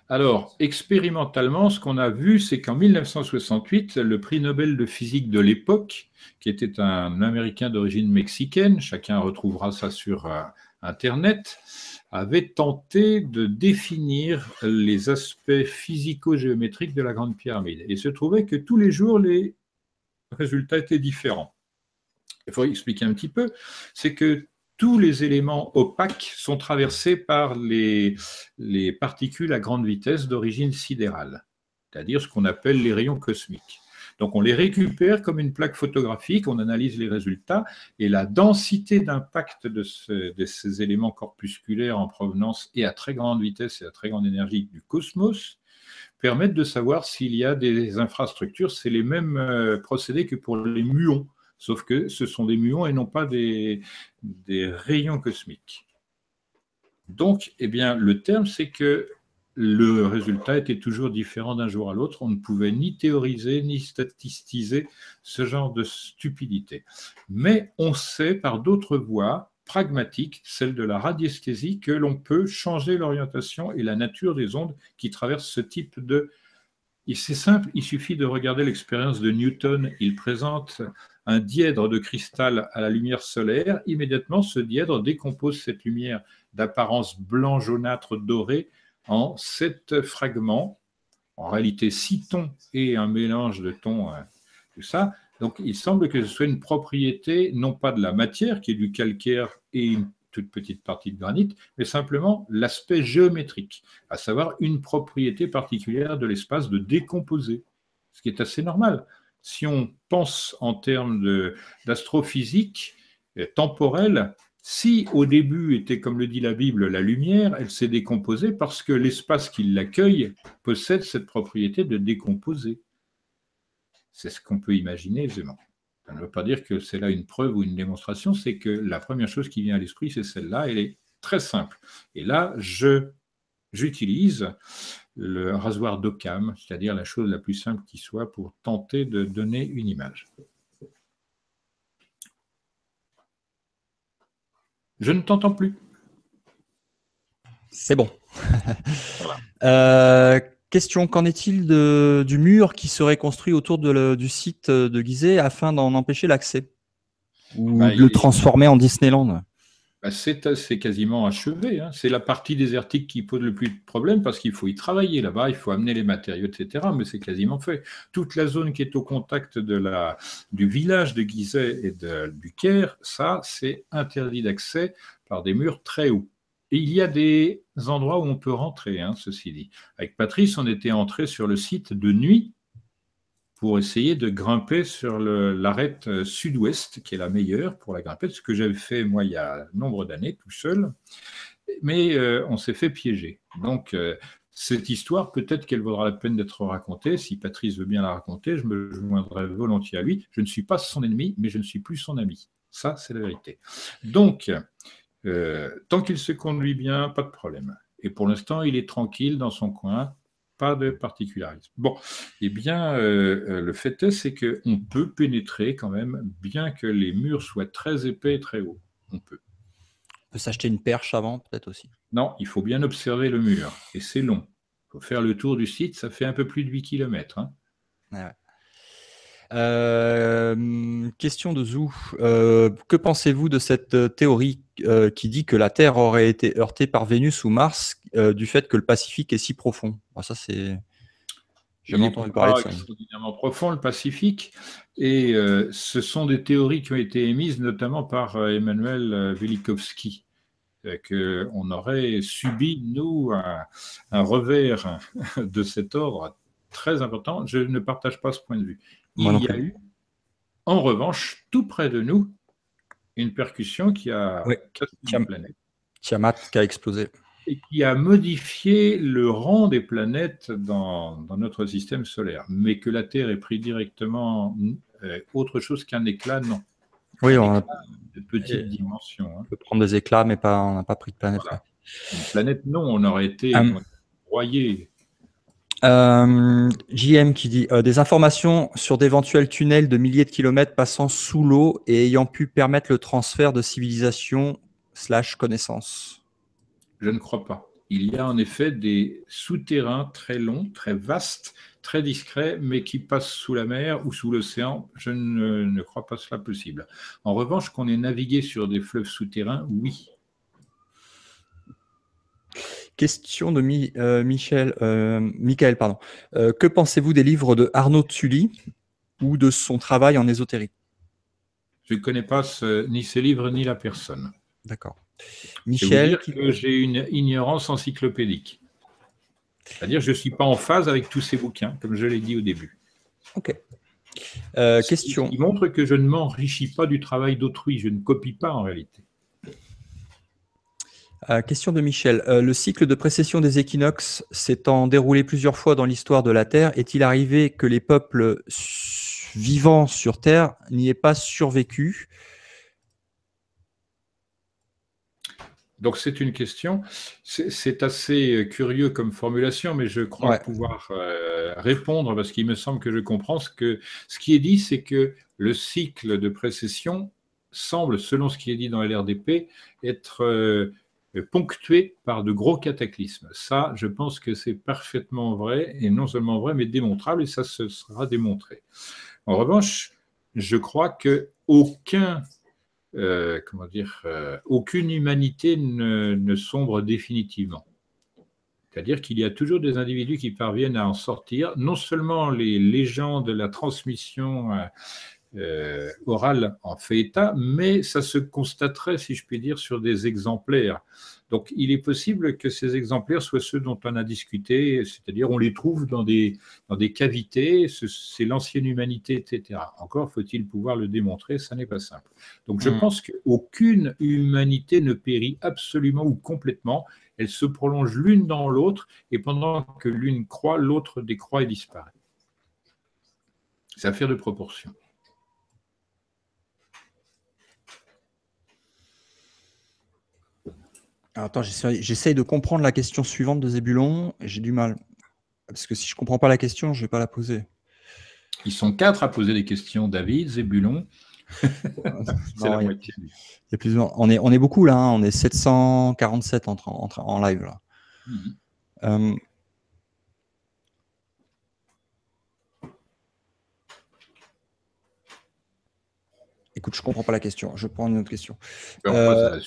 Alors, expérimentalement, ce qu'on a vu, c'est qu'en 1968, le prix Nobel de physique de l'époque, qui était un Américain d'origine mexicaine, chacun retrouvera ça sur euh, Internet, avait tenté de définir les aspects physico-géométriques de la Grande Pyramide. Et il se trouvait que tous les jours, les résultats étaient différents. Il faut expliquer un petit peu, c'est que tous les éléments opaques sont traversés par les, les particules à grande vitesse d'origine sidérale, c'est-à-dire ce qu'on appelle les rayons cosmiques. Donc on les récupère comme une plaque photographique, on analyse les résultats et la densité d'impact de, ces éléments corpusculaires en provenance et à très grande vitesse et à très grande énergie du cosmos permettent de savoir s'il y a des infrastructures. C'est les mêmes euh, procédés que pour les muons, sauf que ce sont des muons et non pas des, des rayons cosmiques. Donc, eh bien, le terme, c'est que le résultat était toujours différent d'un jour à l'autre. On ne pouvait ni théoriser ni statistiser ce genre de stupidité. Mais on sait par d'autres voies pragmatiques, celle de la radiesthésie, que l'on peut changer l'orientation et la nature des ondes qui traversent ce type de... C'est simple, il suffit de regarder l'expérience de Newton. Il présente un dièdre de cristal à la lumière solaire. Immédiatement, ce dièdre décompose cette lumière d'apparence blanc jaunâtre dorée en sept fragments, en réalité six tons et un mélange de tons, euh, tout ça. Donc il semble que ce soit une propriété non pas de la matière, qui est du calcaire et une toute petite partie de granit, mais simplement l'aspect géométrique, à savoir une propriété particulière de l'espace de décomposer, ce qui est assez normal. Si on pense en termes d'astrophysique euh, temporelle, si au début était, comme le dit la Bible, la lumière, elle s'est décomposée parce que l'espace qui l'accueille possède cette propriété de décomposer. C'est ce qu'on peut imaginer aisément. Ça ne veut pas dire que c'est là une preuve ou une démonstration, c'est que la première chose qui vient à l'esprit, c'est celle-là, elle est très simple. Et là, j'utilise le rasoir d'Occam, c'est-à-dire la chose la plus simple qui soit pour tenter de donner une image. Je ne t'entends plus. C'est bon. [laughs] Euh, question, qu'en est-il du mur qui serait construit autour du site de Gizeh afin d'en empêcher l'accès Ou bah, de le transformer en Disneyland? C'est quasiment achevé. Hein. C'est la partie désertique qui pose le plus de problèmes parce qu'il faut y travailler là-bas, il faut amener les matériaux, etc. Mais c'est quasiment fait. Toute la zone qui est au contact de la, du village de Gizeh et du Caire, ça, c'est interdit d'accès par des murs très hauts. Et il y a des endroits où on peut rentrer, hein, ceci dit. Avec Patrice, on était entré sur le site de nuit pour essayer de grimper sur l'arête euh, sud-ouest, qui est la meilleure pour la grimper, ce que j'avais fait moi il y a nombre d'années tout seul, mais euh, on s'est fait piéger. Donc euh, cette histoire, peut-être qu'elle vaudra la peine d'être racontée. Si Patrice veut bien la raconter, je me joindrai volontiers à lui. Je ne suis pas son ennemi, mais je ne suis plus son ami. Ça, c'est la vérité. Donc, tant qu'il se conduit bien, pas de problème. Et pour l'instant, il est tranquille dans son coin, pas de particularisme. Bon, eh bien, euh, euh, le fait est, c'est qu'on peut pénétrer quand même, bien que les murs soient très épais et très hauts. On peut. On peut s'acheter une perche avant, peut-être aussi. Non, il faut bien observer le mur, et c'est long. Il faut faire le tour du site, ça fait un peu plus de 8 km. Hein. Ah euh, question de Zou. que pensez-vous de cette théorie qui dit que la Terre aurait été heurtée par Vénus ou Mars euh, du fait que le Pacifique est si profond? ça, c'est. J'ai entendu parler de ça. extraordinairement profond, le Pacifique. Et euh, ce sont des théories qui ont été émises notamment par euh, Emmanuel Velikovsky, qu'on aurait subi, nous, un, revers [laughs] de cet ordre très important. Je ne partage pas ce point de vue. Il y a eu, en revanche, tout près de nous, une percussion qui a cassé la planète. Tiamat qui a explosé et qui a modifié le rang des planètes dans, notre système solaire. Mais que la Terre ait pris directement euh, autre chose qu'un éclat, non. Oui, on a de petites dimensions. Hein. On peut prendre des éclats, mais pas, on n'a pas pris de planète. Une planète, non, on aurait été um, broyé. Euh, JM qui dit des informations sur d'éventuels tunnels de milliers de kilomètres passant sous l'eau et ayant pu permettre le transfert de civilisation slash connaissances. Je ne crois pas. Il y a en effet des souterrains très longs, très vastes, très discrets, mais qui passent sous la mer ou sous l'océan. Je ne, crois pas cela possible. En revanche, qu'on ait navigué sur des fleuves souterrains, oui. Question de euh, Michel, euh, Michael. Pardon. Euh, que pensez-vous des livres de Arnaud Tully ou de son travail en ésotérie? Je ne connais pas ni ces livres ni la personne. D'accord. Michel. que j'ai une ignorance encyclopédique. C'est-à-dire je ne suis pas en phase avec tous ces bouquins, comme je l'ai dit au début. Ok. Question. Il montre que je ne m'enrichis pas du travail d'autrui, je ne copie pas en réalité. Euh, question de Michel. Euh, le cycle de précession des équinoxes s'étant déroulé plusieurs fois dans l'histoire de la Terre, est-il arrivé que les peuples vivants sur Terre n'y aient pas survécu? Donc c'est une question, c'est assez euh, curieux comme formulation, mais je crois pouvoir euh, répondre parce qu'il me semble que je comprends ce que ce qui est dit, c'est que le cycle de précession semble, selon ce qui est dit dans l'RDP, être euh, ponctué par de gros cataclysmes. Ça, je pense que c'est parfaitement vrai, et non seulement vrai, mais démontrable, et ça se sera démontré. En revanche, je crois que aucun euh, comment dire, euh, aucune humanité ne, sombre définitivement. C'est-à-dire qu'il y a toujours des individus qui parviennent à en sortir. Non seulement les légendes de la transmission euh, orale en fait état, mais ça se constaterait, si je puis dire, sur des exemplaires. Donc, il est possible que ces exemplaires soient ceux dont on a discuté, c'est-à-dire on les trouve dans des, dans des cavités, c'est l'ancienne humanité, etc. Encore faut-il pouvoir le démontrer, ça n'est pas simple. Donc, je hmm. pense qu'aucune humanité ne périt absolument ou complètement, elle se prolonge l'une dans l'autre, et pendant que l'une croît, l'autre décroît et disparaît. C'est affaire de proportion. Attends, j'essaye de comprendre la question suivante de Zébulon et j'ai du mal. Parce que si je ne comprends pas la question, je ne vais pas la poser. Ils sont quatre à poser des questions, David, Zébulon, [laughs] c'est la moitié. plus, on, est, on est beaucoup là, hein. on est 747 en, en, live là. Mhm. Euh, écoute, je comprends pas la question. Je prends une autre question. Euh,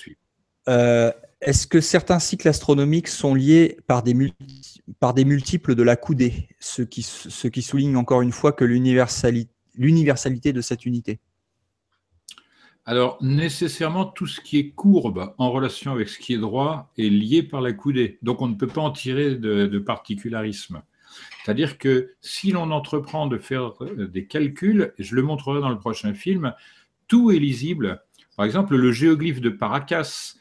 euh, est-ce que certains cycles astronomiques sont liés par des, multiples de la coudée, ce qui, souligne encore une fois que l'universalité de cette unité? Alors, nécessairement, tout ce qui est courbe en relation avec ce qui est droit est lié par la coudée. Donc, on ne peut pas en tirer de, particularisme. C'est-à-dire que si l'on entreprend de faire euh, des calculs, je le montrerai dans le prochain film, tout est lisible. Par exemple, le géoglyphe de Paracas,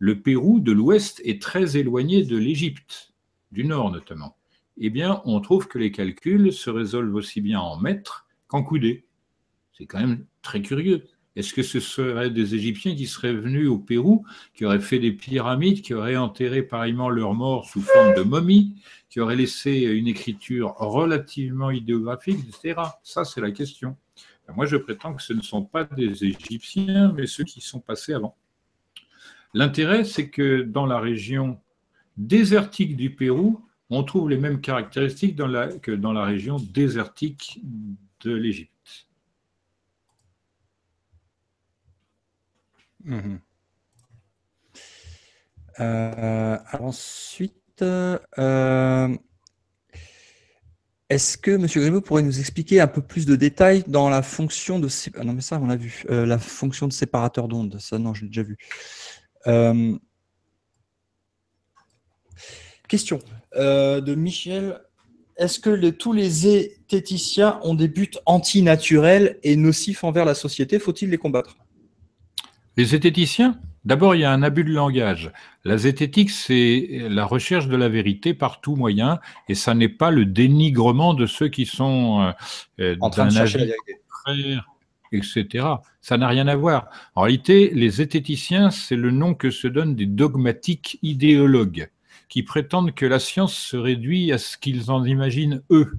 le Pérou de l'ouest est très éloigné de l'Égypte, du nord notamment. Eh bien, on trouve que les calculs se résolvent aussi bien en mètres qu'en coudées. C'est quand même très curieux. Est-ce que ce seraient des Égyptiens qui seraient venus au Pérou, qui auraient fait des pyramides, qui auraient enterré pareillement leurs morts sous forme de momies, qui auraient laissé une écriture relativement idéographique, etc. Ça, c'est la question. Moi, je prétends que ce ne sont pas des Égyptiens, mais ceux qui sont passés avant. L'intérêt, c'est que dans la région désertique du Pérou, on trouve les mêmes caractéristiques que dans la région désertique de l'Égypte. Mhm. Euh, ensuite, euh, est-ce que M. Grimaud pourrait nous expliquer un peu plus de détails dans la fonction de ah non mais ça on l'a vu euh, la fonction de séparateur d'ondes ça non je l'ai déjà vu. Question de Michel. Est-ce que tous les zététiciens ont des buts antinaturels et nocifs envers la société? Faut-il les combattre? Les zététiciens? D'abord, il y a un abus de langage. La zététique, c'est la recherche de la vérité par tout moyen, et ça n'est pas le dénigrement de ceux qui sont euh, euh, en train de chercher la vérité etc. Ça n'a rien à voir. En réalité, les zététiciens, c'est le nom que se donnent des dogmatiques idéologues qui prétendent que la science se réduit à ce qu'ils en imaginent eux.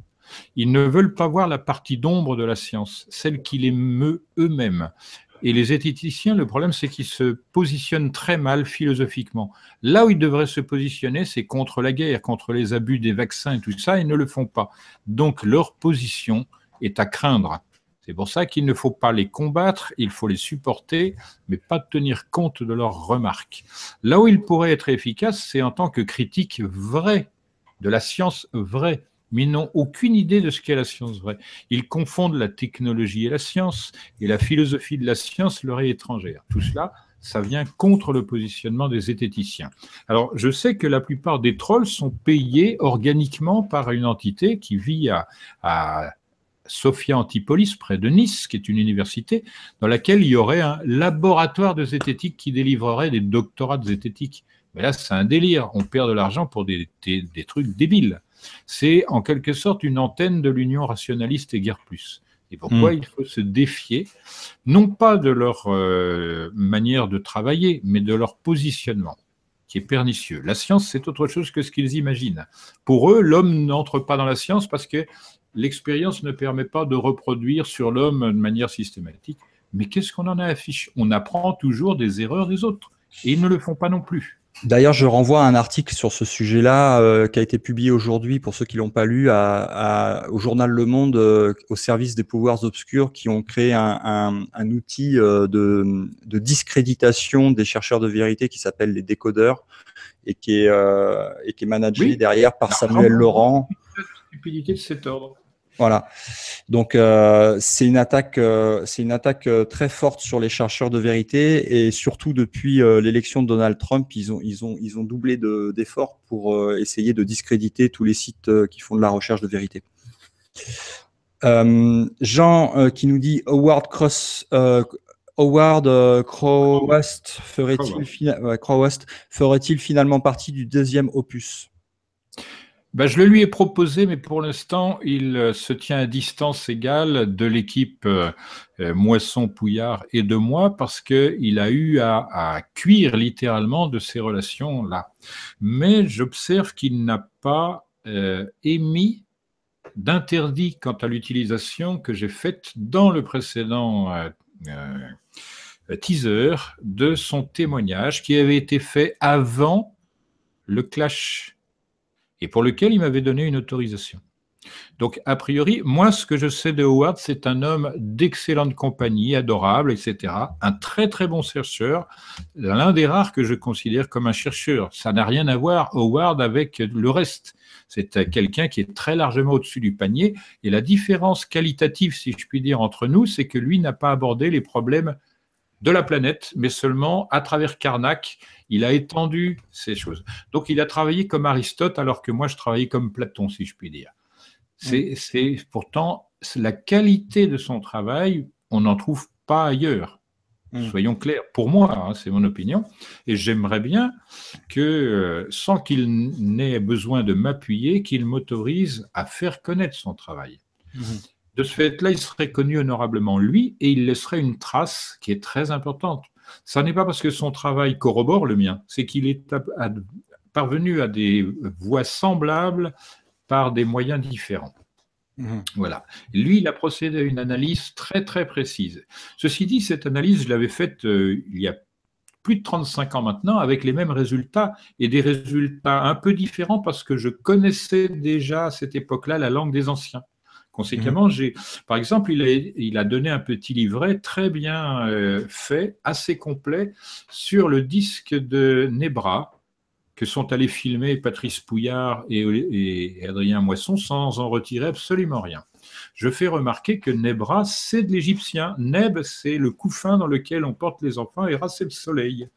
Ils ne veulent pas voir la partie d'ombre de la science, celle qui les meut eux-mêmes. Et les zététiciens, le problème, c'est qu'ils se positionnent très mal philosophiquement. Là où ils devraient se positionner, c'est contre la guerre, contre les abus des vaccins et tout ça, ils ne le font pas. Donc leur position est à craindre. C'est pour ça qu'il ne faut pas les combattre, il faut les supporter, mais pas tenir compte de leurs remarques. Là où ils pourraient être efficaces, c'est en tant que critique vraie, de la science vraie mais ils n'ont aucune idée de ce qu'est la science vraie. Ils confondent la technologie et la science, et la philosophie de la science leur est étrangère. Tout cela, ça vient contre le positionnement des zététiciens. Alors, je sais que la plupart des trolls sont payés organiquement par une entité qui vit à, à Sophia Antipolis, près de Nice, qui est une université, dans laquelle il y aurait un laboratoire de zététique qui délivrerait des doctorats de zététique. Mais là, c'est un délire. On perd de l'argent pour des, des trucs débiles. C'est en quelque sorte une antenne de l'Union rationaliste et guerre plus. Et pourquoi hmm. il faut se défier, non pas de leur euh, manière de travailler, mais de leur positionnement, qui est pernicieux. La science, c'est autre chose que ce qu'ils imaginent. Pour eux, l'homme n'entre pas dans la science parce que l'expérience ne permet pas de reproduire sur l'homme de manière systématique. Mais qu'est-ce qu'on en a affiché On apprend toujours des erreurs des autres. Et ils ne le font pas non plus. D'ailleurs, je renvoie à un article sur ce sujet-là euh, qui a été publié aujourd'hui, pour ceux qui l'ont pas lu, à, au journal Le Monde, euh, au service des pouvoirs obscurs, qui ont créé un, outil euh, de, discréditation des chercheurs de vérité qui s'appelle les décodeurs et qui est, et qui est managé derrière par Samuel Laurent. Stupidité de cet ordre. Voilà. Donc euh, c'est une attaque, euh, c'est une attaque euh, très forte sur les chercheurs de vérité et surtout depuis l'élection de Donald Trump, ils ont ils ont ils ont doublé d'efforts pour essayer de discréditer tous les sites qui font de la recherche de vérité. Jean qui nous dit Howard Cross. Howard ferait-il ferait-il finalement partie du deuxième opus? Ben, je le lui ai proposé, mais pour l'instant, il euh, se tient à distance égale de l'équipe euh, euh, Moisson-Pouillard et de moi parce qu'il a eu à, cuire littéralement de ces relations-là. Mais j'observe qu'il n'a pas émis d'interdit quant à l'utilisation que j'ai faite dans le précédent teaser de son témoignage qui avait été fait avant le clash et pour lequel il m'avait donné une autorisation. Donc, a priori, moi, ce que je sais de Howard, c'est un homme d'excellente compagnie, adorable, etc. Un très, très bon chercheur, l'un des rares que je considère comme un chercheur. Ça n'a rien à voir, Howard, avec le reste. C'est quelqu'un qui est très largement au-dessus du panier. Et la différence qualitative, si je puis dire, entre nous, c'est que lui n'a pas abordé les problèmes de la planète, mais seulement à travers Karnak. Il a étendu ces choses. Donc, il a travaillé comme Aristote, alors que moi, je travaillais comme Platon, si je puis dire. C'est pourtant la qualité de son travail, on n'en trouve pas ailleurs. Mm. Soyons clairs, pour moi, hein, c'est mon opinion, et j'aimerais bien que, euh, sans qu'il n'ait besoin de m'appuyer, qu'il m'autorise à faire connaître son travail. Mm-hmm. De ce fait-là, il serait connu honorablement lui, et il laisserait une trace qui est très importante. Ça n'est pas parce que son travail corrobore le mien, c'est qu'il est parvenu à des voies semblables par des moyens différents. Mhm. Voilà. Lui, il a procédé à une analyse très très précise. Ceci dit, cette analyse, je l'avais faite euh, il y a plus de 35 ans maintenant avec les mêmes résultats et des résultats un peu différents parce que je connaissais déjà à cette époque-là la langue des anciens. Conséquemment, mhm. j'ai, par exemple, il a, il a, donné un petit livret très bien euh, fait, assez complet, sur le disque de Nebra, que sont allés filmer Patrice Pouillard et, Adrien Moisson sans en retirer absolument rien. Je fais remarquer que Nebra, c'est de l'égyptien. Neb, c'est le couffin dans lequel on porte les enfants, et Ra, c'est le soleil.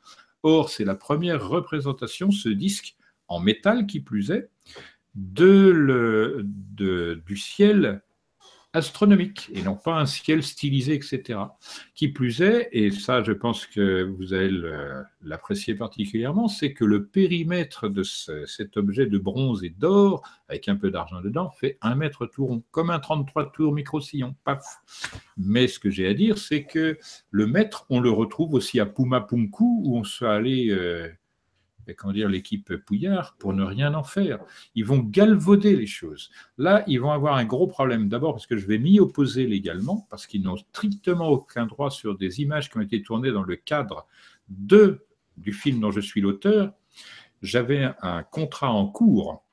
Or, c'est la première représentation, ce disque, en métal qui plus est, de le, de, du ciel astronomique et non pas un ciel stylisé, etc. Qui plus est, et ça je pense que vous allez l'apprécier particulièrement, c'est que le périmètre de cet objet de bronze et d'or, avec un peu d'argent dedans, fait un mètre tout rond, comme un 33 tours micro-sillon, paf. Mais ce que j'ai à dire, c'est que le mètre, on le retrouve aussi à Pumapunku, où on soit allé... Euh, comment dire, l'équipe Pouillard pour ne rien en faire. Ils vont galvauder les choses. Là, ils vont avoir un gros problème. D'abord parce que je vais m'y opposer légalement, parce qu'ils n'ont strictement aucun droit sur des images qui ont été tournées dans le cadre de, du film dont je suis l'auteur. J'avais un contrat en cours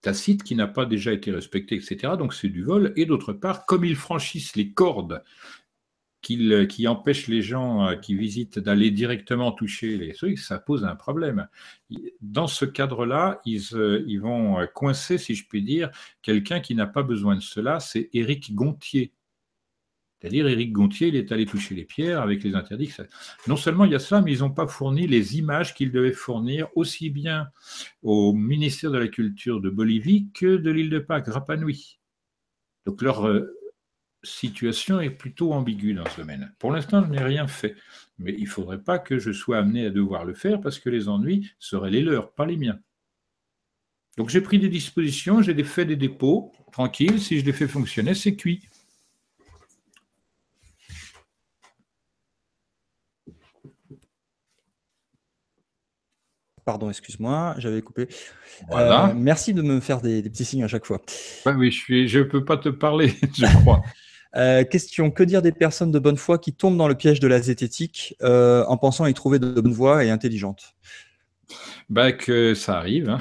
tacite qui n'a pas déjà été respecté, etc. Donc c'est du vol. Et d'autre part, comme ils franchissent les cordes euh, qui empêche les gens euh, qui visitent d'aller directement toucher les trucs, ça pose un problème. Dans ce cadre-là, ils, euh, ils, vont coincer, si je puis dire, quelqu'un qui n'a pas besoin de cela, c'est Éric Gontier. C'est-à-dire, Éric Gontier, il est allé toucher les pierres avec les interdits. Non seulement il y a cela, mais ils n'ont pas fourni les images qu'ils devaient fournir aussi bien au ministère de la Culture de Bolivie que de l'île de Pâques, Rapa Nui. Donc leur, situation est plutôt ambiguë dans ce domaine. Pour l'instant, je n'ai rien fait, mais il ne faudrait pas que je sois amené à devoir le faire parce que les ennuis seraient les leurs, pas les miens. Donc j'ai pris des dispositions, j'ai fait des dépôts, tranquille, si je les fais fonctionner, c'est cuit. Pardon, excuse-moi, j'avais coupé. Voilà. Euh, merci de me faire des, petits signes à chaque fois. oui, je ne peux pas te parler, [laughs] je crois. Euh, question, que dire des personnes de bonne foi qui tombent dans le piège de la zététique euh, en pensant y trouver de bonne voie et intelligente bah, Que ça arrive. Hein.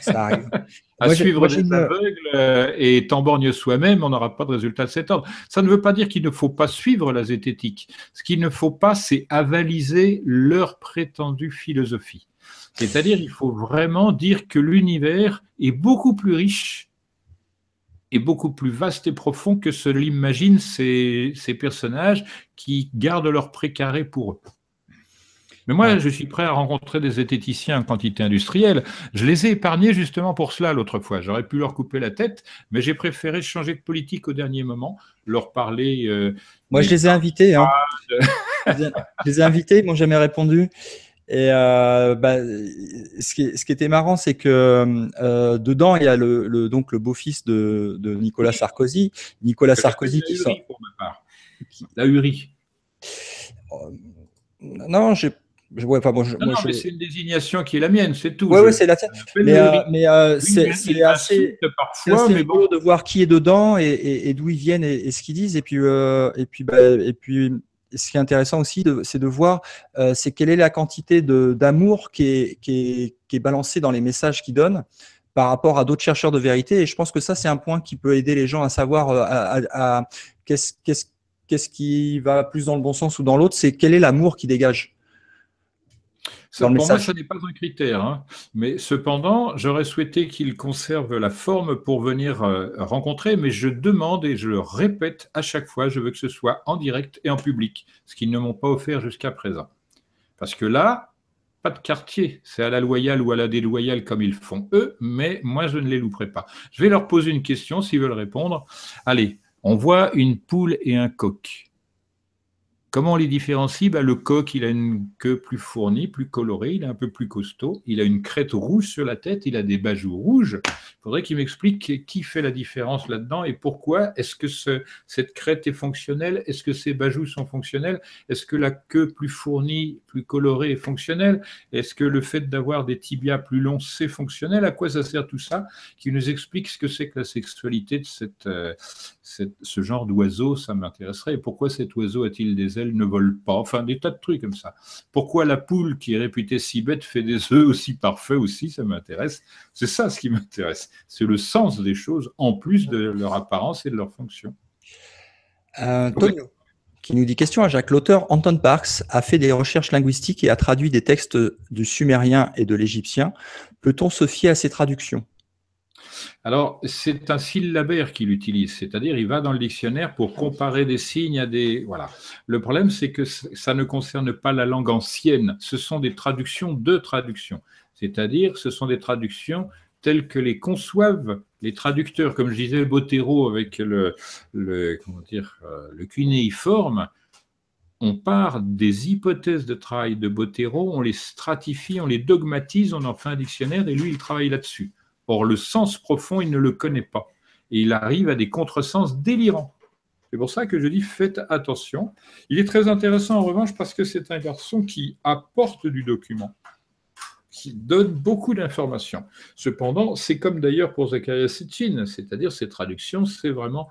Ça arrive. [laughs] à suivre les aveugles euh, et tamborgne soi-même, on n'aura pas de résultat de cet ordre. Ça ne veut pas dire qu'il ne faut pas suivre la zététique. Ce qu'il ne faut pas, c'est avaliser leur prétendue philosophie. C'est-à-dire, il faut vraiment dire que l'univers est beaucoup plus riche est beaucoup plus vaste et profond que ce l'imaginent ces, ces personnages qui gardent leur précaré pour eux. Mais moi, je suis prêt à rencontrer des zététiciens en quantité industrielle. Je les ai épargnés justement pour cela l'autre fois. J'aurais pu leur couper la tête, mais j'ai préféré changer de politique au dernier moment, leur parler. Euh, moi, je les ai invités. Hein. [laughs] je les ai invités, ils m'ont jamais répondu. Et euh, bah, ce, qui, ce, qui, était marrant, c'est que euh, dedans, il y a le, donc le beau-fils de, de, Nicolas Sarkozy. Nicolas Sarkozy qui sort. La Uri. Euh, non, j'ai Ouais, enfin, bon, non, mais c'est une désignation qui est la mienne, c'est tout. Oui, ouais, c'est la tienne. Mais, euh, mais euh, c'est assez, parfois, mais beau de voir qui est dedans et, et, d'où ils viennent et, ce qu'ils disent. Et puis, euh, et puis, bah, et puis, ce qui est intéressant aussi, c'est de voir, euh, c'est quelle est la quantité d'amour qui est, balancée dans les messages qu'ils donnent par rapport à d'autres chercheurs de vérité. Et je pense que ça, c'est un point qui peut aider les gens à savoir euh, qu'est-ce qui va plus dans le bon sens ou dans l'autre, c'est quel est l'amour qui dégage. Pour moi, ce n'est pas un critère. Hein. Mais cependant, j'aurais souhaité qu'il conserve la forme pour venir euh, rencontrer, mais je demande et je le répète à chaque fois, je veux que ce soit en direct et en public, ce qu'ils ne m'ont pas offert jusqu'à présent. Parce que là, pas de quartier. C'est à la loyale ou à la déloyale comme ils font eux, mais moi, je ne les louperai pas. Je vais leur poser une question s'ils veulent répondre. Allez, on voit une poule et un coq. Comment on les différencie? Ben, Le coq, il a une queue plus fournie, plus colorée, il est un peu plus costaud, il a une crête rouge sur la tête, il a des bajoux rouges. Il faudrait qu'il m'explique qui fait la différence là-dedans et pourquoi. Est-ce que cette crête est fonctionnelle? Est-ce que ces bajoux sont fonctionnels? Est-ce que la queue plus fournie, plus colorée est fonctionnelle? Est-ce que le fait d'avoir des tibias plus longs, c'est fonctionnel? À quoi ça sert tout ça? Qui nous explique ce que c'est que la sexualité de cette, euh, ce genre d'oiseau, ça m'intéresserait. Et pourquoi cet oiseau a-t-il des ailes, ne vole pas Enfin, des tas de trucs comme ça. Pourquoi la poule, qui est réputée si bête, fait des œufs aussi parfaits aussi? Ça m'intéresse. C'est ça ce qui m'intéresse. C'est le sens des choses, en plus de leur apparence et de leur fonction. Euh, qui nous dit question à Jacques. L'auteur Anton Parks a fait des recherches linguistiques et a traduit des textes du sumérien et de l'égyptien. Peut-on se fier à ces traductions? Alors, c'est un syllabaire qu'il utilise, c'est-à-dire il va dans le dictionnaire pour comparer des signes à des... Voilà. Le problème, c'est que ça ne concerne pas la langue ancienne, ce sont des traductions de traductions, c'est-à-dire ce sont des traductions telles que les conçoivent les traducteurs, comme je disais, Botero avec le, le, euh, le cunéiforme, on part des hypothèses de travail de Botero, on les stratifie, on les dogmatise, on en fait un dictionnaire et lui, il travaille là-dessus. Or, le sens profond, il ne le connaît pas. Et il arrive à des contresens délirants. C'est pour ça que je dis faites attention. Il est très intéressant en revanche parce que c'est un garçon qui apporte du document, qui donne beaucoup d'informations. Cependant, c'est comme d'ailleurs pour Zacharias Sitchin, c'est-à-dire ses traductions, c'est vraiment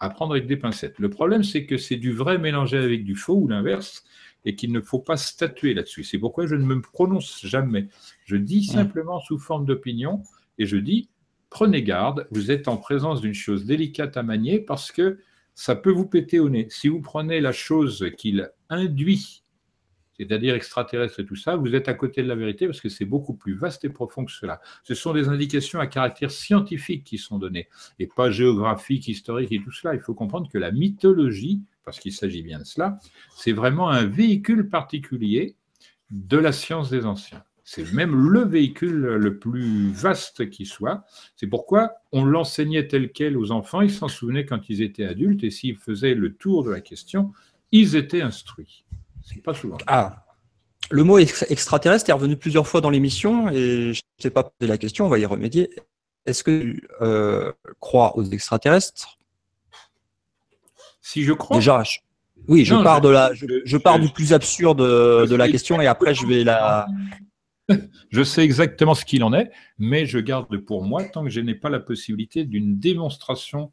à prendre avec des pincettes. Le problème, c'est que c'est du vrai mélangé avec du faux ou l'inverse, et qu'il ne faut pas statuer là-dessus. C'est pourquoi je ne me prononce jamais. Je dis simplement sous forme d'opinion et je dis, prenez garde, vous êtes en présence d'une chose délicate à manier parce que ça peut vous péter au nez. Si vous prenez la chose qu'il induit, c'est-à-dire extraterrestre et tout ça, vous êtes à côté de la vérité parce que c'est beaucoup plus vaste et profond que cela. Ce sont des indications à caractère scientifique qui sont données et pas géographique, historique et tout cela. Il faut comprendre que la mythologie, parce qu'il s'agit bien de cela, c'est vraiment un véhicule particulier de la science des anciens. C'est même le véhicule le plus vaste qui soit. C'est pourquoi on l'enseignait tel quel aux enfants. Ils s'en souvenaient quand ils étaient adultes et s'ils faisaient le tour de la question, ils étaient instruits. C'est pas souvent. Ah, le mot extraterrestre est revenu plusieurs fois dans l'émission et je ne sais pas poser la question, on va y remédier. Est-ce que tu euh, crois aux extraterrestres? Si je crois. Déjà, oui, je pars de la, je, pars du plus absurde de la question et après je vais la, je sais exactement ce qu'il en est, mais je garde pour moi tant que je n'ai pas la possibilité d'une démonstration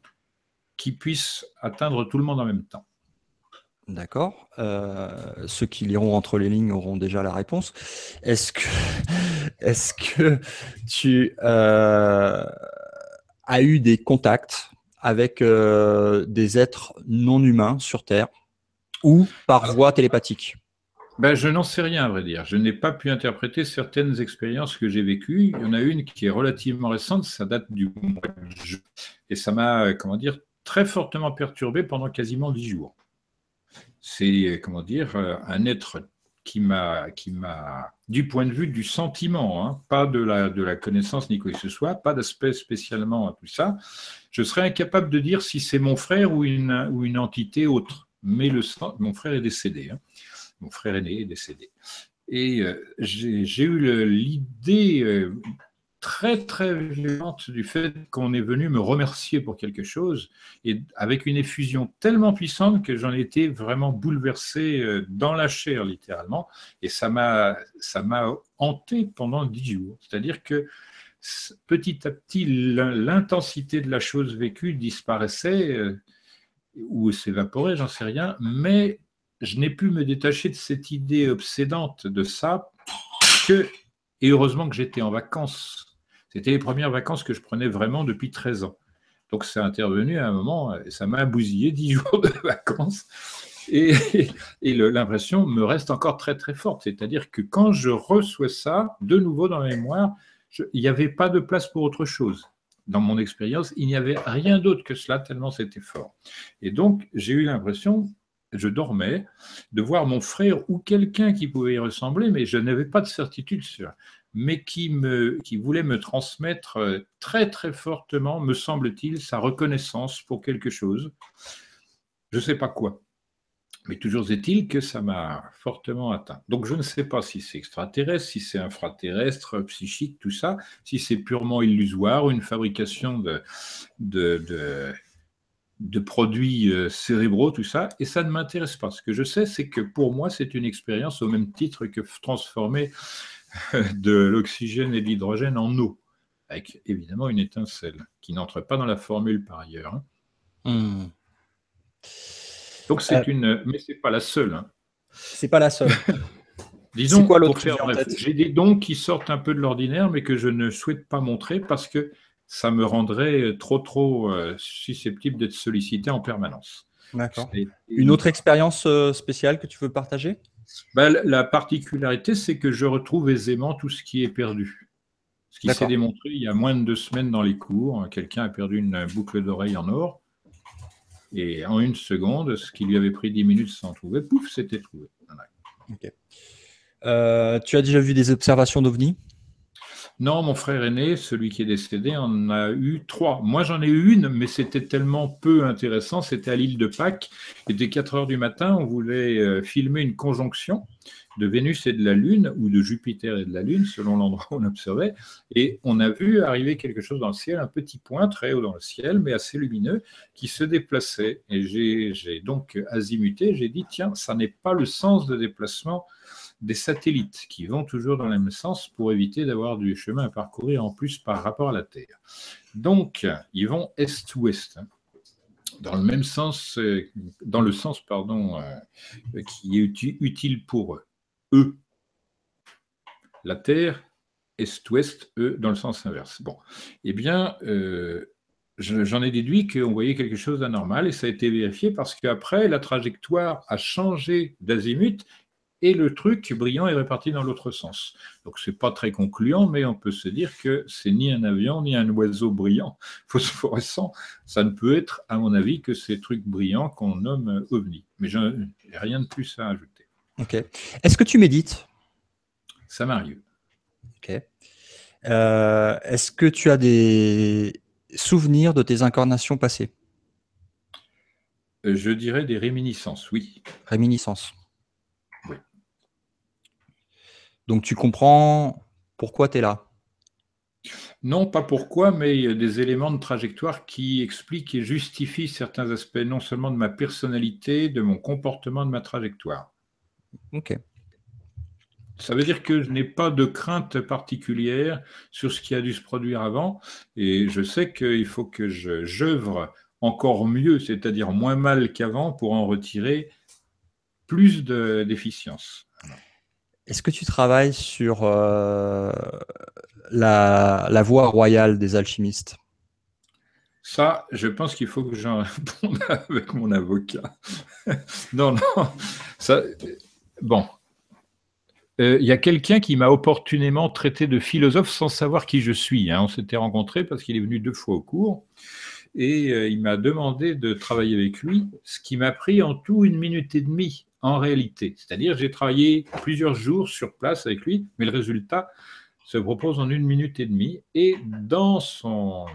qui puisse atteindre tout le monde en même temps. D'accord. Euh, ceux qui liront entre les lignes auront déjà la réponse. Est-ce que, [laughs] est que tu euh, as eu des contacts avec euh, des êtres non humains sur Terre ou par voie télépathique? Ben, je n'en sais rien, à vrai dire. Je n'ai pas pu interpréter certaines expériences que j'ai vécues. Il y en a une qui est relativement récente, ça date du mois de juin. Et ça m'a, euh, comment dire, très fortement perturbé pendant quasiment dix jours. C'est, euh, comment dire, euh, un être qui m'a, qui m'a, du point de vue du sentiment, hein, pas de la, de la connaissance ni quoi que ce soit, pas d'aspect spécialement à tout ça, je serais incapable de dire si c'est mon frère ou une, ou une entité autre. Mais le, mon frère est décédé. Hein. Mon frère aîné est décédé. Et euh, j'ai eu l'idée, euh, très très violente du fait qu'on est venu me remercier pour quelque chose et avec une effusion tellement puissante que j'en étais vraiment bouleversé euh, dans la chair littéralement et ça m'a hanté pendant dix jours. C'est-à-dire que petit à petit l'intensité de la chose vécue disparaissait ou s'évaporait, j'en sais rien, mais je n'ai pu me détacher de cette idée obsédante de ça que et heureusement que j'étais en vacances c'était les premières vacances que je prenais vraiment depuis 13 ans. Donc c'est intervenu à un moment, et ça m'a bousillé 10 [laughs] jours de vacances. Et, l'impression me reste encore très très forte. C'est-à-dire que quand je reçois ça, de nouveau dans la mémoire, il n'y avait pas de place pour autre chose. Dans mon expérience, il n'y avait rien d'autre que cela, tellement c'était fort. Et donc, j'ai eu l'impression, je dormais, de voir mon frère ou quelqu'un qui pouvait y ressembler, mais je n'avais pas de certitude sur mais qui, me, qui voulait me transmettre euh, très très fortement, me semble-t-il, sa reconnaissance pour quelque chose. Je ne sais pas quoi. Mais toujours est-il que ça m'a fortement atteint. Donc je ne sais pas si c'est extraterrestre, si c'est infraterrestre, psychique, tout ça, si c'est purement illusoire, une fabrication de, de, de produits euh, cérébraux, tout ça, et ça ne m'intéresse pas. Ce que je sais, c'est que pour moi, c'est une expérience au même titre que transformer de l'oxygène et de l'hydrogène en eau, avec évidemment une étincelle qui n'entre pas dans la formule par ailleurs. Hein. Hmm. Donc c'est euh. une, mais c'est pas la seule. Hein. C'est pas la seule. [laughs] Disons, quoi pour faire j'ai des dons qui sortent un peu de l'ordinaire, mais que je ne souhaite pas montrer parce que ça me rendrait trop trop euh, susceptible d'être sollicité en permanence. D'accord. Une autre expérience euh, spéciale que tu veux partager? Bah, la particularité, c'est que je retrouve aisément tout ce qui est perdu. Ce qui s'est démontré il y a moins de deux semaines dans les cours. Quelqu'un a perdu une boucle d'oreille en or. Et en une seconde, ce qui lui avait pris dix minutes sans trouver, pouf, c'était trouvé. Euh, tu as déjà vu des observations d'OVNI? Non, mon frère aîné, celui qui est décédé, en a eu trois. Moi, j'en ai eu une, mais c'était tellement peu intéressant. C'était à l'île de Pâques. Et dès 4 heures du matin, on voulait euh, filmer une conjonction de Vénus et de la Lune, ou de Jupiter et de la Lune, selon l'endroit où on observait. Et on a vu arriver quelque chose dans le ciel, un petit point très haut dans le ciel, mais assez lumineux, qui se déplaçait. Et j'ai donc azimuté, j'ai dit, tiens, ça n'est pas le sens de déplacement des satellites qui vont toujours dans le même sens pour éviter d'avoir du chemin à parcourir en plus par rapport à la Terre. Donc, ils vont est-ouest, hein, dans le même sens, euh, dans le sens, pardon, euh, qui est utile pour eux. La Terre, est-ouest, eux, dans le sens inverse. Bon, eh bien, euh, j'en ai déduit qu'on voyait quelque chose d'anormal et ça a été vérifié parce qu'après, la trajectoire a changé d'azimut et le truc brillant est réparti dans l'autre sens. Donc c'est pas très concluant, mais on peut se dire que c'est ni un avion ni un oiseau brillant [laughs] phosphorescent. Ça ne peut être, à mon avis, que ces trucs brillants qu'on nomme ovni. Mais j'ai rien de plus à ajouter. Ok. Est-ce que tu médites? Ça m'arrive. Ok. Euh, est-ce que tu as des souvenirs de tes incarnations passées? Je dirais des réminiscences, oui. Réminiscences. Donc tu comprends pourquoi tu es là? Non, pas pourquoi, mais il y a des éléments de trajectoire qui expliquent et justifient certains aspects, non seulement de ma personnalité, de mon comportement, de ma trajectoire. Ok. Ça veut dire que je n'ai pas de crainte particulière sur ce qui a dû se produire avant, et je sais qu'il faut que j'œuvre encore mieux, c'est-à-dire moins mal qu'avant, pour en retirer plus d'efficience. Est-ce que tu travailles sur euh, la, voie royale des alchimistes? Ça, je pense qu'il faut que j'en réponde [laughs] avec mon avocat. [laughs] non, non. Ça, bon. Euh, il y a quelqu'un qui m'a opportunément traité de philosophe sans savoir qui je suis. Hein. On s'était rencontrés parce qu'il est venu deux fois au cours et euh, il m'a demandé de travailler avec lui, ce qui m'a pris en tout une minute et demie en réalité. C'est-à-dire, j'ai travaillé plusieurs jours sur place avec lui, mais le résultat se propose en une minute et demie. Et dans son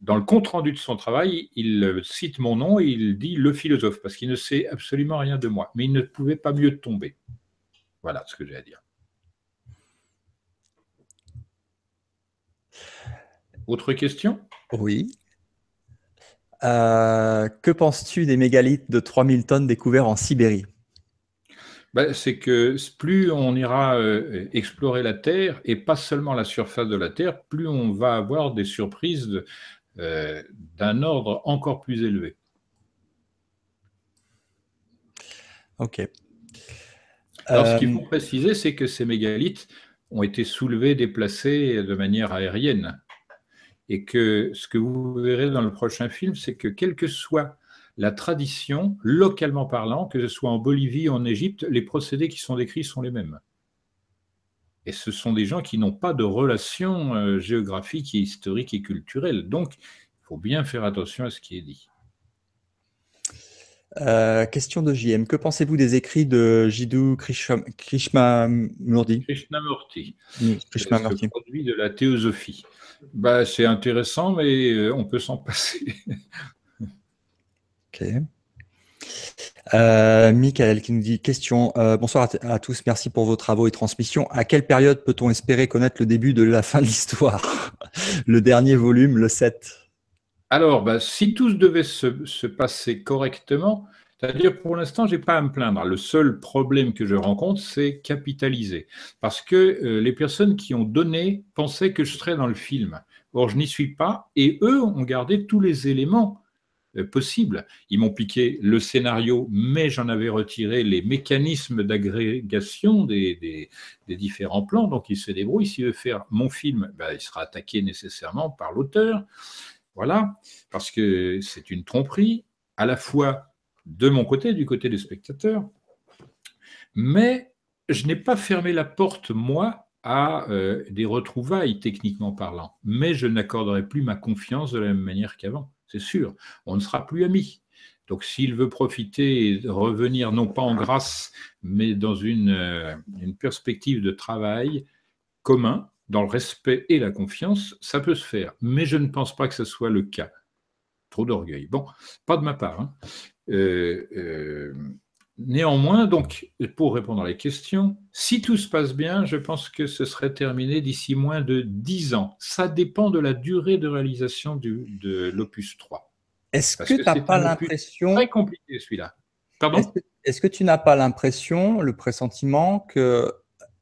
dans le compte-rendu de son travail, il cite mon nom et il dit le philosophe, parce qu'il ne sait absolument rien de moi. Mais il ne pouvait pas mieux tomber. Voilà ce que j'ai à dire. Autre question? Oui. Euh, que penses-tu des mégalithes de 3000 tonnes découverts en Sibérie? Ben, c'est que plus on ira euh, explorer la Terre, et pas seulement la surface de la Terre, plus on va avoir des surprises euh, d'un ordre encore plus élevé. Ok. Alors, ce qu'il faut préciser, c'est que ces mégalithes ont été soulevés, déplacés de manière aérienne. Et que ce que vous verrez dans le prochain film, c'est que quel que soit la tradition, localement parlant, que ce soit en Bolivie ou en Égypte, les procédés qui sont décrits sont les mêmes. Et ce sont des gens qui n'ont pas de relations euh, géographiques, historiques et culturelles. Donc, il faut bien faire attention à ce qui est dit. Euh, question de JM. Que pensez-vous des écrits de Jiddu Krishnamurti Krishnamurti. Krishnamurti. produit de la théosophie. Bah, c'est intéressant, mais euh, on peut s'en passer. [laughs] Ok. Euh, Michael qui nous dit question. Euh, bonsoir à, tous, merci pour vos travaux et transmissions. À quelle période peut-on espérer connaître le début de la fin de l'histoire? [laughs] Le dernier volume, le 7 Alors, bah, si tout devait se, se passer correctement, c'est-à-dire pour l'instant, je n'ai pas à me plaindre. Le seul problème que je rencontre, c'est capitaliser. Parce que euh, les personnes qui ont donné pensaient que je serais dans le film. Or, je n'y suis pas. Et eux ont gardé tous les éléments euh, possible. Ils m'ont piqué le scénario, mais j'en avais retiré les mécanismes d'agrégation des, différents plans. Donc il se débrouille. S'il veut faire mon film, ben, il sera attaqué nécessairement par l'auteur. Voilà, parce que c'est une tromperie, à la fois de mon côté, du côté des spectateurs, mais je n'ai pas fermé la porte, moi, à euh, des retrouvailles techniquement parlant, mais je n'accorderai plus ma confiance de la même manière qu'avant c'est sûr. On ne sera plus amis. Donc s'il veut profiter et revenir non pas en grâce, mais dans une, euh, une, perspective de travail commun, dans le respect et la confiance, ça peut se faire. Mais je ne pense pas que ce soit le cas. Trop d'orgueil. Bon, pas de ma part. Hein. Euh, euh, néanmoins, donc, pour répondre à la question, si tout se passe bien, je pense que ce serait terminé d'ici moins de 10 ans. Ça dépend de la durée de réalisation du, de l'opus 3. Est-ce que, tu n'as pas l'impression. Très compliqué celui-là. Pardon? Est-ce que, tu n'as pas l'impression, le pressentiment, que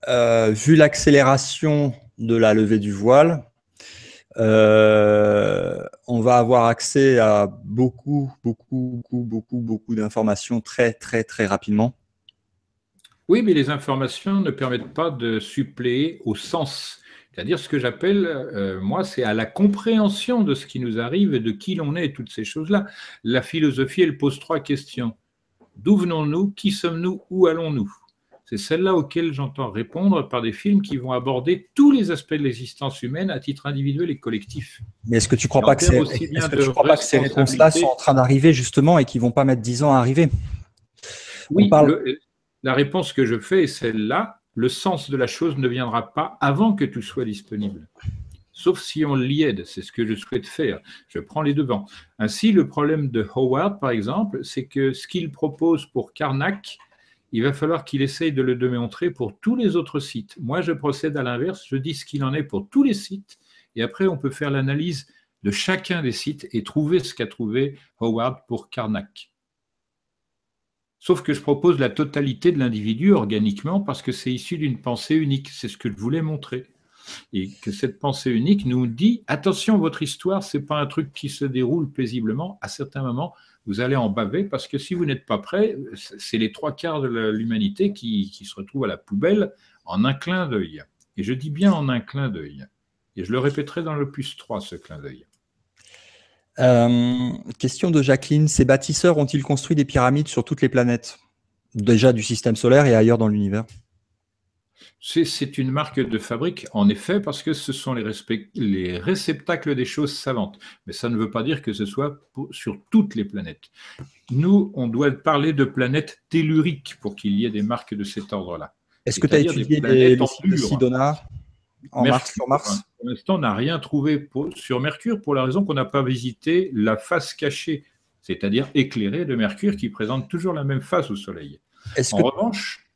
euh, vu l'accélération de la levée du voile, euh, on va avoir accès à beaucoup, beaucoup, beaucoup, beaucoup, beaucoup d'informations très, très, très rapidement. Oui, mais les informations ne permettent pas de suppléer au sens. C'est-à-dire ce que j'appelle, euh, moi, c'est à la compréhension de ce qui nous arrive et de qui l'on est toutes ces choses-là. La philosophie, elle pose trois questions. D'où venons-nous? Qui sommes-nous? Où allons-nous? C'est celle-là auxquelles j'entends répondre par des films qui vont aborder tous les aspects de l'existence humaine à titre individuel et collectif. Mais est-ce que tu ne crois pas que, ces réponses-là sont en train d'arriver justement et qu'ils ne vont pas mettre 10 ans à arriver? Oui, la réponse que je fais est celle-là. Le sens de la chose ne viendra pas avant que tout soit disponible. Sauf si on l'y aide, c'est ce que je souhaite faire. Je prends les devants. Ainsi, le problème de Howard, par exemple, c'est que ce qu'il propose pour Karnak, il va falloir qu'il essaye de le démontrer pour tous les autres sites. Moi, je procède à l'inverse, je dis ce qu'il en est pour tous les sites, et après, on peut faire l'analyse de chacun des sites et trouver ce qu'a trouvé Howard pour Karnak. Sauf que je propose la totalité de l'individu organiquement parce que c'est issu d'une pensée unique. C'est ce que je voulais montrer. Et que cette pensée unique nous dit attention, votre histoire, ce n'est pas un truc qui se déroule paisiblement. À certains moments, vous allez en baver parce que si vous n'êtes pas prêt, c'est les trois quarts de l'humanité qui, se retrouvent à la poubelle en un clin d'œil. Et je dis bien en un clin d'œil. Et je le répéterai dans le plus 3, ce clin d'œil. Euh, question de Jacqueline. Ces bâtisseurs ont-ils construit des pyramides sur toutes les planètes? Déjà du système solaire et ailleurs dans l'univers c'est une marque de fabrique, en effet, parce que ce sont les, réceptacles des choses savantes. Mais ça ne veut pas dire que ce soit sur toutes les planètes. Nous, on doit parler de planètes telluriques pour qu'il y ait des marques de cet ordre-là. Est-ce que tu as étudié les, les en Mars, sur Mars? Pour l'instant, on n'a rien trouvé sur Mercure pour la raison qu'on n'a pas visité la face cachée, c'est-à-dire éclairée de Mercure qui présente toujours la même face au Soleil. En revanche,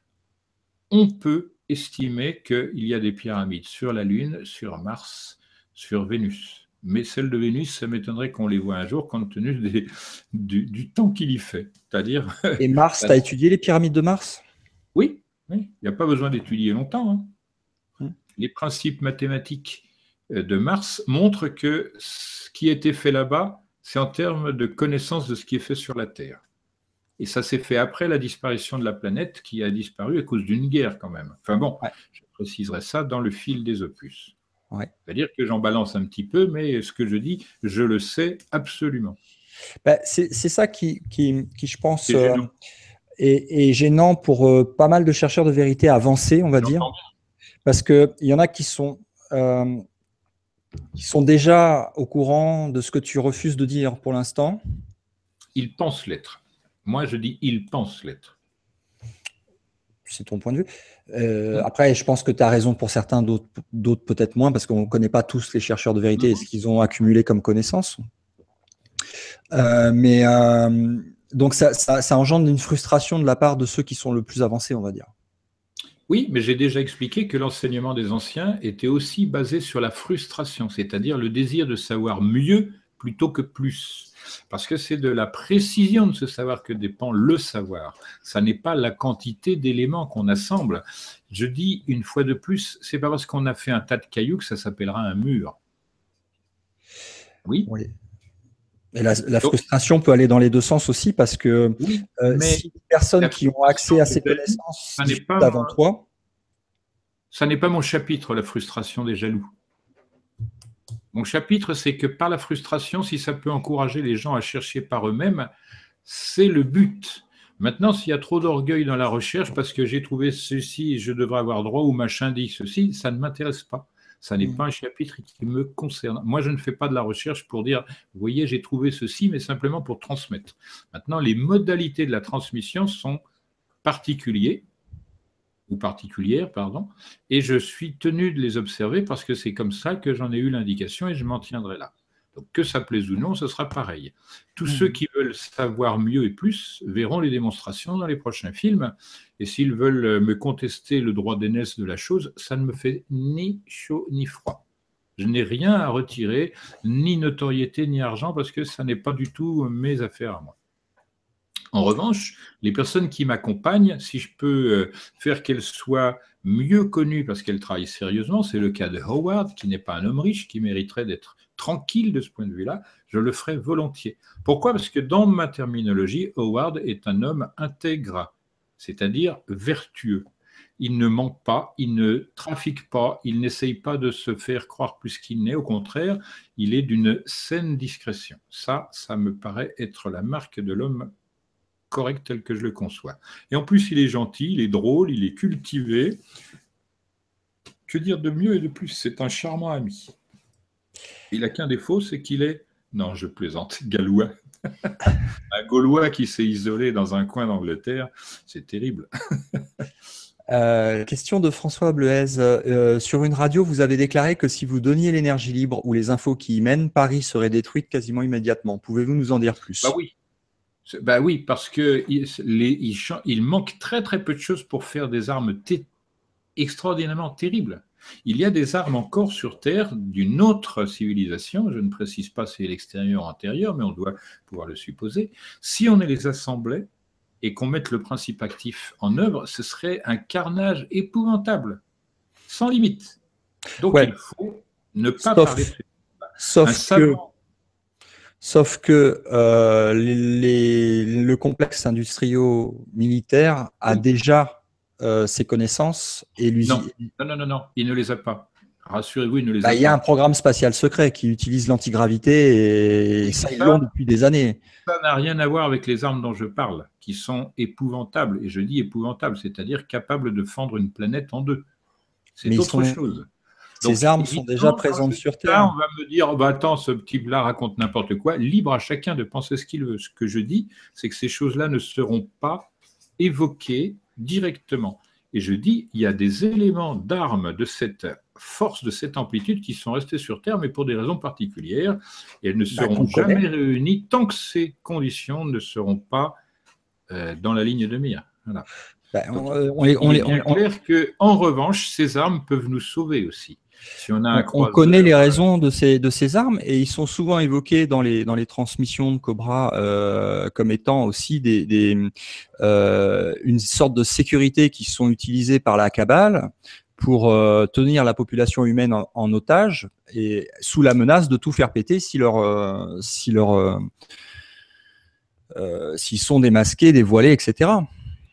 on peut estimer qu'il y a des pyramides sur la Lune, sur Mars, sur Vénus. Mais celles de Vénus, ça m'étonnerait qu'on les voit un jour compte tenu du, temps qu'il y fait. C'est-à-dire. [laughs] Et Mars, tu as étudié les pyramides de Mars? Oui, il n'y a pas besoin d'étudier longtemps. Hein. Hum. Les principes mathématiques euh, de Mars montrent que ce qui a été fait là-bas, c'est en termes de connaissance de ce qui est fait sur la Terre. Et ça s'est fait après la disparition de la planète qui a disparu à cause d'une guerre quand même. Enfin bon, je préciserai ça dans le fil des opus. C'est-à-dire que j'en balance un petit peu, mais ce que je dis, je le sais absolument. Bah, c'est ça qui, qui, je pense, euh, est, gênant pour euh, pas mal de chercheurs de vérité avancés, on va dire. Parce qu'il y en a qui sont, euh, qui sont déjà au courant de ce que tu refuses de dire pour l'instant. Ils pensent l'être. Moi, je dis ils pensent l'être. C'est ton point de vue. Euh, après, je pense que tu as raison pour certains, d'autres peut-être moins, parce qu'on ne connaît pas tous les chercheurs de vérité et ce qu'ils ont accumulé comme connaissances. Euh, mais euh, donc, ça, ça, engendre une frustration de la part de ceux qui sont le plus avancés, on va dire. Oui, mais j'ai déjà expliqué que l'enseignement des anciens était aussi basé sur la frustration, c'est-à-dire le désir de savoir mieux plutôt que plus. Parce que c'est de la précision de ce savoir que dépend le savoir. Ça n'est pas la quantité d'éléments qu'on assemble. Je dis une fois de plus, c'est pas parce qu'on a fait un tas de cailloux que ça s'appellera un mur. Oui. Et la, frustration peut aller dans les deux sens aussi parce que euh, si les personnes qui ont accès à ces connaissances avant toi. Ça n'est pas mon chapitre, la frustration des jaloux. Mon chapitre, c'est que par la frustration, si ça peut encourager les gens à chercher par eux-mêmes, c'est le but. Maintenant, s'il y a trop d'orgueil dans la recherche parce que j'ai trouvé ceci et je devrais avoir droit ou machin dit ceci, ça ne m'intéresse pas. Ça n'est mm. pas un chapitre qui me concerne. Moi, je ne fais pas de la recherche pour dire, vous voyez, j'ai trouvé ceci, mais simplement pour transmettre. Maintenant, les modalités de la transmission sont particulières ou particulières, pardon, et je suis tenu de les observer parce que c'est comme ça que j'en ai eu l'indication et je m'en tiendrai là. Donc que ça plaise ou non, ce sera pareil. Tous ceux mmh. qui veulent savoir mieux et plus verront les démonstrations dans les prochains films, et s'ils veulent me contester le droit d'aînesse de la chose, ça ne me fait ni chaud ni froid. Je n'ai rien à retirer, ni notoriété ni argent, parce que ça n'est pas du tout mes affaires à moi. En revanche, les personnes qui m'accompagnent, si je peux euh, faire qu'elles soient mieux connues parce qu'elles travaillent sérieusement, c'est le cas de Howard, qui n'est pas un homme riche, qui mériterait d'être tranquille de ce point de vue-là, je le ferai volontiers. Pourquoi? Parce que dans ma terminologie, Howard est un homme intègre, c'est-à-dire vertueux. Il ne ment pas, il ne trafique pas, il n'essaye pas de se faire croire plus qu'il n'est. Au contraire, il est d'une saine discrétion. Ça, ça me paraît être la marque de l'homme correct tel que je le conçois. Et en plus, il est gentil, il est drôle, il est cultivé. Que dire de mieux et de plus? C'est un charmant ami. Il n'a qu'un défaut, c'est qu'il est, non, je plaisante, [laughs] gallois. [laughs] un Gaulois qui s'est isolé dans un coin d'Angleterre, c'est terrible. [laughs] Euh, question de François Bleuez. Euh, sur une radio, vous avez déclaré que si vous donniez l'énergie libre ou les infos qui y mènent, Paris serait détruite quasiment immédiatement. Pouvez-vous nous en dire plus? Bah oui, bah oui, parce qu'il il, manque très très peu de choses pour faire des armes extraordinairement terribles. Il y a des armes encore sur Terre d'une autre civilisation, je ne précise pas si c'est l'extérieur ou l'intérieur, mais on doit pouvoir le supposer. Si on les assemblait et qu'on mette le principe actif en œuvre, ce serait un carnage épouvantable, sans limite. Donc il faut ne pas parler de Sauf que Sauf que euh, le complexe industriel-militaire a déjà euh, ses connaissances et lui. Non. non, non, non, il ne les a pas. Rassurez-vous, il ne les bah, a pas. Il y a un programme spatial secret qui utilise l'antigravité et, ça, ils l'ont depuis des années. Ça n'a rien à voir avec les armes dont je parle, qui sont épouvantables. Et je dis épouvantables, c'est-à-dire capables de fendre une planète en deux. C'est autre chose. Ces armes sont déjà présentes sur Terre. on va me dire, bah, attends, ce type-là raconte n'importe quoi. Libre à chacun de penser ce qu'il veut. Ce que je dis, c'est que ces choses-là ne seront pas évoquées directement. Et je dis, il y a des éléments d'armes de cette force, de cette amplitude qui sont restés sur Terre, mais pour des raisons particulières. Et elles ne bah, seront jamais réunies tant que ces conditions ne seront pas euh, dans la ligne de mire. Bah, on, est, clair que, en revanche, ces armes peuvent nous sauver aussi. On, connaît les raisons de ces, de ces armes et ils sont souvent évoqués dans les, dans les transmissions de Cobra euh, comme étant aussi des, des euh, une sorte de sécurité qui sont utilisées par la cabale pour euh, tenir la population humaine en, otage et sous la menace de tout faire péter si leur, si leur, s'ils sont démasqués, dévoilés, etc.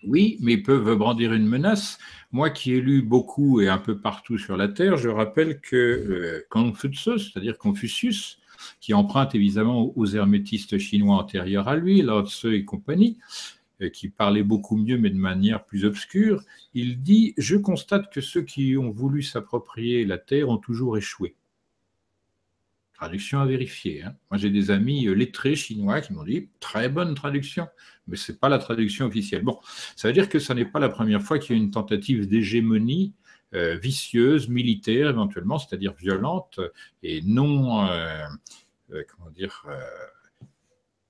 Oui, mais ils peuvent brandir une menace. Moi qui ai lu beaucoup et un peu partout sur la Terre, je rappelle que euh, Confucius, c'est-à-dire Confucius, qui emprunte évidemment aux hermétistes chinois antérieurs à lui, Lao Tzu et compagnie, euh, qui parlait beaucoup mieux mais de manière plus obscure, il dit Je constate que ceux qui ont voulu s'approprier la Terre ont toujours échoué. Traduction à vérifier. Hein. Moi, j'ai des amis euh, lettrés chinois qui m'ont dit très bonne traduction, mais ce n'est pas la traduction officielle. Bon, ça veut dire que ce n'est pas la première fois qu'il y a une tentative d'hégémonie euh, vicieuse, militaire éventuellement, c'est-à-dire violente et non, euh, comment dire,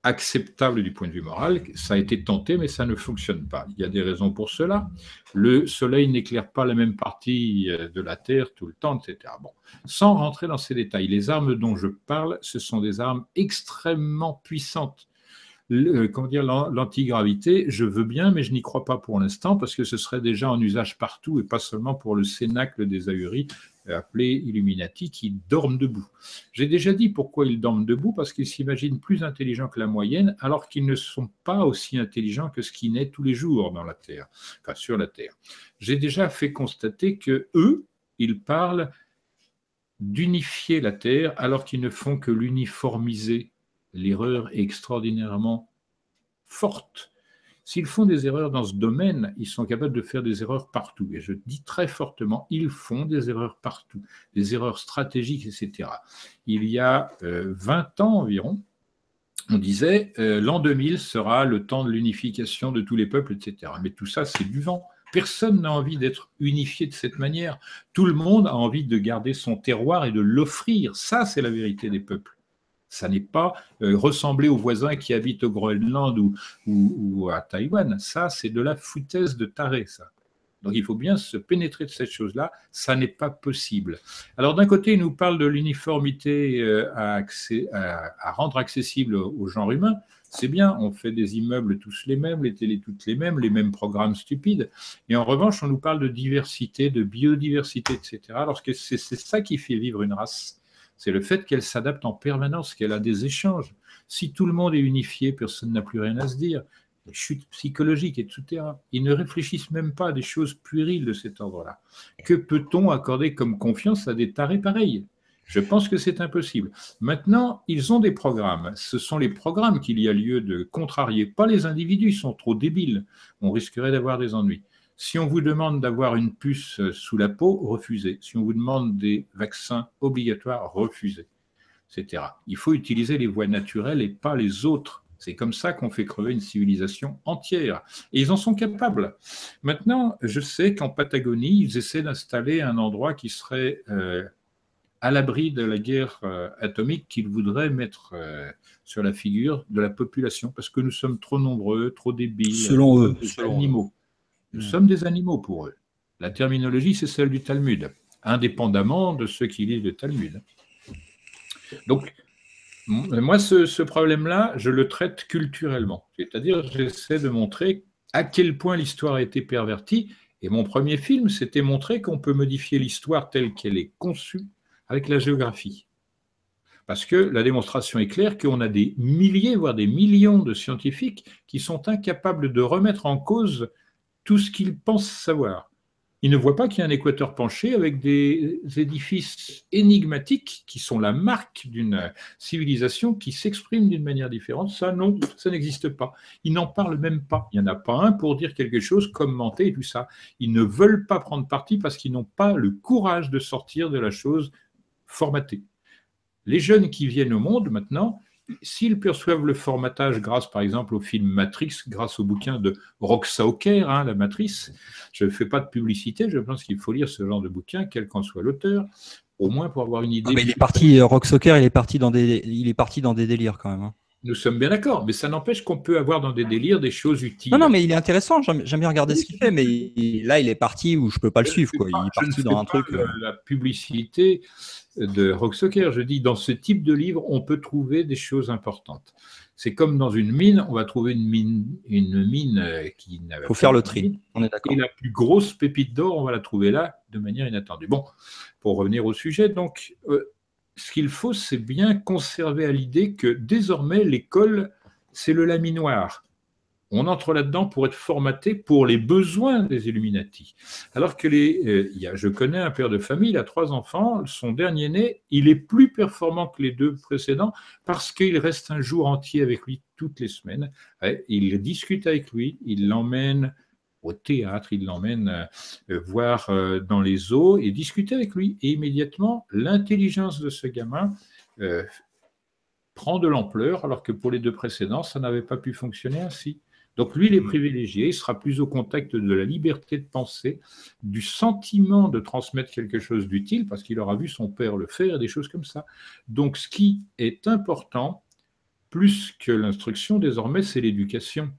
acceptable du point de vue moral. Ça a été tenté, mais ça ne fonctionne pas. Il y a des raisons pour cela. Le soleil n'éclaire pas la même partie euh, de la Terre tout le temps, etc. Bon, sans rentrer dans ces détails, les armes dont je parle, ce sont des armes extrêmement puissantes. Euh, l'antigravité, je veux bien, mais je n'y crois pas pour l'instant parce que ce serait déjà en usage partout et pas seulement pour le cénacle des ahuries appelés Illuminati qui dorment debout. J'ai déjà dit pourquoi ils dorment debout, parce qu'ils s'imaginent plus intelligents que la moyenne, alors qu'ils ne sont pas aussi intelligents que ce qui naît tous les jours dans la Terre, enfin sur la Terre. J'ai déjà fait constater que eux, ils parlent d'unifier la Terre alors qu'ils ne font que l'uniformiser. L'erreur est extraordinairement forte. S'ils font des erreurs dans ce domaine, ils sont capables de faire des erreurs partout. Et je dis très fortement, ils font des erreurs partout, des erreurs stratégiques, etc. Il y a 20 euh, ans environ, on disait euh, l'an 2000 sera le temps de l'unification de tous les peuples, etc. Mais tout ça, c'est du vent. Personne n'a envie d'être unifié de cette manière. Tout le monde a envie de garder son terroir et de l'offrir. Ça, c'est la vérité des peuples. Ça n'est pas euh, ressembler aux voisins qui habitent au Groenland ou, à Taïwan. Ça, c'est de la foutaise de taré, ça. Donc il faut bien se pénétrer de cette chose-là. Ça n'est pas possible. Alors d'un côté, il nous parle de l'uniformité euh, à, rendre accessible au genre humain. C'est bien, on fait des immeubles tous les mêmes, les télés toutes les mêmes, les mêmes programmes stupides. Et en revanche, on nous parle de diversité, de biodiversité, etc. Alors que c'est ça qui fait vivre une race c'est le fait qu'elle s'adapte en permanence, qu'elle a des échanges. Si tout le monde est unifié, personne n'a plus rien à se dire. Les chutes psychologiques, etc. Ils ne réfléchissent même pas à des choses puériles de cet ordre-là. Que peut-on accorder comme confiance à des tarés pareils? Je pense que c'est impossible. Maintenant, ils ont des programmes. Ce sont les programmes qu'il y a lieu de contrarier, pas les individus, ils sont trop débiles. On risquerait d'avoir des ennuis. Si on vous demande d'avoir une puce euh, sous la peau, refusez. Si on vous demande des vaccins obligatoires, refusez, etc. Il faut utiliser les voies naturelles et pas les autres. C'est comme ça qu'on fait crever une civilisation entière. Et ils en sont capables. Maintenant, je sais qu'en Patagonie, ils essaient d'installer un endroit qui serait euh, à l'abri de la guerre euh, atomique qu'ils voudraient mettre sur la figure de la population, parce que nous sommes trop nombreux, trop débiles, selon eux, animaux. Nous sommes des animaux pour eux. La terminologie, c'est celle du Talmud, indépendamment de ceux qui lisent le Talmud. Donc, moi, ce, problème-là, je le traite culturellement. C'est-à-dire, j'essaie de montrer à quel point l'histoire a été pervertie. Et mon premier film, c'était montrer qu'on peut modifier l'histoire telle qu'elle est conçue avec la géographie. Parce que la démonstration est claire qu'on a des milliers, voire des millions de scientifiques qui sont incapables de remettre en cause tout ce qu'ils pensent savoir. Ils ne voient pas qu'il y a un équateur penché avec des édifices énigmatiques qui sont la marque d'une civilisation qui s'exprime d'une manière différente. Ça, non, ça n'existe pas. Ils n'en parlent même pas. Il n'y en a pas un pour dire quelque chose, commenter et tout ça. Ils ne veulent pas prendre parti parce qu'ils n'ont pas le courage de sortir de la chose formatée. Les jeunes qui viennent au monde maintenant, S'ils perçoivent le formatage grâce, par exemple, au film Matrix, grâce au bouquin de Roxa Oker, hein, La Matrice, je ne fais pas de publicité, je pense qu'il faut lire ce genre de bouquin, quel qu'en soit l'auteur, au moins pour avoir une idée. Ah, il est parti, euh, Rox il est parti dans des, il est parti dans des délires quand même. Hein. Nous sommes bien d'accord, mais ça n'empêche qu'on peut avoir dans des délires des choses utiles. Non, non, mais il est intéressant. J'aime bien regarder ce qu'il fait, mais là, il est parti où je peux pas le suivre. Quoi. il est parti dans un truc. Euh, la publicité de Rock Soccer. Je dis, dans ce type de livre, on peut trouver des choses importantes. C'est comme dans une mine, on va trouver une mine, une mine euh, qui n'a Il faut faire le tri. On est d'accord. Et la plus grosse pépite d'or, on va la trouver là de manière inattendue. Bon, pour revenir au sujet, donc. Euh, ce qu'il faut, c'est bien conserver à l'idée que désormais, l'école, c'est le laminoir. On entre là-dedans pour être formaté pour les besoins des Illuminati. Alors que les, euh, y a, je connais un père de famille, il a trois enfants, son dernier né, il est plus performant que les deux précédents parce qu'il reste un jour entier avec lui toutes les semaines. Il discute avec lui, il l'emmène au théâtre, il l'emmène euh, voir euh, dans les eaux et discuter avec lui. Et immédiatement, l'intelligence de ce gamin euh, prend de l'ampleur, alors que pour les deux précédents, ça n'avait pas pu fonctionner ainsi. Donc lui, il est mmh. privilégié, il sera plus au contact de la liberté de penser, du sentiment de transmettre quelque chose d'utile, parce qu'il aura vu son père le faire, des choses comme ça. Donc ce qui est important, plus que l'instruction désormais, c'est l'éducation.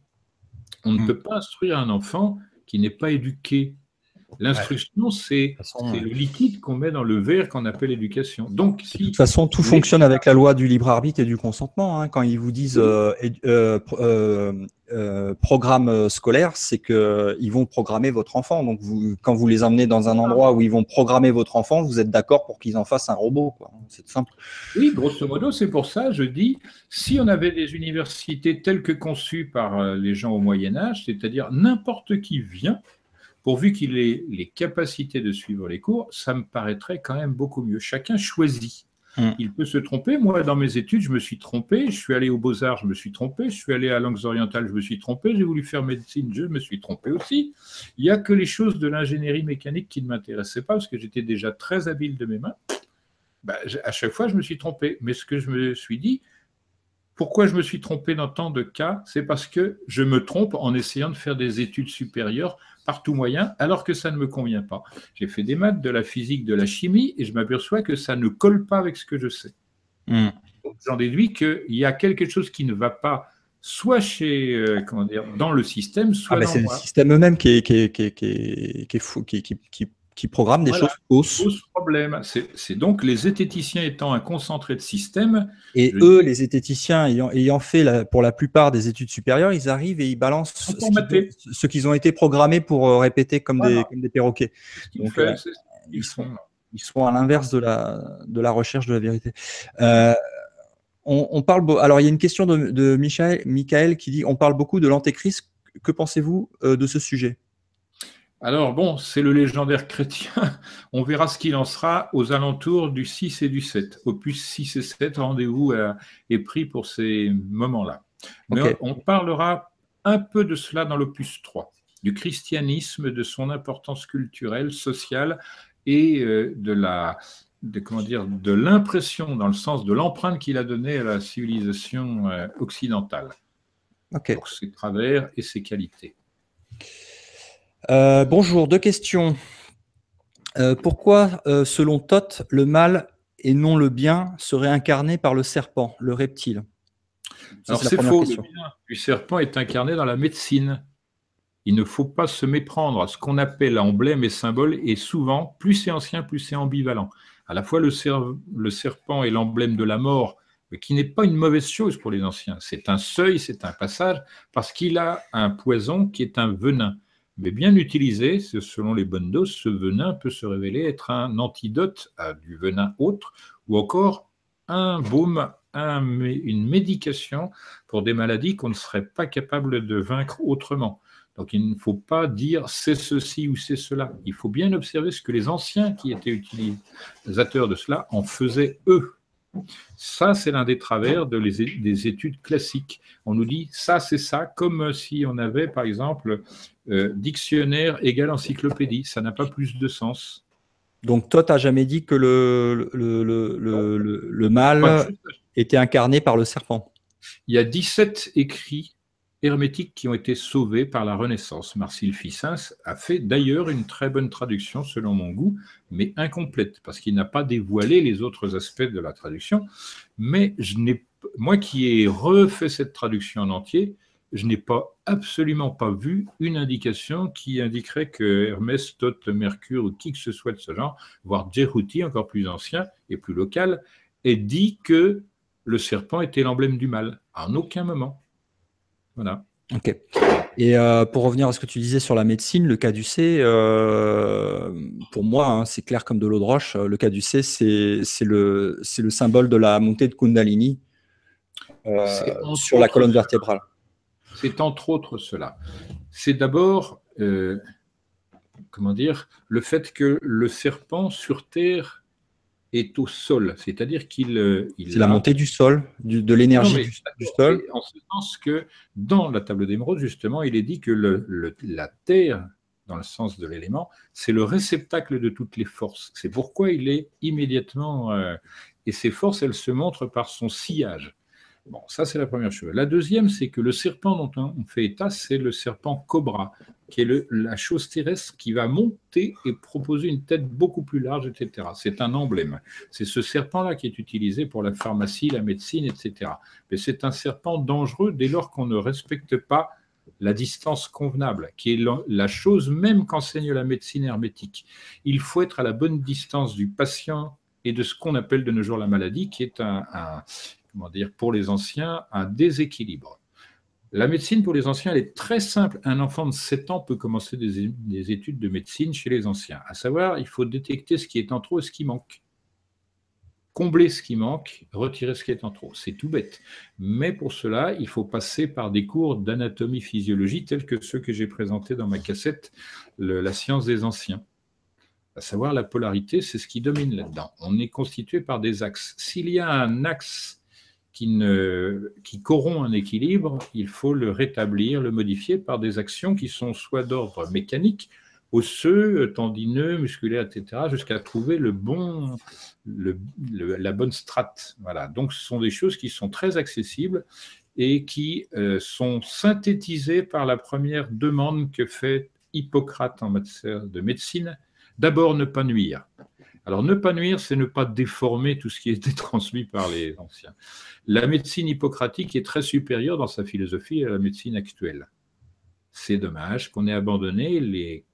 On ne mm. peut pas instruire un enfant qui n'est pas éduqué. L'instruction, c'est le liquide qu'on met dans le verre qu'on appelle éducation. Donc, de toute façon, tout fonctionne avec la loi du libre arbitre et du consentement. Hein. Quand ils vous disent euh, euh, euh, programme scolaire, c'est qu'ils vont programmer votre enfant. Donc, vous, quand vous les emmenez dans un endroit où ils vont programmer votre enfant, vous êtes d'accord pour qu'ils en fassent un robot. C'est simple. Oui, grosso modo, c'est pour ça, je dis, si on avait des universités telles que conçues par les gens au Moyen Âge, c'est-à-dire n'importe qui vient, pourvu qu'il ait les capacités de suivre les cours, ça me paraîtrait quand même beaucoup mieux. Chacun choisit. Hmm. Il peut se tromper. Moi, dans mes études, je me suis trompé. Je suis allé aux Beaux-Arts, je me suis trompé. Je suis allé à Langues orientales, je me suis trompé. J'ai voulu faire médecine, je me suis trompé aussi. Il n'y a que les choses de l'ingénierie mécanique qui ne m'intéressaient pas parce que j'étais déjà très habile de mes mains. Bah, à chaque fois, je me suis trompé. Mais ce que je me suis dit, pourquoi je me suis trompé dans tant de cas C'est parce que je me trompe en essayant de faire des études supérieures par tout moyen, alors que ça ne me convient pas. J'ai fait des maths, de la physique, de la chimie, et je m'aperçois que ça ne colle pas avec ce que je sais. Hmm. J'en déduis qu'il y a quelque chose qui ne va pas, soit chez, euh, comment dire, dans le système, soit ah dans C'est le système même qui est, qui est, qui est, qui est, fou, qui, qui, qui programme des choses fausses. problème. C'est donc les zététiciens étant un concentré de système. Et eux, les zététiciens ayant, ayant fait pour la plupart des études supérieures, ils arrivent et ils balancent ce qu'ils ont été programmés pour euh, répéter comme, des, comme des, perroquets. Donc, euh, ils, sont, ils sont à l'inverse de la, de la recherche de la vérité. Euh, on, parle, alors, il y a une question de, de Michael, Michael qui dit on parle beaucoup de l'antéchrist. Que pensez-vous de ce sujet? Alors bon, c'est le légendaire chrétien. [laughs] On verra ce qu'il en sera aux alentours du 6 et du 7. Opus 6 et 7, rendez-vous est pris pour ces moments-là. Mais on parlera un peu de cela dans l'opus 3, du christianisme, de son importance culturelle, sociale et euh, de la de, comment dire, de l'impression, dans le sens de l'empreinte qu'il a donnée à la civilisation euh, occidentale, pour ses travers et ses qualités. Euh, bonjour, deux questions. Euh, pourquoi, euh, selon Thoth, le mal et non le bien serait incarné par le serpent, le reptile? Alors c'est faux, le bien du serpent est incarné dans la médecine. Il ne faut pas se méprendre à ce qu'on appelle emblème et symbole, et souvent, plus c'est ancien, plus c'est ambivalent. À la fois, le, le serpent est l'emblème de la mort, mais qui n'est pas une mauvaise chose pour les anciens. C'est un seuil, c'est un passage, parce qu'il a un poison qui est un venin. Mais bien utilisé, selon les bonnes doses, ce venin peut se révéler être un antidote à du venin autre ou encore un baume, une médication pour des maladies qu'on ne serait pas capable de vaincre autrement. Donc il ne faut pas dire c'est ceci ou c'est cela. Il faut bien observer ce que les anciens qui étaient utilisateurs de cela en faisaient eux. Ça, c'est l'un des travers de des études classiques. On nous dit ça, c'est ça, comme si on avait, par exemple, euh, dictionnaire égale encyclopédie. Ça n'a pas plus de sens. Donc, toi, tu n'as jamais dit que le, le, le, le mal était incarné par le serpent? Il y a 17 écrits hermétiques qui ont été sauvés par la Renaissance. Marcille a fait d'ailleurs une très bonne traduction selon mon goût, mais incomplète, parce qu'il n'a pas dévoilé les autres aspects de la traduction. Mais moi qui ai refait cette traduction en entier, je n'ai pas absolument pas vu une indication qui indiquerait que Hermès, Thoth, Mercure ou qui que ce soit de ce genre, voire Djehouti, encore plus ancien et plus local, ait dit que le serpent était l'emblème du mal. En aucun moment. Voilà. Ok. Et euh, pour revenir à ce que tu disais sur la médecine, le cas du C, euh, pour moi, hein, c'est clair comme de l'eau de roche. Le cas du C, c'est le, le symbole de la montée de Kundalini euh, sur la colonne vertébrale. C'est entre autres cela. C'est d'abord, comment dire, le fait que le serpent sur Terre est au sol, c'est-à-dire qu'il. Euh, c'est la montée du sol, de l'énergie du, sol. En ce sens que dans la table d'émeraude, justement, il est dit que le, la Terre, dans le sens de l'élément, c'est le réceptacle de toutes les forces. C'est pourquoi il est immédiatement. Euh, et ces forces, elles se montrent par son sillage. Bon, ça c'est la première chose. La deuxième, c'est que le serpent dont on fait état, c'est le serpent cobra, qui est le, la chose terrestre qui va monter et proposer une tête beaucoup plus large, etc. C'est un emblème. C'est ce serpent-là qui est utilisé pour la pharmacie, la médecine, etc. Mais c'est un serpent dangereux dès lors qu'on ne respecte pas la distance convenable, qui est la chose même qu'enseigne la médecine hermétique. Il faut être à la bonne distance du patient et de ce qu'on appelle de nos jours la maladie, qui est un, comment dire, pour les anciens, un déséquilibre. La médecine pour les anciens, elle est très simple. Un enfant de 7 ans peut commencer des, études de médecine chez les anciens. À savoir, il faut détecter ce qui est en trop et ce qui manque. Combler ce qui manque, retirer ce qui est en trop. C'est tout bête. Mais pour cela, il faut passer par des cours d'anatomie-physiologie tels que ceux que j'ai présentés dans ma cassette, La science des anciens à savoir la polarité, c'est ce qui domine là-dedans. On est constitué par des axes. S'il y a un axe qui, corrompt un équilibre, il faut le rétablir, le modifier par des actions qui sont soit d'ordre mécanique, osseux, tendineux, musculaire, etc., jusqu'à trouver le bon, la bonne strate. Voilà. Donc, ce sont des choses qui sont très accessibles et qui euh, sont synthétisées par la première demande que fait Hippocrate en matière de médecine. D'abord, ne pas nuire. Alors, ne pas nuire, c'est ne pas déformer tout ce qui a été [laughs] transmis par les anciens. La médecine hippocratique est très supérieure dans sa philosophie à la médecine actuelle. C'est dommage qu'on ait abandonné les,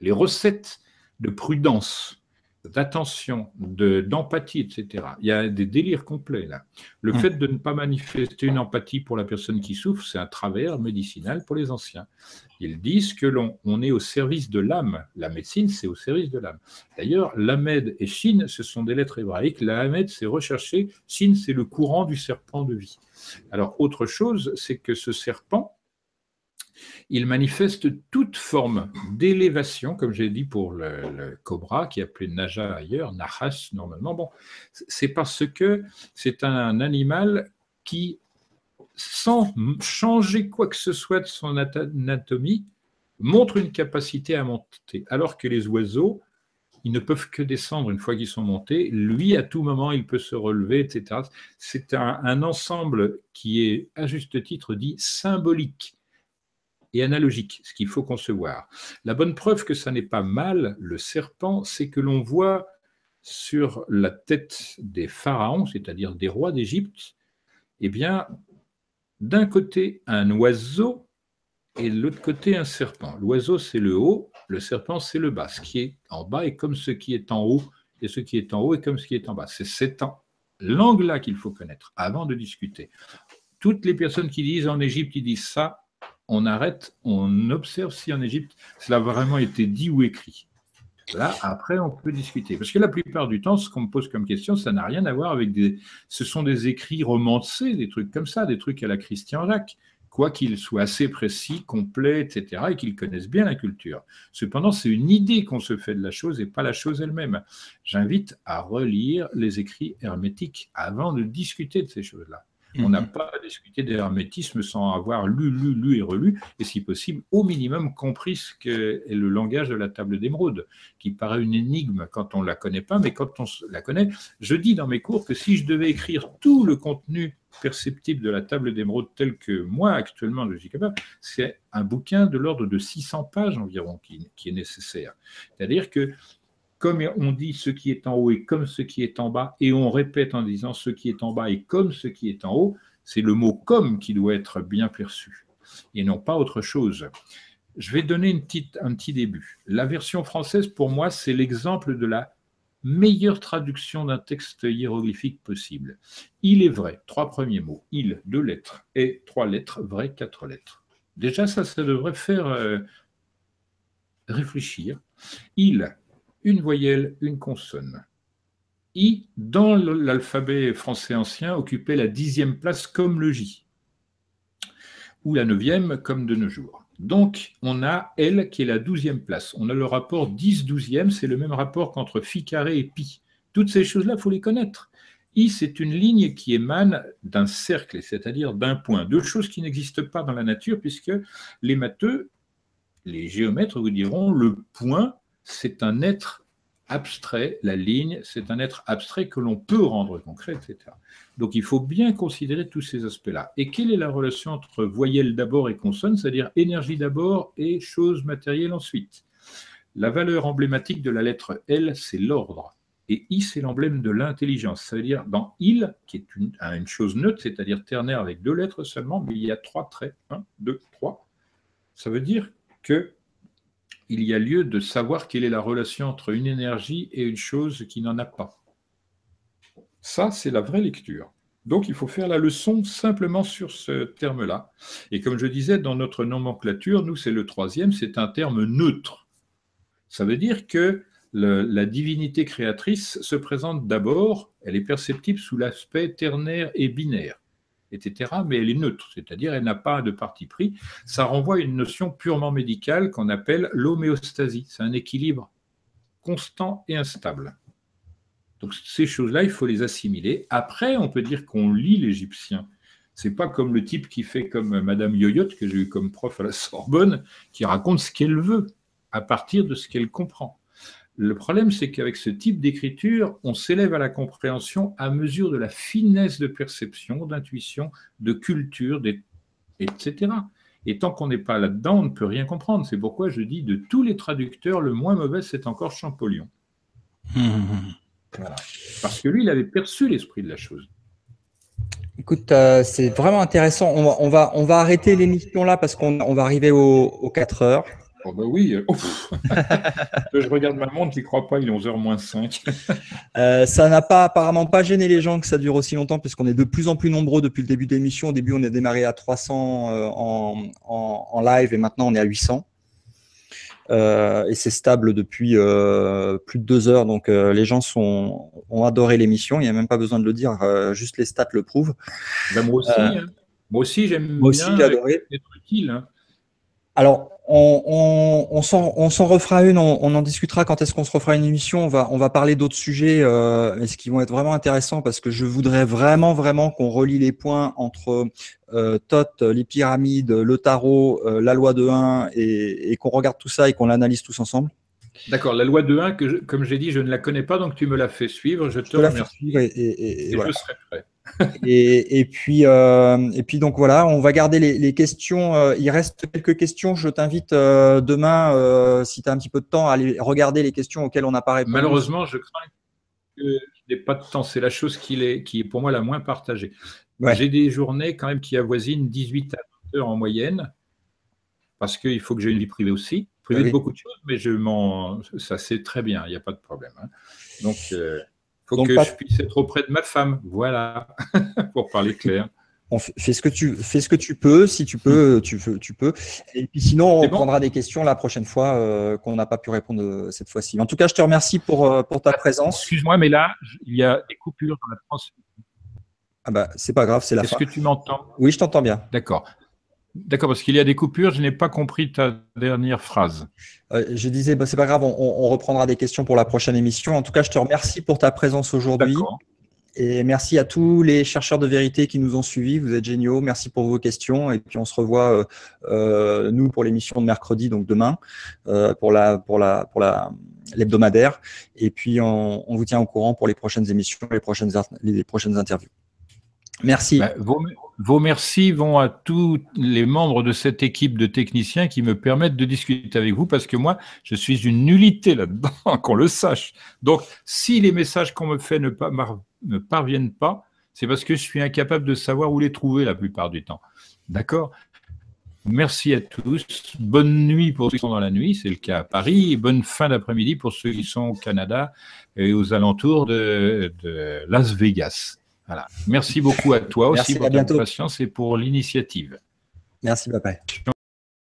les recettes de prudence d'attention, d'empathie, etc. Il y a des délires complets là. Le hum. fait de ne pas manifester une empathie pour la personne qui souffre, c'est un travers médicinal pour les anciens. Ils disent que l'on on est au service de l'âme. La médecine, c'est au service de l'âme. D'ailleurs, Lamed et Shin, ce sont des lettres hébraïques. Lamed, c'est recherché. Shin, c'est le courant du serpent de vie. Alors, autre chose, c'est que ce serpent, il manifeste toute forme d'élévation, comme j'ai dit pour le, cobra, qui est appelé Naja ailleurs, Nahas normalement. Bon, c'est parce que c'est un animal qui, sans changer quoi que ce soit de son anatomie, montre une capacité à monter, alors que les oiseaux, ils ne peuvent que descendre une fois qu'ils sont montés. Lui, à tout moment, il peut se relever, etc. C'est un, ensemble qui est, à juste titre, dit symbolique et analogique, ce qu'il faut concevoir. La bonne preuve que ça n'est pas mal, le serpent, c'est que l'on voit sur la tête des pharaons, c'est-à-dire des rois d'Égypte, eh bien, d'un côté un oiseau et de l'autre côté un serpent. L'oiseau, c'est le haut, le serpent, c'est le bas. Ce qui est en bas est comme ce qui est en haut, et ce qui est en haut est comme ce qui est en bas. C'est cet langue-là qu'il faut connaître avant de discuter. Toutes les personnes qui disent en Égypte, ils disent ça, on arrête, on observe si en Égypte cela a vraiment été dit ou écrit. Là, après, on peut discuter. Parce que la plupart du temps, ce qu'on me pose comme question, ça n'a rien à voir avec des. Ce sont des écrits romancés, des trucs comme ça, des trucs à la Christian Jacques, quoi qu'ils soient assez précis, complets, etc., et qu'ils connaissent bien la culture. Cependant, c'est une idée qu'on se fait de la chose et pas la chose elle-même. J'invite à relire les écrits hermétiques avant de discuter de ces choses-là. On n'a mhm. pas à discuter d'hermétisme sans avoir lu, lu, lu et relu, et si possible, au minimum compris ce qu'est le langage de la table d'émeraude, qui paraît une énigme quand on ne la connaît pas, mais quand on la connaît, je dis dans mes cours que si je devais écrire tout le contenu perceptible de la table d'émeraude tel que moi actuellement je suis capable, c'est un bouquin de l'ordre de 600 pages environ qui, qui est nécessaire. C'est-à-dire que comme on dit ce qui est en haut est comme ce qui est en bas, et on répète en disant ce qui est en bas est comme ce qui est en haut, c'est le mot comme qui doit être bien perçu, et non pas autre chose. Je vais donner une petite, un petit début. La version française, pour moi, c'est l'exemple de la meilleure traduction d'un texte hiéroglyphique possible. Il est vrai, trois premiers mots, il, deux lettres, et trois lettres, vrai, quatre lettres. Déjà, ça, ça devrait faire euh, réfléchir. Il, une voyelle, une consonne. I, dans l'alphabet français ancien, occupait la dixième place comme le J, ou la neuvième comme de nos jours. Donc, on a L qui est la douzième place. On a le rapport 10-12e, c'est le même rapport qu'entre phi carré et pi. Toutes ces choses-là, il faut les connaître. I, c'est une ligne qui émane d'un cercle, c'est-à-dire d'un point. Deux choses qui n'existent pas dans la nature, puisque les matheux, les géomètres vous diront, le point, c'est un être abstrait, la ligne, c'est un être abstrait que l'on peut rendre concret, etc. Donc il faut bien considérer tous ces aspects-là. Et quelle est la relation entre voyelle d'abord et consonne, c'est-à-dire énergie d'abord et chose matérielle ensuite? La valeur emblématique de la lettre L, c'est l'ordre. Et I, c'est l'emblème de l'intelligence. Ça veut dire, dans il, qui est une, une chose neutre, c'est-à-dire ternaire avec deux lettres seulement, mais il y a trois traits. Un, deux, trois. Ça veut dire que il y a lieu de savoir quelle est la relation entre une énergie et une chose qui n'en a pas. Ça, c'est la vraie lecture. Donc, il faut faire la leçon simplement sur ce terme-là. Et comme je disais, dans notre nomenclature, nous, c'est le troisième, c'est un terme neutre. Ça veut dire que la divinité créatrice se présente d'abord, elle est perceptible sous l'aspect ternaire et binaire Mais elle est neutre, c'est-à-dire elle n'a pas de parti pris. Ça renvoie à une notion purement médicale qu'on appelle l'homéostasie. C'est un équilibre constant et instable. Donc ces choses-là, il faut les assimiler. Après, on peut dire qu'on lit l'égyptien. C'est pas comme le type qui fait comme Madame Yoyotte, que j'ai eu comme prof à la Sorbonne, qui raconte ce qu'elle veut à partir de ce qu'elle comprend. Le problème, c'est qu'avec ce type d'écriture, on s'élève à la compréhension à mesure de la finesse de perception, d'intuition, de culture, etc. Et tant qu'on n'est pas là-dedans, on ne peut rien comprendre. C'est pourquoi je dis de tous les traducteurs, le moins mauvais, c'est encore Champollion. Parce que lui, il avait perçu l'esprit de la chose. Écoute, euh, c'est vraiment intéressant. On va, on va, arrêter l'émission là parce qu'on va arriver aux 4 heures. Oh bah oui, [laughs] je regarde ma montre, ne crois pas, il est 11h moins 5. Euh, ça n'a pas apparemment pas gêné les gens que ça dure aussi longtemps, puisqu'on est de plus en plus nombreux depuis le début de l'émission. Au début, on a démarré à 300 euh, en, live et maintenant on est à 800. Euh, et c'est stable depuis plus de deux heures, donc les gens sont, ont adoré l'émission. Il n'y a même pas besoin de le dire, juste les stats le prouvent. Moi aussi, hein. moi aussi j'aime bien adoré. être utile. Hein. Alors, on, s'en refera une, on, en discutera quand est-ce qu'on se refera une émission. On va, on va parler d'autres sujets, euh, mais ce qui vont être vraiment intéressants parce que je voudrais vraiment, vraiment qu'on relie les points entre euh, Tot, les pyramides, le tarot, euh, la loi de 1 et, qu'on regarde tout ça et qu'on l'analyse tous ensemble. D'accord, la loi de 1, que comme j'ai dit, je ne la connais pas, donc tu me l'as fait suivre. Je te remercie. Et, je serai prêt. [laughs] et, puis, euh, et puis donc voilà, on va garder les, questions. Euh, il reste quelques questions. Je t'invite euh, demain, si tu as un petit peu de temps, à aller regarder les questions auxquelles on n'a pas répondu. Malheureusement, je crains que je n'ai pas de temps. C'est la chose qui est, qui est pour moi la moins partagée. J'ai des journées quand même qui avoisinent 18 à 20 heures en moyenne, parce qu'il faut que j'ai une vie privée aussi. Privée de beaucoup de choses, mais je m'en, ça c'est très bien, il n'y a pas de problème. Hein. Donc faut que je puisse être auprès de ma femme, voilà, [laughs] pour parler clair. On fait ce que tu fais ce que tu peux, si tu peux, tu, tu peux. Et puis sinon, on prendra des questions la prochaine fois euh, qu'on n'a pas pu répondre euh, cette fois-ci. En tout cas, je te remercie pour, euh, pour ta présence. Excuse-moi, mais là, il y a des coupures dans la transmission. Ah bah, c'est pas grave, c'est la fin. Est-ce que tu m'entends? Oui, je t'entends bien. D'accord. D'accord, parce qu'il y a des coupures, je n'ai pas compris ta dernière phrase. Euh, je disais, bah, c'est pas grave, on, reprendra des questions pour la prochaine émission. En tout cas, je te remercie pour ta présence aujourd'hui. Et merci à tous les chercheurs de vérité qui nous ont suivis. Vous êtes géniaux. Merci pour vos questions. Et puis on se revoit euh, euh, nous pour l'émission de mercredi, donc demain, pour la pour la pour la l'hebdomadaire. Et puis on, vous tient au courant pour les prochaines émissions, les prochaines les prochaines interviews. Merci. Bah, vos, merci vont à tous les membres de cette équipe de techniciens qui me permettent de discuter avec vous parce que moi, je suis une nullité là-dedans, [laughs] qu'on le sache. Donc, si les messages qu'on me fait ne parviennent pas, c'est parce que je suis incapable de savoir où les trouver la plupart du temps. D'accord? Merci à tous. Bonne nuit pour ceux qui sont dans la nuit, c'est le cas à Paris. Et bonne fin d'après-midi pour ceux qui sont au Canada et aux alentours de, Las Vegas. Voilà. Merci beaucoup à toi aussi pour ta patience et pour l'initiative. Merci, papa.